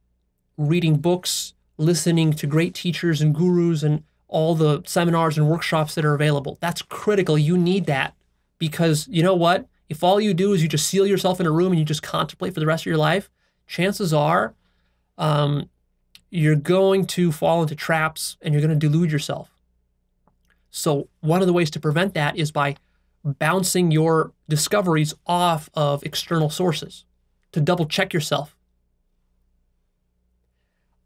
reading books, listening to great teachers and gurus and all the seminars and workshops that are available. That's critical. You need that because you know what? If all you do is you just seal yourself in a room and you just contemplate for the rest of your life, chances are um, you're going to fall into traps and you're going to delude yourself. So, one of the ways to prevent that is by bouncing your discoveries off of external sources to double check yourself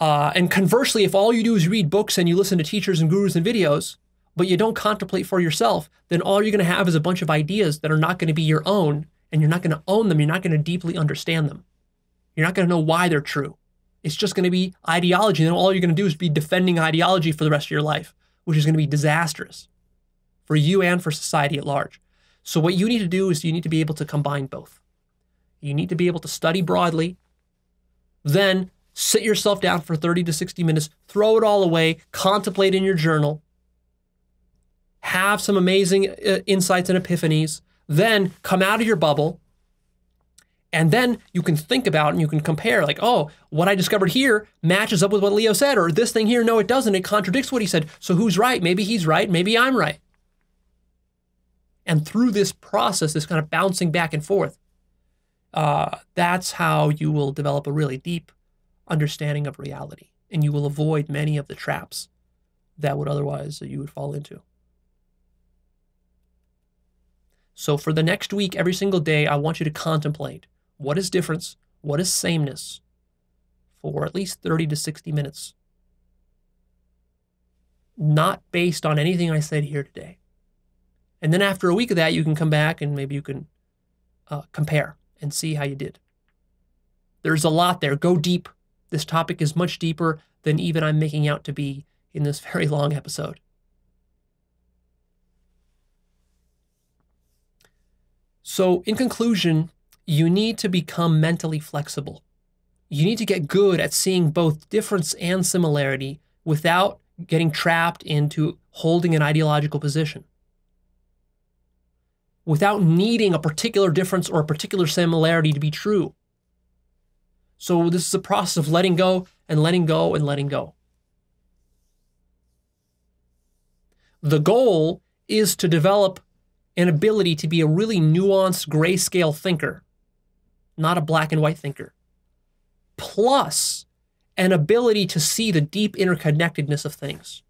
uh, and conversely, if all you do is read books and you listen to teachers and gurus and videos, but you don't contemplate for yourself, then all you're going to have is a bunch of ideas that are not going to be your own, and you're not going to own them. You're not going to deeply understand them. You're not going to know why they're true. It's just going to be ideology. And all you're going to do is be defending ideology for the rest of your life, which is going to be disastrous for you and for society at large. So, what you need to do is you need to be able to combine both. You need to be able to study broadly then sit yourself down for 30 to 60 minutes, throw it all away, contemplate in your journal, have some amazing uh, insights and epiphanies, then come out of your bubble. And then you can think about and you can compare, like, oh, what I discovered here matches up with what Leo said, or this thing here, no, it doesn't. It contradicts what he said. So who's right? Maybe he's right. Maybe I'm right. And through this process, this kind of bouncing back and forth, uh, that's how you will develop a really deep understanding of reality. And you will avoid many of the traps that would otherwise you would fall into. So for the next week, every single day, I want you to contemplate what is difference, what is sameness for at least 30 to 60 minutes. Not based on anything I said here today. And then after a week of that, you can come back and maybe you can uh, compare and see how you did. There's a lot there. Go deep. This topic is much deeper than even I'm making out to be in this [laughs] very long episode. So, in conclusion, you need to become mentally flexible. You need to get good at seeing both difference and similarity without getting trapped into holding an ideological position. Without needing a particular difference or a particular similarity to be true. So, this is a process of letting go and letting go and letting go. The goal is to develop an ability to be a really nuanced grayscale thinker, not a black and white thinker, plus an ability to see the deep interconnectedness of things,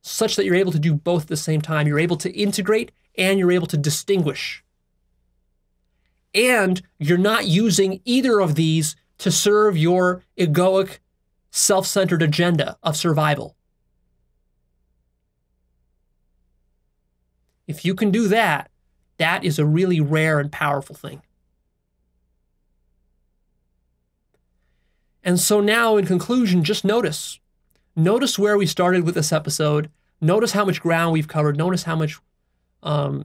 such that you're able to do both at the same time. You're able to integrate and you're able to distinguish. And you're not using either of these to serve your egoic, self centered agenda of survival. If you can do that, that is a really rare and powerful thing. And so now, in conclusion, just notice. Notice where we started with this episode. Notice how much ground we've covered. Notice how much um,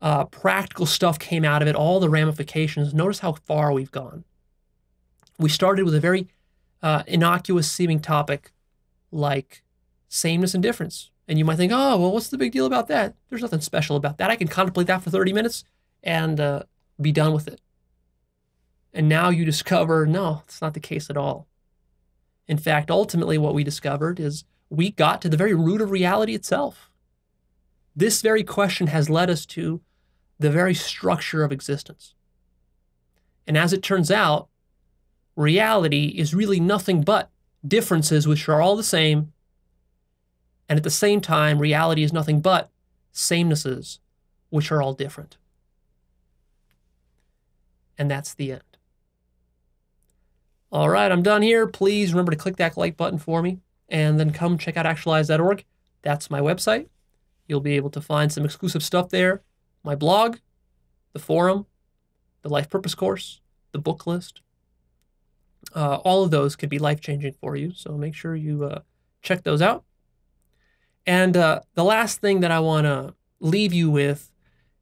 uh, practical stuff came out of it, all the ramifications. Notice how far we've gone. We started with a very uh, innocuous seeming topic like sameness and difference. And you might think, oh, well, what's the big deal about that? There's nothing special about that. I can contemplate that for 30 minutes and uh, be done with it. And now you discover, no, it's not the case at all. In fact, ultimately, what we discovered is we got to the very root of reality itself. This very question has led us to the very structure of existence. And as it turns out, reality is really nothing but differences which are all the same and at the same time, reality is nothing but samenesses, which are all different. And that's the end. All right, I'm done here. Please remember to click that like button for me and then come check out actualized.org. That's my website. You'll be able to find some exclusive stuff there my blog, the forum, the life purpose course, the book list. Uh, all of those could be life changing for you. So make sure you uh, check those out. And uh, the last thing that I want to leave you with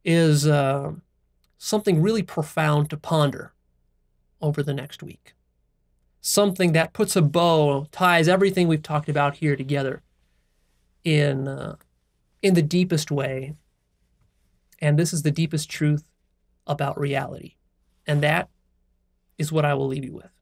is uh, something really profound to ponder over the next week. Something that puts a bow, ties everything we've talked about here together in, uh, in the deepest way. And this is the deepest truth about reality. And that is what I will leave you with.